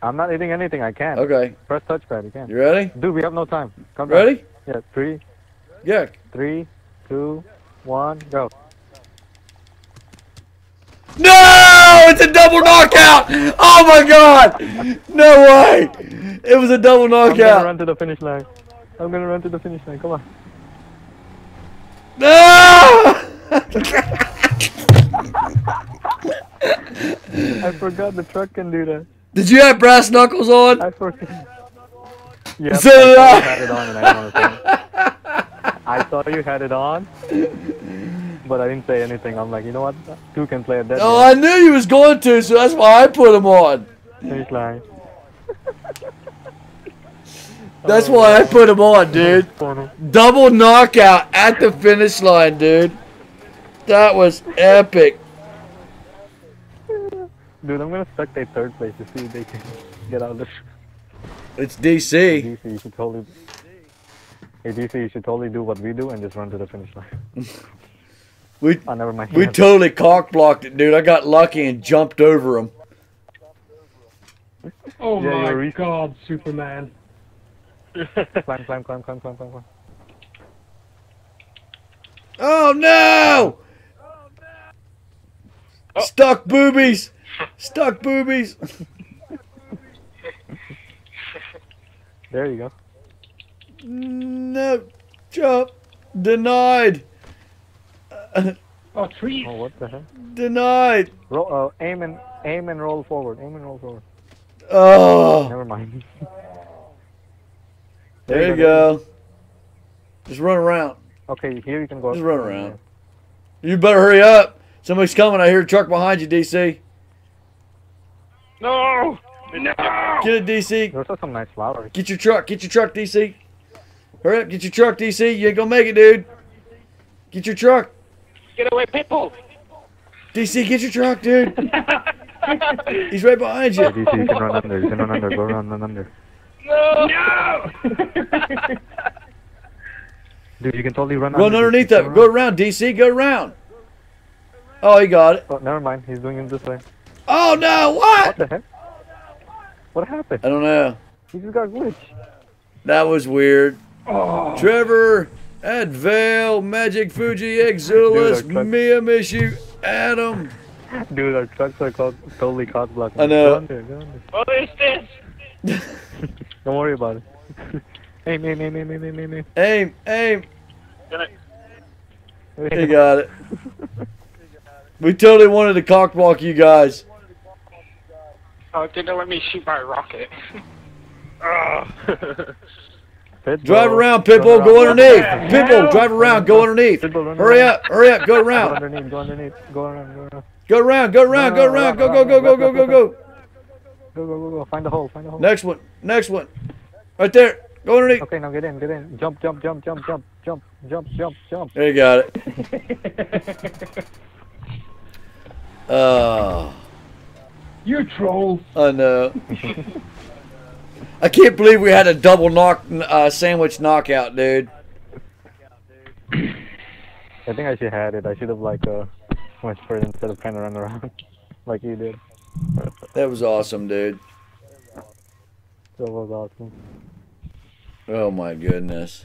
I'm not eating anything. I can't. Okay. Press touchpad. You can. You ready? Dude, we have no time. Come down. Ready? Yeah. Three, Yeah. three, two, one, go. No! It's a double knockout! Oh my god! No way! It was a double knockout. I'm gonna run to the finish line. I'm gonna run to the finish line. Come on. No! I forgot the truck can do that. Did you have brass knuckles on? I forgot. (laughs) Yeah. So I I. saw you had it on, and I don't (laughs) (laughs) I thought you had it on, but I didn't say anything. I'm like, you know what? Two can play a that. Oh, I knew you was going to, so that's why I put them on. finish line. That's why I put him on, dude. (laughs) Double knockout at the finish line, dude. That was epic. Dude, I'm gonna spectate third place to see if they can (laughs) get out of this. It's DC. DC, you should totally. Hey DC, you should totally do what we do and just run to the finish line. (laughs) We Oh, never mind. we (laughs) totally cock blocked it, dude. I got lucky and jumped over him. Oh Yeah, my you're god, Superman. (laughs) climb, climb, climb, climb, climb, climb, climb. Oh no! Stuck boobies! Stuck boobies! There you go. No, jump. Denied. Oh, trees. Oh, what the heck? Denied. Roll, uh, aim and aim and roll forward. Aim and roll forward. Oh. Never mind. (laughs) There you go. Just run around. Okay, here you can go. Just run around. You better hurry up. Somebody's coming. I hear a truck behind you, DC. No! No! Get it, DC. Those are some nice flowers. Get your truck. Get your truck, DC. Hurry up. Get your truck, DC. You ain't gonna make it, dude. Get your truck. Get away, people! DC, get your truck, dude. (laughs) He's right behind you. Yeah, DC, you can run under. You can run under. Go around, run under. No! No! Dude, you can totally run, Run under. underneath Go that. Go around, DC. Go around. Oh, he got it. Oh, never mind. He's doing it this way. Oh no! What? What the heck? What happened? I don't know. He just got glitched. That was weird. Oh. Trevor, Ed Vale, Magic Fuji, Exulus, Dude, our truck- Adam. Dude, our trucks are co- totally cock blocking. I know. Go under, go under. What is this? (laughs) Don't worry about it. (laughs) aim, aim, aim, aim, aim, aim, aim, aim. Aim, aim. Can I... He got it. We totally wanted to cock block you guys. Oh, it didn't let me shoot my rocket. (laughs) Ah. Pitbull. Drive around, Run Pitbull. Go underneath. What Pitbull, drive around. Go underneath. Pitbull, run Hurry up. Hurry up. Go Go around. underneath, go underneath. Go around, go around. Go around. Go around. Go around. Go, go, go, go, go, go, go. Go, go, go, go. Find the hole, find the hole. Next one. Next one. Right there. Go underneath. Okay, now get in, get in. Jump, jump, jump, jump, jump, jump, jump, jump, jump. There you got it. Oh. (laughs) You troll. I know. (laughs) I can't believe we had a double knock uh, sandwich knockout, dude. I think I should have had it. I should have like uh went for it instead of trying to run around (laughs) like you did. That was awesome, dude. That was awesome. Oh my goodness.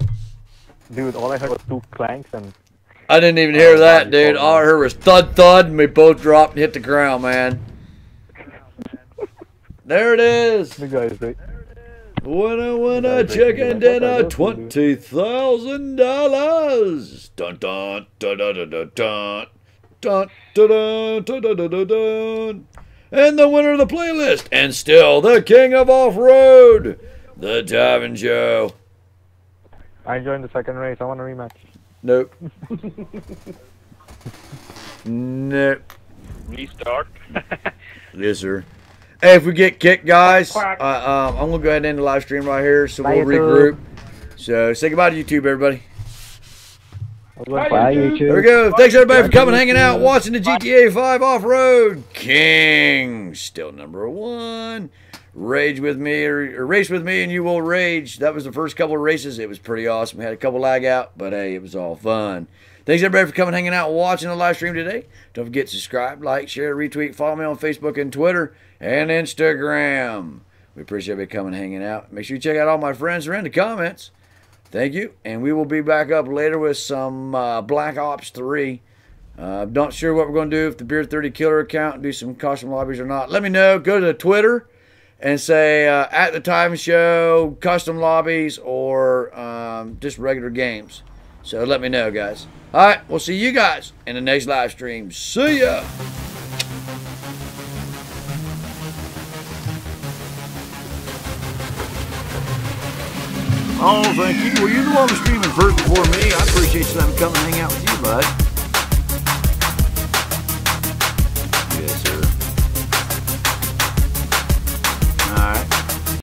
Dude, all I heard was two clanks and I didn't even hear that, dude. All I heard was thud thud, and we both dropped and hit the ground, man. (laughs) There it is. the guys Winner, winner, Yeah, they- chicken they- dinner, they- twenty thousand dollars. Dun dun dun dun dun dun dun dun dun dun dun dun dun dun. and the winner of the playlist, and still the king of off road, the Tivan Show. I joined the second race. I want a rematch. Nope. (laughs) nope. Restart. Yes, sir. Hey, if we get kicked, guys, uh, Quack. um, I'm gonna go ahead and end the live stream right here, so Bye, we'll regroup. So say goodbye to YouTube, everybody. Bye, YouTube. There we go. Thanks everybody for coming, hanging out, watching the GTA 5 off road. King, still number one. Rage with me or, or race with me, and you will rage. That was the first couple of races. It was pretty awesome. We had a couple lag out, but hey, it was all fun. Thanks everybody for coming, hanging out, and watching the live stream today. Don't forget to subscribe, like, share, retweet, follow me on Facebook and Twitter and Instagram. We appreciate everybody coming, hanging out. Make sure you check out all my friends are in the comments. Thank you, and we will be back up later with some uh, Black Ops 3. Uh, not sure what we're going to do if the Beer 30 Killer account, do some custom lobbies or not. Let me know. Go to Twitter and say uh, at the Tivan Show, custom lobbies, or um, just regular games. So let me know, guys. All right, we'll see you guys in the next live stream. See ya. Oh, thank you. Well, you're the one streaming first before me. I appreciate you letting me come and hang out with you, bud.